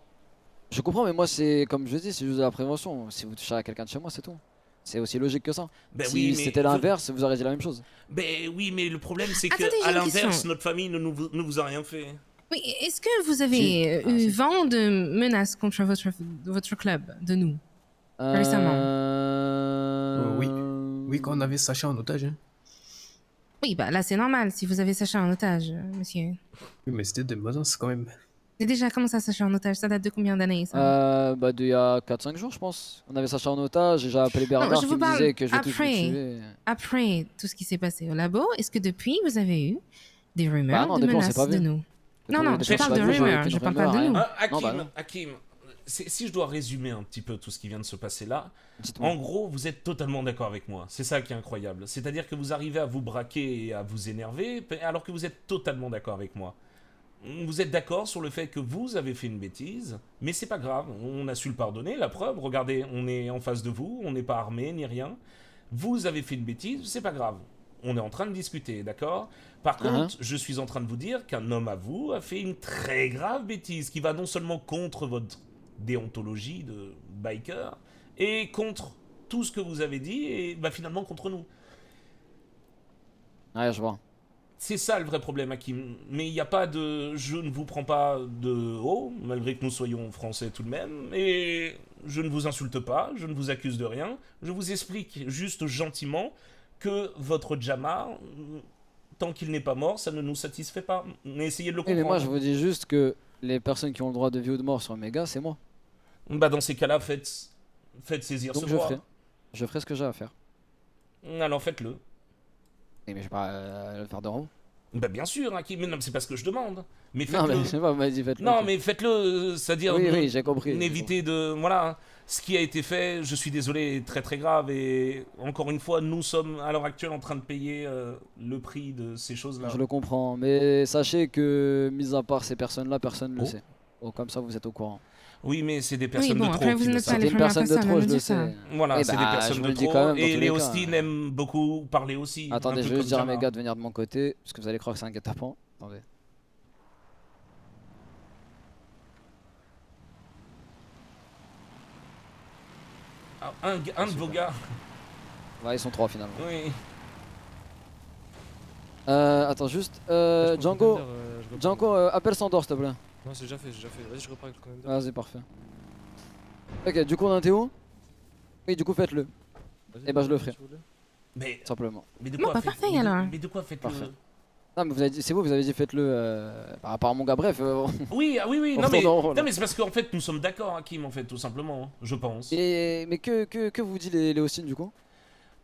Je comprends, mais moi, c'est comme je dis, c'est juste de la prévention. Si vous touchez à quelqu'un de chez moi, c'est tout. C'est aussi logique que ça. Ben si oui, c'était l'inverse, vous auriez dit la même chose. Ben oui, mais le problème, c'est que à l'inverse, notre famille ne nous, ne vous a rien fait. Oui, est-ce que vous avez euh, eu vent de menaces contre votre, votre club, de nous, récemment Euh, oui. Oui, quand on avait Sacha en otage. Hein. Oui, bah là c'est normal si vous avez Sacha en otage, monsieur. Oui, mais c'était de menaces quand même. Et déjà, comment ça, Sacha en otage? Ça date de combien d'années ça? Euh, bah, d'il y a 4-5 jours, je pense. On avait Sacha en otage et j'ai appelé Bernard Non, je qui vous me parle disait que je vais après, tuer. après tout ce qui s'est passé au labo. Est-ce que depuis vous avez eu des rumeurs Bah non, de depuis, on s'est menaces pas de nous? Non, non, je parle de été je parle pas de rumeur, nous. Ah, Hakim. Hakim, si je dois résumer un petit peu tout ce qui vient de se passer là, en gros, vous êtes totalement d'accord avec moi. C'est ça qui est incroyable. C'est-à-dire que vous arrivez à vous braquer et à vous énerver, alors que vous êtes totalement d'accord avec moi. Vous êtes d'accord sur le fait que vous avez fait une bêtise, mais c'est pas grave, on a su le pardonner, la preuve, regardez, on est en face de vous, on n'est pas armé ni rien. Vous avez fait une bêtise, c'est pas grave. On est en train de discuter, d'accord? Par Uh-huh. contre, je suis en train de vous dire qu'un homme à vous a fait une très grave bêtise qui va non seulement contre votre déontologie de biker et contre tout ce que vous avez dit et bah, finalement contre nous. Ouais, je vois. C'est ça le vrai problème, Hakim. Mais il n'y a pas de. Je ne vous prends pas de haut, malgré que nous soyons français tout de même. Et je ne vous insulte pas, je ne vous accuse de rien. Je vous explique juste gentiment que votre Jamar, tant qu'il n'est pas mort, ça ne nous satisfait pas. Mais essayez de le Oui, comprendre. mais moi, je vous dis juste que les personnes qui ont le droit de vie ou de mort sur Omega, c'est moi. Bah, dans ces cas-là, faites, faites saisir Donc ce je droit. ferai. Je ferai ce que j'ai à faire. Alors faites-le. Mais je vais pas euh, le faire de haut. Bah bien sûr, Hakim, mais non, c'est pas ce que je demande. Mais Non, mais je sais pas, faites-le. Non, mais faites-le, euh, c'est-à-dire Oui, j'ai compris, N'évitez de voilà, ce qui a été fait, je suis désolé, est très très grave et encore une fois, nous sommes à l'heure actuelle en train de payer euh, le prix de ces choses-là. Je le comprends, mais sachez que, mis à part ces personnes-là, personne ne le Oh. sait. Oh, comme ça, vous êtes au courant. Oui, mais c'est des personnes bon, de trop. après, vous n'êtes pas les premières de personnes à trop, je le sais. Voilà, Eh c'est bah, des je personnes de trop. et les. Austin aiment beaucoup parler aussi. Attendez, je vais juste dire à mes gars de venir de mon côté, parce que vous allez croire que c'est un guet-apens. Attendez. Ah, Un, un de vos gars. Ouais, ils sont trois finalement. Oui. Euh, attends, juste. Euh, Django, euh. Django euh, appelle Sandor s'il te plaît. Non, c'est déjà fait, c'est déjà fait. Vas-y, je reprends avec le commandeur. Vas-y, parfait. Ok, du coup, on en était où? Oui, du coup, faites-le. Et bah, je le ferai. Mais. Simplement. Mais de quoi bah, faites- parfait, mais de- alors. Mais de quoi faites-le? Parfait. Non, mais vous avez dit, c'est vous, vous avez dit faites-le euh, par rapport à mon gars. Bref. euh, Oui, ah oui, oui. on Non mais, non, mais c'est parce qu'en fait, nous sommes d'accord, Hakim, en fait, tout simplement, hein, je pense. Et, mais que, que, que vous dit les, les du coup?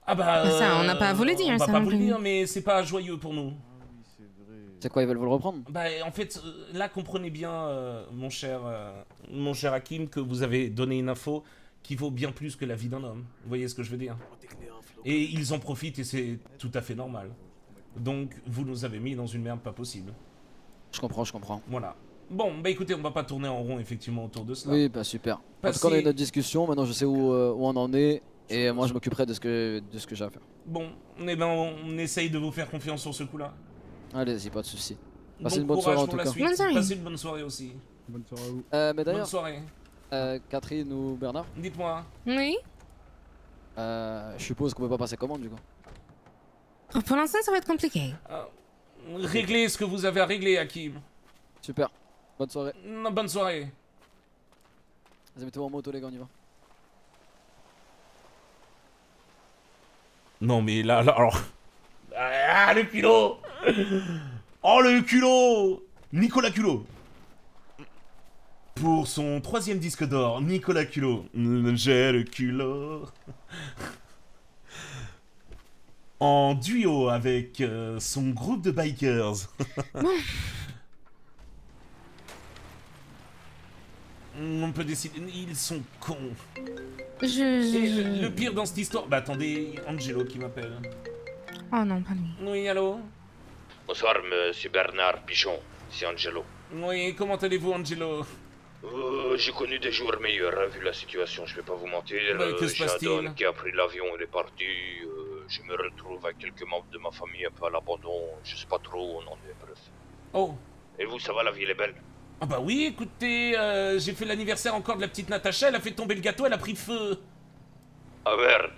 Ah bah. Ça, on n'a euh, pas à vous le dire, On va ça pas non vous le dire, mais c'est pas joyeux pour nous. C'est quoi, ils veulent vous le reprendre? Bah, en fait, euh, là, comprenez bien, euh, mon cher, euh, mon cher Hakim, que vous avez donné une info qui vaut bien plus que la vie d'un homme. Vous voyez ce que je veux dire? Et ils en profitent et c'est tout à fait normal. Donc, vous nous avez mis dans une merde pas possible. Je comprends, je comprends. Voilà. Bon, bah écoutez, on va pas tourner en rond effectivement autour de cela. Oui, bah super. En Passez- tout cas, on a eu notre discussion. Maintenant, je sais où, euh, où on en est. Et moi, je m'occuperai de ce que, de ce que j'ai à faire. Bon, eh ben, on, on essaye de vous faire confiance sur ce coup-là. Allez-y, pas de soucis. Bon Passez une bonne soirée en tout cas. Bonne soirée. Passez une bonne soirée aussi. Bonne soirée à vous. Euh, mais Bonne d'ailleurs, soirée. euh, Catherine ou Bernard, Dites-moi. Oui euh, je suppose qu'on peut pas passer commande du coup. Oh, Pour l'instant, ça va être compliqué. Ah, réglez ce que vous avez à régler, Hakim. Super. Bonne soirée. Non, bonne soirée. Vas-y, mettez-moi en moto, les gars, on y va. Non, mais là, là, alors. Ah, le culot Oh, le culot Nicolas Culot Pour son troisième disque d'or, Nicolas Culot. J'ai le culot. En duo avec euh, son groupe de bikers. [laughs] On peut décider. Ils sont cons. Je. je- le pire dans cette histoire. Bah attendez, Angelo qui m'appelle. Oh non, pas lui. Oui, allô Bonsoir, monsieur Bernard Pichon. C'est Angelo. Oui, comment allez-vous, Angelo? Euh, J'ai connu des jours meilleurs, hein, vu la situation, je vais pas vous mentir. Bah, que Euh, se passe-t-il? qui a pris l'avion, il est parti. euh, je me retrouve avec quelques membres de ma famille un peu à l'abandon. Je sais pas trop où on en est, bref. Oh. Et vous, ça va, la vie, elle est belle? Ah bah oui, écoutez, euh, j'ai fait l'anniversaire encore de la petite Natacha, elle a fait tomber le gâteau, elle a pris feu. Ah merde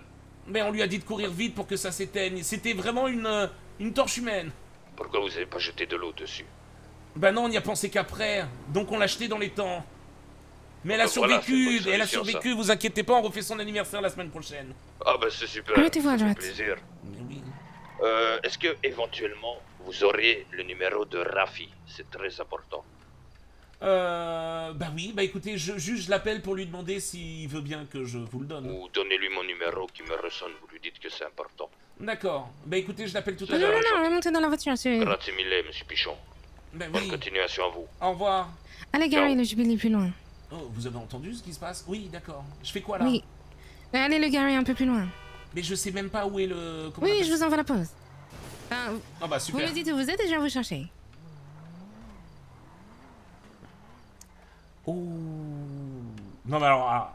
Mais on lui a dit de courir vite pour que ça s'éteigne. C'était vraiment une, euh, une torche humaine. Pourquoi vous avez pas jeté de l'eau dessus Bah non, on n'y a pensé qu'après. Donc on l'a acheté dans les temps. Mais elle a voilà, survécu, elle a survécu, vous inquiétez pas, on refait son anniversaire la semaine prochaine. Ah bah c'est super, Arrêtez-vous à droite. plaisir. Euh, Est-ce que éventuellement vous auriez le numéro de Rafi? C'est très important. Euh... Bah oui, bah écoutez, je, juste je l'appelle pour lui demander s'il veut bien que je vous le donne. Ou donnez-lui mon numéro qui me ressonne, vous lui dites que c'est important. D'accord. Bah écoutez, je l'appelle tout à Non, non, l'heure. non, remontez dans la voiture. c'est- Grazie mille, monsieur Pichon. Bah Bonne oui. continuation à vous. Au revoir. Allez, Gary, le jubilé plus loin. Oh, vous avez entendu ce qui se passe? Oui, d'accord. Je fais quoi là? Oui. Allez, le Gary, un peu plus loin. Mais je sais même pas où est le... comment Oui, je vous envoie la pause. Enfin, vous- Ah bah vous super. me dites où vous êtes et je viens vous chercher. Oh. Non mais alors, ah,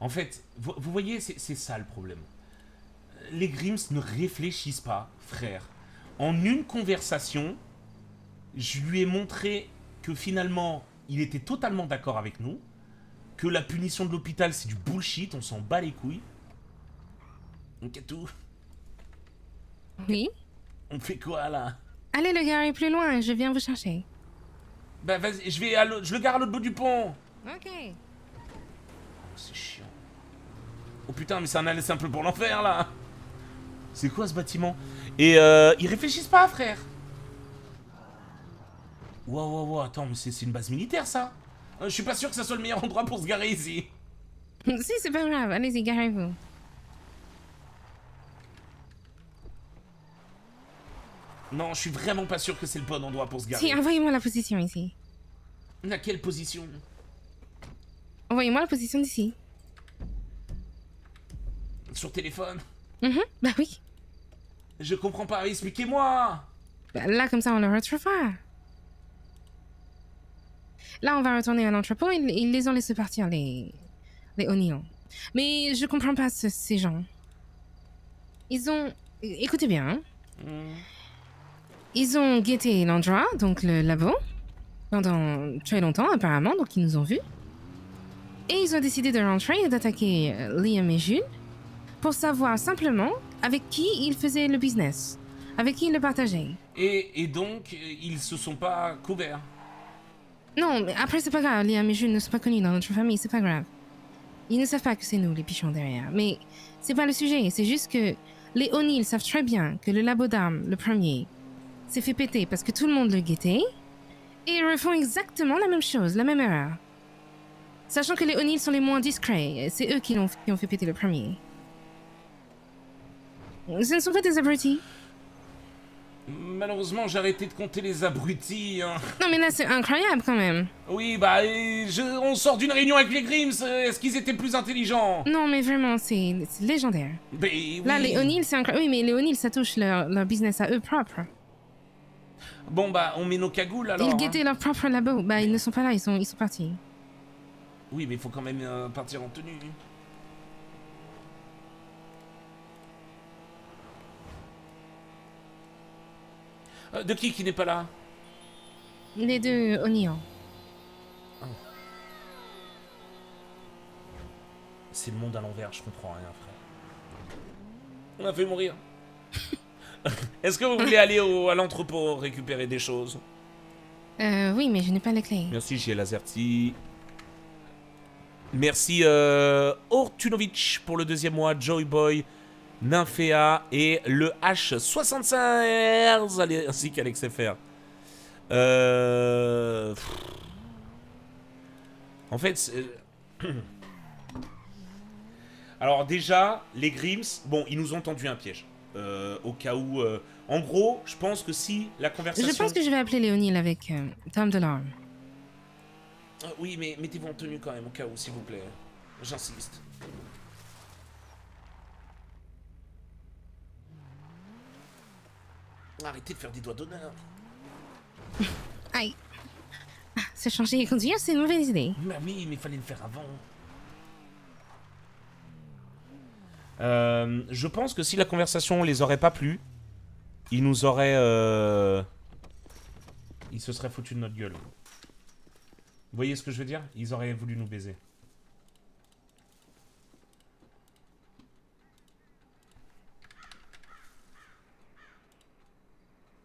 en fait, vous, vous voyez, c'est ça le problème. Les Grims ne réfléchissent pas, frère. En une conversation, je lui ai montré que finalement, il était totalement d'accord avec nous, que la punition de l'hôpital c'est du bullshit, on s'en bat les couilles. Donc tout. Oui. On fait quoi là? Allez, le Gary, plus loin, je viens vous chercher. Bah vas-y, je vais à l'autre- je le gare à l'autre bout du pont. Ok. C'est chiant. Oh putain, mais c'est un aller simple pour l'enfer là. C'est quoi ce bâtiment? Et euh, ils réfléchissent pas, frère. Wow, wow, wow, attends, mais c'est c'est une base militaire ça Euh, Je suis pas sûr que ça soit le meilleur endroit pour se garer ici. [laughs] si, c'est pas grave, allez-y, garez-vous. Non, je suis vraiment pas sûr que c'est le bon endroit pour se garer. Si, envoyez-moi la position ici. À quelle position? Envoyez-moi la position d'ici. Sur téléphone? Mhm, bah oui. Je comprends pas, expliquez-moi Bah, là, comme ça, on le retrouvera. Là, on va retourner à l'entrepôt. Ils, ils les ont laissés partir, les, les oignons. Mais je comprends pas ce- ces gens. Ils ont... Écoutez bien. hein. Ils ont guetté l'endroit, donc le labo, pendant très longtemps, apparemment, donc ils nous ont vus. Et ils ont décidé de rentrer et d'attaquer euh, Liam et Jules pour savoir simplement avec qui ils faisaient le business, avec qui ils le partageaient. et, et donc, euh, ils se sont pas couverts. Non, mais après, c'est pas grave. Liam et Jules ne sont pas connus dans notre famille, c'est pas grave. Ils ne savent pas que c'est nous, les pichons derrière. Mais c'est pas le sujet, c'est juste que les O'Neill savent très bien que le labo d'armes, le premier, s'est fait péter parce que tout le monde le guettait. Et ils refont exactement la même chose, la même erreur. Sachant que les O'Neill sont les moins discrets, c'est eux qui, l'ont- qui ont fait péter le premier. Ce ne sont pas des abrutis. Malheureusement, j'ai arrêté de compter les abrutis. hein. Non, mais là, c'est incroyable quand même. Oui, bah, je- on sort d'une réunion avec les Grims. Est-ce qu'ils étaient plus intelligents? Non, mais vraiment, c'est légendaire. Oui. Là, les O'Neill, c'est incroyable. Oui, mais les O'Neill, ça touche leur, leur business à eux propres. Bon, bah, on met nos cagoules alors. ils hein. guettaient leur propre labo. Bah, ils ne sont pas là, ils sont, ils sont partis. Oui, mais il faut quand même euh, partir en tenue. Euh, de qui qui n'est pas là? Les deux O'Neill. C'est le monde à l'envers, je comprends rien, frère. On a fait mourir. [laughs] [laughs] Est-ce que vous voulez aller au, à l'entrepôt récupérer des choses? Euh, oui, mais je n'ai pas les clés. Merci, J. Lazerti. Merci, euh, Ortunovic pour le deuxième mois, Joy Boy, Nymphéa et le H65 allez, ainsi qu'Alex FR. Euh... pff. En fait, [coughs] alors déjà, les Grims, bon, ils nous ont tendu un piège. Euh, au cas où... euh, En gros, je pense que si la conversation... Je pense que je vais appeler les O'Neill avec euh, Tom Delarme. Ah, Oui, mais mettez-vous en tenue quand même, au cas où, s'il vous plaît. J'insiste. Arrêtez de faire des doigts d'honneur. Aïe. Ah, se changer et conduire, c'est une mauvaise idée. Bah oui, mais il fallait le faire avant. Euh, je pense que si la conversation les aurait pas plu, ils nous auraient... Euh... Ils se seraient foutus de notre gueule. Vous voyez ce que je veux dire? Ils auraient voulu nous baiser.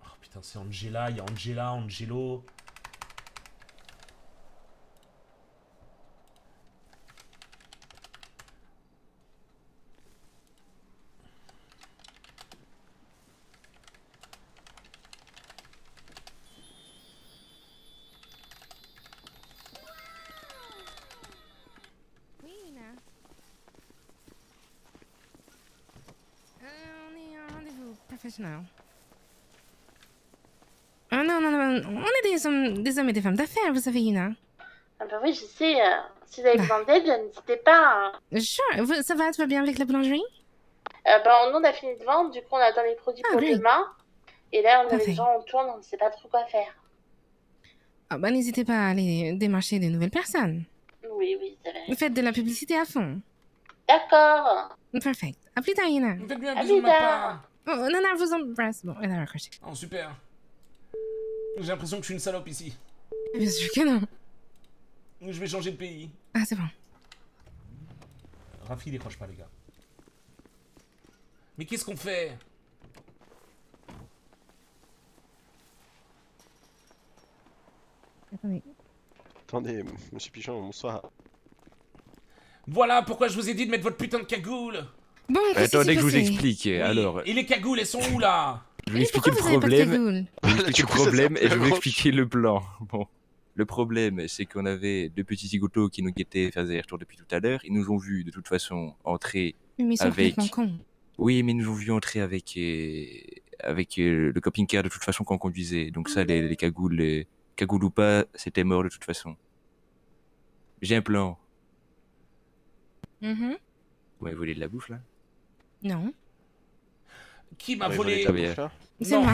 Oh putain, c'est Angela, il y a Angela, Angelo. Oui, Ina. Euh, on est à un Oh non, non, non, on est des hommes, des hommes et des femmes d'affaires, vous savez, Ina. Ah bah oui, je sais. euh, si vous avez besoin d'aide, n'hésitez pas. hein. Sure, ça va, tout va bien avec la boulangerie? Euh, bah, on a fini de vendre, du coup, on attend les produits Ah, pour great. demain. Et là, on a Parfait. les gens autour, on ne sait pas trop quoi faire. Ah bah n'hésitez pas à aller démarcher de nouvelles personnes. Oui, oui, c'est vrai. Faites de la publicité à fond. D'accord. Perfect. À plus tard, un À plus tard. Oh, non, non, je vous embrasse. Bon, elle a raccroché. Oh, super. J'ai l'impression que je suis une salope ici. Bien sûr que non. Je vais changer de pays. Ah, c'est bon. Rafi, décroche pas, les gars. Mais qu'est-ce qu'on fait? Attendez. Attendez, monsieur Pichon, bonsoir. Voilà pourquoi je vous ai dit de mettre votre putain de cagoule. Bon, Attendez que je vous explique. Alors, Et les cagoules, elles sont où là? Je vais vous expliquer [laughs] le problème. Je vais vous expliquer Du le problème et je vais vous expliquer le plan. Bon. Le problème, c'est qu'on avait deux petits zigotos qui nous guettaient faire des retours depuis tout à l'heure. Ils nous ont vus de toute façon entrer mais ils sont avec. cons. Oui, mais ils nous ont vus entrer avec euh, avec euh, le camping-car de toute façon quand on conduisait. Donc ça, les, les cagoules, les cagoules ou pas, c'était mort de toute façon. J'ai un plan. Mhm. Vous m'avez volé de la bouffe là? Non. Qui m'a Ouais, volé C'est moi.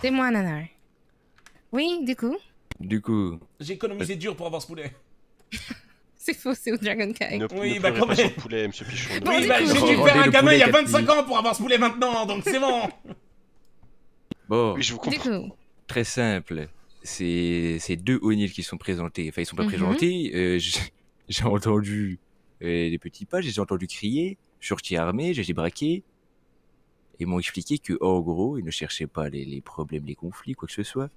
C'est moi, Nana. Oui, du coup. Du coup, J'ai économisé dur pour avoir ce poulet. [laughs] C'est faux, c'est au Dragon Kai. Ne, Oui, ne bah, quand même. poulet, monsieur Pichon. Bon, oui, du bah j'ai dû faire un gamin il y a poulet, 25 Cathy. ans pour avoir ce poulet maintenant, donc c'est bon. [laughs] bon, Oui, je vous Du comprends. coup. très simple. C'est deux O'Neill qui sont présentés. Enfin, ils sont pas Mhm. présentés. euh, j'ai entendu euh, les petits pas, je les ai entendus crier. Suis sorti armé, je les ai braqués. Ils m'ont expliqué que, en gros, ils ne cherchaient pas les, les problèmes, les conflits, quoi que ce soit.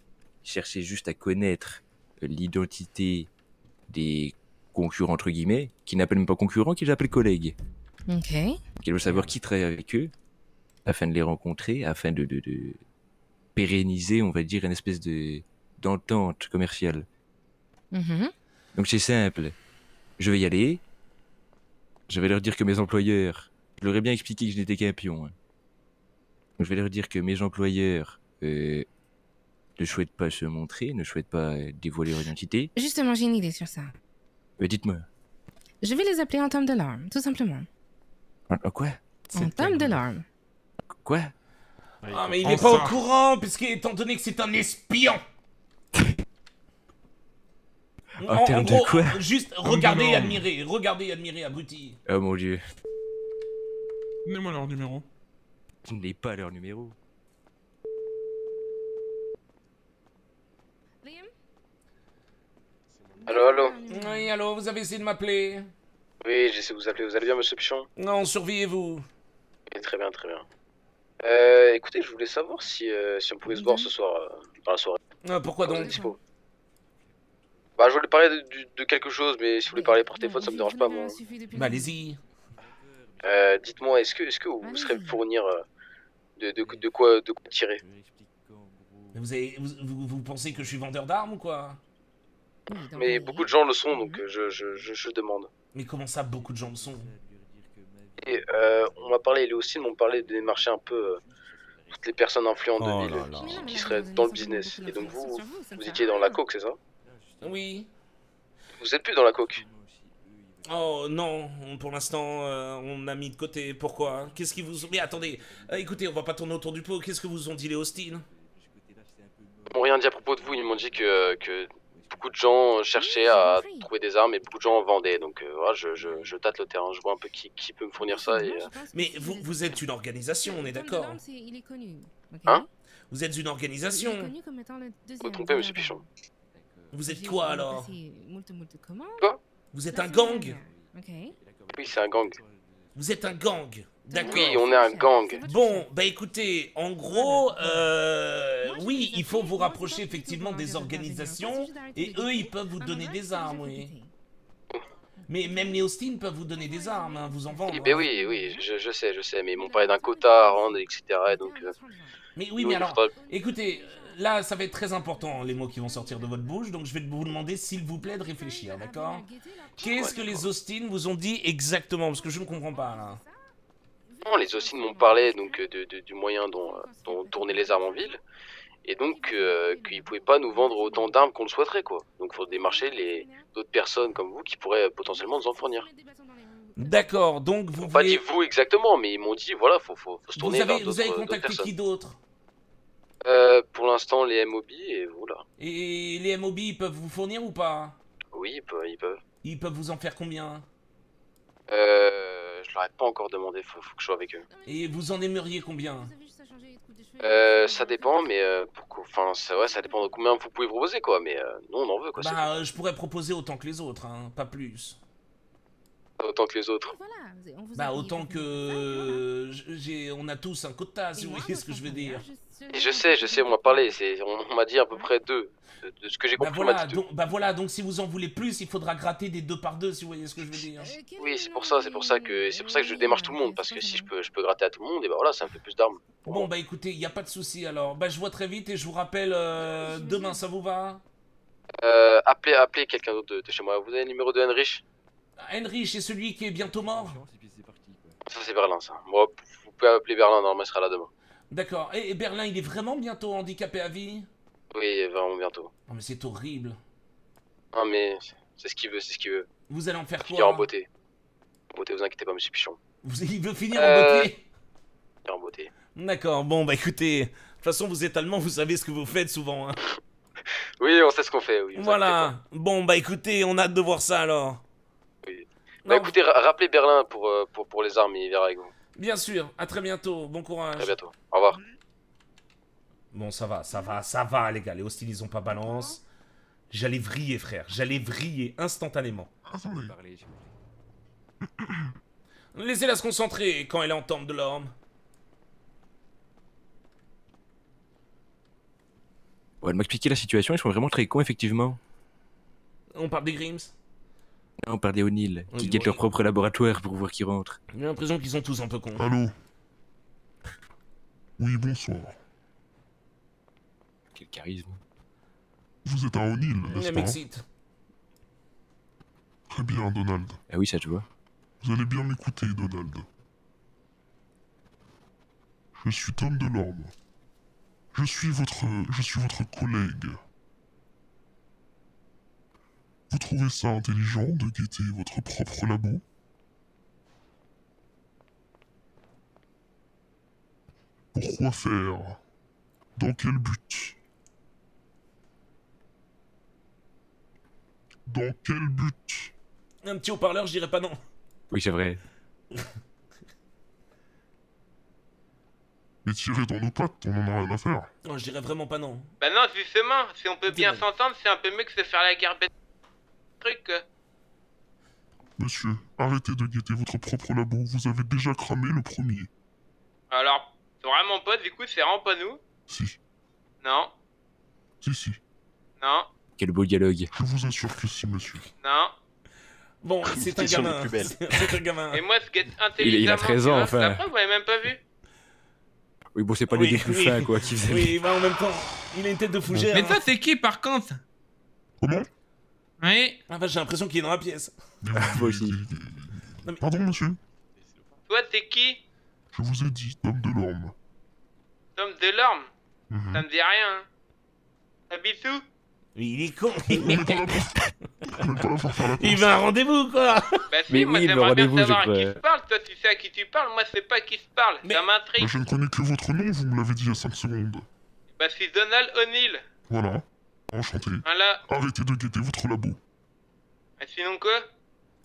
Ils cherchaient juste à connaître l'identité des concurrents, entre guillemets, qui n'appellent même pas concurrents, qu'ils appellent collègues. Ok. Qu'ils veulent savoir qui travaille avec eux, afin de les rencontrer, afin de, de, de pérenniser, on va dire, une espèce de d'entente commerciale. Mhm. Donc c'est simple. Je vais y aller. Je vais leur dire que mes employeurs. Je leur ai bien expliqué que je n'étais qu'un pion. hein. Donc je vais leur dire que mes employeurs euh, ne souhaitent pas se montrer, ne souhaitent pas euh, dévoiler leur identité. Justement, j'ai une idée sur ça. Mais dites-moi. Je vais les appeler en termes d'alarme, tout simplement. En, en quoi? En termes d'alarme. Quoi? Ah, mais il est pas au courant, puisque étant donné que c'est un espion. En termes de gros, quoi Juste En regardez et admirez, regardez et admirez, abruti. Oh mon dieu. Donnez-moi leur numéro. Je n'ai pas leur numéro. Allô, allô Oui, allô, vous avez essayé de m'appeler Oui, j'essaie de vous appeler. Vous allez bien, monsieur Pichon? Non, surveillez-vous. Oui, très bien, très bien. Euh, écoutez, je voulais savoir si, euh, si on pouvait se voir ce soir, euh, dans la soirée. Ah, pourquoi Quand donc. Bah, je voulais parler de, de- de quelque chose, mais si vous voulez parler par téléphone, ça me dérange pas, moi. Bah, allez-y. Euh, dites-moi, est-ce que, est-ce que vous serez me fournir euh, de, de, de quoi, de quoi tirer? Mais vous, avez, vous, vous, vous pensez que je suis vendeur d'armes ou quoi? Mais beaucoup de gens le sont, donc euh, je, je, je, je demande. Mais comment ça, beaucoup de gens le sont? Et euh, on m'a parlé, les aussi m'ont parlé de démarcher un peu euh, toutes les personnes influentes Oh de ville là. qui, qui seraient dans le business. Et donc vous, vous étiez dans la coke, c'est ça? Oui. Vous êtes plus dans la coke Oh non, on- pour l'instant, euh, on a mis de côté. Pourquoi? Qu'est-ce qui vous... Mais attendez, euh, écoutez, on va pas tourner autour du pot. Qu'est-ce que vous ont dit les Austin Ils m'ont rien dit à propos de vous, ils m'ont dit que, que beaucoup de gens cherchaient à trouver des armes et beaucoup de gens en vendaient. Donc euh, voilà, je, je, je tâte le terrain, je vois un peu qui, qui peut me fournir ça. Et, euh, Mais vous, vous êtes une organisation, on est d'accord Il est connu. ok Hein? Vous êtes une organisation. Vous trompez, monsieur Pichon. Vous êtes quoi alors. Quoi Vous êtes un gang Ok. Oui, c'est un gang. Vous êtes un gang D'accord. Oui, on est un gang. Bon, bah écoutez, en gros, euh, oui, il faut vous rapprocher effectivement des organisations et eux, ils peuvent vous donner des armes, oui. Mais même les Austin peuvent vous donner des armes, hein, vous en vendre. Eh ben oui, oui, je, je sais, je sais, mais ils m'ont parlé d'un quota à rendre, etc. et donc, euh, Mais oui, nous, mais alors, faudra- écoutez, euh, là, ça va être très important, les mots qui vont sortir de votre bouche, donc je vais vous demander, s'il vous plaît, de réfléchir, d'accord Qu'est-ce que les Austin vous ont dit exactement? Parce que je ne comprends pas, là. Non, les Austin m'ont parlé donc de, de- du moyen dont, euh, dont tourner les armes en ville, et donc euh, qu'ils pouvaient pas nous vendre autant d'armes qu'on le souhaiterait, quoi. Donc faut démarcher les d'autres personnes comme vous qui pourraient euh, potentiellement nous en fournir. D'accord, donc vous pas dit vous exactement, mais ils m'ont dit voilà, faut, faut, faut se tourner Vous avez, vers vous avez contacté qui d'autre? Euh, pour l'instant, les MOB et voilà. Et les MOB, ils peuvent vous fournir ou pas Oui, ils peuvent. Ils peuvent. Ils peuvent vous en faire combien Euh, je leur ai pas encore demandé, faut, faut que je sois avec eux. Et vous en aimeriez combien Euh, ça dépend, mais euh, pourquoi- enfin, c'est ça dépend de combien vous pouvez proposer, quoi. Mais euh, nous, on en veut, quoi. Bah, euh, je pourrais proposer autant que les autres, hein, pas plus. autant que les autres. Bah, autant que j- j'ai, on a tous un quota, si vous voyez ce que je veux dire. Et je sais, je sais, on m'a parlé. C'est, on, m'a dit à peu près deux. De, de ce que j'ai Bah compris, m'a voilà, donc, bah voilà, donc si vous en voulez plus, il faudra gratter des deux par deux, si vous voyez ce que je veux dire. Oui, c'est pour ça, c'est pour ça que, c'est pour ça que je démarche tout le monde, parce que si je peux, je peux gratter à tout le monde, et bah voilà, ça me fait plus d'armes. Bon, bah écoutez, il y a pas de souci alors. Bah, je vois très vite et je vous rappelle euh, demain, ça vous va? Euh, appelez, appelez quelqu'un d'autre de, de chez moi. Vous avez le numéro de Heinrich Henry, c'est celui qui est bientôt mort Ça, c'est Berlin, ça. Moi, vous pouvez appeler Berlin, normalement, il sera là demain. D'accord. Et, et Berlin, il est vraiment bientôt handicapé à vie? Oui, vraiment bientôt. Oh, mais c'est horrible. Non, mais c'est ce qu'il veut, c'est ce qu'il veut. Vous allez en faire Finir en quoi beauté. En beauté, vous inquiétez pas, monsieur Pichon. Vous- Il veut finir en Euh, beauté? Finir en beauté. D'accord, bon, bah écoutez, de toute façon, vous êtes allemand, vous savez ce que vous faites souvent. hein. [laughs] Oui, on sait ce qu'on fait, oui. Voilà, bon, bah écoutez, on a hâte de voir ça alors. Bah écoutez, ra- rappelez Berlin pour, euh, pour, pour les armes, il verra avec vous. Bien sûr, à très bientôt, bon courage. À bientôt. Au revoir. Bon, ça va, ça va, ça va, les gars, les hostiles, ils ont pas balance. J'allais vriller, frère, j'allais vriller instantanément. [coughs] Laissez-la se concentrer quand elle entend de l'orme. Ouais, elle m'a expliqué la situation, ils sont vraiment très cons, effectivement. On parle des Grims On parle des O'Neill, qui Oui, guettent leur propre laboratoire pour voir qui rentre. J'ai l'impression qu'ils sont tous un peu cons. Allô? Oui, bonsoir. Quel charisme. Vous êtes un O'Neill, n'est-ce pas m'excite. Très bien, Donald. Ah oui, ça je vois. Vous allez bien m'écouter, Donald. Je suis Tom Delorme. Je suis votre... Je suis votre collègue. Vous trouvez ça intelligent de guetter votre propre labo? Pourquoi faire? Dans quel but? Dans quel but? Un petit haut-parleur, je dirais pas non. Oui, c'est vrai. Mais tirer dans nos pattes, on en a rien à faire. Non, je dirais vraiment pas non. Bah non, justement, si on peut bien s'entendre, c'est un peu mieux que de faire la guerre bête. Truc. euh. Monsieur, arrêtez de guetter votre propre labo, vous avez déjà cramé le premier. Alors, vraiment pas, du coup, c'est vraiment pas nous. Si. Non, Si, si. non, Quel beau dialogue. Je vous assure que si, monsieur. non. Bon, c'est un gamin. [laughs] C'est un gamin. Et moi, ce qui est Il- il a intelligemment. 13 ans, enfin. La preuve, vous m'avez même pas vu. Oui, bon, c'est pas Oui, les deux plus oui. fins, quoi, qui faisaient. Oui, bah en même temps, il a une tête de fougère. Mais hein. toi, c'est qui par contre? Comment? Oui. Ah bah j'ai l'impression qu'il est dans la pièce. [laughs] Moi aussi. Pardon, monsieur Toi, t'es qui Je vous ai dit, Tom Delorme. Tom Delorme Mhm. Ça me dit rien. hein. T'habites où Oui, il est con. Il veut un rendez-vous, quoi. Bah si, Mais moi oui, j'aimerais bien rendez-vous, je savoir à qui se parle. Toi, tu sais à qui tu parles. Moi, c'est pas à qui se parle. Ça Bah, m'intrigue. je ne connais que votre nom, vous me l'avez dit il y a 5 secondes. Bah, c'est Donald O'Neill. Voilà. Enchanté. Voilà. Arrêtez de guetter votre labo. Ah, sinon quoi?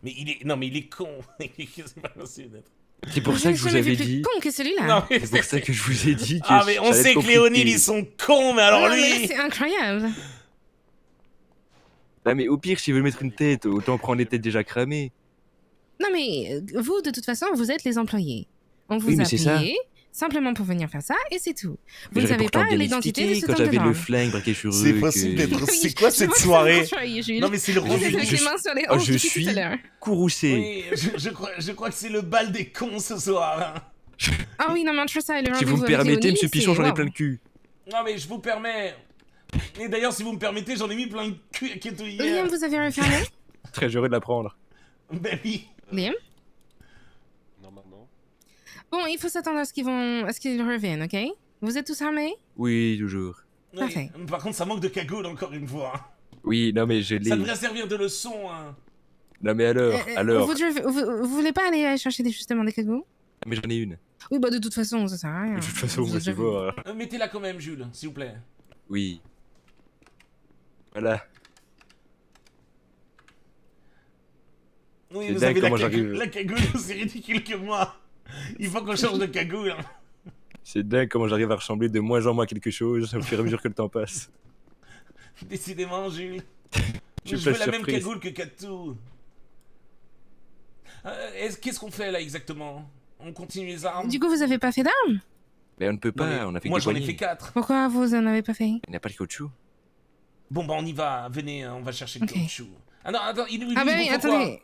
Mais il est. Non, mais il est con. [laughs] c'est pas d'être. C'est pour ça que je vous avais dit. con que celui-là. Non, mais C'est pour ça que je vous ai dit que. Ah, mais on sait que les O'Neill, ils sont cons, mais alors Non, lui. c'est incroyable. Ah, mais au pire, s'ils veulent mettre une tête, autant prendre les têtes déjà cramées. Non, mais euh, vous, de toute façon, vous êtes les employés. On vous Oui, a payé simplement pour venir faire ça et c'est tout. Vous ne savez pas l'identité de cet quand j'avais le flingue braqué sur eux. C'est possible que- d'être. C'est quoi je cette soirée. Non, mais c'est le Je rendu. avec je les mains sur les Oh, je suis courroucé. Oui, je, je crois, je crois que c'est le bal des cons ce soir. hein. Ah oui, non, mais entre ça et le Si vous rendez-vous me permettez, monsieur Pichon, j'en ai plein le cul. Non, mais je vous permets. Et d'ailleurs, si vous me permettez, j'en ai mis plein de cul à Keto hier. Liam, vous avez refermé Très heureux de l'apprendre. Ben oui. Liam. Bon, il faut s'attendre à ce qu'ils vont... à ce qu'ils reviennent, ok? Vous êtes tous armés? Oui, toujours. Oui, Parfait. Par contre, ça manque de cagoule encore une fois. hein. Oui, non, mais je l'ai. Ça devrait servir de leçon. Hein. Non, mais alors, Euh, alors. Vous, devez- vous, vous voulez pas aller chercher des, justement des cagoules Ah, Mais j'en ai une. Oui, bah de toute façon, ça sert à rien. De toute façon, Vous moi, déjà bon. hein. Euh, Mettez-la quand même, Jules, s'il vous plaît. Oui. Voilà. Oui, vous avez la cagoule, la cagoule [laughs] aussi ridicule que moi. [laughs] Il faut qu'on change de cagoule. hein. C'est dingue comment j'arrive à ressembler de moins en moins à quelque chose au fur et à mesure que le temps passe. [laughs] Décidément, Jules. [laughs] Je je veux la même cagoule que Katou. Euh, est-ce- Qu'est-ce qu'on fait là exactement? On continue les armes? Du coup, vous avez pas fait d'armes? Mais on ne peut pas, on a fait Moi j'en ai fait 4. Pourquoi vous en avez pas fait? Il n'y a pas de caoutchouc. Bon bah on y va, venez, hein, on va chercher le caoutchouc. Ah non, attends, il, il, Ah bah faut oui, attendez.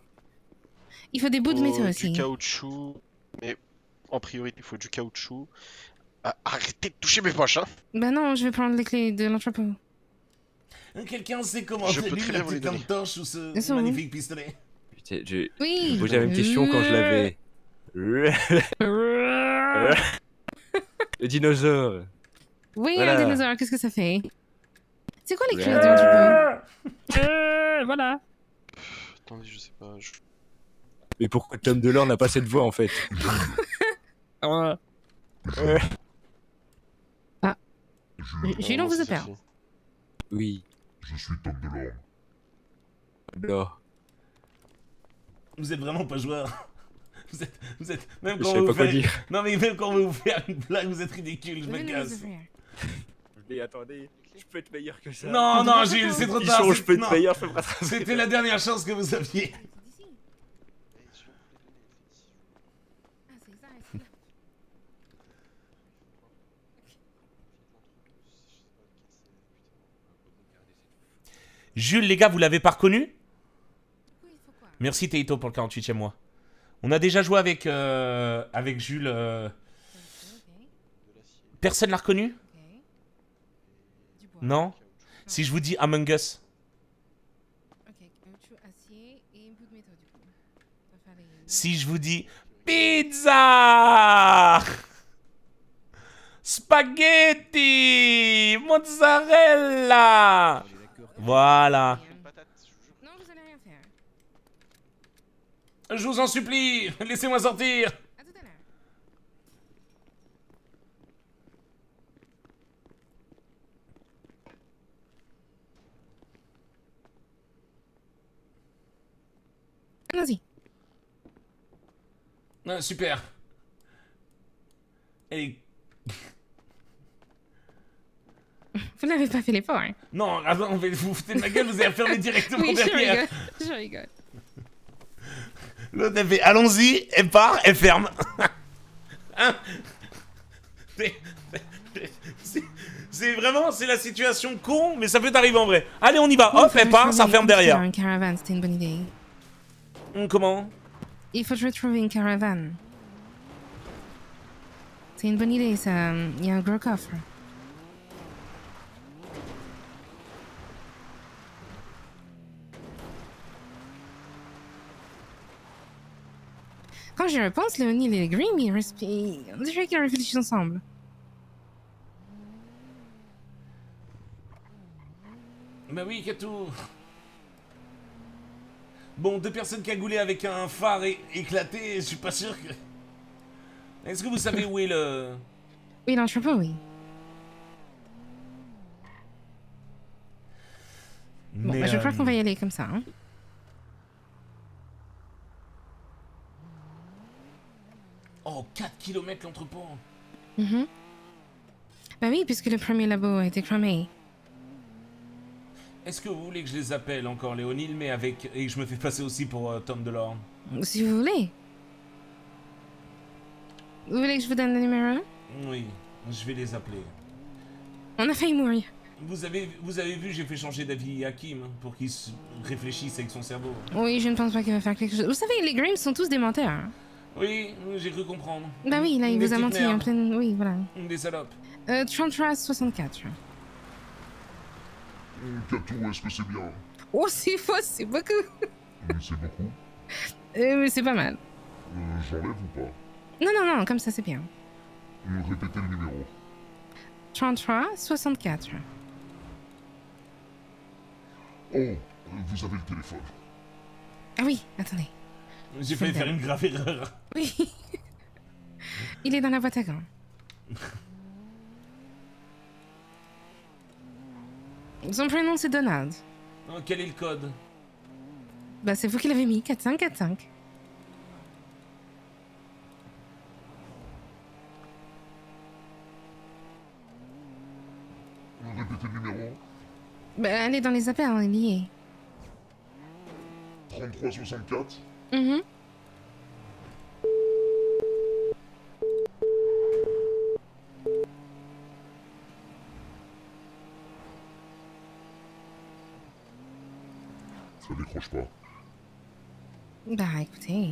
Il faut des bouts de Faut métaux Du aussi. caoutchouc. Mais en priorité, il faut du caoutchouc. Ah, arrêtez de toucher mes poches, hein Bah non, je vais prendre les clés de l'entrepôt. Hein, Quelqu'un sait comment Je peux très bien vous les donner. torche ou ce Ils sont où magnifique pistolet Putain, je... Oui. je posais la même question quand je l'avais. [laughs] le dinosaure. Oui, Voilà. un dinosaure, qu'est-ce que ça fait? C'est quoi les clés de l'entrepôt? Euh, Voilà. Attendez, je sais pas. je- Mais pourquoi Tom Delors n'a pas cette voix en fait? [laughs] Ah, Jules, on vous a perdu. Oui. Je suis Tom Delorme. Alors. Vous êtes vraiment pas joueur. [laughs] Vous êtes, vous êtes, même Je quand savais vous pas quoi faites- dire. [laughs] Non mais même quand vous vous faites une blague, vous êtes ridicule, je me casse. Mais attendez, je peux être meilleur que ça. Non, non, Gilles, c'est trop Ils tard. sont, c'est- je peux être non. meilleur, je peux me rattraper. C'était la dernière chance que vous aviez. Jules, les gars, vous l'avez pas reconnu? Merci Teito pour le 48e mois. On a déjà joué avec, euh, Jules. euh, Personne l'a reconnu? Non? Si je vous dis Among Us. Si je vous dis pizza! Spaghetti! Mozzarella Voilà. Non, vous allez rien faire. Je vous en supplie, laissez-moi sortir À tout à l'heure. Allons-y. Ah, Super. Et... Vous n'avez pas fait l'effort, hein Non, attends, on va- vous foutez de ma gueule, vous avez fermé [laughs] directement Oui, je derrière. rigole. Je rigole. L'autre, elle fait allons-y, elle part, elle ferme. [laughs] Hein? C'est- vraiment, c'est la situation con, mais ça peut t'arriver en vrai. Allez, on y va. Hop, elle part, ça referme derrière. Une caravane, c'était une bonne idée. Hum, Comment? Il faut retrouver une caravane. C'est une bonne idée, ça. Il y a un gros coffre. Quand j'y repense, Léonie et Grimm, ils respirent. On dirait qu'ils réfléchissent ensemble. Bah oui, Katou. Bon, deux personnes cagoulées avec un phare éclaté, je suis pas sûr que... Est-ce que vous savez où est le... [laughs] Oui, l'entrepôt, oui. Bon, bah, je crois qu'on va y aller comme ça. Hein. Oh, 4 km l'entrepôt. Mhm. Bah oui, puisque le premier labo a été cramé. Est-ce que vous voulez que je les appelle encore, Léonil, mais avec. et que je me fais passer aussi pour euh, Tom Delorme? Si vous voulez. Vous voulez que je vous donne le numéro Oui, je vais les appeler. On a failli mourir. Vous avez, vous avez vu, j'ai fait changer d'avis Hakim pour qu'il se réfléchisse avec son cerveau. Oui, je ne pense pas qu'il va faire quelque chose. Vous savez, les Grims sont tous des menteurs. Oui, j'ai cru comprendre. Bah oui, là, il Des vous a menti en pleine... Oui, voilà. Des salopes. Euh, 33 64. Hum, Kato, est-ce que c'est bien? Oh, c'est faux, c'est beaucoup. Hum, C'est beaucoup. Euh, mais c'est pas mal. Euh, J'enlève ou pas? Non, non, non, comme ça, c'est bien. Hum, Répétez le numéro. 33 64. Oh, euh, vous avez le téléphone. Ah oui, attendez. J'ai failli faire une grave erreur. Oui. [laughs] il est dans la boîte à gants. [laughs] Son prénom, c'est Donald. Oh, quel est le code? Bah, c'est vous qui l'avez mis, 4545. Hum, Répétez le numéro? Bah, elle est dans les appels, elle est liée. 3364. Mhm. Décroche pas. Bah, écoutez.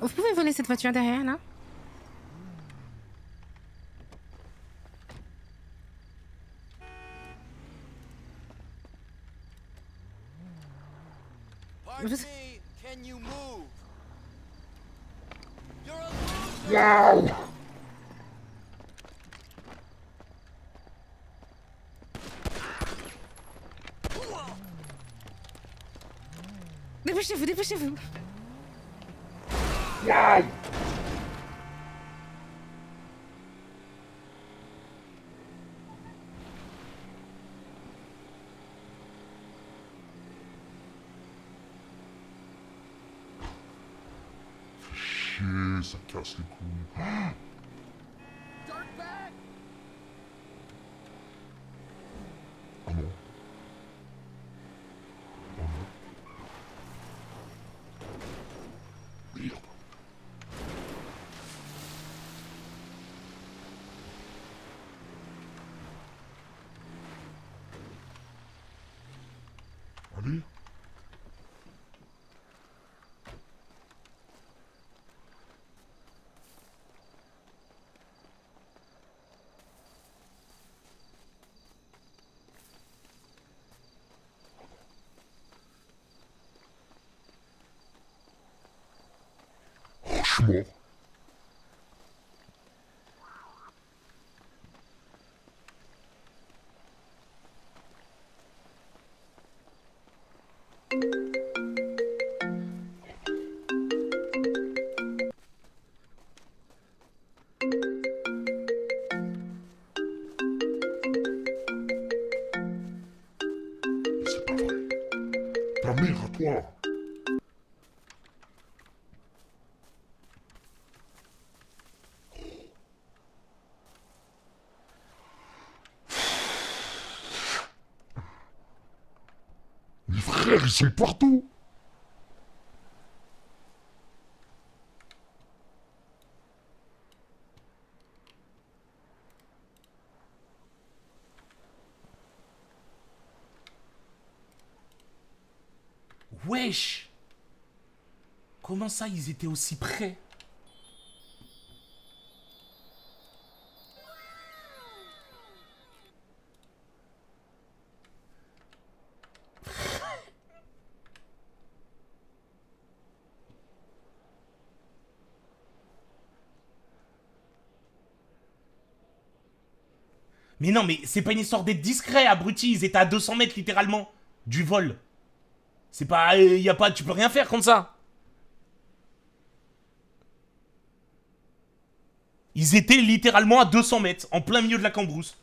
Vous pouvez voler cette voiture derrière, là Vous- Can you move? Waouh Dépêchez-vous, dépêchez-vous Waouh Chier, ça casse Oh, frères, ils sont partout. Wesh Comment ça, ils étaient aussi près? Mais non, mais c'est pas une histoire d'être discret, abruti. Ils étaient à 200 mètres littéralement du vol. C'est pas, euh, y a pas, tu peux rien faire contre ça. Ils étaient littéralement à 200 mètres, en plein milieu de la cambrousse.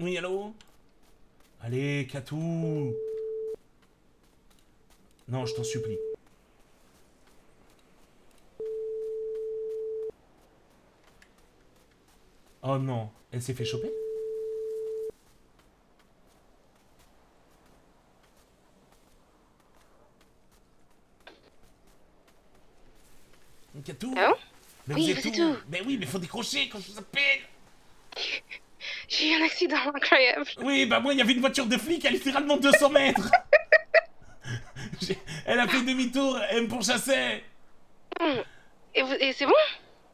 Oui, allô Katou Non, je t'en supplie. Oh non, elle s'est fait choper? Katou Allô Mais Oui, vous êtes c'est où? tout. Mais oui, mais faut décrocher quand je vous appelle J'ai eu un accident incroyable. Oui, bah moi, il y avait une voiture de flic à littéralement 200 mètres [laughs] Elle a fait demi-tour, elle me pourchassait. Et, vous- et c'est bon?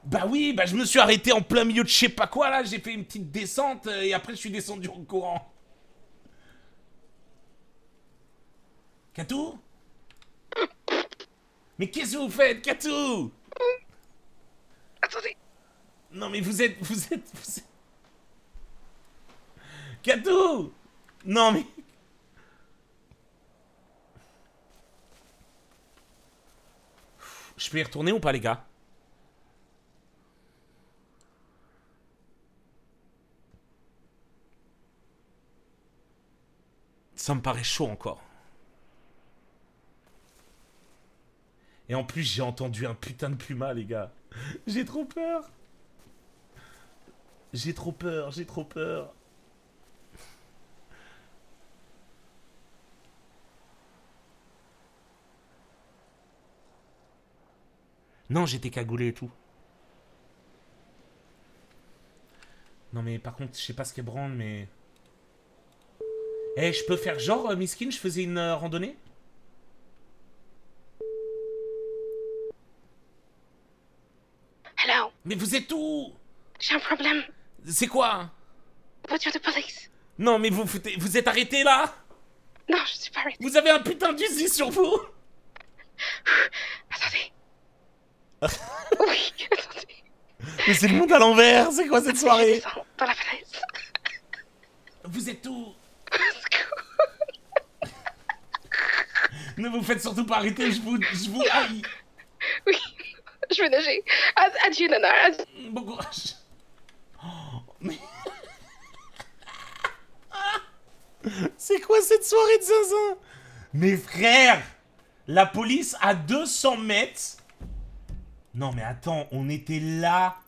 Bah oui, bah je me suis arrêté en plein milieu de je sais pas quoi là, j'ai fait une petite descente euh, et après je suis descendu en courant. Katou? Mais qu'est-ce que vous faites, Katou? Attendez. Non mais vous êtes... Vous êtes... Vous êtes... Katou Non mais... Je peux y retourner ou pas les gars? Ça me paraît chaud encore. Et en plus, j'ai entendu un putain de puma, les gars. J'ai trop peur. J'ai trop peur, j'ai trop peur. Non, j'étais cagoulé et tout. Non, mais par contre, je sais pas ce qu'elle branle, mais... Eh, je peux faire genre, euh, Miskin, je faisais une euh, randonnée? Hello. Mais vous êtes où? J'ai un problème. C'est quoi? Voiture de police. Non, mais vous foutez... Vous êtes arrêté là? Non, je suis pas arrêtée. Vous avez un putain d'usine sur vous? [laughs] oui, attendez. Mais c'est le monde à l'envers, c'est quoi cette soirée Dans la fenêtre. Vous êtes où Ne vous faites surtout pas arrêter, je vous... Je vous haïs Oui, je vais nager. Ad- Adieu, Nana. Adieu. Bon courage Oh, mais... C'est quoi cette soirée de zinzin? Mes frères La police à 200 mètres Non mais attends, on était là.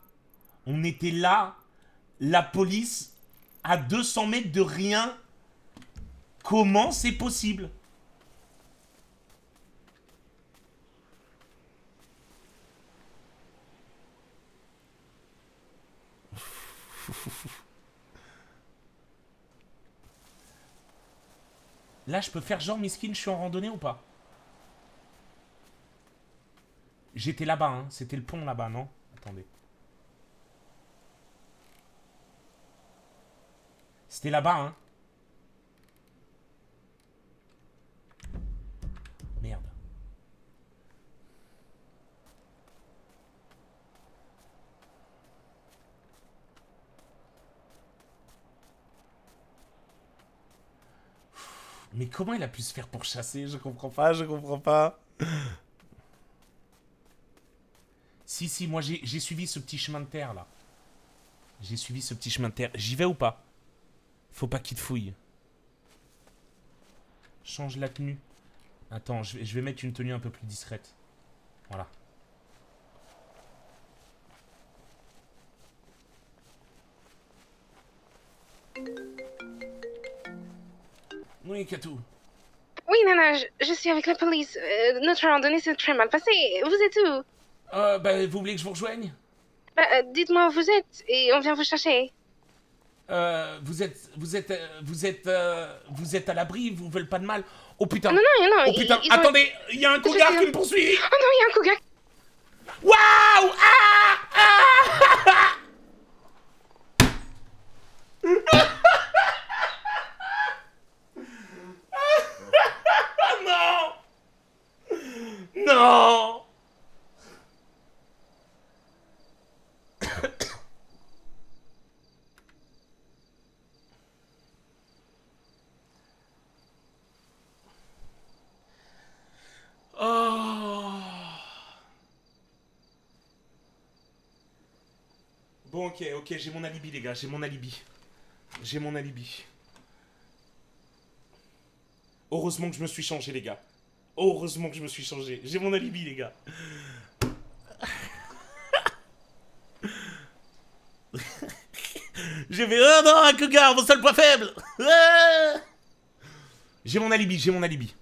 On était là. La police à 200 mètres de rien. Comment c'est possible? Là, je peux faire genre miskin, je suis en randonnée ou pas? J'étais là-bas, hein. C'était le pont là-bas, non? Attendez. C'était là-bas, hein. Merde. Mais comment il a pu se faire pour chasser Je comprends pas, je comprends pas. Si, si, moi j'ai suivi ce petit chemin de terre là. J'ai suivi ce petit chemin de terre. J'y vais ou pas? Faut pas qu'il te fouille. Change la tenue. Attends, je vais, mettre une tenue un peu plus discrète. Voilà. Oui, Katou. Oui, Nana, je, je suis avec la police. Euh, notre randonnée s'est très mal passée. Vous êtes où? Euh, bah, vous voulez que je vous rejoigne? Bah, euh, Dites-moi où vous êtes et on vient vous chercher. Euh, vous êtes, vous êtes, euh, vous êtes, euh, vous êtes à l'abri, vous veulent pas de mal. Oh putain. Non, non, non. Oh putain. ils- ils ont- Attendez, il y a un cougar qui me poursuit. Oh non, il y a un cougar. Waouh Ah Ah [laughs] Non Non Oh Bon, ok, ok, j'ai mon alibi, les gars, j'ai mon alibi. J'ai mon alibi. Heureusement que je me suis changé, les gars. Heureusement que je me suis changé. J'ai mon alibi, les gars. [laughs] J'ai fait Oh non, un cougar, mon seul point faible [laughs] J'ai mon alibi, j'ai mon alibi.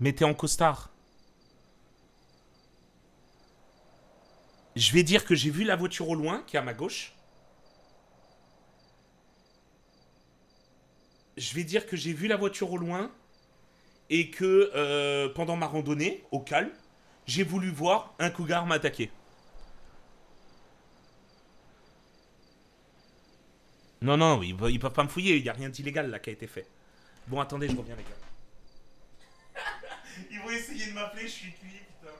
Mettez en costard. Je vais dire que j'ai vu la voiture au loin, qui est à ma gauche. Je vais dire que j'ai vu la voiture au loin et que euh, pendant ma randonnée, au calme, j'ai voulu voir un cougar m'attaquer. Non, non, ils peuvent pas me fouiller, il n'y a rien d'illégal là qui a été fait. Bon, attendez, je reviens, les gars. Ils vont essayer de m'appeler, je suis cuit, putain.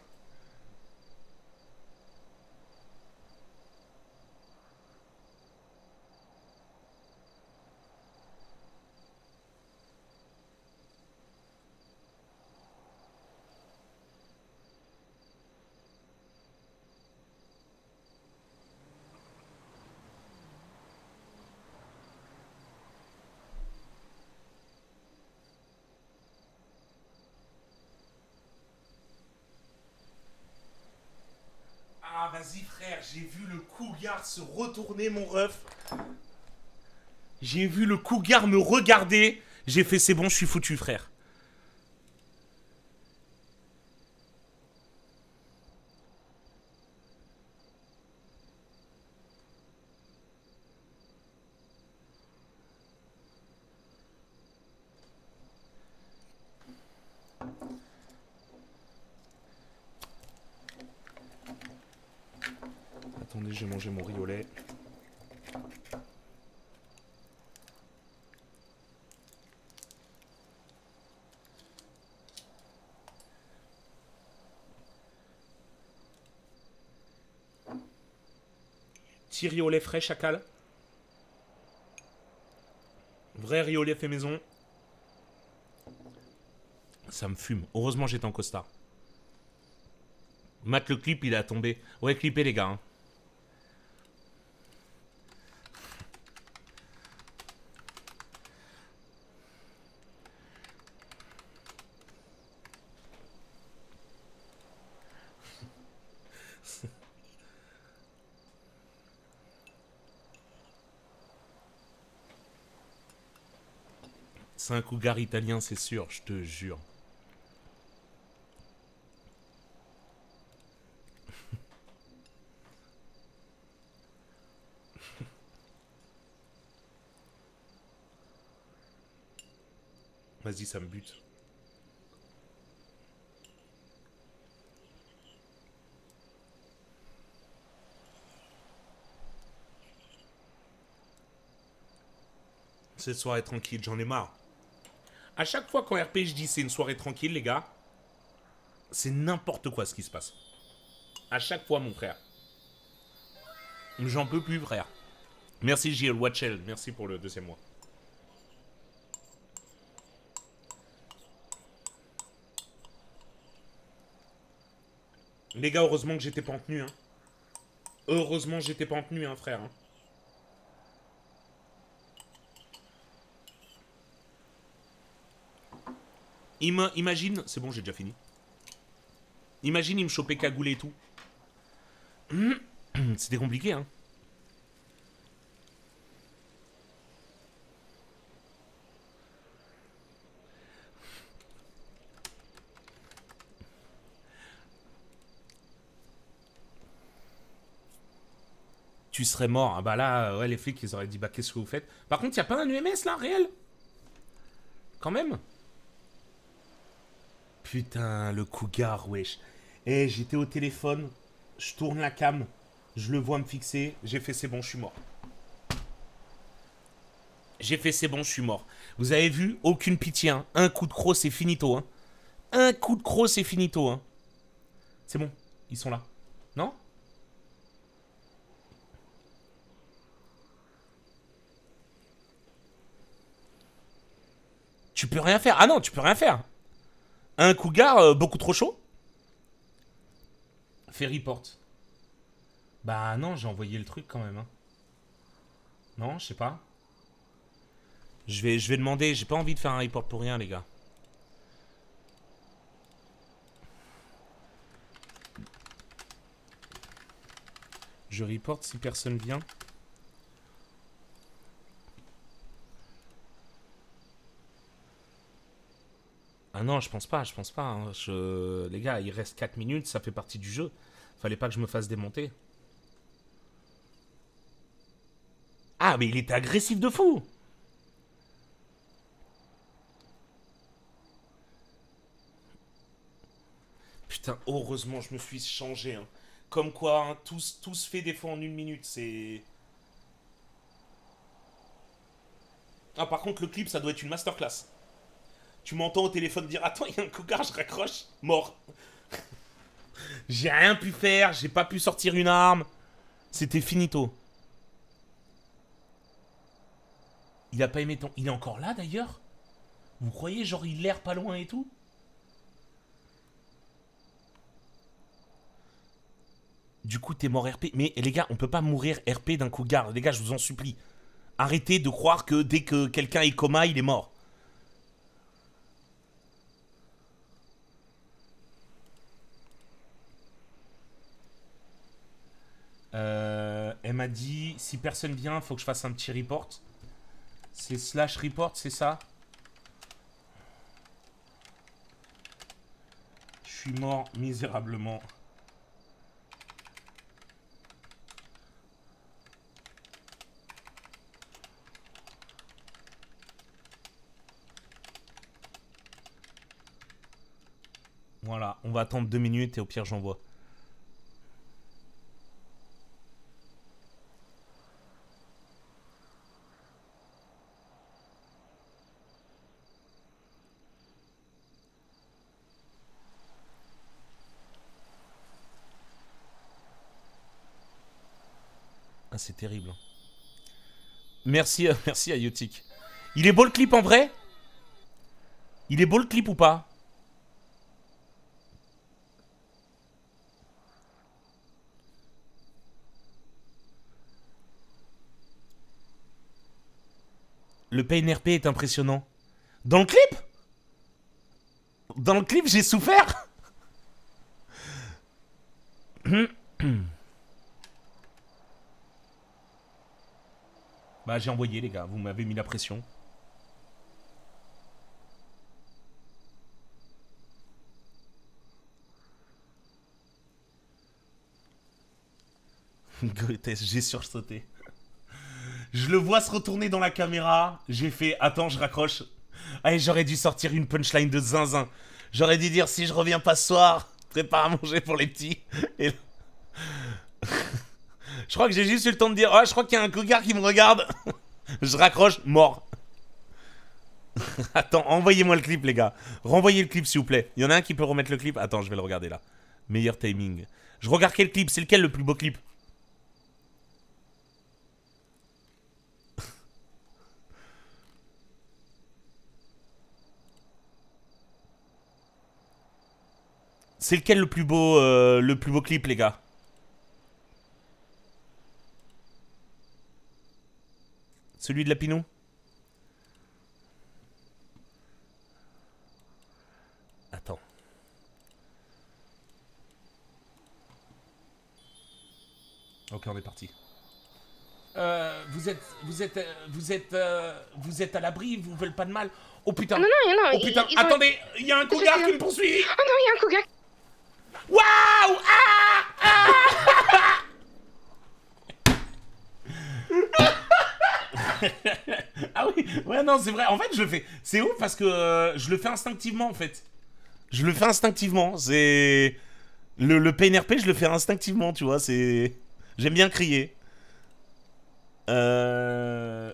Ah, vas-y, frère, j'ai vu le cougar se retourner, mon ref. J'ai vu le cougar me regarder. J'ai fait, c'est bon, je suis foutu, frère. Attendez, j'ai mangé mon riz au lait. Frais, chacal. Vrai lait fait maison. Ça me fume. Heureusement, j'étais en costard. Matt, le clip, il a tombé. Ouais, clippez, les gars. hein. Un cougar italien, c'est sûr, je te jure. [laughs] Vas-y, ça me bute. Cette soirée tranquille, j'en ai marre. À chaque fois qu'en RP je dis c'est une soirée tranquille, les gars, c'est n'importe quoi ce qui se passe. À chaque fois, mon frère. J'en peux plus, frère. Merci JL Watchel, merci pour le deuxième mois. Les gars, heureusement que j'étais pas en hein. Heureusement que j'étais pas en hein, frère. hein. Ima- imagine, c'est bon, j'ai déjà fini. Imagine, il me chopait cagoulé et tout. [clears throat] C'était compliqué, hein. Tu serais mort. Ah bah là, ouais, les flics, ils auraient dit, bah qu'est-ce que vous faites? Par contre, y a pas un UMS là, réel? Quand même Putain, le cougar, wesh. Eh, j'étais au téléphone, je tourne la cam, je le vois me fixer, j'ai fait c'est bon, je suis mort. J'ai fait c'est bon, je suis mort. Vous avez vu Aucune pitié, hein. Un coup de croc, c'est finito, hein. Un coup de croc, c'est finito, hein. C'est bon, ils sont là. Non? Tu peux rien faire. Ah non, tu peux rien faire. Un cougar euh, beaucoup trop chaud Fais report. Bah non, j'ai envoyé le truc quand même. hein. Non, je sais pas. Je vais, je vais demander. J'ai pas envie de faire un report pour rien, les gars. Je reporte si personne vient. Ah non, je pense pas, je pense pas. hein. Les gars, il reste 4 minutes, ça fait partie du jeu. Fallait pas que je me fasse démonter. Ah, mais il était agressif de fou Putain, heureusement, je me suis changé. hein. Comme quoi, hein, tout, tout se fait des fois en une minute, c'est... Ah, par contre, le clip, ça doit être une masterclass. Tu m'entends au téléphone dire Attends, il y a un cougar, je raccroche, mort. [laughs] j'ai rien pu faire, j'ai pas pu sortir une arme. C'était finito. Il a pas aimé ton. Il est encore là d'ailleurs? Vous croyez, genre, il l'air pas loin et tout? Du coup, t'es mort RP. Mais les gars, on peut pas mourir RP d'un cougar. Les gars, je vous en supplie. Arrêtez de croire que dès que quelqu'un est coma, il est mort. Euh, elle m'a dit si personne vient, faut que je fasse un petit report. C'est slash report, c'est ça? Je suis mort misérablement. Voilà, on va attendre deux minutes et au pire j'envoie. C'est terrible. Merci, euh, [laughs] merci à Yotik. Il est beau le clip en vrai? Il est beau le clip ou pas? Le PNRP est impressionnant. Dans le clip? Dans le clip, j'ai souffert? [clears throat] Bah, j'ai envoyé, les gars. Vous m'avez mis la pression. [laughs] Grotesque, j'ai sursauté. Je le vois se retourner dans la caméra. J'ai fait, attends, je raccroche. Allez, j'aurais dû sortir une punchline de zinzin. J'aurais dû dire, si je reviens pas ce soir, prépare à manger pour les petits. Et... [laughs] je crois que j'ai juste eu le temps de dire, ah, je crois qu'il y a un cougar qui me regarde. [laughs] je raccroche, mort. [laughs] Attends, envoyez-moi le clip, les gars. Renvoyez le clip, s'il vous plaît. Il y en a un qui peut remettre le clip Attends, je vais le regarder là. Meilleur timing. Je regarde quel clip? C'est lequel le plus beau clip? [laughs] C'est lequel le plus beau, euh, le plus beau clip, les gars? Celui de la Pinou Attends. Ok, on est parti. Euh, vous êtes, vous êtes, euh, vous êtes, euh, vous êtes à l'abri, vous veulent pas de mal. Oh putain. Non, non, non, Oh putain, ils attendez, il y a un cougar qui me poursuit. Oh non, il y a un cougar. Waouh Ah Ah [laughs] oui, ouais non c'est vrai. En fait je le fais. C'est ouf parce que euh, je le fais instinctivement en fait. Je le fais instinctivement. C'est le, le PNRP je le fais instinctivement tu vois. C'est j'aime bien crier. Euh...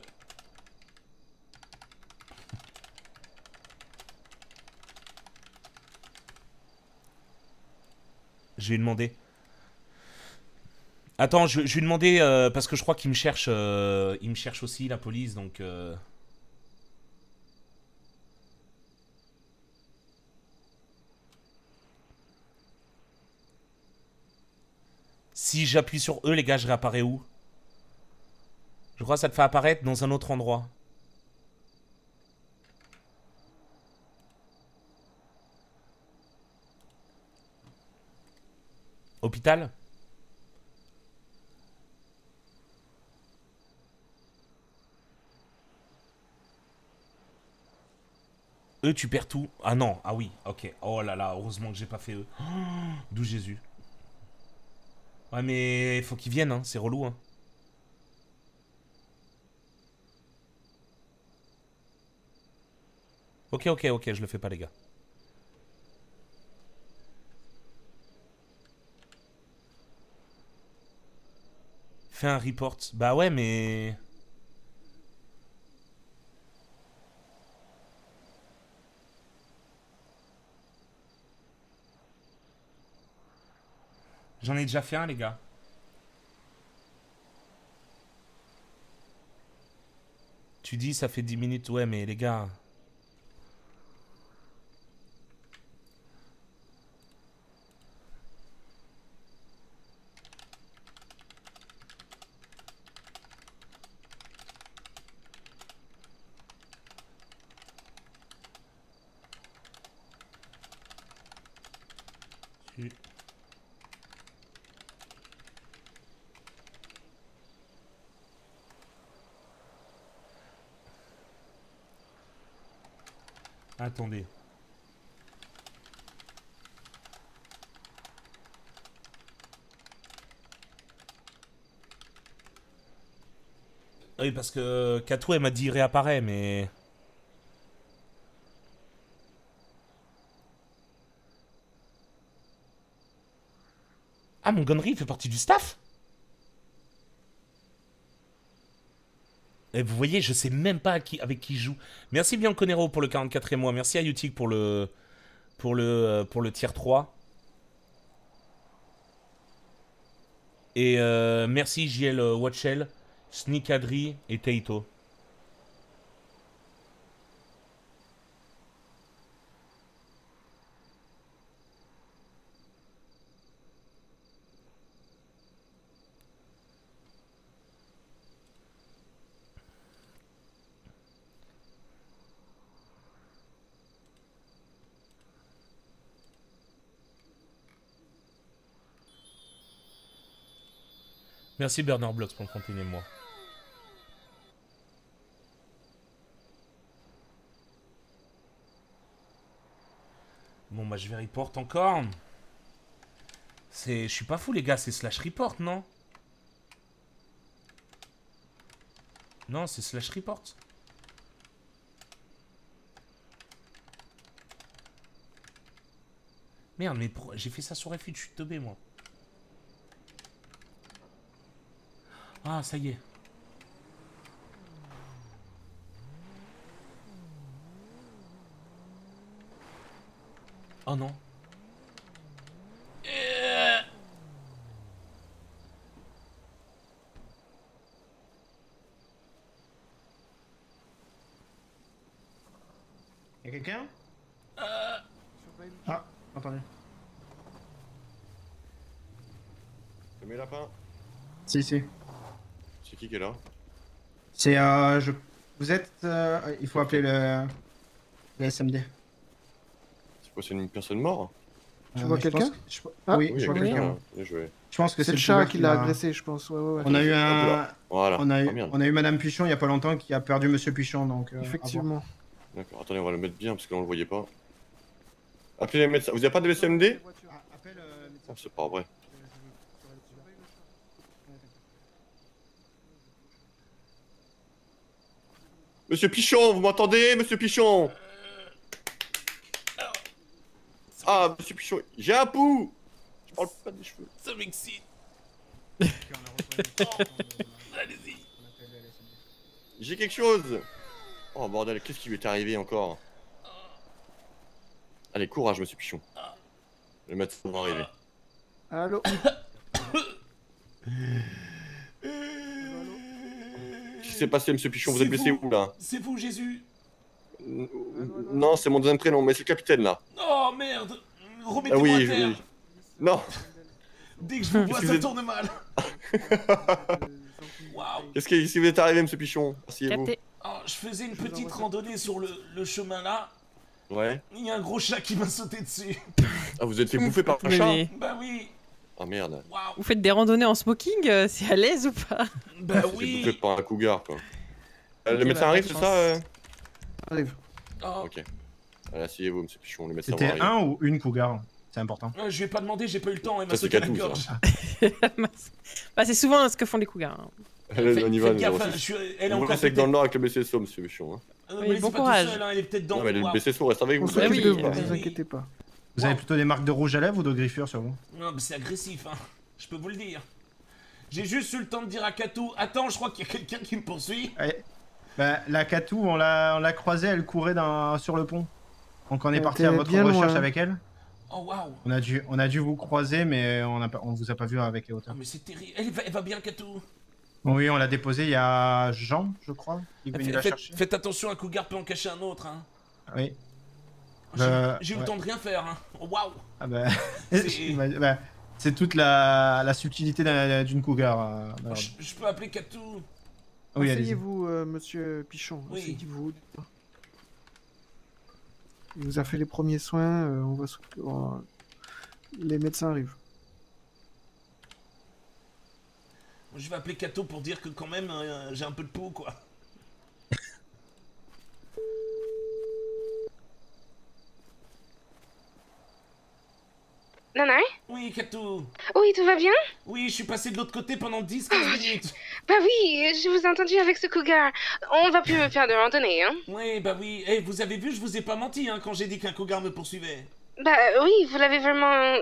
Lui demander. Attends, je, je lui demandais, euh, parce que je crois qu'il me cherche, euh, il me cherche aussi la police, donc... Euh. Si j'appuie sur E, les gars, je réapparais où? Je crois que ça te fait apparaître dans un autre endroit. Hôpital? Tu perds tout. Ah non, ah oui, ok. Oh là là, heureusement que j'ai pas fait E. Oh, [gasps] D'où Jésus. Ouais, mais faut qu'ils viennent, hein. c'est relou. Hein. Ok, ok, ok, je le fais pas, les gars. Fais un report. Bah ouais, mais... J'en ai déjà fait un, les gars. Tu dis, ça fait 10 minutes. Ouais, mais les gars... Oui, parce que Katou, elle m'a dit réapparaît, mais... Ah, mon gonnery fait partie du staff? Et vous voyez, je sais même pas avec qui je joue. Merci Bianconero pour le 44e mois. Merci à pour le, pour le, euh, pour le tier 3. Et euh, merci JL Watchell, Sneakadri et Taito. Merci Bernard Blocks pour le 31 mois. Bon bah je vais report encore. C'est, je suis pas fou les gars, c'est slash report non? Non, c'est slash report. Merde, mais j'ai fait ça sur F8, je suis teubé moi. Ah, ça y est. Oh non. Y'a quelqu'un? Euh. Ah, entendu. C'est mes lapins. Si, si. C'est qui qui est là C'est euh, je... Vous êtes... euh, Il faut appeler le... Le SMD. C'est quoi, c'est une personne morte Tu vois je quelqu'un je- Ah, Oui, oui, je vois quelqu'un. Je pense que C'est le chat qui l'a agressé, je pense. Ouais, ouais, ouais. On a eu Hop un... là. Voilà. On a eu, Ah, merde. on a eu Madame Pichon il y a pas longtemps qui a perdu Monsieur Pichon, donc... euh. Effectivement. D'accord, attendez, on va le mettre bien parce que là on le voyait pas. Appelez les médecins. Vous avez pas de SMD Oh, c'est pas vrai. Monsieur Pichon, vous m'entendez, monsieur Pichon Ah, monsieur Pichon, j'ai un pouls Je parle pas des cheveux. Ça m'excite. Allez-y. J'ai quelque chose Oh bordel, qu'est-ce qui lui est arrivé encore Allez, courage, monsieur Pichon. Le médecin va arriver. Allô qui s'est passé, monsieur Pichon Vous êtes blessé où là C'est vous, Jésus Non, c'est mon deuxième prénom, mais c'est le capitaine là. Oh merde Ah Remettez-moi oui, à je- terre oui. Non [laughs] Dès que je vous vois, ça tourne mal. [laughs] Waouh. Qu'est-ce qui, qui vous est arrivé, monsieur Pichon Asseyez-vous. Oh, je faisais une petite randonnée sur le, le chemin là. Ouais. Il y a un gros chat qui m'a sauté dessus. Ah, vous êtes fait bouffer par un chat Bah oui. Ah merde. Vous faites des randonnées en smoking, euh, c'est à l'aise ou pas Bah Vous êtes bouffé par un cougar, quoi. Euh, Ok, le médecin bah, arrive, c'est ça euh Arrive. Oh. Ok. Allez, asseyez-vous, monsieur Pichon, le médecin C'était un ou une cougar C'est important. Euh, je vais pas demander, j'ai pas eu le temps, elle m'a Ça, c'est sauté la gorge. [laughs] Bah, c'est souvent ce que font les cougars. hein. Allez, on y va, hein, elle est Vous encore que dans le nord avec le BCSO, monsieur Pichon. Hein. Euh, Oui, mais bon c'est courage. seul, hein, elle est peut-être dans Non, mais le. BCSO reste avec vous. On ça, s'occupe vous inquiétez vous, pas. Vous avez plutôt des marques de rouge à lèvres ou de griffure sur vous Non, mais c'est agressif, hein. Je peux vous le dire. J'ai juste eu le temps de dire à Katou Attends, je crois qu'il y a quelqu'un qui me poursuit. Ouais. Bah, la Katou, on l'a on l'a croisée, elle courait dans- sur le pont. Donc on est parti à votre recherche loin. avec elle. Oh waouh. On a dû, on a dû vous croiser, mais on, a pas, on vous a pas vu avec les Oh, hauteurs. mais c'est terrible. Elle va, elle va bien, Katou. Oui, on l'a déposée il y a Jean, je crois, qui est venu Faites, la chercher. faites attention, un cougar peut en cacher un autre, hein. Oui. J'ai j'ai eu ouais. le temps de rien faire, hein. Oh, waouh. Ah bah, [laughs] C'est- bah, c'est toute la, la subtilité d'un- d'une cougar. euh, Oh, je, je peux appeler Katou. Oui. Asseyez-vous, euh, monsieur Pichon. Oui. Asseyez-vous. Il vous a fait les premiers soins. euh, on va on- Les médecins arrivent. Je vais appeler Kato pour dire que quand même euh, j'ai un peu de peau quoi. Nana Oui, Kato. Oui, tout va bien Oui, je suis passé de l'autre côté pendant 10-15 minutes. Bah oui, je vous ai entendu avec ce cougar. On va plus me faire de randonnée, hein Oui, bah oui. Eh, vous avez vu, je vous ai pas menti hein, quand j'ai dit qu'un cougar me poursuivait. Bah oui, vous l'avez vraiment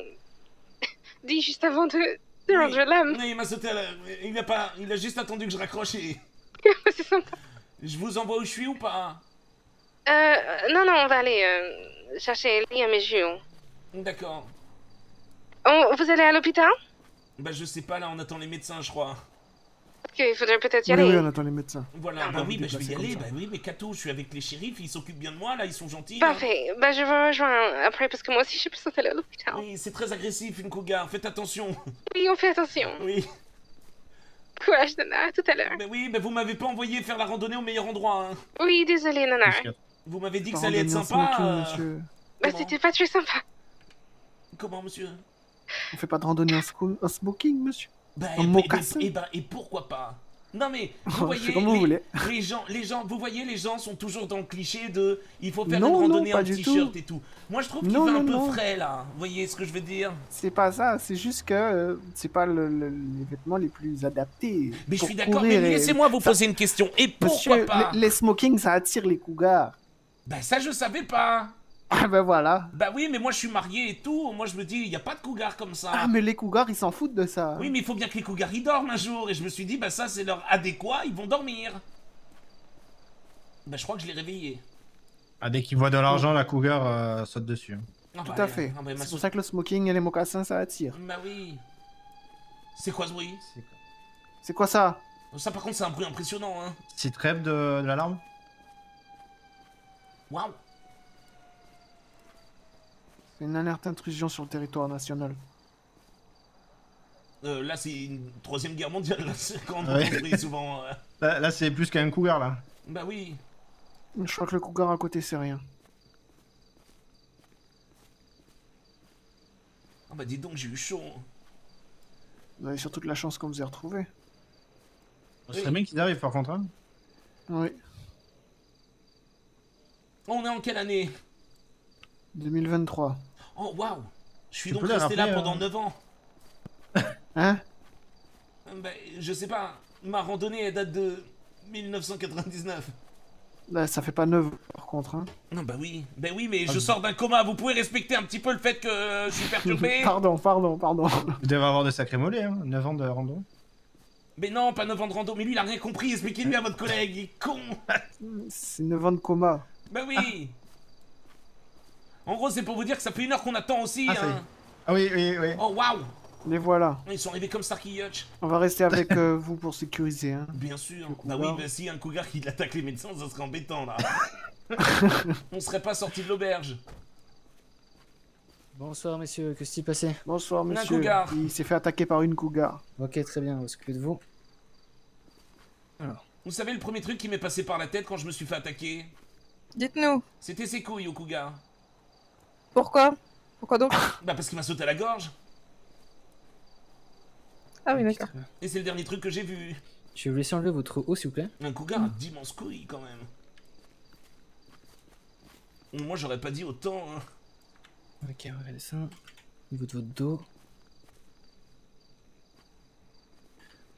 [laughs] dit juste avant de, de rendre l'âme. Oui, il m'a sauté à la... Il a pas... Il a juste attendu que je raccroche et... [laughs] C'est sympa. Je vous envoie où je suis ou pas? Euh, non, non, on va aller euh, chercher Lee à mes jus. D'accord. On- Vous allez à l'hôpital? Bah je sais pas, là on attend les médecins je crois. Parce qu'il faudrait peut-être y Oui, aller. oui, on attend les médecins. Voilà, bah oui, bah je vais y aller. Bah oui, mais Kato, je suis avec les shérifs, ils s'occupent bien de moi là, ils sont gentils. hein. Parfait. Bah je vous rejoins après parce que moi aussi j'ai besoin d'aller à l'hôpital. Oui, c'est très agressif une cougar, faites attention. Oui, on fait attention. [laughs] Oui. Courage, Nana, à tout à l'heure. Mais oui, mais vous m'avez pas envoyé faire la randonnée au meilleur endroit. Hein. Oui, désolé, Nana. Vous m'avez dit que Pas ça allait être sympa. smoking, euh, monsieur. Bah c'était pas très sympa. Comment, monsieur? On fait pas de randonnée en, smoking, monsieur? Bah, en et, mocassin? et, et bah, et pourquoi pas? Non mais, [laughs] vous voyez, fais comme vous les, voulez. les gens, les gens, vous voyez, les gens sont toujours dans le cliché de, il faut faire Non, une non, randonnée pas en t-shirt et tout. Moi, je trouve qu'il Non, fait un non, peu non. frais là. Vous voyez ce que je veux dire? C'est pas ça, c'est juste que euh, c'est pas le- le- les vêtements les plus adaptés. Mais je suis d'accord, mais et- laissez-moi vous Ça- poser une question. Et pourquoi Monsieur, pas? les, les smokings, ça attire les cougars. Bah ça, je savais pas. Ah ben voilà. Bah oui, mais moi, je suis marié et tout. Moi, je me dis, il y a pas de cougar comme ça. Ah mais les cougars, ils s'en foutent de ça. Oui, mais il faut bien que les cougars ils dorment un jour. Et je me suis dit, bah ça, c'est leur adéquat, ils vont dormir. Bah, je crois que je l'ai réveillé. Ah, dès qu'il voit de l'argent, la cougar euh, saute dessus. Ah Tout bah, à fait. ah bah, c'est pour ça que le smoking et les mocassins, ça attire. Bah oui. C'est quoi ce bruit? C'est quoi? Ça? Ça, par contre, c'est un bruit impressionnant, hein. C'est trêve de, de l'alarme? Waouh. C'est une alerte intrusion sur le territoire national. Euh, là, c'est une troisième guerre mondiale, là. C'est quand on Ouais. souvent. euh. [laughs] Là, là, c'est plus qu'un cougar, là. Bah oui. Je crois que le cougar à côté, c'est rien. Ah bah dis donc, j'ai eu chaud. Vous avez surtout de la chance qu'on vous ait retrouvé. Ce serait bien qu'ils arrivent, par contre. hein. Oui. On est en quelle année? 2023. Oh, waouh. Je suis Tu donc resté là pendant [laughs] hein 9 ans. Hein? Bah, je sais pas. Ma randonnée, elle date de 1999. Là, ça fait pas 9 par contre. Hein. Non, bah oui. Bah oui, mais Ah, je sors d'un coma. Vous pouvez respecter un petit peu le fait que euh, je suis perturbé [laughs] pardon, pardon, pardon. Vous devez avoir de sacrés mollets, hein. 9 ans de rando. Mais non, pas 9 ans de rando. Mais lui, il a rien compris. Expliquez-lui à votre collègue. Il est con. C'est 9 ans de coma. Bah oui. En gros, c'est pour vous dire que ça fait une heure qu'on attend aussi. Ah, hein. Ah oui, oui, oui. Oh, waouh. Les voilà. Ils sont arrivés comme Starkey Hutch. On va rester avec euh, [laughs] vous pour sécuriser. Hein. Bien sûr. Bah oui, bah si un cougar qui attaque les médecins, ça serait embêtant là. [laughs] On serait pas sorti de l'auberge. Bonsoir, messieurs. Que s'est passé? Bonsoir, Un monsieur. cougar. Il s'est fait attaquer par une cougar. Ok, très bien. On va s'occuper de vous. Vous savez le premier truc qui m'est passé par la tête quand je me suis fait attaquer? Dites-nous. C'était ses couilles au cougar. Pourquoi? Pourquoi donc? Bah parce qu'il m'a sauté à la gorge. Ah oui, d'accord. Et c'est le dernier truc que j'ai vu. Je vais vous laisser enlever votre haut, s'il vous plaît. Un cougar a d'immenses couilles quand même. Moi j'aurais pas dit autant. hein. Ok, regardez ça. Au niveau de votre dos.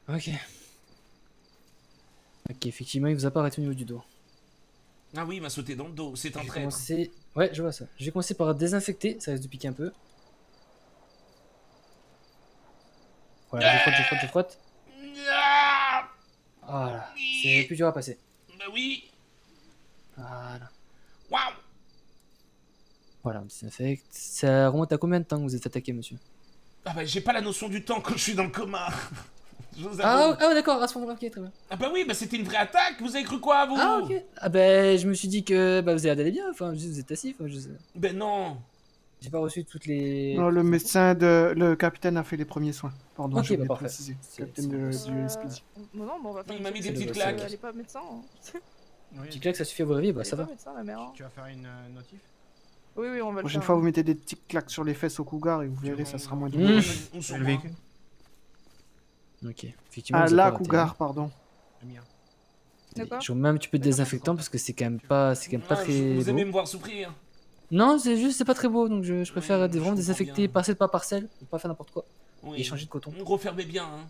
Ok. Ok, effectivement, il vous a pas arrêté au niveau du dos. Ah oui, il m'a sauté dans le dos, c'est un commencer... Ouais, je vois ça. Je vais commencer par désinfecter, ça risque de piquer un peu. Voilà, je frotte, je frotte, je frotte. Voilà, c'est plus dur à passer. Bah oui. Voilà. Waouh Voilà, on désinfecte. Ça remonte à combien de temps que vous êtes attaqué, monsieur? Ah bah j'ai pas la notion du temps quand je suis dans le coma. [laughs] Je vous Ah, ah ouais, d'accord, à ce moment-là, ok, très bien. Ah bah oui, bah c'était une vraie attaque, vous avez cru quoi vous? Ah, ok. Ah, ben, je me suis dit que bah, vous allez bien, enfin, juste, vous êtes assis, enfin, je sais. Ben non. J'ai pas reçu toutes les. Non, le médecin de. Le capitaine a fait les premiers soins. Pardon, j'ai bah, parfait. préciser. C'est- Capitaine de, du SPD. Non, non, mais on va faire Il m'a mis des petite- petites claques. Elle est pas médecin. hein. Claque, ça suffit à vous réveiller, bah ça pas va. médecin, la mère. hein. Tu vas faire une euh, notif? Oui, oui, on va La le prochaine faire. fois, vous mettez des petites claques sur les fesses au cougar et vous verrez, ça sera moins Mmh. douloureux. On va. véhicule Ok, effectivement. Ah, raté, cougar, hein. pardon. Le mien. D'accord. Je vous mets un petit peu de désinfectant parce que c'est quand même pas, c'est quand même pas Ah, très. vous beau. aimez me voir souffrir Non, c'est juste, c'est pas très beau, donc je, je préfère Ouais, des- vraiment je désinfecter bien. parcelle par parcelle, et pas faire n'importe quoi. Oui. Et changer de coton. Refermez bien, hein.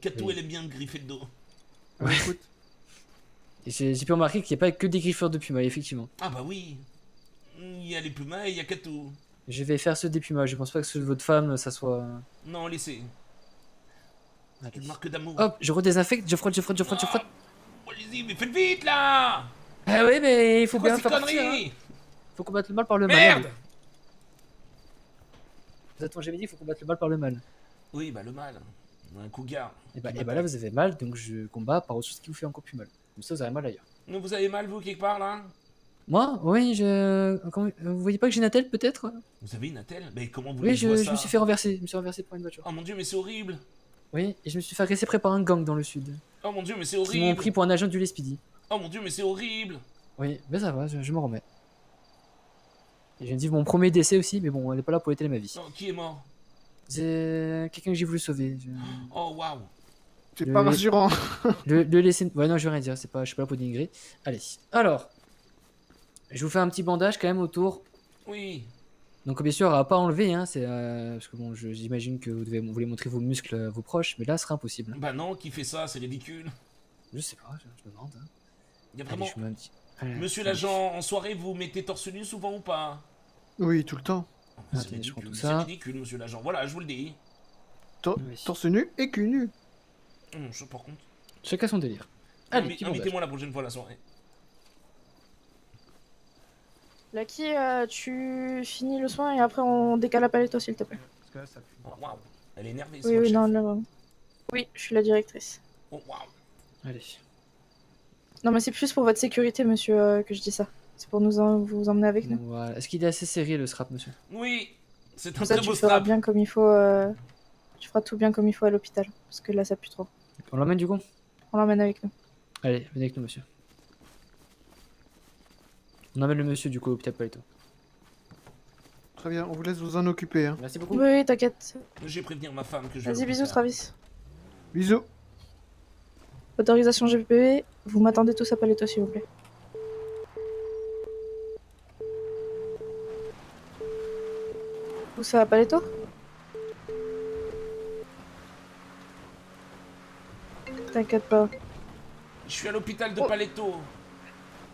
Kato, Oui. elle est bien griffée le dos. Ah, écoute. Et j'ai j'ai pu remarquer qu'il n'y a pas que des griffeurs de puma, effectivement. Ah bah oui. Il y a les pumas et il y a Kato. Je vais faire ceux des pumas, je pense pas que ceux de votre femme, ça soit. Non, laissez. Allez. Une marque d'amour. Hop, je redésinfecte, je frotte, je frotte, je frotte, je frotte. Oh, Allez-y, mais faites vite là Ah ouais, mais il faut bien faire conneries Hein. Faut combattre le mal par le Merde mal. Vous attends, j'avais dit faut combattre le mal par le mal. Oui, bah le mal. Un cougar. Et bah, Qui et bah là, vous avez mal, donc je combats par autre chose qui vous fait encore plus mal. Comme ça, vous avez mal ailleurs. Vous avez mal, vous, quelque part, là? Moi? Oui, je. comment- Vous voyez pas que j'ai une attelle peut-être? Vous avez une attelle? Mais comment vous Oui, je, je me suis fait renverser. Je me suis renversé par une voiture. Oh mon dieu, mais c'est horrible Oui, et je me suis fait agresser près par un gang dans le sud. Oh mon dieu, mais c'est Qui m'ont horrible pris pour un agent du Lespidi. Oh mon dieu, mais c'est horrible Oui, mais ça va, je, je m'en remets. Et je viens de vivre mon premier décès aussi, mais bon, elle est pas là pour étaler ma vie. Non, qui est mort? C'est quelqu'un que j'ai voulu sauver. je- Oh waouh C'est pas rassurant. [laughs] Le, le laisser. Ouais, non, je vais rien dire, c'est pas, je suis pas là pour dénigrer. Allez, alors. Je vous fais un petit bandage quand même autour. Oui Donc, bien sûr, à pas enlever, hein, c'est. euh, parce que bon, je- j'imagine que vous, devez, vous voulez montrer vos muscles à vos proches, mais là, ce serait impossible. Bah non, qui fait ça C'est ridicule. Je sais pas, je, je me demande. hein. Il y a Allez, vraiment... petit- Allez, Monsieur allez. l'agent, en soirée, vous mettez torse nu souvent ou pas? Oui, tout le temps. C'est ridicule, tout c'est ridicule, monsieur l'agent. Voilà, je vous le dis. Tor- Torse nu et cul nu. Hum, je par contre. Chacun son délire. Allez, petit bandage. Invitez-moi la prochaine fois à la soirée. Lucky, euh, tu finis le soin et après on décale la palette, s'il te plaît. Parce que là, ça pue. Oh, waouh Elle est énervée, Oui, non. Oui, je suis la directrice. Oh waouh Allez. Non, mais c'est plus pour votre sécurité, monsieur, euh, que je dis ça. C'est pour nous en- vous emmener avec nous. Voilà. Est-ce qu'il est assez serré le scrap, monsieur? Oui C'est un ça, très tu beau feras strap. bien comme il faut. euh, Tu feras tout bien comme il faut à l'hôpital. Parce que là, ça pue trop. On l'emmène du coup? On l'emmène avec nous. Allez, venez avec nous, monsieur. On emmène le monsieur du coup au hôpital Palito. Très bien, on vous laisse vous en occuper. Hein. Merci beaucoup. Oui, t'inquiète. Je vais prévenir ma femme que je vais. Vas-y, bisous. Travis. Bisous. Autorisation GPP. Vous m'attendez tous à Paletto, s'il vous plaît. Où ça, à Paletto? T'inquiète pas. Je suis à l'hôpital de Oh. Paletto.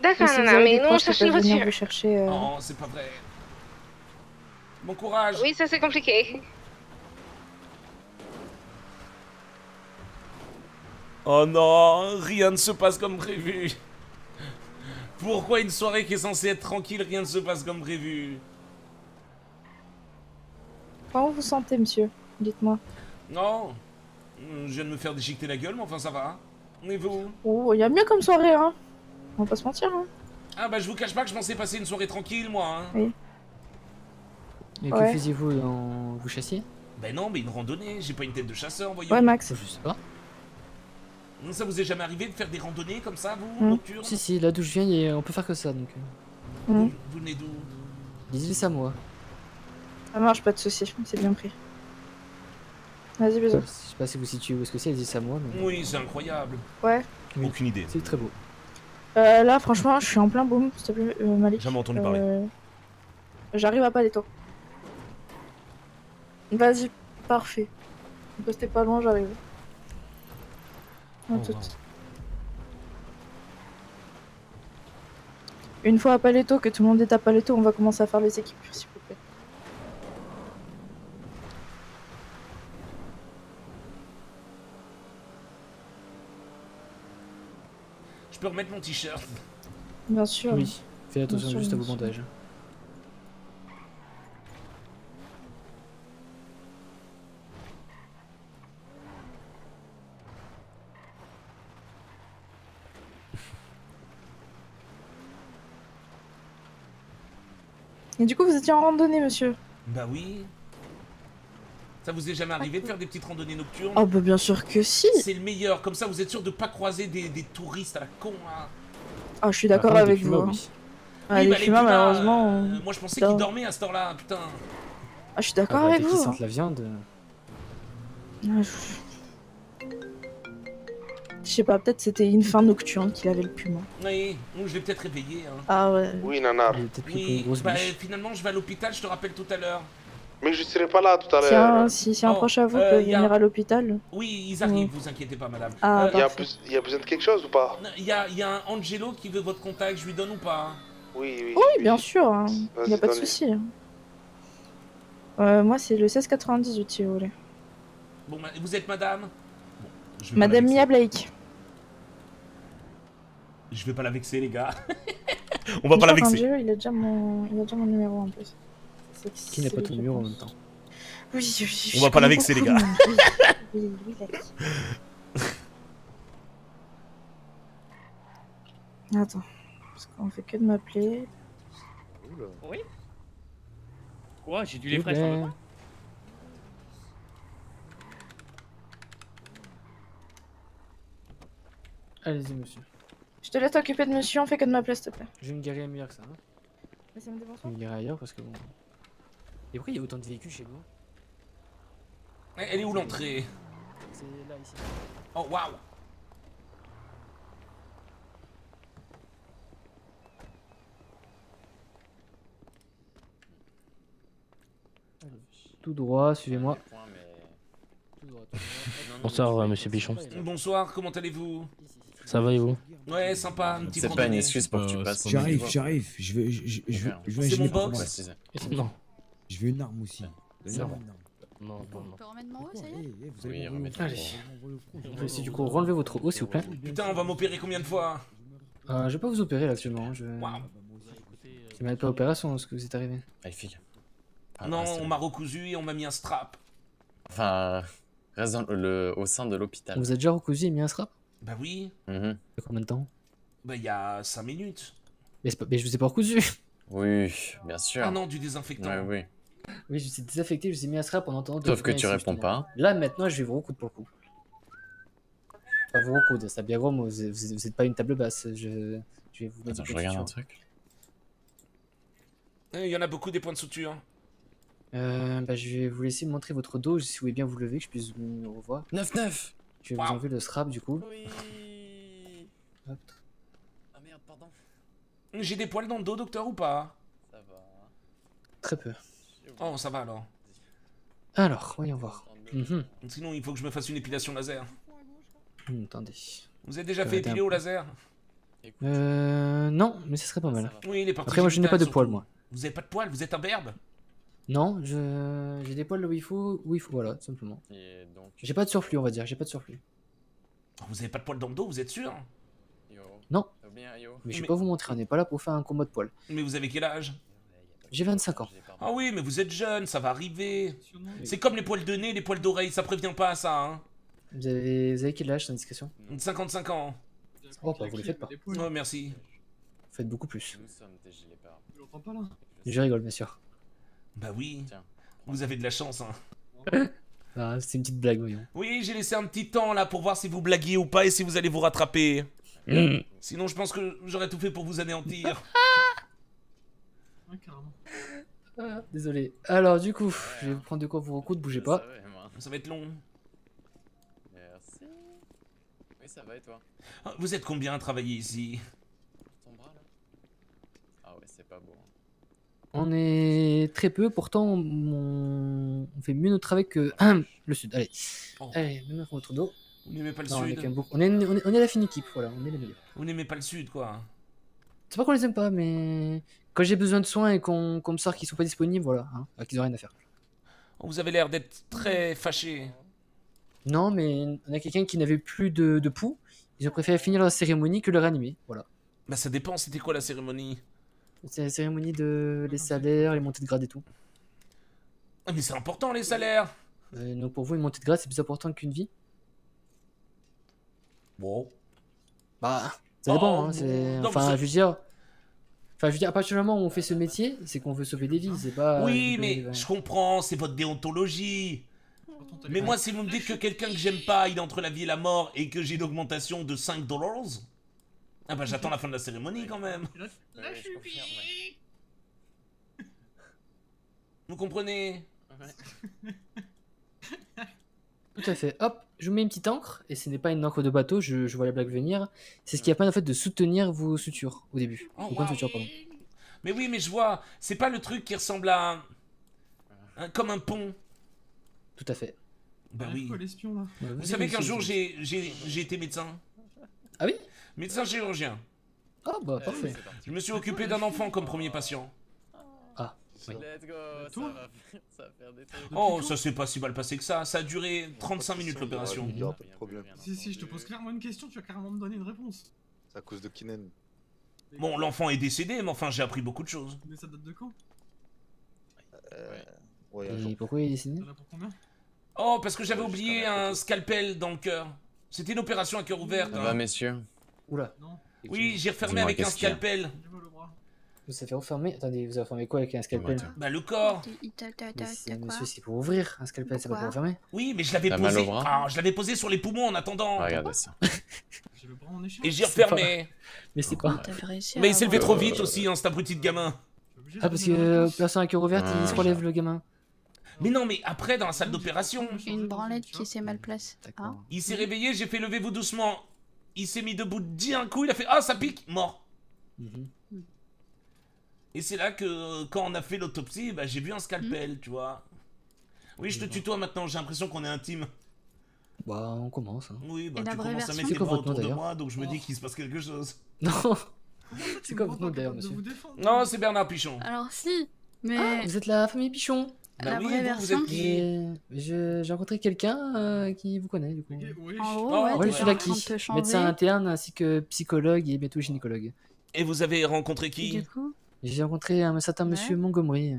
D'accord, si non, vous non, avez mais non, on cherche une voiture. vous chercher. euh, Non, c'est pas vrai. Bon courage. Oui, ça c'est compliqué. Oh non, rien ne se passe comme prévu. Pourquoi une soirée qui est censée être tranquille, rien ne se passe comme prévu? Comment vous sentez, monsieur? Dites-moi. Non, je viens de me faire déchiqueter la gueule, mais enfin ça va. Et vous? Oh, il y a mieux comme soirée, hein On va pas se mentir, hein Ah bah je vous cache pas que je pensais passer une soirée tranquille, moi. Hein. Oui. Et Ouais. que faisiez-vous dans... Vous chassiez? Ben non, mais une randonnée, j'ai pas une tête de chasseur, voyons. Ouais, Max. Je sais pas. Ça vous est jamais arrivé de faire des randonnées comme ça, vous, nocturnes Si, si, là d'où je viens, on peut faire que ça donc. euh. Vous venez d'où Les îles Samoa. Ça marche, pas de soucis, c'est bien pris. Vas-y, Je bisous. sais pas si vous situez où est-ce que c'est les îles Samoa, mais. Oui, c'est incroyable. Ouais. Oui. Aucune idée. C'est très beau. Euh, là, franchement, je suis en plein boom, s'il te plaît, euh, Malik. Jamais entendu parler. Euh, J'arrive à Paleto. Vas-y, parfait. Restez pas loin, j'arrive. Oh, wow. Une fois à Paleto, que tout le monde est à Paleto, on va commencer à faire les équipes, s'il vous plaît. Je peux remettre mon t-shirt Bien sûr. Oui. Faites attention sûr, juste à vos bandages. Et du coup, vous étiez en randonnée, monsieur Bah oui. Ça vous est jamais arrivé de faire des petites randonnées nocturnes Oh, bah bien sûr que si C'est le meilleur, comme ça vous êtes sûr de pas croiser des, des touristes à la con là. Ah, je suis d'accord avec vous. hein. oui. Ah, Oui, les bah, pumas, pumas, malheureusement. euh, on- moi je pensais qu'ils dormaient à cette heure-là, putain. Ah, je suis d'accord Ah bah, avec vous. sentent la viande. euh, Ah, je- Je sais pas, peut-être c'était une fin nocturne qu'il avait le puma. Oui, ou je l'ai peut-être réveillé. Hein. Ah ouais. Oui, nanar. Oui, bah finalement je vais à l'hôpital, je te rappelle tout à l'heure. Mais je serai pas là tout à Si l'heure. un, si, si un Oh, proche à vous euh, peut a- venir à l'hôpital. Oui, ils arrivent, Ouais. vous inquiétez pas madame. Ah, Euh, Il y, a il besoin de quelque chose ou pas? Il y, a, il y a un Angelo qui veut votre contact, je lui donne ou pas Oui, oui. Oui, bien sûr, hein. Vas-y, y a pas de souci. hein. Euh, moi, c'est le 1698, si vous voulez. Bon, vous êtes madame? Bon, je vais pas Madame Mia. Blake. Je vais pas la vexer les gars. [laughs] On va pas la vexer. qu'Angelo, il a déjà mon, il a déjà mon numéro en plus. Qui n'a pas ton numéro en même temps Oui, On va pas la vexer, les gars. [laughs] Attends, parce qu'on fait que de m'appeler. Oui Quoi J'ai dû les fraises le Allez-y, monsieur. Je te laisse t'occuper de monsieur, on fait que de m'appeler, s'il te plaît. Je vais me garer mieux que ça. Hein. Vais bonsoirs. me garer ailleurs parce que bon. Et pourquoi il y a autant de véhicules chez vous? Elle est où l'entrée? C'est là, ici. Oh waouh Tout droit, suivez-moi. Bonsoir, euh, monsieur Bichon. Bonsoir, comment allez-vous? Ça va et vous? Ouais, sympa, un petit C'est pas une excuse pour que tu passes. J'arrive, j'arrive. Je veux, je, je, un C'est mon box. Non. Je veux une arme aussi. Non. une arme. Non, non, non. Pourquoi Eh, eh, vous allez Oui, m'envoyer au remettez front. Allez. Vous allez. On peut essayer du coup relever votre haut, s'il vous plaît. Putain, on va m'opérer combien de fois Euh, je vais pas vous opérer là actuellement. hein, Je... C'est même pas opération ce que vous êtes arrivé. Allez, file. Non, on m'a recousu et on m'a mis un strap. Enfin, reste dans le, au sein de l'hôpital. On vous a déjà recousu et mis un strap Bah oui. Il y a combien de temps bah il y a 5 minutes. mais, c'est pas- mais je vous ai pas recousu Oui, bien sûr. Ah non, du désinfectant. Ouais, oui. Oui, je suis désaffecté, je vous ai mis un strap en entendant. Sauf que tu réponds pas. Là maintenant, je vais vous recoudre pour le coup. Enfin, vous recoudre, c'est bien gros, moi, vous, êtes- vous êtes pas une table basse. Je, je vais vous mettre Attends, je regarde un truc. Eh, Il y en a beaucoup des points de suture. Euh, bah, je vais vous laisser montrer votre dos si vous voulez bien vous lever, que je puisse vous revoir. 9-9 Je vais Wow. vous enlever le strap du coup. Oui Hop. Ah merde, pardon. J'ai des poils dans le dos, docteur, ou pas? Ça va. Très peu. Oh, ça va alors. Alors, voyons voir. Mhm. Sinon, il faut que je me fasse une épilation laser. Hmm, attendez. Vous avez déjà Ça fait épiler au laser Euh, non, mais ce serait pas mal. Oui, les Après, moi je n'ai pas de poils, moi. Vous avez pas de poils, vous êtes un berbe Non, je j'ai des poils là où il faut, où il faut, voilà, tout simplement. Donc. J'ai pas de surplus, on va dire, j'ai pas de surplus. Vous avez pas de poils dans le dos, vous êtes sûr? Yo. Non. Mais je vais Mais- pas vous montrer, on n'est pas là pour faire un combat de poils. Mais vous avez quel âge? J'ai 25 ans. Ah oui, mais vous êtes jeune, ça va arriver. C'est comme les poils de nez, les poils d'oreille, ça prévient pas à ça, hein. Vous avez, vous avez quel âge, sans indiscrétion 55 ans. Oh, bah vous les faites pas. Oh, merci. Vous faites beaucoup plus. Je rigole, bien sûr. Bah oui. Vous avez de la chance, hein. [laughs] Ah, c'est une petite blague, voyons. Oui, j'ai laissé un petit temps là pour voir si vous blaguiez ou pas et si vous allez vous rattraper. Mm. Sinon, je pense que j'aurais tout fait pour vous anéantir. [laughs] Ah, désolé. Alors, du coup, je vais vous prendre de quoi vous recoudre, bougez pas. Ça va être long. Merci. Oui, ça va et toi? Ah, Vous êtes combien à travailler ici? Ton bras là Ah ouais, c'est pas beau. hein. On est très peu, pourtant on, on fait mieux notre travail que [clears throat] le sud. Allez, allez, même contre votre dos. Vous n'aimez pas le Non, on est sud quand même beaucoup- on, est, on, est, on est la fine équipe, voilà, on est les meilleurs. Vous n'aimez pas le sud, quoi. C'est pas qu'on les aime pas, mais quand j'ai besoin de soins et qu'on me sort qu'ils sont pas disponibles, voilà, hein, qu'ils ont rien à faire. Vous avez l'air d'être très fâché. Non, mais on a quelqu'un qui n'avait plus de, de pouls. Ils ont préféré finir la cérémonie que le réanimer, voilà. Bah ça dépend, c'était quoi la cérémonie? C'est la cérémonie de les salaires, les montées de grade et tout. Ah mais c'est important les salaires Euh, donc pour vous, une montée de grade, c'est plus important qu'une vie? Bon. Bah, ça Oh, dépend. hein, c'est... Enfin, je veux dire. Enfin, je veux dire, à partir du moment où on fait ce métier, c'est qu'on veut sauver des vies, c'est pas. Oui, euh, mais ouais. je comprends, c'est votre déontologie. Mais moi, si vous me dites que quelqu'un que j'aime pas, il est entre la vie et la mort et que j'ai une augmentation de 5 dollars, ah bah j'attends la fin de la cérémonie quand même. Là, je suis Vous comprenez? Tout à fait. Hop, je vous mets une petite encre, et ce n'est pas une encre de bateau, je, je vois la blague venir. C'est ce qui permet en fait de soutenir vos sutures au début. Oh, pardon. Mais oui, mais je vois, c'est pas le truc qui ressemble à. un- comme un pont. Tout à fait. Bah oui. quoi l'espion là Ouais, Vous savez qu'un jour vas-y. j'ai j'ai- j'ai été médecin Ah oui? Médecin chirurgien. Ah bah parfait. Je me suis occupé d'un enfant comme premier patient. Oui. Let's go, ça va, faire- ça va faire des trucs. Oh, ça s'est pas si mal passé que ça. Ça a duré 35 minutes l'opération. Si, si, je te pose clairement une question, tu vas carrément me donner une réponse. C'est à cause de Kinen. Bon, l'enfant est décédé, mais enfin j'ai appris beaucoup de choses. Mais ça date de quand? Euh, ouais. Et pourquoi il est Pour combien? Oh, parce que j'avais oublié un scalpel dans le cœur. C'était une opération à cœur ouvert. Ah hein. bah, messieurs. Oula. Oui, j'ai refermé avec un scalpel. Vous avez refermé Attendez, vous avez refermé quoi avec un scalpel Bah le corps. Monsieur, c'est pour ouvrir un scalpel, c'est pas pour refermer. Oui, mais je l'avais posé. Ah, je l'avais posé sur les poumons en attendant. Regardez ça. [laughs] Et j'ai refermé. Mais c'est pas. Mais il s'est levé trop vite aussi, hein, cet abruti de gamin. Ah, parce que euh, personne à cœur ouvert, il se Ah. relève le gamin. Mais non, mais après, dans la salle d'opération, Une branlette qui s'est mal placée. Hein il s'est réveillé, j'ai fait levez-vous doucement. Il s'est mis debout d'un coup, il a fait Ah, ça pique Mort. Et c'est là que, quand on a fait l'autopsie, bah, j'ai vu un scalpel, tu vois. Oui, je te tutoie maintenant, j'ai l'impression qu'on est intime. Bah, on commence. Hein. Oui, bah, Et tu commences à mettre quoi bras autour de moi, donc je me dis qu'il se passe quelque chose. [laughs] Non C'est quoi votre nom d'ailleurs, monsieur Non, c'est Bernard Pichon. Alors si, mais Ah, vous êtes la famille Pichon Bah la oui, vraie vous, vous version. êtes qui Et je- J'ai rencontré quelqu'un euh, qui vous connaît, du coup. En Oh, haut, ouais, Moi, je t'es suis là qui. Médecin interne ainsi que psychologue et bientôt gynécologue. Et vous avez rencontré qui? Du coup, J'ai rencontré un certain monsieur Montgomery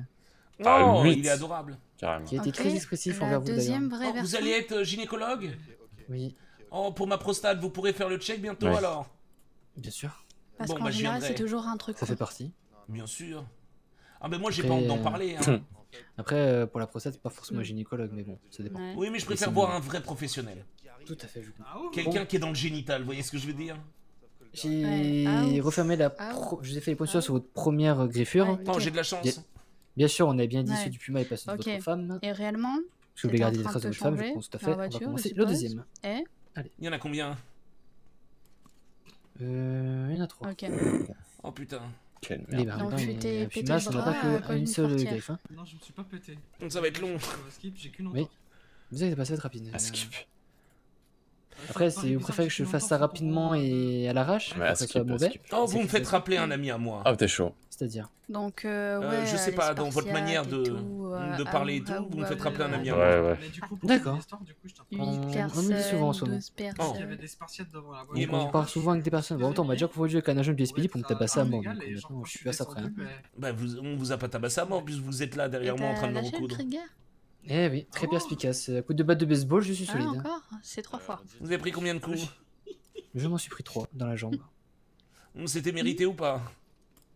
Oh, huit. il est adorable. Carrément. qui a été très expressif la envers vous d'ailleurs. Oh, vous allez être euh, gynécologue? Oui, Oh, pour ma prostate, vous pourrez faire le check bientôt Ouais. alors bien sûr. Parce Bon, qu'en bah, général, c'est toujours un truc. Ça fait partie. Bien sûr. Ah, ben moi, j'ai pas honte d'en euh, parler. Hein. [clears throat] Après, euh, pour la prostate, pas forcément gynécologue, mais bon, ça dépend. Ouais. Oui, mais je Mais préfère c'est voir un vrai professionnel. Tout à fait, je comprends. Quelqu'un qui est dans le génital, vous voyez ce que je veux dire? J'ai Ouais. Ah, refermé la. Ah, pro- Je vous ai fait les points sur votre première greffure. Ouais. Oh, Ok. j'ai de la chance. Bien, bien sûr, on a bien dit Ouais. ceux du puma et pas ceux de Ok. votre femme. Et réellement, Parce que vous voulez garder les traces de votre femme, je pense tout à fait. la On va voiture, commencer le deuxième. Et Il y en a combien? Euh, il y en a trois. Ok. Oh putain. Quelle merde. Donc, barbins tu et t'es pété le bras pas à cause une seule greffe. hein. Non, je me suis pas pété. Ça va être long. Skip, j'ai qu'une Oui. entorse. Vous avez passé être rapide. Ah, skip. Après, c'est vous préférez que je fasse ça rapidement et à l'arrache Ouais, pour que ça mauvais. Oh, vous me faites rappeler un ami à moi. Ah, t'es chaud. C'est-à-dire Donc, euh, ouais. Euh, je sais pas, dans votre manière de, tout, euh, de parler et tout, vous me faites rappeler un ami à moi. Du D'accord. du On- me dit souvent en ce moment. 12 Il y personnes. avait des Spartiates devant la Il est voiture. On parle souvent avec des personnes. Bon, autant on m'a déjà confondu avec un agent de PSPD pour me tabasser à a mort. je suis je plus à ça près. descendu, hein. ben, Bah, vous, on vous a pas tabassé à mort, puisque vous êtes là derrière moi en train de me recoudre. Eh oui, très perspicace. À coup de batte de baseball, je suis Ah, solide. encore C'est trois fois. Vous avez pris combien de coups Je m'en suis pris trois dans la jambe. [laughs] C'était mérité ou pas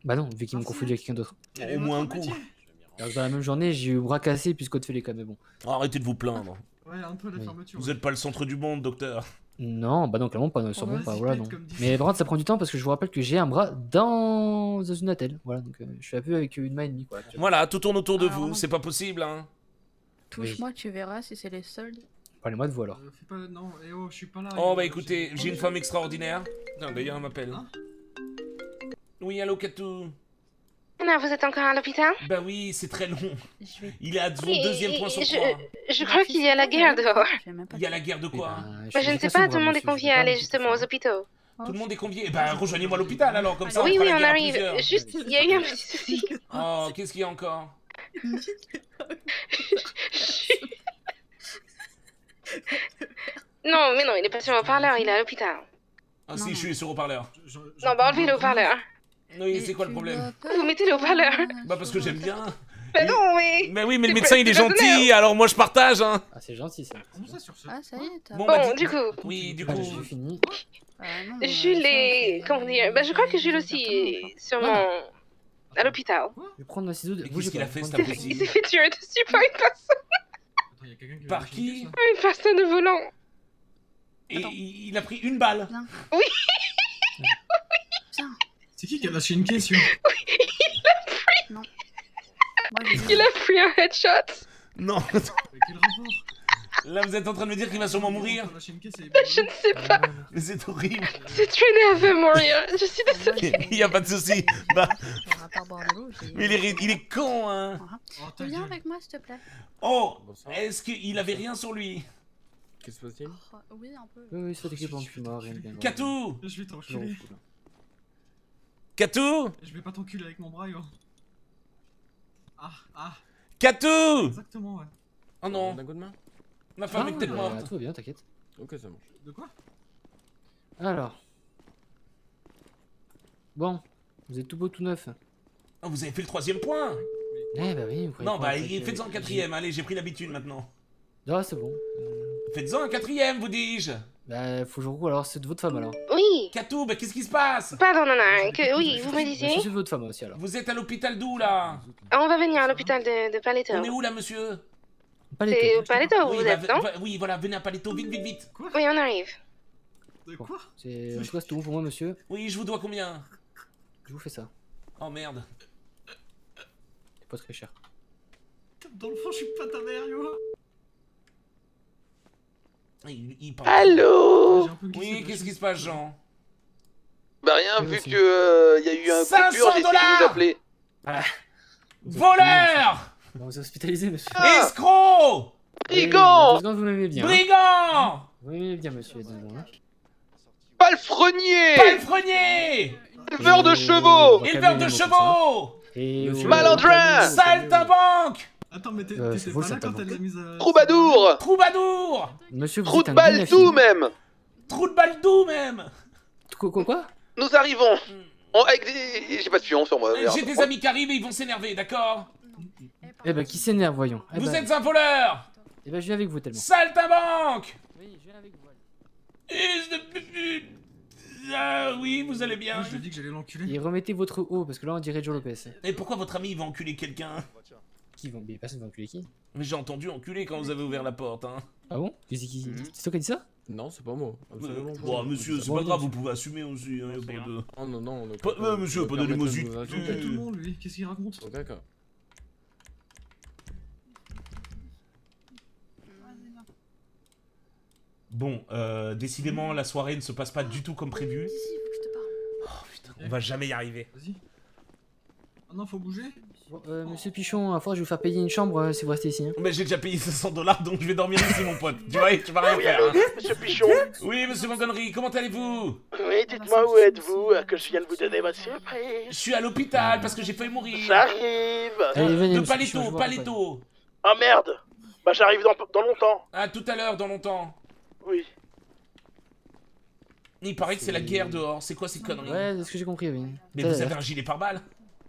Bah non, vu qu'ils m'ont confondu avec quelqu'un d'autre. Au moins un coup. Alors dans la même journée, j'ai eu le bras cassé puis Scott fait les cas, mais bon. Oh, arrêtez de vous plaindre. Ouais, un peu la Oui. fermeture. Vous êtes pas le centre du monde, docteur. Non, bah non, clairement pas, sûrement vas-y, pas, voilà, non. Mais par contre, ça prend du temps parce que je vous rappelle que j'ai un bras dans, une attelle. Voilà, donc euh, je suis un peu avec une main et demie, quoi. Voilà, tout tourne autour de Ah, vous, c'est pas possible, hein. Touche-moi, tu verras si c'est les soldes. Parlez-moi de vous alors. Euh, fais pas... Non, eh oh, je suis pas là. Oh euh, bah écoutez, j'ai une femme extraordinaire. Non, d'ailleurs, elle m'appelle. Hein Oui, allô, Katou Non, vous êtes encore à l'hôpital? Bah oui, c'est très long. Il est à son deuxième point sur je, trois. je crois qu'il y a la guerre dehors. Il y a la guerre de quoi? Bah, je ne sais pas, tout le monde est convié à aller justement aux hôpitaux. Tout le monde est convié. Bah rejoignez-moi à l'hôpital alors, comme ça oui, on oui, on arrive. Juste, il y a eu un petit souci. Oh, qu'est-ce qu'il y a encore? [laughs] Non, mais non, il est pas sur le haut-parleur, il est à l'hôpital. Ah si, je suis sur haut-parleur. Non, bah enlevez le haut-parleur. Oui, c'est quoi le problème? Vous mettez le haut-parleur. Bah parce que j'aime bien. Bah non, mais... Mais oui, mais le médecin il est gentil, alors moi je partage, hein. Ah, c'est gentil ça. Ah, ça y est, t'as. Bon, Bon, bah, du coup, Oui, du Ah, coup. j'ai fini. Jules est... Comment dire Bah je crois que Jules aussi est sûrement à l'hôpital. Je vais prendre ma ciseau. De... Qu'est-ce qu'il a fait cet Il s'est imbécile fait tuer dessus par une personne, Par qui par une personne au volant. Et il il a pris une balle. Oui, C'est qui qui a lâché une question il a pris un headshot. Non. Quel rapport Là vous êtes en train de me dire qu'il va sûrement mourir. Et... Je ne sais pas. Mais c'est horrible. C'est traîné à veut mourir. Je suis désolée. Il y a pas de souci. Bah, mais il est, il est con, hein. Viens avec moi, s'il te plaît. Oh, est-ce qu'il avait rien sur lui? Qu'est-ce qui se passe-t-il? Oh, Oui, un peu. Oui, oui, c'est écrit suis mort. Katou Je vais t'enculer. Katou Je vais pas t'enculer avec mon bras, yo. Ah, ah, Katou exactement, ouais. Oh non, D'un coup de main? Ma femme est Ah, peut-être bah, morte. Tout va bien, t'inquiète. Ok, ça marche. De quoi? Alors. Bon, vous êtes tout beau, tout neuf. Oh, vous avez fait le troisième point Eh bah oui, vous Non, bah en fait, faites-en euh, un quatrième, allez, j'ai pris l'habitude maintenant. Ah, c'est bon. Faites-en un quatrième, vous dis-je Bah, faut que je roule alors, c'est de votre femme alors. Oui. Katou, bah qu'est-ce qui se passe? Pardon, non, non, que... Oui, vous me Bah, disiez C'est de votre femme aussi alors. Vous êtes à l'hôpital d'où là? Ah, On va venir à l'hôpital de, de Paleto. On est où là, monsieur? Pas les C'est au Paleto, oui, vous bah, êtes, non va- oui, voilà, venez à Paleto, vite, vite, vite. Oui, on arrive. De quoi? C'est... Tout pour moi, monsieur. Oui, je vous dois combien? Je vous fais ça. Oh merde. C'est pas très cher. Dans le fond, je suis pas ta mère, yo. Il, il parle. Allô? Glissé Oui, qu'est-ce qui se passe, Jean? Bah rien, vu que euh, y a eu un 500 coupure, j'ai essayé de vous appeler. Voleur Bon, vous êtes hospitalisé, monsieur. Ah Escroc Oui, Brigand vous m'aimez bien. hein. Brigand Vous m'aimez bien, monsieur. hein. Palefrenier Palefrenier Éleveur de chevaux Éleveur de chevaux oh, Malandrin. Saltimbanque Attends, mais t'es- Euh, t'étais pas là quand t'a elle l'a mise à... Troubadour Troubadour Monsieur, vous Trou êtes de affiné. même Trou de balle doux même Quoi, quoi, quoi Nous arrivons On- avec des... J'ai pas de pion sur moi. J'ai des amis qui arrivent et ils vont s'énerver, d'accord Eh ben, qui s'énerve, voyons. Eh Vous ben, êtes un voleur Eh ben, je viens avec vous tellement. Saltimbanque Oui, je viens avec vous. De pute. Ah oui, vous allez bien Moi, je lui ai dit que j'allais l'enculer. Et remettez votre haut, parce que là, on dirait Joe Lopez. Et pourquoi votre ami il va enculer quelqu'un? Qui vont... Mais personne va enculer qui? Mais j'ai entendu enculer quand vous avez ouvert la porte, hein. Ah bon? Qui c'est qui... C'est toi qui a dit ça? Non, c'est pas moi. Absolument pas. Bon, monsieur, c'est pas grave, vous pouvez assumer aussi, hein, pas de... Oh non, non, on Pas- ouais, monsieur, pas. Il fait tout le monde, lui. Qu'est-ce qu'il raconte? Oh, D'accord. Bon, euh, décidément, la soirée ne se passe pas du tout comme prévu. Oh putain, on va jamais y arriver. Vas-y. Ah non, faut bouger Bon, euh, Monsieur Pichon, à fois, je vais vous faire payer une chambre euh, si vous restez ici. Hein. Mais j'ai déjà payé 500 dollars, donc je vais dormir ici, mon pote. Tu vois, tu vas rien Oui, faire. hein. monsieur Pichon Oui, monsieur Montgomery, comment allez-vous? Oui, dites-moi où êtes-vous, euh, que je viens de vous donner votre surprise. Je suis à l'hôpital parce que j'ai failli mourir. J'arrive Allez, venez, De monsieur Pichon, je vous Paletto. Oh merde Bah j'arrive dans, dans longtemps. À tout à l'heure, dans longtemps. Oui. Il paraît que c'est la guerre dehors. C'est quoi ces conneries Ouais, c'est ce que j'ai compris, oui. Mais vous avez un gilet pare-balles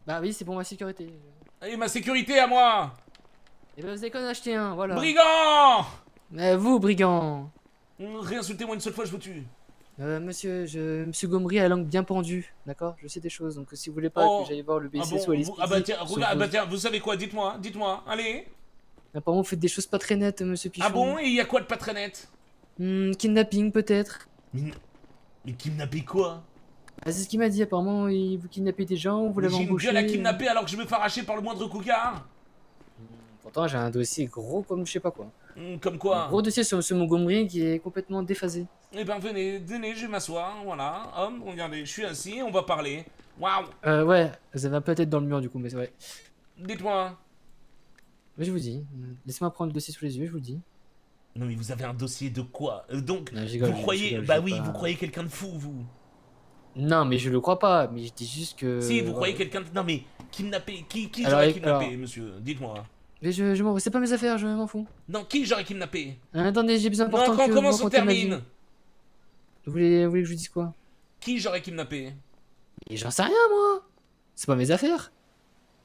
Bah oui, c'est pour ma sécurité. Et ma sécurité à moi Et ben, vous avez qu'à acheter un, voilà. Brigand Eh, vous, brigand Réinsultez-moi une seule fois, je vous tue. Euh, monsieur, je... monsieur Gomri a la langue bien pendue, d'accord? Je sais des choses, donc si vous voulez pas Oh. que j'aille voir le Ah BCS bon, ou vous- ah bah tiens, regarde, ah bah tiens, vous savez quoi? Dites-moi, dites-moi, allez. Apparemment, vous faites des choses pas très nettes, monsieur Pichon. Ah bon? Et il y a quoi de pas très net? Hmm, kidnapping, peut-être Mais, mais kidnapper quoi? Ah, C'est ce qu'il m'a dit, apparemment, il... vous kidnappez des gens, vous l'avez J'ai une embauché. gueule à kidnapper alors que je me fais arracher par le moindre cougar Pourtant, j'ai un dossier gros comme je sais pas quoi. Hmm, Comme quoi Un gros dossier sur monsieur Montgomery qui est complètement déphasé. Eh ben venez, venez, je vais m'asseoir, voilà. Hop, regardez, je suis assis, on va parler. Waouh Euh, ouais, vous avez un peu la tête dans le mur du coup, mais c'est vrai. Dites-moi. Mais je vous dis, laissez-moi prendre le dossier sous les yeux, je vous le dis. Non mais vous avez un dossier de quoi? Euh, Donc, Non, je rigole, vous croyez... rigole, bah oui, pas. vous croyez quelqu'un de fou, vous Non, mais je le crois pas, mais je dis juste que. Si, vous croyez quelqu'un de... Non mais, kidnappé, qui, j'aurais kidnappé, alors- monsieur? Dites-moi. Mais je, je m'en c'est pas mes affaires, je m'en fous. Non, qui j'aurais kidnappé? Hein, attendez, j'ai besoin Non, important quand- que comment vie. termine? Vous voulez, vous voulez que je vous dise quoi? Qui j'aurais kidnappé? Et j'en sais rien, moi C'est pas mes affaires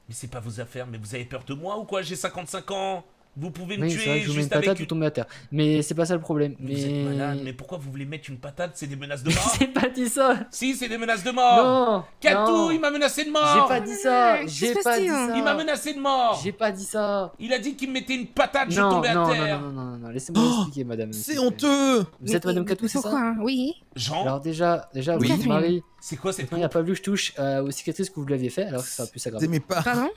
Mais c'est pas vos affaires, mais vous avez peur de moi ou quoi? J'ai 55 ans Vous pouvez me Oui, vrai tuer que je vous mets une avec... patate, vous tombez à terre. Mais c'est pas ça le problème. Vous mais... êtes malade, mais pourquoi vous voulez mettre une patate? C'est des menaces de [laughs] mort J'ai pas dit ça Si, c'est des menaces de mort Non Catou, non. il m'a menacé de mort J'ai pas dit ça qu'est-ce J'ai pas dit ça Il m'a menacé de mort J'ai pas dit ça Il a dit qu'il me mettait une patate, je non, tombais à non, non, terre non, non, non, non, laissez-moi expliquer, madame. C'est honteux Vous êtes madame Catou, c'est ça? Pourquoi? Oui. Jean? Alors déjà, déjà, Oui. vous êtes marié. C'est quoi cette Il n'a pas voulu que je touche euh, aux cicatrices que vous lui aviez fait, alors que ça a pu s'aggraver. C'est mes parents. Pardon?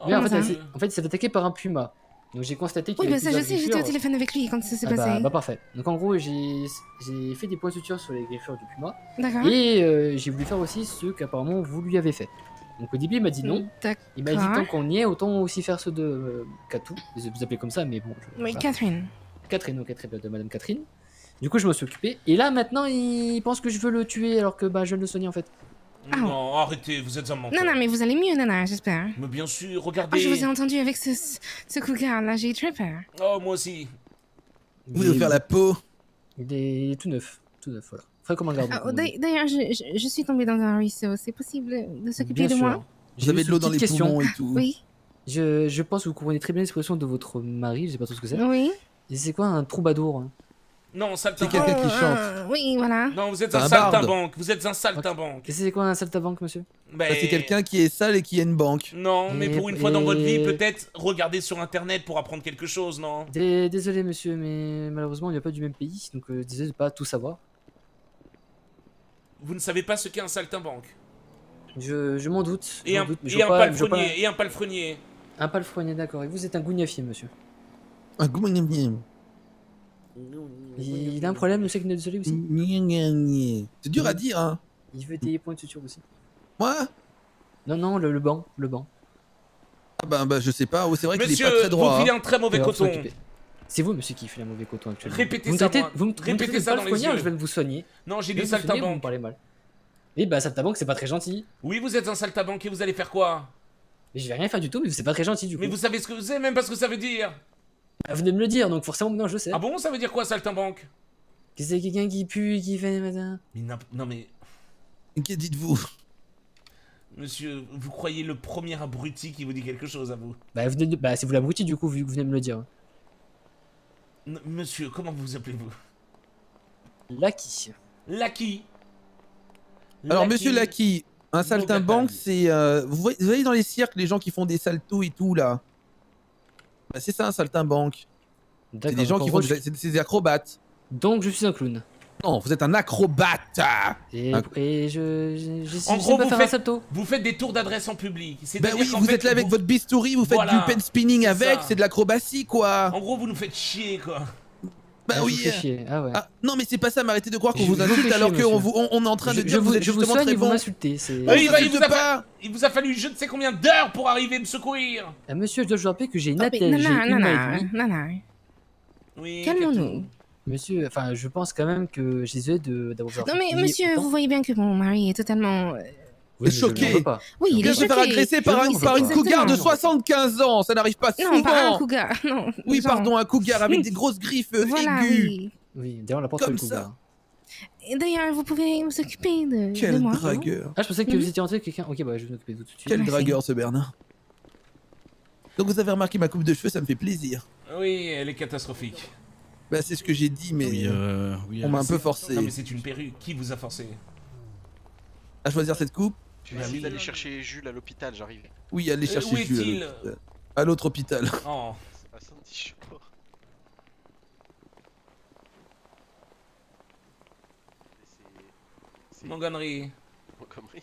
Oh, en fait, en il s'est fait attaquer par un puma. Donc j'ai constaté qu'il Oui, bah ça je sais, j'étais au téléphone avec lui quand ça s'est Ah bah, passé. bah, parfait. Donc en gros, j'ai fait des points de suture sur les griffures du puma. D'accord. Et euh, j'ai voulu faire aussi ceux qu'apparemment vous lui avez fait. Donc au début, il m'a dit non. Il m'a dit tant qu'on y est, autant aussi faire ceux de euh, Katou. Vous vous appelez comme ça, mais bon. je- Oui. Catherine. Catherine, ok, très bien, de Madame Catherine. Du coup, je me suis occupé. Et là, maintenant, il pense que je veux le tuer alors que bah, je viens de le soigner en fait. Non, arrêtez, vous êtes un menteur. Non, non, mais vous allez mieux, Nana, j'espère. Mais bien sûr, Ah, regardez. je vous ai entendu avec ce, ce, ce cougar là, j'ai très peur. Oh, moi aussi. Vous devez faire la peau? Il est tout neuf. Tout neuf, voilà. Frais comme un gardon. Ah, on d'ailleurs- je, je, je suis tombée dans un ruisseau, c'est possible de s'occuper de sûr. moi? J'ai Vous avez de l'eau dans les question. poumons et tout. Oui. Je, je pense que vous comprenez très bien l'expression de votre mari, je sais pas trop ce que c'est. Oui. C'est quoi un troubadour? hein Non, saltimbanque. quelqu'un qui chante. Euh, oui, voilà. Non, vous êtes C'est un, un saltimbanque. Vous êtes un saltimbanque. Et c'est quoi un saltabanque, monsieur? Ben, Bah, c'est quelqu'un qui est sale et qui a une banque. Non, mais pour une fois dans votre vie, peut-être regardez sur internet pour apprendre quelque chose, non? Dé- Désolé, monsieur, mais malheureusement, il n'y a pas du même pays, donc euh, désolé de pas tout savoir. Vous ne savez pas ce qu'est un saltimbanque? Je, je m'en doute. Et un, doute, et un pas-. Et un palefrenier. Un palefrenier, d'accord. Et vous êtes un gougnafier, monsieur? Un goût Il, il a un problème, monsieur qui est désolé aussi C'est dur à dire, hein. Il veut des points de suture aussi. Moi? Non, non, le, le banc, le banc. Ah bah, bah je sais pas, Oh, c'est vrai qu'il est Monsieur, pas très droit. vous filez hein. un très mauvais coton. C'est vous, monsieur, qui fait un mauvais coton actuellement. Répétez vous ça, traitez- moi. Vous me Répétez ça dans les yeux. Je viens de vous soigner. Non, j'ai Je viens dit de vous me parlez mal. Et bah, saltabanque, c'est pas très gentil. Oui, vous êtes un saltimbanque et vous allez faire quoi? Mais je vais rien faire du tout, mais c'est pas très gentil du coup. Mais vous savez ce que vous savez même pas ce que ça veut dire. Ah, Vous venez de me le dire, donc forcément maintenant je sais. Ah bon, ça veut dire quoi, saltimbanque? Que c'est quelqu'un qui pue, qui fait. madame. Mais non mais, Que dites-vous? Monsieur, vous croyez le premier abruti qui vous dit quelque chose à vous? Bah, vous venez de- bah, c'est vous l'abruti du coup, vu que vous venez de me le dire. N- Monsieur, comment vous appelez-vous? Lucky. Lucky. Alors, Lucky. monsieur Lucky, un saltimbanque, c'est. euh, vous, voyez, vous voyez dans les cirques les gens qui font des saltos et tout là? Bah, c'est ça un saltimbanque. C'est des gens donc, qui font des, c'est- des acrobates. Donc je suis un clown. Non, vous êtes un acrobate Et, Un- et je. je, je, je En sais gros, pas vous faire un faites, salto. vous faites des tours d'adresse en public. Bah oui, vous fait, êtes là avec votre bistouri, vous faites Voilà. du pen spinning avec, c'est de l'acrobatie quoi En gros, vous nous faites chier, quoi. Bah Ah, oui vous chier. Ah ouais. Ah, non mais c'est pas ça, mais arrêtez de croire qu'on vous vous insulte alors qu'on vous, on, on est en train de Je- dire je que vous vous- êtes je vous justement soigne très et vous m'insultez. Ah, il, vous a pas. fa- il vous a fallu je ne sais combien d'heures pour arriver me secourir. Ah, monsieur, je dois vous rappeler que j'ai une mais attelle. et Nana, demie. Nana. Oui, Calmons-nous. Monsieur, enfin, je pense quand même que j'ai désolé de d'avoir. Non mais monsieur, vous voyez bien que mon mari est totalement... euh, Oui, choqué. Oui, il est se faire choqué. agresser par, un, par une cougar de 75 ans, ça n'arrive pas Non, pas un souvent. cougar, [laughs] non. Oui, genre. pardon, un cougar avec des grosses griffes euh, Voilà, aiguës. oui. Oui, d'ailleurs, on l'a pas Comme ça. cougar. D'ailleurs, vous pouvez vous occuper de, de Quel moi. non dragueur. Ah, je pensais que Mhm. vous étiez rentré avec quelqu'un. Ok, bah, je vais m'occuper de vous tout de suite. Quel Merci. dragueur ce Bernard. Donc vous avez remarqué ma coupe de cheveux, ça me fait plaisir. Oui, elle est catastrophique. Bah, c'est ce que j'ai dit, mais Oui, euh, oui, on m'a un C'est- peu forcé Non, mais c'est une perruque. Qui vous a forcé? À choisir cette coupe? Vais essayer d'aller chercher Jules à l'hôpital, j'arrive. Oui, allez Euh, chercher où Jules à l'autre hôpital. Oh. Montgomery. Montgomery.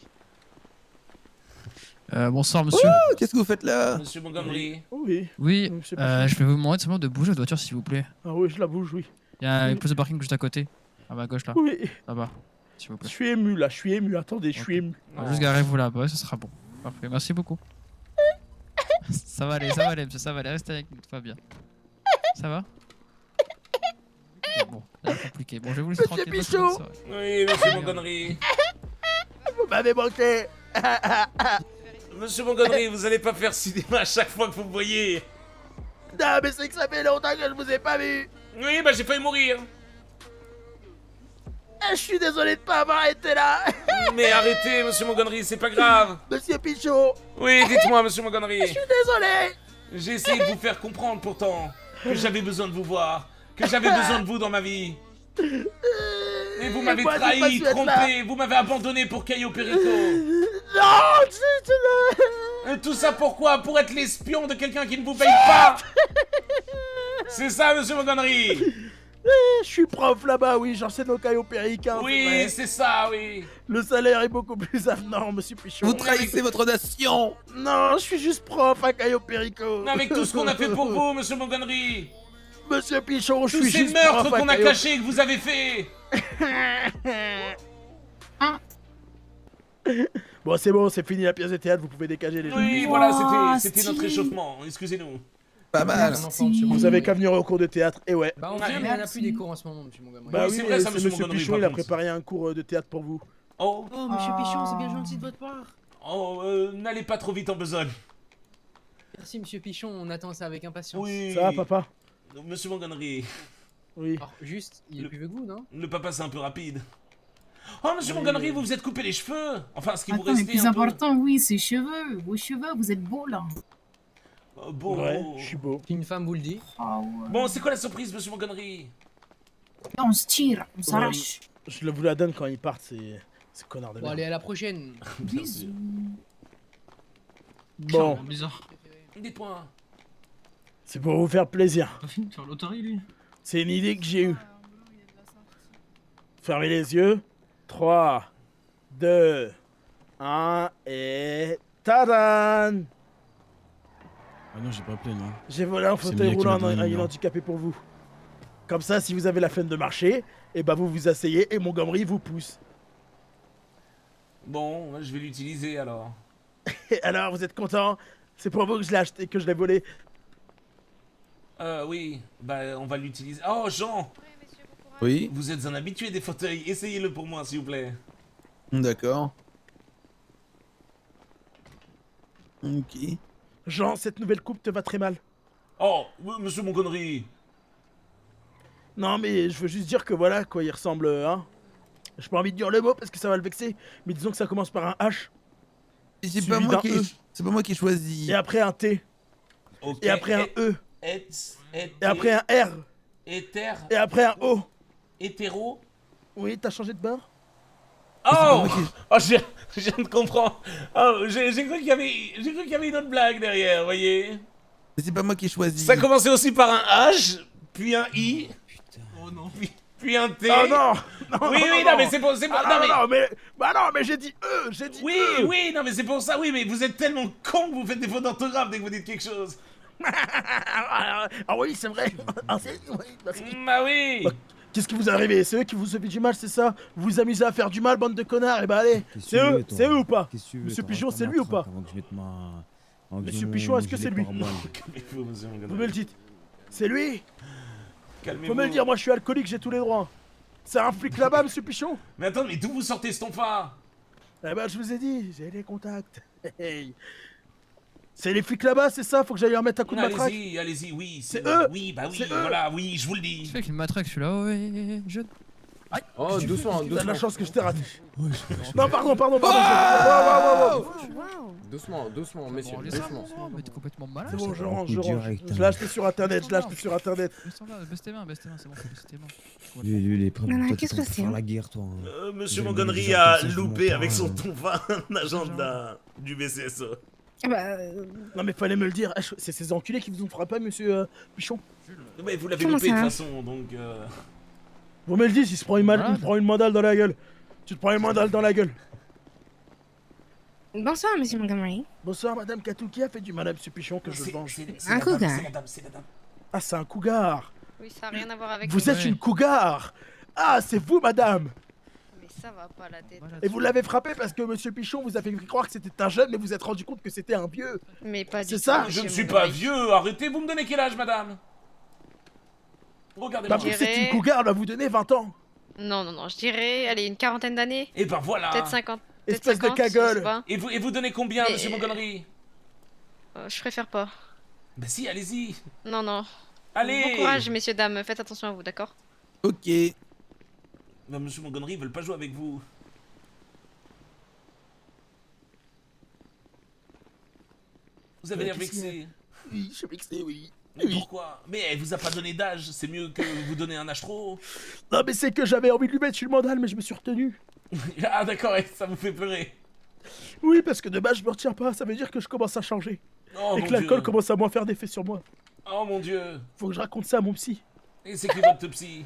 Euh, bonsoir monsieur. Oh, qu'est-ce que vous faites là Monsieur Montgomery. Oui. Oui, Monsieur euh, je vais vous demander simplement de bouger votre voiture s'il vous plaît. Ah oui, je la bouge, oui. Il y a une Oui. place de parking juste à côté. À ma gauche là. Oui. Là-bas. S'il vous Je suis ému là, je suis ému. Attendez, je suis ému. Juste garez-vous là, ouais, ce sera bon. Parfait, merci beaucoup. [laughs] ça va aller, ça va aller, monsieur, ça va aller, restez avec nous, tout va bien. Ça va Bon, c'est compliqué. Bon, je vais vous laisser Monsieur tranquille. soirée. Oui, monsieur Montgomery. [laughs] Vous m'avez manqué. [laughs] Monsieur Montgomery, vous allez pas faire cinéma à chaque fois que vous me voyez. Non, mais c'est que ça fait longtemps que je vous ai pas vu. Oui, bah j'ai failli mourir. Eh, Je suis désolé de pas avoir été là. [laughs] Mais arrêtez, monsieur Montgomery, c'est pas grave. Monsieur Pichot. Oui, dites-moi, monsieur Montgomery. Je suis désolé. J'ai essayé de vous faire comprendre pourtant que j'avais besoin de vous voir, que j'avais besoin de vous dans ma vie. Et vous m'avez moi, j'ai trahi, trompé, vous m'avez abandonné pour Caio Perico. [laughs] Non, tu- Tout ça pourquoi? Pour être l'espion de quelqu'un qui ne vous paye pas [laughs] C'est ça, monsieur Montgomery Eh, Je suis prof là-bas, oui, j'enseigne au Caillou Péricain. Oui, c'est ça, oui. Le salaire est beaucoup plus [laughs] avenant, monsieur Pichon. Vous trahissez votre nation Non, je suis juste prof à Caillou Perico. Avec tout ce qu'on a fait pour vous, [laughs] monsieur Montgomery Monsieur Pichon, je Tous suis ces juste meurtres prof à qu'on a cachés et que vous avez fait [laughs] Bon, c'est bon, c'est fini la pièce de théâtre, vous pouvez dégager les gens. Oui, voilà, c'était c'était notre échauffement, excusez-nous. Pas mal. Vous avez qu'à venir au cours de théâtre, et ouais. Bah on vient, mais il n'y en a plus des cours en ce moment, monsieur Montgomery. Bah Oui, oui, c'est vrai, ça, c'est monsieur monsieur Pichon, il a préparé un cours de théâtre pour vous. Oh, Oh, monsieur Pichon, c'est bien gentil de votre part. oh euh, n'allez pas trop vite en besogne. Merci, monsieur Pichon, on attend ça avec impatience. Oui. Ça va, papa? Monsieur Montgomery, Oui. Alors, juste, il est plus vieux que vous, non? le papa c'est un peu rapide. Oh, monsieur Oui. Montgomery, vous vous êtes coupé les cheveux Enfin, ce qui vous Attends, mais restait plus un peu. important, oui, c'est cheveux. Vos cheveux, vous êtes beaux là. Oh, bon. Ouais, je suis beau. Une femme vous le dit. Ah ouais. Bon, c'est quoi la surprise, monsieur Montgomery? On se tire, on s'arrache. Je le vous la donne quand ils partent, c'est. C'est connard de Bon, merde. allez, à la prochaine. [laughs] Bisous. Bon, Bizarre. Dites-moi. c'est pour vous faire plaisir. T'as fini de faire l'autorie, lui C'est une idée que j'ai eue. Fermez les yeux. 3, 2, 1 et. Tadam Ah non, j'ai pas appelé, non. J'ai volé un fauteuil roulant à numéro. handicapé pour vous. Comme ça, si vous avez la flemme de marcher, et bah vous vous asseyez et Montgomery vous pousse. Bon, je vais l'utiliser alors. Et [laughs] alors, vous êtes content? C'est pour vous que je l'ai acheté, que je l'ai volé. Euh, oui, bah, on va l'utiliser. Oh, Jean Oui, Vous êtes un habitué des fauteuils, essayez-le pour moi, s'il vous plaît. d'accord. Ok. Jean, cette nouvelle coupe te va très mal. Oh, monsieur Montgomery Non, mais je veux juste dire que voilà, quoi, il ressemble, hein. J'ai pas envie de dire le mot parce que ça va le vexer, mais disons que ça commence par un H. Et c'est pas moi qui, E. c'est pas moi qui ai choisi. Et après un T. Et après un E. Et, et, Et après un R. Éther, Et après un O. hétéro. Oui, t'as changé de beurre Oh Oh, [laughs] je, de comprendre. Oh, j'ai cru qu'il y avait, j'ai cru qu'il y avait une autre blague derrière, vous voyez. Mais c'est pas moi qui ai choisi. Ça commençait aussi par un H, puis un I, Oh non. puis, puis un T. Oh non Non, Oui, oui, non, mais c'est pour, c'est pour, Ah, non, non, mais, non, mais... Bah non, mais j'ai dit E J'ai dit oui, E oui, non, mais c'est pour ça, oui, mais vous êtes tellement con que vous faites des fautes d'orthographe dès que vous dites quelque chose. [laughs] ah, oui, c'est vrai Ah, oui, Bah oui. Qu'est-ce qui vous est arrivé? C'est eux qui vous ont fait du mal, c'est ça? Vous vous amusez à faire du mal, bande de connards? Et bah allez, Qu'est-ce que c'est eux, c'est eux ou pas? Monsieur Pichon, c'est lui ou pas? Monsieur Pichon, est-ce que c'est lui? Vous me le dites C'est lui? Calmez-vous. Faut me le dire, moi je suis alcoolique, j'ai tous les droits. C'est un flic là-bas, [laughs] monsieur Pichon? Mais attends, mais d'où vous sortez ce tonfa? Eh ben je vous ai dit, j'ai les contacts. [laughs] Hey. C'est les flics là-bas, c'est ça? Faut que j'aille leur mettre un coup de matraque? Allez-y, allez-y, oui. C'est eux? Oui, bah oui, C'est voilà, oui, je vous le dis. Je fais avec une matraque celui-là, ouais, jeune. Oh, doucement, T'as de la doucement. chance que je t'ai raté. Non, pardon, pardon, pardon. Wow, wow, wow, wow. Doucement, doucement, messieurs, doucement. oh, mais t'es complètement malade. C'est bon, je range, je range. direct, Je hein. l'ai acheté sur internet, je l'ai acheté sur internet. Baisse tes mains, baisse tes mains, c'est bon, baisse tes mains. Lui, lui, il est prêt pour c'est, faire hein la guerre, toi. hein. Euh, Monsieur Montgomery a je loupé avec son ton vin un agent d'un- du BCSE. Ah bah, euh, Non, mais fallait me le dire. Je- C'est ces enculés qui vous ont frappé, monsieur euh, Pichon. Mais vous l'avez loupé de toute façon, donc... euh, Vous me le dites, il se prend une, mal... Malade. il prend une mandale dans la gueule. Tu te prends une mandale dans la gueule. bonsoir, monsieur Montgomery. Bonsoir, madame Katou. Qui a fait du mal à monsieur Pichon que je venge Un cougar. C'est la dame, c'est la dame. Ah, c'est un cougar. Oui, ça n'a rien à voir avec Vous êtes une cougar. Ah, c'est vous, madame. Ça va pas la tête. Et vous l'avez frappé parce que monsieur Pichon vous a fait croire que c'était un jeune, mais vous vous êtes rendu compte que c'était un vieux. Mais pas du C'est tout. ça Je ne suis pas vieux, arrêtez, vous me donnez quel âge, madame? Bah, Regardez-moi. que c'est une cougar, elle va vous donner 20 ans. Non, non, non, je dirais, allez, une quarantaine d'années. Et ben voilà. Peut-être 50. peut-être Espèce de 50, je sais cagole. Et vous, et vous donnez combien, Mais- monsieur Montgomery? Euh, je préfère pas. Bah si, allez-y. Non, non. Allez. Bon courage, messieurs, dames. Faites attention à vous, d'accord? Ok. Monsieur Montgomery, ils veulent pas jouer avec vous. Vous avez l'air vexé. Oui, je suis vexé, oui. Mais pourquoi? Mais elle vous a pas donné d'âge, c'est mieux que vous donner un âge trop. Non, mais c'est que j'avais envie de lui mettre une mandale, mais je me suis retenu. [laughs] ah d'accord, ça vous fait pleurer. Oui, parce que de base, je me retiens pas. Ça veut dire que je commence à changer. Oh et que l'alcool commence à moins faire d'effet sur moi. Oh mon dieu. Faut que je raconte ça à mon psy. Et c'est qui votre psy?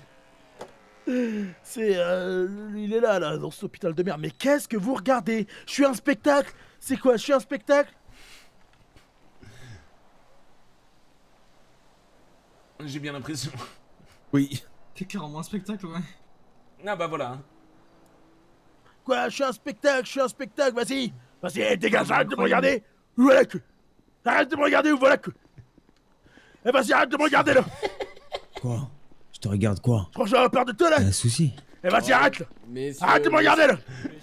C'est. Euh, il est là, là, dans cet hôpital de merde. Mais qu'est-ce que vous regardez? Je suis un spectacle C'est quoi? Je suis un spectacle? J'ai bien l'impression. Oui. T'es carrément un spectacle, ouais. Ah bah voilà. Quoi? Je suis un spectacle, je suis un spectacle, vas-y Vas-y, dégage, arrête de me regarder Ouvre la queue Arrête de me regarder, ouvre la queue Eh, vas-y, arrête de me regarder, là Quoi? Je te regarde quoi Je crois que j'aurais peur de toi, là T'as un souci Eh, vas-y, arrête, là Messieurs, Arrête de me regarder, là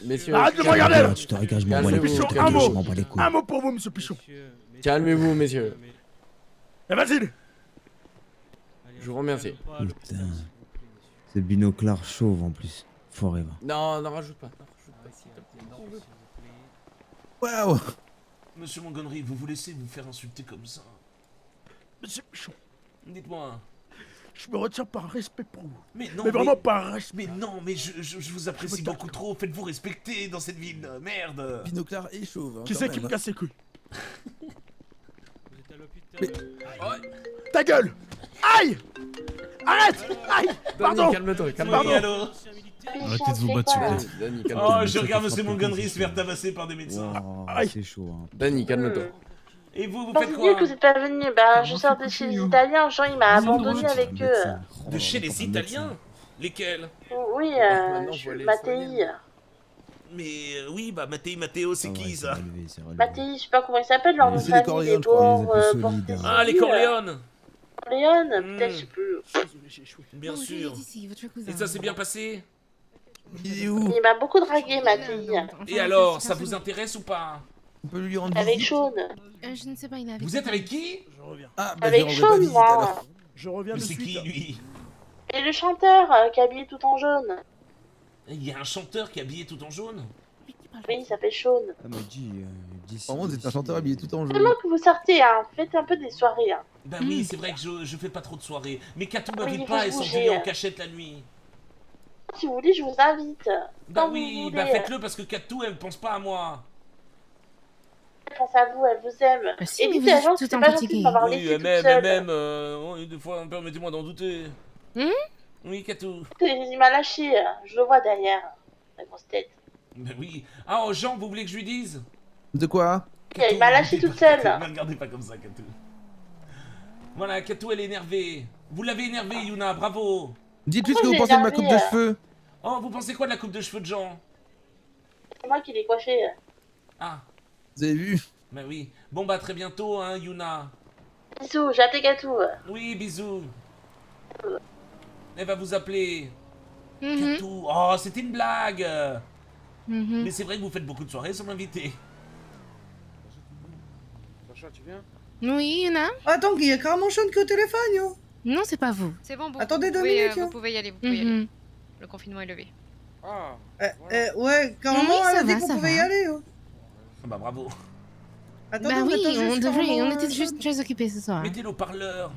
Messieurs, Arrête de me regarder, là Tu te regardes, je m'en bats les couilles. Un mot. Un pour vous, monsieur Pichon Calmez-vous, messieurs. Eh, vas-y. Je vous remercie. Putain. Ce binoclard chauve en plus. Forever. Non, n'en rajoute pas. Waouh Monsieur Montgomery, vous vous laissez vous faire insulter comme ça Monsieur Pichon, Dites-moi. Je me retiens par respect pour vous. Mais non, Mais vraiment par respect. Mais non, mais je, je- je vous apprécie beaucoup trop. Faites-vous respecter dans cette ville. euh, Merde. Binoclard et chauve. hein, Qui c'est qui me casse les couilles Ta gueule Aïe Arrête Aïe Pardon calme-toi, calme-toi. Arrêtez de vous battre, s'il vous plaît. Oh, je regarde Monsieur Montgomery se faire tabasser par des médecins. Aïe. c'est chaud. Hein. Danny, calme-toi. Et vous, vous Bon, faites quoi que vous êtes pas venu. Bah, je sortais chez les Italiens. Jean, il m'a abandonné avec eux. De chez les Italiens Lesquels Oui, euh, Mattei. Mais euh, oui, bah Mattei Matteo, c'est qui ça Mattei, je sais pas comment il s'appelle, leur nom de C'est les famille, euh, Borghese. hein. Ah, les Corleone Corleone, Hmm. peut-être, je sais plus. Échoué. Bien sûr. Et ça s'est bien passé Il est où? Il m'a beaucoup dragué, Mattei. Et alors, ça vous intéresse ou pas? On peut lui rendre Avec visite Sean. Euh, je ne sais pas, il est avec Vous êtes avec qui? Je reviens. Ah, bah, Avec je Sean, visite moi. alors. Je reviens Mais de c'est qui lui? Et le chanteur euh, qui est habillé tout en jaune. Il y a un chanteur qui est habillé tout en jaune? Oui, il s'appelle Sean. Elle m'a dit. Euh, dis- Par contre, vous êtes un chanteur habillé tout en jaune. Seulement que vous sortez, hein. Faites un peu des soirées, hein. Bah oui, c'est vrai que je, je fais pas trop de soirées. Mais Katou Oui, m'invite pas, bouger, du lit en cachette la nuit. Si vous voulez, je vous invite. Bah Quand oui, bah faites-le parce que Katou, elle pense pas à moi. Elle pense à vous, elle vous aime. Bah si, Et mais vous tout c'est pas gentil fatigué. de m'avoir Oui, laissé elle toute seule. elle m'aime. euh, oui, des fois, permettez-moi d'en douter. Hum Oui, Katou. Il m'a lâché, je le vois derrière. La grosse tête. Bah oui. Ah, oh, Jean, vous voulez que je lui dise? De quoi? Il m'a lâché toute [laughs] seule. Ne regardez pas comme ça, Katou. Voilà, Katou, elle est énervée. Vous l'avez énervée, Yuna, bravo. Dites-lui ce que vous pensez de ma coupe de énervé, cheveux. Oh, vous pensez quoi de la coupe de cheveux de Jean? C'est moi qui l'ai coiffé. Ah, Vous avez vu? Bah oui. Bon, bah très bientôt, hein, Yuna. Bisous, appelé Gatou. Oui, bisous. Elle va vous appeler. Mhm, Katou. Oh, c'était une blague. mhm. Mais c'est vrai que vous faites beaucoup de soirées sans m'inviter. Sacha, tu viens? Oui, il y en a Attends, il y a carrément Sean qui est au téléphone, yo. Non, c'est pas vous. C'est bon, vous, Attendez vous deux pouvez, minutes, euh, yo. vous pouvez y aller, vous pouvez y aller. Mhm. Le confinement est levé. Ah. Eh, ouais, quand Oui, elle a dit va, qu'on y va. aller. Ah Bah bravo. Attends, bah oui, on quand on était euh, juste très occupés ce soir. Mettez le parleur.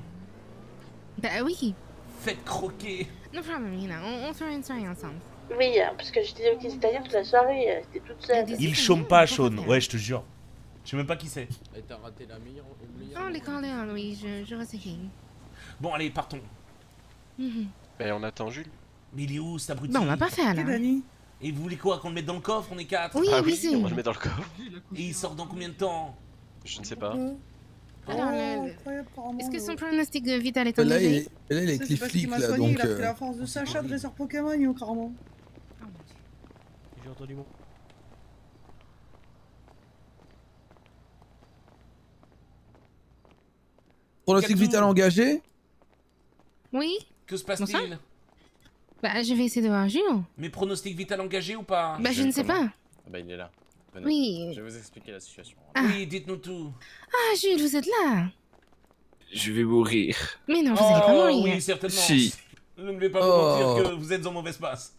Bah oui. Faites croquer. No problem, Lina. On, on fera une soirée ensemble. Oui, euh, parce que j'étais au italien toute la soirée, euh, j'étais toute seule. Il chôme pas, Sean. Ouais, je te jure. Je sais même pas qui c'est. Et t'as raté la meilleure. Oh, les Corléans, oui, je, je vois Bon, allez, partons. Ben on attend Jules. Mais il est où cet abruti? Bon, on va pas faire, là. Et vous voulez quoi Qu'on le mette dans le coffre On est quatre Oui, ah oui, sûr. on va le met dans le coffre. Et il sort dans combien de temps Je ne sais pas. Alors, Oh, le- incroyable, apparemment, est-ce que son pronostic vital est Là, il là, il est avec les flics, là, soigné, donc... il a pris euh, la force de Sacha, dresseur Pokémon, yo, carrément. J'ai entendu mon. Pronostic vital engagé Oui Que se passe-t-il Bah, je vais essayer de voir Jules. Mes pronostics vital engagé ou pas Bah, je ne sais pas. Ah bah il est là. Venez. Oui. Je vais vous expliquer la situation. Oui, dites-nous tout. Ah, Jules, vous êtes là. Je vais mourir. Mais non, vous allez pas Oh, mourir. oui, certainement. Si. Je ne vais pas vous Oh. mentir que vous êtes en mauvaise passe.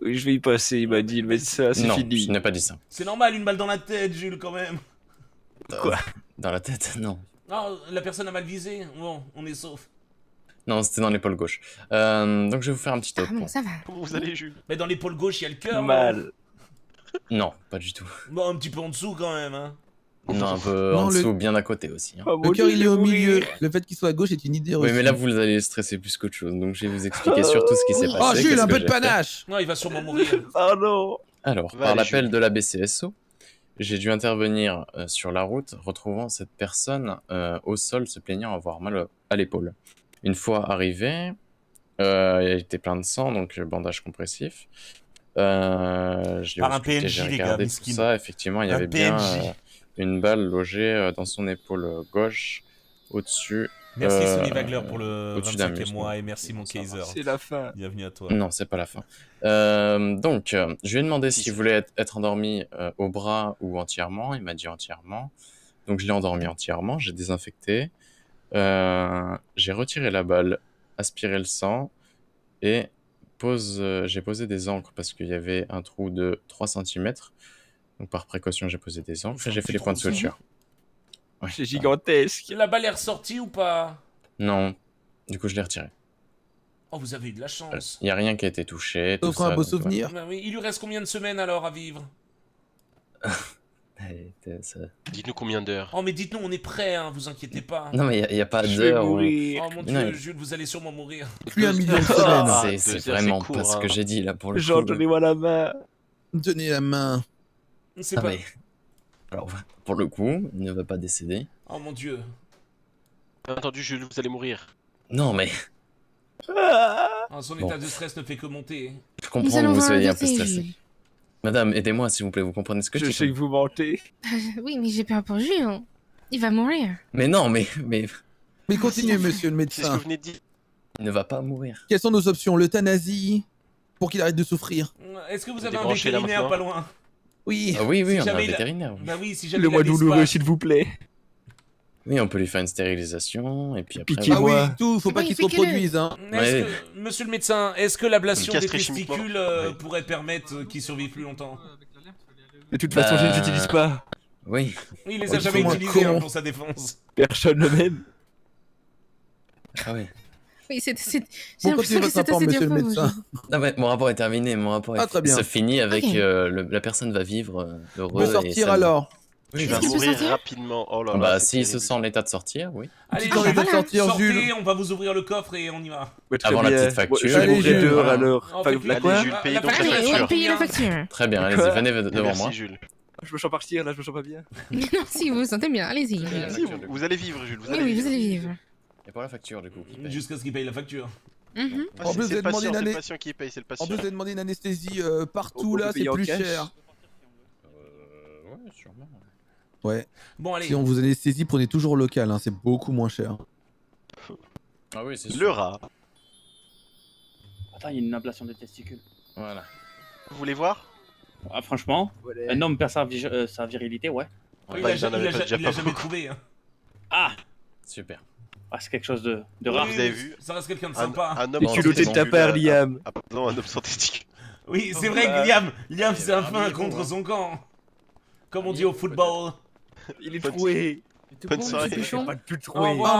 Oui, je vais y passer, il m'a dit le médecin, c'est Non, fini. je n'ai pas dit ça. C'est normal, une balle dans la tête, Jules, quand même. Quoi? Dans la tête Non. Oh, la personne a mal visé. Bon, on est sauf. Non, c'était dans l'épaule gauche. Euh, donc je vais vous faire un petit top. Ah bon, ça va. Comment vous allez, Jules Mais dans l'épaule gauche, il y a le cœur. Mal. Non, pas du tout. Bon, un petit peu en dessous quand même, hein. Non, un peu Non, en le- dessous, bien à côté aussi. hein. Le cœur, il est au milieu. Le fait qu'il soit à gauche est une idée Oui, mais là, vous allez stresser plus qu'autre chose. Donc, je vais vous expliquer surtout ce qui s'est Oui. passé. Oh, Jules, un peu de panache Non, il va sûrement mourir. [laughs] Pardon. Alors, Va, par l'appel de la BCSO, j'ai dû intervenir euh, sur la route, retrouvant cette personne euh, au sol se plaignant avoir mal à l'épaule. Une fois arrivé, euh, il était plein de sang, donc euh, bandage compressif. Euh, je Par un PNJ, j'ai les gars, regardé tout ça. Effectivement, il y Un avait bien PNJ. euh, une balle logée euh, dans son épaule gauche, au-dessus. Merci euh, Sonny Wagler pour le au-dessus d'un 25e muscle. mois et merci mon Kaiser. C'est la fin. Bienvenue à toi. Non, c'est pas la fin. Euh, donc, euh, je lui ai demandé s'il voulait être, être endormi euh, au bras ou entièrement. Il m'a dit entièrement. Donc, je l'ai endormi entièrement. J'ai désinfecté. Euh, j'ai retiré la balle, aspiré le sang et pose, euh, j'ai posé des encres parce qu'il y avait un trou de 3 cm. Donc, par précaution, j'ai posé des encres et j'ai fait les points de suture. Ouais, C'est gigantesque. La balle est ressortie ou pas? Non, du coup, je l'ai retiré. Oh, vous avez eu de la chance. Il n'y a rien qui a été touché. tout ça, un beau donc, souvenir. Bah il lui reste combien de semaines alors à vivre? [laughs] ça- Dites-nous combien d'heures. Oh, mais dites-nous, on est prêts, hein, vous inquiétez pas. Non, mais il n'y a, pas Je vais d'heure où... mourir. Oh mon Non, dieu, mais- Jules, vous allez sûrement mourir. [laughs] Plus un million de C'est- semaines. Ah, c'est c'est vraiment court, pas ce que hein. j'ai dit là pour le coup. Genre, donnez-moi la main. Tenez la main. C'est Ah, pas... mais- Alors, pour le coup, il ne va pas décéder. Oh mon dieu. Bien entendu, Jules, vous allez mourir. Non, mais Oh, son Bon. état de stress ne fait que monter. je comprends que vous soyez un peu stressé. Madame, aidez-moi s'il vous plaît, vous comprenez ce que je, Je dis sais que vous mentez. Euh, [laughs] oui, mais j'ai peur pour Jules. Il va mourir. Mais non, mais, mais Mais continuez, monsieur le C'est ce que médecin. vous venez de dire. il ne va pas mourir. Quelles sont nos options? L'euthanasie Pour qu'il arrête de souffrir Est-ce que vous avez un vétérinaire pas loin? Oui. Ah oui, oui, Si on a un il vétérinaire. Bah oui, si jamais Le mois douloureux, s'il vous plaît. Oui, on peut lui faire une stérilisation et puis après. Ah oui, tout, faut pas qu'il se reproduise, hein. Ouais. que, monsieur le médecin, est-ce que l'ablation des testicules euh, Ouais. pourrait permettre euh, qu'il survive plus longtemps? De toute façon, je Bah, les utilise pas. Oui. Il les a jamais utilisés hein, pour sa défense. Personne ne m'aime. Ah oui. Oui, c'est. l'impression que c'est rapport, assez dur le. Non, mais mon rapport est terminé. Mon rapport Ah, est- très bien. se finit avec Ok. euh, le- la personne va vivre euh, On heureux. peut et sortir alors Il Est-ce va qu'il peut mourir sortir rapidement. Oh là là. Bah, s'il se sent en état de sortir, oui. Allez, Jules, de sortir, sortez, Jules. on va vous ouvrir le coffre et on y va. Avant la petite facture. Je Allez, Jules. dehors Voilà. alors. Oh, Enfin, faites-le. la quoi Allez, Jules, payez La donc la facture. Allez, on facture. paye la Combien facture. Très bien, allez-y, venez devant Merci, moi. Jules. Je me sens partir là, je me sens pas bien. [laughs] Non, si vous vous sentez bien, allez-y. vous, allez vivre, Jules. Vous Oui, allez oui, vous vivre. allez vivre. Et pour la facture, du coup. paye Jusqu'à ce qu'il paye la facture. Mhm. En plus, vous avez demandé une paye, anesthésie euh, partout, là, c'est plus cash. cher. Euh, ouais, sûrement. Ouais. Bon, allez. Si on vous anesthésie, prenez toujours local, hein, c'est beaucoup moins cher. Ah oui, c'est Le rat. Attends, il y a une ablation des testicules. Voilà. Vous voulez voir? Ah, franchement, un homme perd sa, vi- euh, sa virilité, ouais. Il Bah, a il a a pas jamais trouvé. hein. Ah Super. Ah, c'est quelque chose de, de Oui, rare. Vous avez vu Ça reste quelqu'un de Un, sympa. un homme Et sans culotté de ta testicule, part, ah, Liam. Ah, pardon, un homme sans testicule. Oui, c'est vrai que Liam, Liam c'est un fin contre son camp. Comme on dit au football. [laughs] Il est troué. Bonne soirée. Pas de plus Au troué. revoir,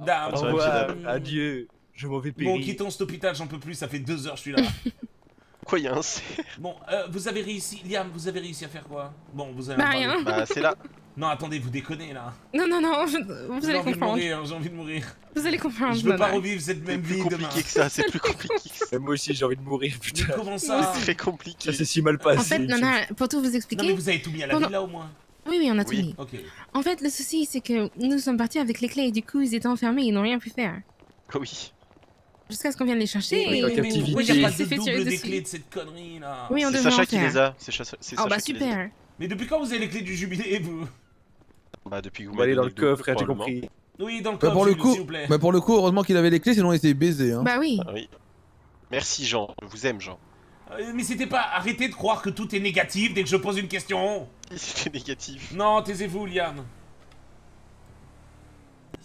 monsieur. Au revoir. Adieu. Je m'en vais Bon, périr. quittons cet hôpital, j'en peux plus, ça fait deux heures je suis là. [laughs] Quoi, il y a un cerf [laughs] Bon, euh, vous avez réussi, Liam, vous avez réussi à faire quoi? Bon, vous avez. Bah, rien. Bah, c'est là. Non, attendez, vous déconnez là. Non, non, non, je- vous J'ai allez envie de comprendre. mourir, j'ai envie de mourir. Vous allez comprendre. Je veux pas revivre cette même vie demain. compliqué que ça, c'est plus compliqué que ça. Moi aussi, j'ai envie de mourir, Mais putain. comment ça? C'est très compliqué. Ça s'est si mal passé. En fait, Nana, pour tout vous Non, expliquer. mais vous avez tout mis à la pendant- villa au moins. Oui, oui, on a tout Oui. mis. En fait, le souci, c'est que nous sommes partis avec les clés et du coup, ils étaient enfermés, ils n'ont rien pu faire. Oui. Jusqu'à ce qu'on vienne les chercher. Mais, et mais, mais pas fait tirer double des clés de cette connerie là Oui, on C'est devrait Sacha en qui faire. les a. C'est Sacha, Oh Sacha bah qui les a. super. Mais depuis quand vous avez les clés du jubilé, vous Bah, depuis que vous On m'avez dans le coffre, probablement. compris Oui, dans le Bah coffre, pour le coup, s'il vous plaît. bah pour le coup, heureusement qu'il avait les clés, sinon il était baisé. Hein. Bah oui. Ah oui. Merci, Jean. Je vous aime, Jean. Euh, Mais c'était pas arrêtez de croire que tout est négatif dès que je pose une question. [laughs] C'était négatif. Non, taisez-vous, Liam.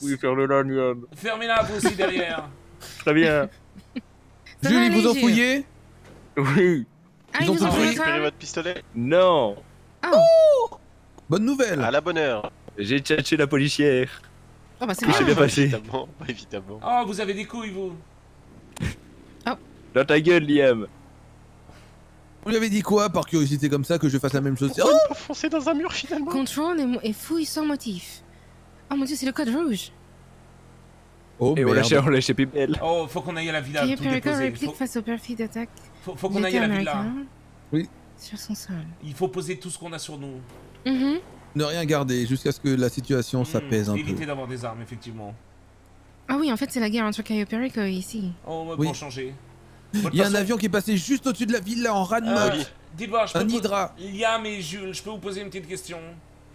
Oui, faire le lanium. Fermez-la, vous aussi derrière. [laughs] Très bien. Jules, ils vous ont fouillé Oui. Ah, Ils ils ont vous ont quoi votre pistolet? Non. Oh Bonne nouvelle. à la bonne heure. J'ai tchatché la policière. Oh bah c'est bien. bien passé. Évidemment, [laughs] évidemment. Oh, vous avez des couilles, vous. Dans ta gueule, Liam. On lui avait dit quoi par curiosité comme ça que je fasse la même chose? Pourquoi Oh foncer dans un mur finalement? Contrôle et, fouille sans motif. Oh mon dieu, c'est le code rouge. Oh Et on merde. on l'a échappé belle. Oh, faut qu'on aille à la villa, tout réplique Faut, face au perfide d'attaque faut, faut qu'on aille à la villa. Oui. sur son sol. Il faut poser tout ce qu'on a sur nous. Mhm. Ne rien garder jusqu'à ce que la situation s'apaise Hmm, un Éviter peu. d'avoir des armes, effectivement. Ah oui, en fait, c'est la guerre entre Caio Perico et ici. Oh, moi, Oui. pour changer. Il y a un avion qui est passé juste au-dessus de la villa en ras de euh. Dis-moi, je peux Un hydra. Liam et Jules, je peux vous poser une petite question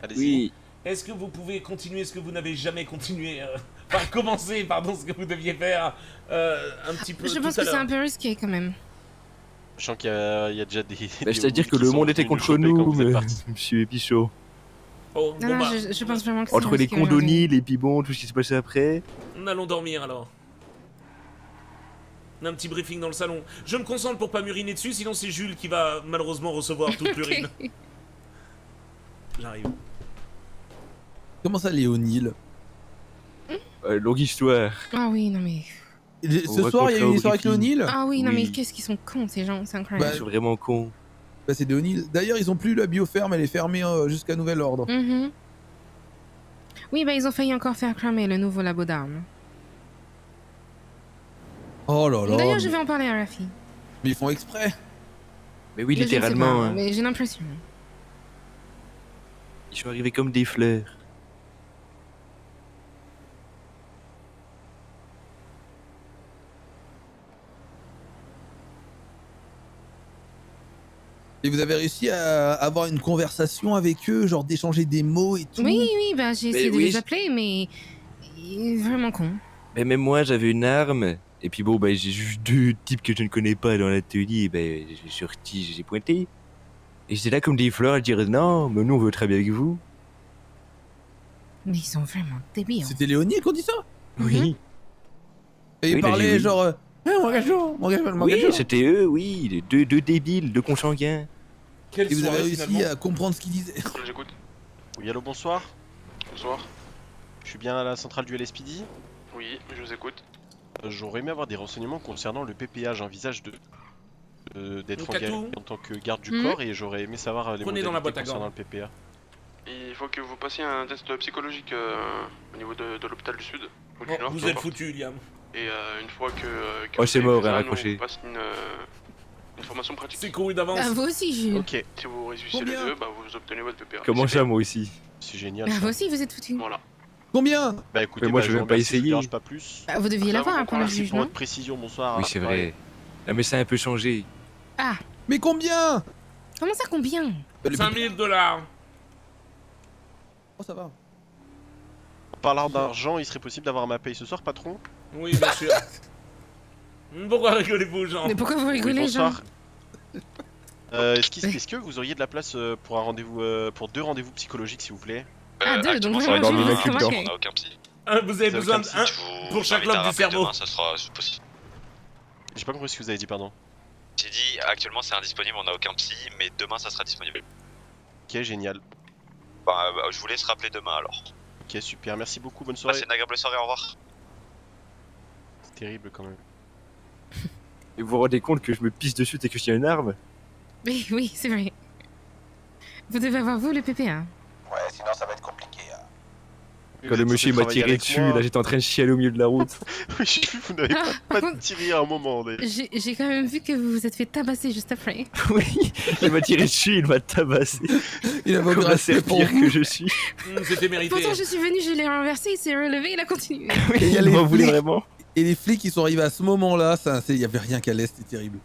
Allez-y. Oui. Est-ce que vous pouvez continuer ce que vous n'avez jamais continué euh, [laughs] Enfin, commencer, pardon, ce que vous deviez faire euh, un petit peu Je tout pense à que c'est un peu risqué quand même. Je sens qu'il y, a il y a déjà des. Bah, [laughs] C'est-à-dire que le monde était contre nous choper quand nous, vous êtes mais. Monsieur [laughs] Pichot. Oh, Non, bon non, bah, je, je pense vraiment que c'est Entre les condonils, les pibons, tout ce qui s'est passé après. allons dormir alors. Un petit briefing dans le salon. Je me concentre pour pas m'uriner dessus, sinon c'est Jules qui va malheureusement recevoir toute [laughs] l'urine. J'arrive. Comment ça, Léonil Euh, longue histoire. Ah oui, non mais. Ce soir, il y a eu une histoire avec. Léonil Ah oui, non mais qu'est-ce qu'ils sont cons ces gens, c'est Ils incroyable. sont vraiment cons. Bah, c'est Léonil. D'ailleurs, ils ont plus la bioferme, elle est fermée euh, jusqu'à nouvel ordre. Mhm. Oui, bah ils ont failli encore faire cramer le nouveau labo d'armes. Oh là là. D'ailleurs, mais... je vais en parler à Rafi. mais ils font exprès. Mais oui, Mais littéralement. pas, hein. Mais j'ai l'impression. Ils sont arrivés comme des fleurs. Et vous avez réussi à avoir une conversation avec eux, genre d'échanger des mots et tout? Oui, oui, bah j'ai Mais essayé de oui, les appeler, mais. Vraiment con. Mais même moi, j'avais une arme. Et puis bon, bah, j'ai juste deux types que je ne connais pas dans l'atelier. Et ben, j'ai sorti, j'ai pointé. Et j'étais là comme des fleurs à dire non, mais nous on veut travailler avec vous. Mais ils sont vraiment débiles. hein. C'était Léonil qu'on dit ça? Oui. Et Oui, il il a parlait dit oui. genre. euh, Ah, mon gageot, mon gageot, mon Oui, c'était eux, oui, les deux, deux débiles, deux consanguins. Quelle Et vous avez réussi finalement à comprendre ce qu'il disait. J'écoute. Oui, allô, bonsoir. Bonsoir. Je suis bien à la centrale du LSPD. Oui, je vous écoute. Euh, J'aurais aimé avoir des renseignements concernant le PPA. J'envisage de euh, d'être engagé en tant que garde du Mhm. corps et j'aurais aimé savoir les Prenez dans la boîte à concernant le PPA. Il faut que vous passiez un test psychologique euh, au niveau de, de l'hôpital du Sud. Ou du Bon, Nord, vous êtes foutu, Liam. Et euh, une fois que. euh, que Oh, vous c'est avez mort, hein, raccroché. passe une, une formation pratique. C'est couru d'avance. Ah, vous aussi, Jules. Ok, Si vous réussissez les deux, bah, vous obtenez votre PPA. Comment ça, moi aussi c'est génial. Ah, ça. vous aussi, vous êtes foutus. Voilà. Combien Bah écoutez, Mais moi, bah, je vous vais pas vous essayer. dérange pas plus. Bah, vous deviez l'avoir vous après le Merci pour votre précision, bonsoir. Oui, c'est Ouais. vrai. Ah, mais ça a un peu changé. Ah, Mais combien comment ça, combien Bah, le 5000 dollars. Oh, ça va. En parlant d'argent, il serait possible d'avoir ma paye ce soir, patron Oui, bien sûr. [laughs] Pourquoi rigolez-vous, Jean Mais pourquoi vous Oui, rigolez, Jean bonsoir. Euh, Est-ce est-ce que vous auriez de la place euh, pour un rendez-vous, euh, pour deux rendez-vous psychologiques, s'il vous plaît? Ah, deux, donc vraiment, dans le même remarquez. On n'a aucun psy. Un, vous avez besoin d'un pour chaque lobe du cerveau. demain, ça sera possible. J'ai pas compris ce que vous avez dit, pardon. J'ai dit actuellement c'est indisponible, on n'a aucun psy, mais demain ça sera disponible. Ok, génial. Bah, bah, je vous laisse rappeler demain alors. Ok, super, merci beaucoup, bonne soirée. Passez une agréable soirée, au revoir. C'est terrible quand même. Et vous vous rendez compte que je me pisse dessus dès que je tiens une arme? Oui, oui, c'est vrai. Vous devez avoir vous le PPA. Ouais, sinon ça va être compliqué. hein. Quand le monsieur m'a tiré dessus, moi. là j'étais en train de chialer au milieu de la route. [laughs] [laughs] oui, j'ai vu, vous n'avez pas, pas tiré à un moment. J'ai quand même vu que vous vous êtes fait tabasser juste après. [laughs] oui, il m'a tiré dessus, il m'a tabassé. Il a Comme la serpillère que je suis. Hum, C'était mérité. Pourtant, je suis venue, je l'ai renversé, il s'est relevé, il a continué. Et il les voulait flics- vraiment. Et les flics qui sont arrivés à ce moment-là, il y avait rien qu'à l'est, c'était terrible.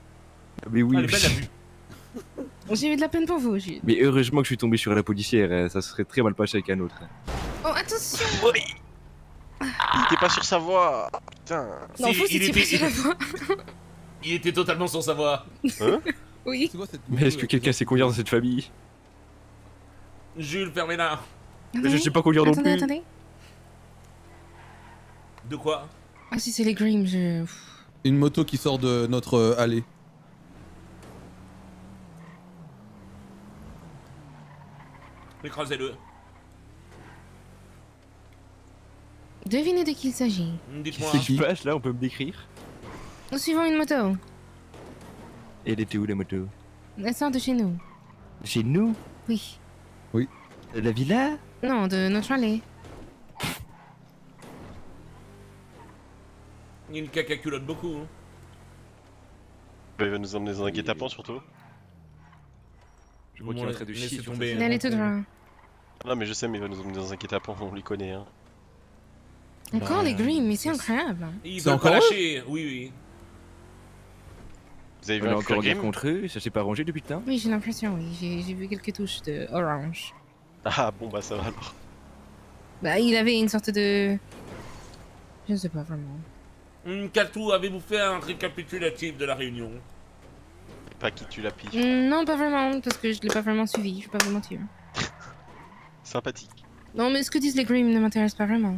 Mais oui. Ah, J'ai eu de la peine pour vous, Jules. Mais heureusement que je suis tombé sur la policière, euh, ça serait très mal passé avec un autre. Oh, attention Il était pas sur sa voie. Putain. Non, était- passes la voix. [laughs] Il était totalement sur sa voix. Hein [laughs] Oui. Mais est-ce que quelqu'un sait conduire dans cette famille? Jules, fermez-la. Mais je sais pas conduire non Attendez, plus. attendez. De quoi? Ah, si c'est les Grimm, je. Une moto qui sort de notre allée. Écrasez-le. Devinez de qui il s'agit. Dites-moi. Qu'est-ce qui se passe là? On peut me décrire? Nous suivons une moto. Et elle était où la moto? Elle sort de chez nous. Chez nous? Oui. Oui. De la villa? Non, de notre allée. Il cacaculotte beaucoup. hein. Il va nous emmener dans un guet-apens surtout. Je crois qu'il est en train de Laissez chier sur tomber. Il allait tout droit. Non, mais je sais, mais il va nous emmener dans un guet-apens, on lui connaît. Hein. Encore les Grimm, mais c'est incroyable. Il C'est veut encore pas lâcher. Oui, oui. Vous avez On vu encore grim contre eux, ça s'est pas rangé depuis le temps Oui, j'ai l'impression, oui. J'ai vu quelques touches de orange. Ah bon, bah ça va alors. Bah, il avait une sorte de. Je ne sais pas vraiment. Hum, Katou, avez-vous fait un récapitulatif de la réunion Pas qui tu la pige. Hmm, Non, pas vraiment, parce que je l'ai pas vraiment suivi, je vais pas vous mentir. [laughs] Sympathique. Non, mais ce que disent les Grimm ne m'intéresse pas vraiment.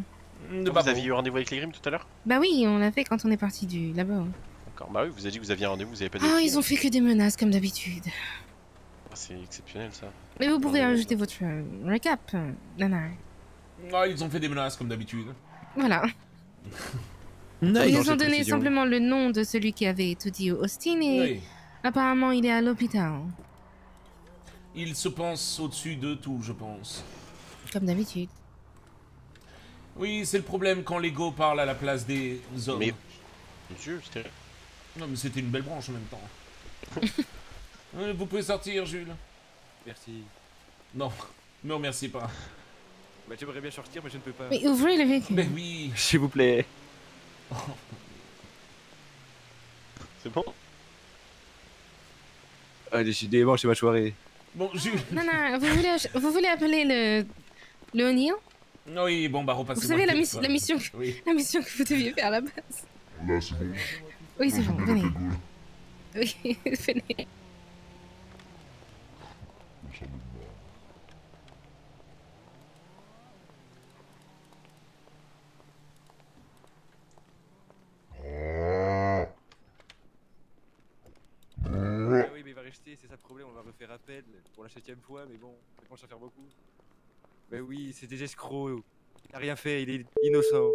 Hum, Vous aviez eu rendez-vous avec les Grimm tout à l'heure? Bah oui, on l'a fait quand on est parti du labo. D'accord, bah oui, vous avez dit que vous aviez un rendez-vous, vous avez pas dit. Ah, ils ont fait que des menaces comme d'habitude. Ah, C'est exceptionnel ça. Mais vous pouvez ajouter votre euh, recap, euh, Nana. Ah, ils ont fait des menaces comme d'habitude. Voilà. [laughs] Nice. Ils nous ont donné simplement le nom de celui qui avait tout dit au Austin et Oui. Apparemment il est à l'hôpital. Ils se pensent au-dessus de tout, je pense. Comme d'habitude. Oui, c'est le problème quand l'ego parle à la place des hommes. Mais- Monsieur, c'était. Non, mais c'était une belle branche en même temps. [laughs] Euh, Vous pouvez sortir, Jules. Merci. Non, me remercie pas. Bah j'aimerais bien sortir mais je ne peux pas. Mais ouvrez le véhicule. Mais oui. S'il vous plaît. C'est bon? Ah décidément c'est ma soirée. Bon, Jules. Nana, vous voulez, vous voulez appeler le, le O'Neill? Oui, bon, bah repassez Vous savez la, miss- la mission, que- Oui. [laughs] la mission que vous deviez faire à la base? Là, c'est bon. Oui, c'est bon, venez. Oui, [laughs] venez. Ah oui c'est ça le problème, on va refaire appel pour la septième fois mais bon, ça commence à faire beaucoup. Bah oui, c'est des escrocs. Il a rien fait, il est innocent.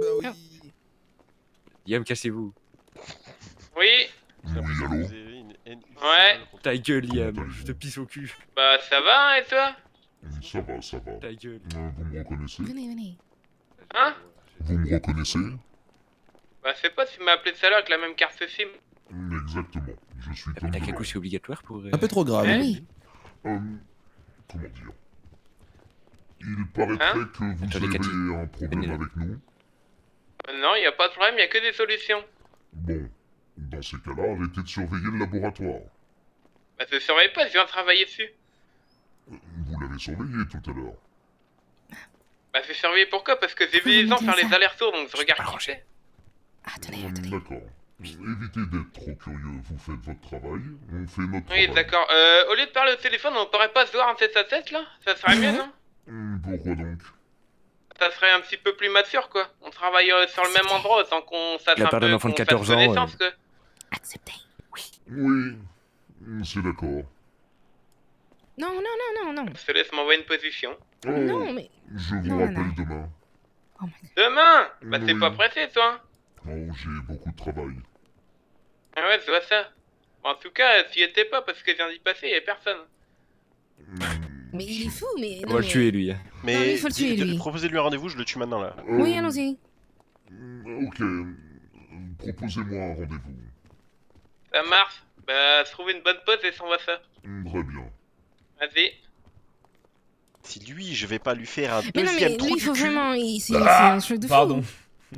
Bah Ah. oui. Yam, cassez-vous. Oui, Vous allô ouais, Ta gueule Liam, je te pisse au cul. bah ça va, hein, et toi? Ça va, ça va. Ta gueule. Euh, vous me reconnaissez? Venez, venez. Hein? Vous me reconnaissez? Bah c'est pas si tu m'as appelé tout à l'heure avec la même carte SIM. Exactement. Je suis quelque chose obligatoire pour. euh, Un peu trop grave. Ah oui. Euh, comment dire? Il paraîtrait Hein? que vous avez un problème avec nous. Euh, Non, y a pas de problème, y a que des solutions. Bon, dans ces cas-là, arrêtez de surveiller le laboratoire. Bah je surveille pas, je viens de travailler dessus. Vous l'avez surveillé tout à l'heure. Bah je surveille pourquoi? Parce que j'ai vu les gens faire les allers-retours, donc je regarde qui c'est. Attendez, D'accord. Évitez d'être trop curieux. Vous faites votre travail, on fait notre Oui, travail. d'accord. Euh, au lieu de parler au téléphone, on pourrait pas se voir en tête à tête là? Ça serait mieux, non? Hum, Pourquoi donc? Ça serait un petit peu plus mature, quoi. On travaille euh, sur le même endroit autant qu'on sache La un peu enfant de qu'on fasse 14 ans, connaissance, euh. quoi. Oui, c'est d'accord. Non, non, non, non, non. Je te laisse m'envoyer une position. Oh, Non, mais. Je vous Non, rappelle non. demain. Demain? Bah t'es Oui. pas pressé, toi Oh, j'ai beaucoup de travail. Ah ouais, je vois ça. En tout cas, tu y étais pas parce que je viens d'y passer, y'a personne. Mais il est fou, mais. On non, va le mais- tuer lui. hein. Non, mais il faut le tuer, lui. Proposez-lui un rendez-vous, je le tue maintenant là. Oui, allons-y. Ok, proposez-moi un rendez-vous. Ça marche. Bah, trouve une bonne pause et s'en va ça. Très bien. Vas-y. Si lui, je vais pas lui faire un Mais non, deuxième mais trou lui, il du faut cul. vraiment. il- C'est c'est Ah, un truc de fou. Pardon.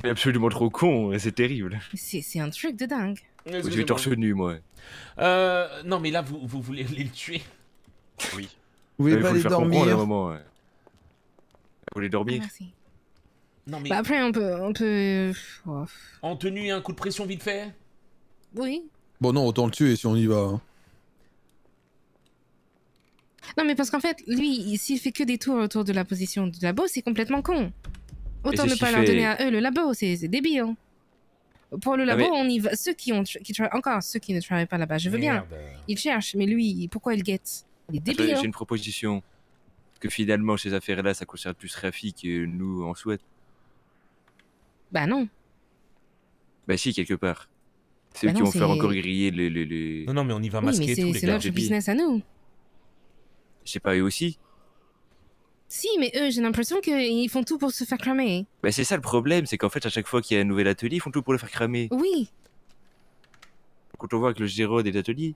C'est absolument trop con, et c'est terrible. C'est c'est un truc de dingue. Je vais torse nu, moi. Euh, non, mais là, vous, vous voulez aller le tuer Oui. Vous voulez pas faut le aller faire comprendre à un dormir moment. ouais. Vous voulez dormir Merci. Non, mais Bah après, on peut. On peut... oh, en tenue et un coup de pression vite fait Oui. Bon, non, autant le tuer si on y va. hein. Non, mais parce qu'en fait, lui, il- s'il fait que des tours autour de la position du labo, c'est complètement con. Autant ne pas leur fait. donner à eux le labo, c'est c'est débile. hein. Pour le Ah, labo, mais- on y va. Ceux qui ont, qui tra- encore ceux qui ne travaillent pas là-bas, je veux bien. Ils cherchent, mais lui, pourquoi il guette? Il est débile. J'ai hein. une proposition. Que finalement, ces affaires-là, ça concerne plus Rafi que nous en souhaite. Bah non. Bah si, quelque part. C'est Bah eux qui non, vont faire encore griller les... les, les... Non, non, mais on y va Oui, mais masquer tous les c'est gars. notre business à nous. Je sais pas, eux aussi Si, mais eux, j'ai l'impression qu'ils font tout pour se faire cramer. Bah c'est ça le problème, c'est qu'en fait, à chaque fois qu'il y a un nouvel atelier, ils font tout pour le faire cramer. Oui. Quand on voit que le gérant des ateliers,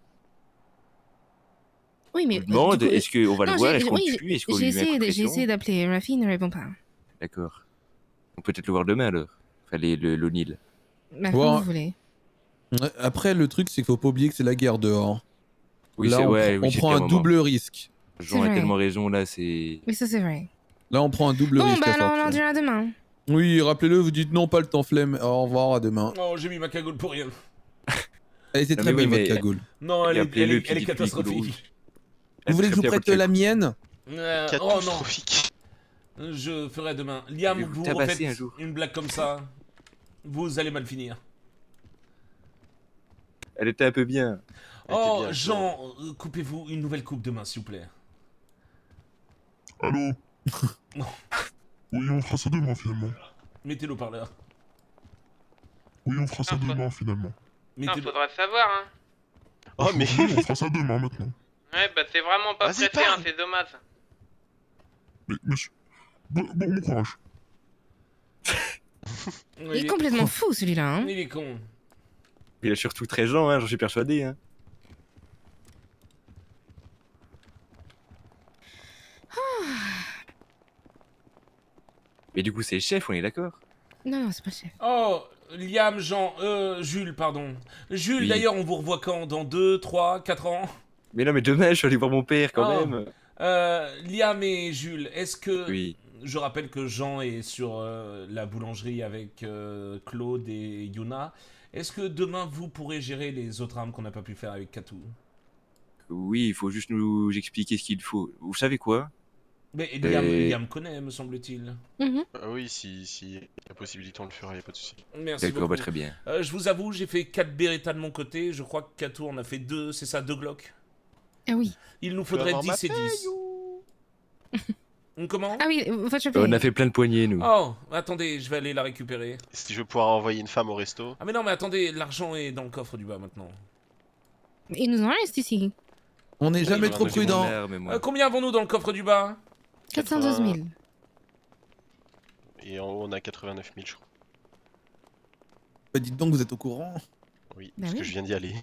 Oui, mais. on demande est-ce qu'on va non, le voir, j'ai- est-ce qu'on oui, tue, est-ce qu'on J'ai lui met un coup essayé, d'appeler Rafi, il ne répond pas. D'accord. On peut peut-être le voir demain alors. Enfin, l'O'Neill. Bah, Bon. comme vous voulez. Après, le truc, c'est qu'il faut pas oublier que c'est la guerre dehors. Oui, Là, c'est- on, ouais, pr- oui, on prend un moment. double risque. Jean a vrai. tellement raison là, c'est. Oui, ça c'est vrai. Là, on prend un double Bon, risque. bah alors, on en dira demain. Oui, rappelez-le, vous dites non, pas le temps, flemme. Au revoir, à demain. Oh, j'ai mis ma cagoule pour rien. [laughs] C'est Non, très belle votre cagoule. Non, elle est, elle est, elle catastrophique. Vous voulez que je vous prête la mienne Euh, oh Catastrophique. non. Je ferai demain. Liam, vous refaites un jour. une blague comme ça. Vous allez mal finir. Elle était un peu bien. Oh, bien, Jean, euh, coupez-vous une nouvelle coupe demain, s'il vous plaît. Allô [laughs] Oui, on fera ça demain finalement. Mettez le parleur. Oui, on fera ça demain finalement. Non, faudra savoir, hein. Oh, mais. Oui, on fera [laughs] ça demain maintenant. Ouais, bah c'est vraiment pas pressé, hein, c'est dommage. Mais monsieur. Bon, bon courage. [laughs] Il est complètement fou celui-là. Hein. Il est con. Il a surtout 13 ans, hein, j'en suis persuadé. Hein. Mais du coup, c'est le chef, on est d'accord? Non, non, c'est pas le chef. Oh, Liam, Jean, euh, Jules, pardon. Jules, Oui. d'ailleurs, on vous revoit quand? Dans 2, 3, 4 ans? Mais non, mais demain, je suis allé voir mon père quand Oh. même. Euh, Liam et Jules, est-ce que... Oui. Je rappelle que Jean est sur euh, la boulangerie avec euh, Claude et Yuna. Est-ce que demain, vous pourrez gérer les autres armes qu'on n'a pas pu faire avec Katou? Oui, il faut juste nous expliquer ce qu'il faut. Vous savez quoi? Mais Liam, Euh, Liam connaît, me semble-t-il. Ah oui, si, si la possibilité, on le fera, y a pas de souci. Merci D'accord, beaucoup. bah, très bien. Euh, je vous avoue, j'ai fait 4 Beretta de mon côté. Je crois que Katou en a fait 2, c'est ça, 2 Glock? Ah oui. Il nous faudrait avoir ma 10 et 10. [laughs] Comment? Ah oui, votre On a fait plein de poignées, nous. Oh, attendez, je vais aller la récupérer. Si je veux pouvoir envoyer une femme au resto. Ah mais non, mais attendez, l'argent est dans le coffre du bas maintenant. Il nous en reste ici. On n'est jamais trop prudent. Euh, combien avons-nous dans le coffre du bas? 412 000. Et en haut, on a 89 000, je crois. Bah, dites donc, vous êtes au courant Oui, Bah parce oui. que je viens d'y aller.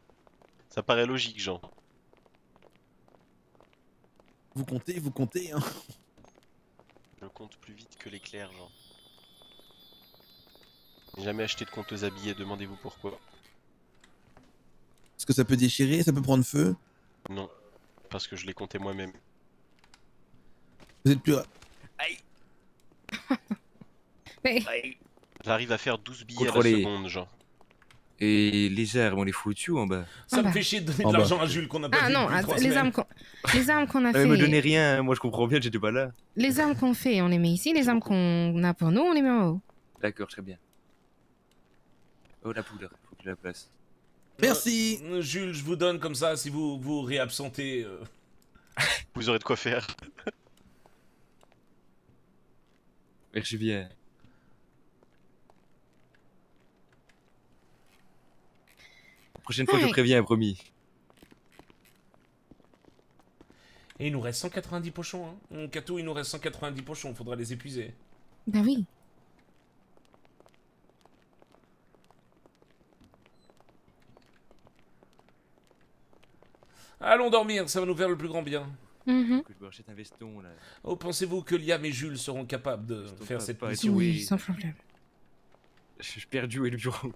[laughs] Ça paraît logique, Jean. Vous comptez, vous comptez. Hein. Je compte plus vite que l'éclair, Jean. J'ai jamais acheté de compteuse à billets, demandez-vous pourquoi. Parce que ça peut déchirer, ça peut prendre feu. Non, parce que je l'ai compté moi-même. Vous êtes plus. [laughs] Mais... J'arrive à faire 12 billets à Contrôlez. la seconde, Jean. Et les armes, on les fout au-dessus ou en bas Ça Ah me fait chier de donner En de l'argent à Jules qu'on a pas Ah vu non, trois les armes qu'on les armes qu'on a Ah, fait. me donnez rien, moi je comprends bien, j'étais pas là. Les armes qu'on fait, on les met ici. Les armes qu'on a pour nous, on les met en haut. D'accord, très bien. Oh la poudre, faut que je la place. Merci. Euh, Jules, je vous donne comme ça si vous vous réabsentez. euh. Vous aurez de quoi faire. Merci bien. Prochaine fois, je préviens, promis. Et il nous reste 190 pochons. Hein. Kato, il nous reste 190 pochons, faudra les épuiser. Bah oui. Allons dormir, ça va nous faire le plus grand bien. Mhm. Je me rachète un veston là. Oh, pensez-vous que Liam et Jules seront capables de faire cette pas mission Oui, sans problème. Je suis perdu, où est le bureau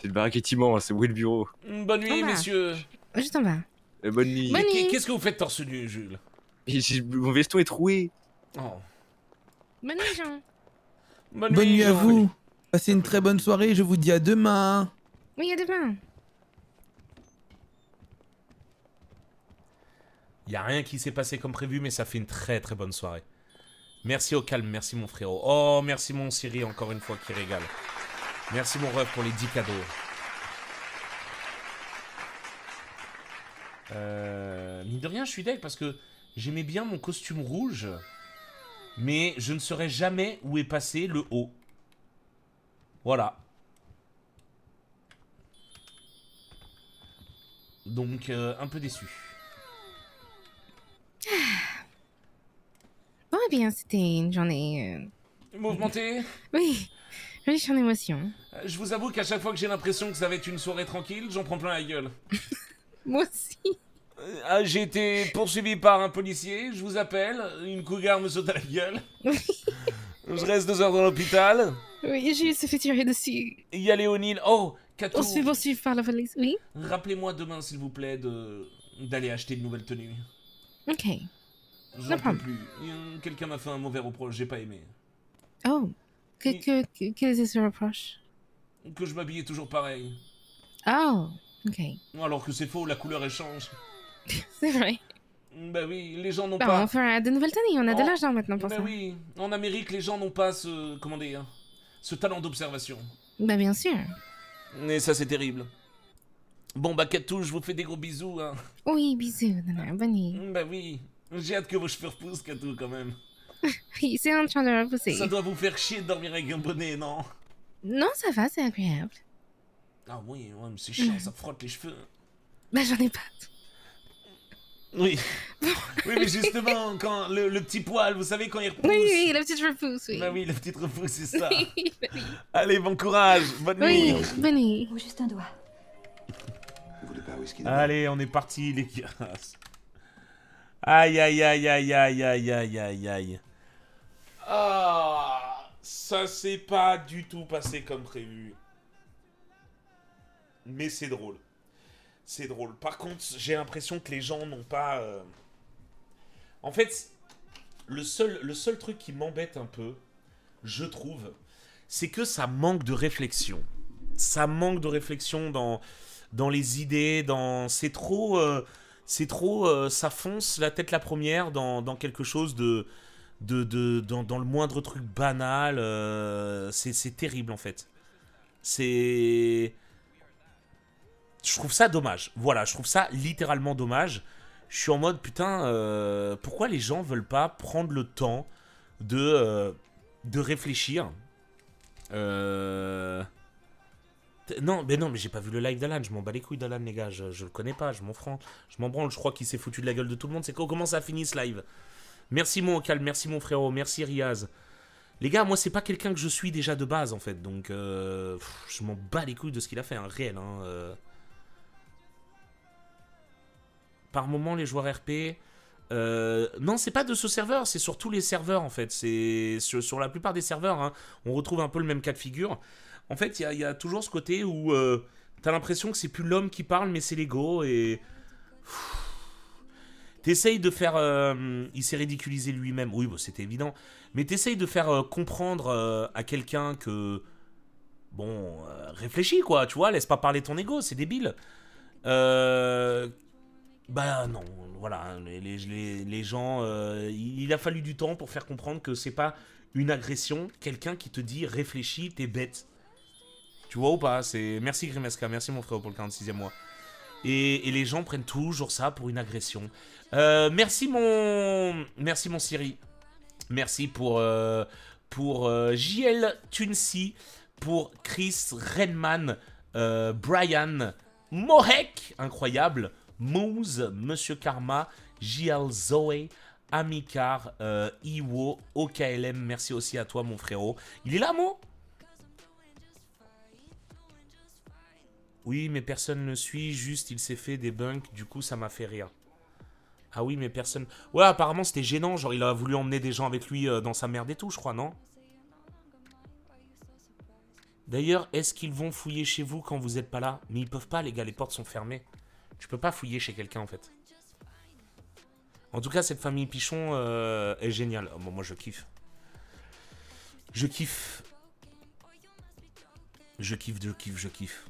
C'est le baraque est immense, c'est où est le bureau? Hum, Bonne nuit, messieurs. Juste en bas. Euh, Bonne nuit. Bonne Qu'est- nuit. Qu'est-ce que vous faites torse nu, Jules? Et j'ai- Mon veston est troué. Oh. Bonne nuit, Jean. Bonne, Bonne nuit à vous. Passez une très bonne soirée. Je vous dis à demain. Oui, à demain. Il y a rien qui s'est passé comme prévu, mais ça fait une très très bonne soirée. Merci au calme, merci mon frérot. Oh, merci mon Siri, encore une fois, qui régale. Merci mon ref pour les 10 cadeaux. Euh, mine de rien, je suis deg parce que j'aimais bien mon costume rouge, mais je ne saurais jamais où est passé le haut. Voilà. Donc, euh, un peu déçu. Bon, eh bien, c'était une journée. euh, Mouvementé Oui, riche en émotions. Euh, Je vous avoue qu'à chaque fois que j'ai l'impression que ça va être une soirée tranquille, j'en prends plein la gueule. [laughs] Moi aussi. Euh, ah, j'ai été poursuivi par un policier, je vous appelle, une cougar me saute à la gueule. [laughs] je reste deux heures dans l'hôpital. Oui, Jules se fait tirer dessus. Il y a Léonine. Oh, Kato, On se fait poursuivre par la police. Oui. rappelez-moi demain, s'il vous plaît, de d'aller acheter de nouvelles tenues. Ok. J'en peux plus. Quelqu'un m'a fait un mauvais reproche, j'ai pas aimé. Oh. Que, que, que- quel est ce reproche Que je m'habillais toujours pareil. Oh. Ok. Alors que c'est faux, la couleur elle change. [laughs] C'est vrai. Bah oui, les gens n'ont Bah, pas... on fera de nouvelles tenues. On a de Oh, l'argent maintenant pour bah ça. oui, en Amérique, les gens n'ont pas ce... Comment dire Ce talent d'observation. Bah, bien sûr. Et ça, c'est terrible. Bon, bah, Katou, je vous fais des gros bisous, hein. Oui, bisous, Nana. Bonne nuit. Bah oui, j'ai hâte que vos cheveux repoussent, Katou, quand même. [laughs] Oui, c'est en train de repousser. Ça doit vous faire chier de dormir avec un bonnet, non? Non, ça va, c'est agréable. Ah oui, ouais, mais c'est chiant, ça frotte les cheveux. Bah, j'en ai pas. Oui. [laughs] oui, mais justement, quand le, le petit poil, vous savez, quand il repousse... Oui, oui, la petite repousse, oui. Bah oui, la petite repousse, c'est ça. [laughs] Oui, bah oui. Allez, bon courage, bonne Oui, nuit. bonne nuit. Juste un doigt. Allez, on est parti, les gars. Aïe, aïe, aïe, aïe, aïe, aïe, aïe, aïe, aïe. Ah, ça s'est pas du tout passé comme prévu. Mais c'est drôle. C'est drôle. Par contre, j'ai l'impression que les gens n'ont pas... euh, En fait, le seul, le seul truc qui m'embête un peu, je trouve, c'est que ça manque de réflexion. Ça manque de réflexion dans, dans les idées, dans... C'est trop... euh, C'est trop... euh, ça fonce la tête la première dans, quelque chose de... de, de dans, le moindre truc banal. euh, c'est terrible, en fait. C'est... Je trouve ça dommage. Voilà, je trouve ça littéralement dommage. Je suis en mode, putain, euh, pourquoi les gens veulent pas prendre le temps de, de réfléchir? Euh, Non, mais non, mais j'ai pas vu le live d'Alan. Je m'en bats les couilles d'Alan, les gars. Je, le connais pas. Je m'en franc. Je m'en branle. Je crois qu'il s'est foutu de la gueule de tout le monde. C'est quoi Comment ça a fini ce live? Merci mon calme. Merci mon frérot. Merci Riaz. Les gars, moi, c'est pas quelqu'un que je suis déjà de base, en fait. Donc, euh, je m'en bats les couilles de ce qu'il a fait, hein, réel. Hein, euh. Par moment, les joueurs RP. euh, non, c'est pas de ce serveur, c'est sur tous les serveurs, en fait. C'est sur, sur la plupart des serveurs, hein, on retrouve un peu le même cas de figure. En fait, il y a, toujours ce côté où euh, t'as l'impression que c'est plus l'homme qui parle, mais c'est l'ego, et. T'essayes de faire. euh, il s'est ridiculisé lui-même. Oui, bon, c'était évident. Mais t'essayes de faire euh, comprendre à quelqu'un que. bon, réfléchis quoi, tu vois, laisse pas parler ton ego, c'est débile. Euh, bah non, voilà, les, gens, il il a fallu du temps pour faire comprendre que c'est pas une agression, quelqu'un qui te dit réfléchis, t'es bête. Tu vois ou pas merci Grimeska, merci mon frère pour le 46e mois. Et, les gens prennent toujours ça pour une agression. Euh, merci mon, merci mon Siri. Merci pour euh, pour euh, JL Tunsi, pour Chris Redman, Brian Mohek, incroyable, Moose, Monsieur Karma, JL Zoe, Amikar, euh, Iwo, OKLM, merci aussi à toi mon frérot. Il est là, Mo? Oui, mais personne ne suit, juste il s'est fait des bunks, du coup ça m'a fait rire. Ah oui, mais personne... Ouais, apparemment c'était gênant, genre il a voulu emmener des gens avec lui euh, dans sa merde et tout, je crois, non? D'ailleurs, est-ce qu'ils vont fouiller chez vous quand vous êtes pas là? Mais ils peuvent pas, les gars, les portes sont fermées. Tu peux pas fouiller chez quelqu'un, en fait. En tout cas, cette famille Pichon euh, est géniale. Oh, moi, je kiffe. Je kiffe. Je kiffe, je kiffe, je kiffe.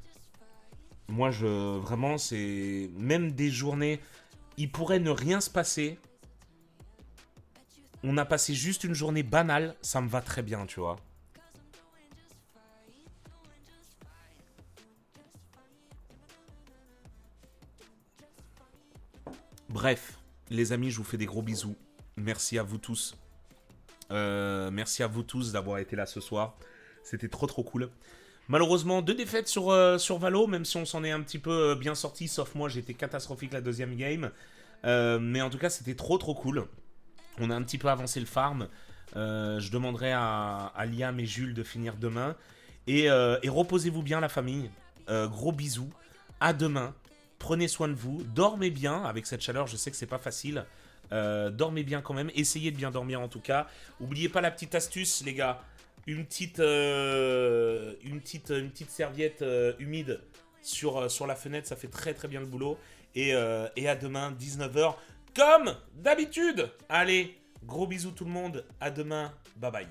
Moi, je... Vraiment, c'est... Même des journées... Il pourrait ne rien se passer. On a passé juste une journée banale. Ça me va très bien, tu vois. Bref, les amis, je vous fais des gros bisous. Merci à vous tous. Euh, merci à vous tous d'avoir été là ce soir. C'était trop trop cool. Malheureusement, deux défaites sur, euh, sur Valo, même si on s'en est un petit peu euh, bien sorti, sauf moi, j'étais catastrophique la deuxième game. Euh, mais en tout cas, c'était trop trop cool. On a un petit peu avancé le farm. Je demanderai à, Liam et Jules de finir demain. Et, reposez-vous bien, la famille. Gros bisous. À demain. Prenez soin de vous. Dormez bien. Avec cette chaleur, je sais que c'est pas facile. Dormez bien quand même. Essayez de bien dormir en tout cas. Oubliez pas la petite astuce, les gars. Une petite, euh, une petite, une petite serviette euh, humide sur, euh, sur la fenêtre, ça fait très très bien le boulot. Et, et à demain, 19h, comme d'habitude. Allez, gros bisous tout le monde. À demain. Bye bye.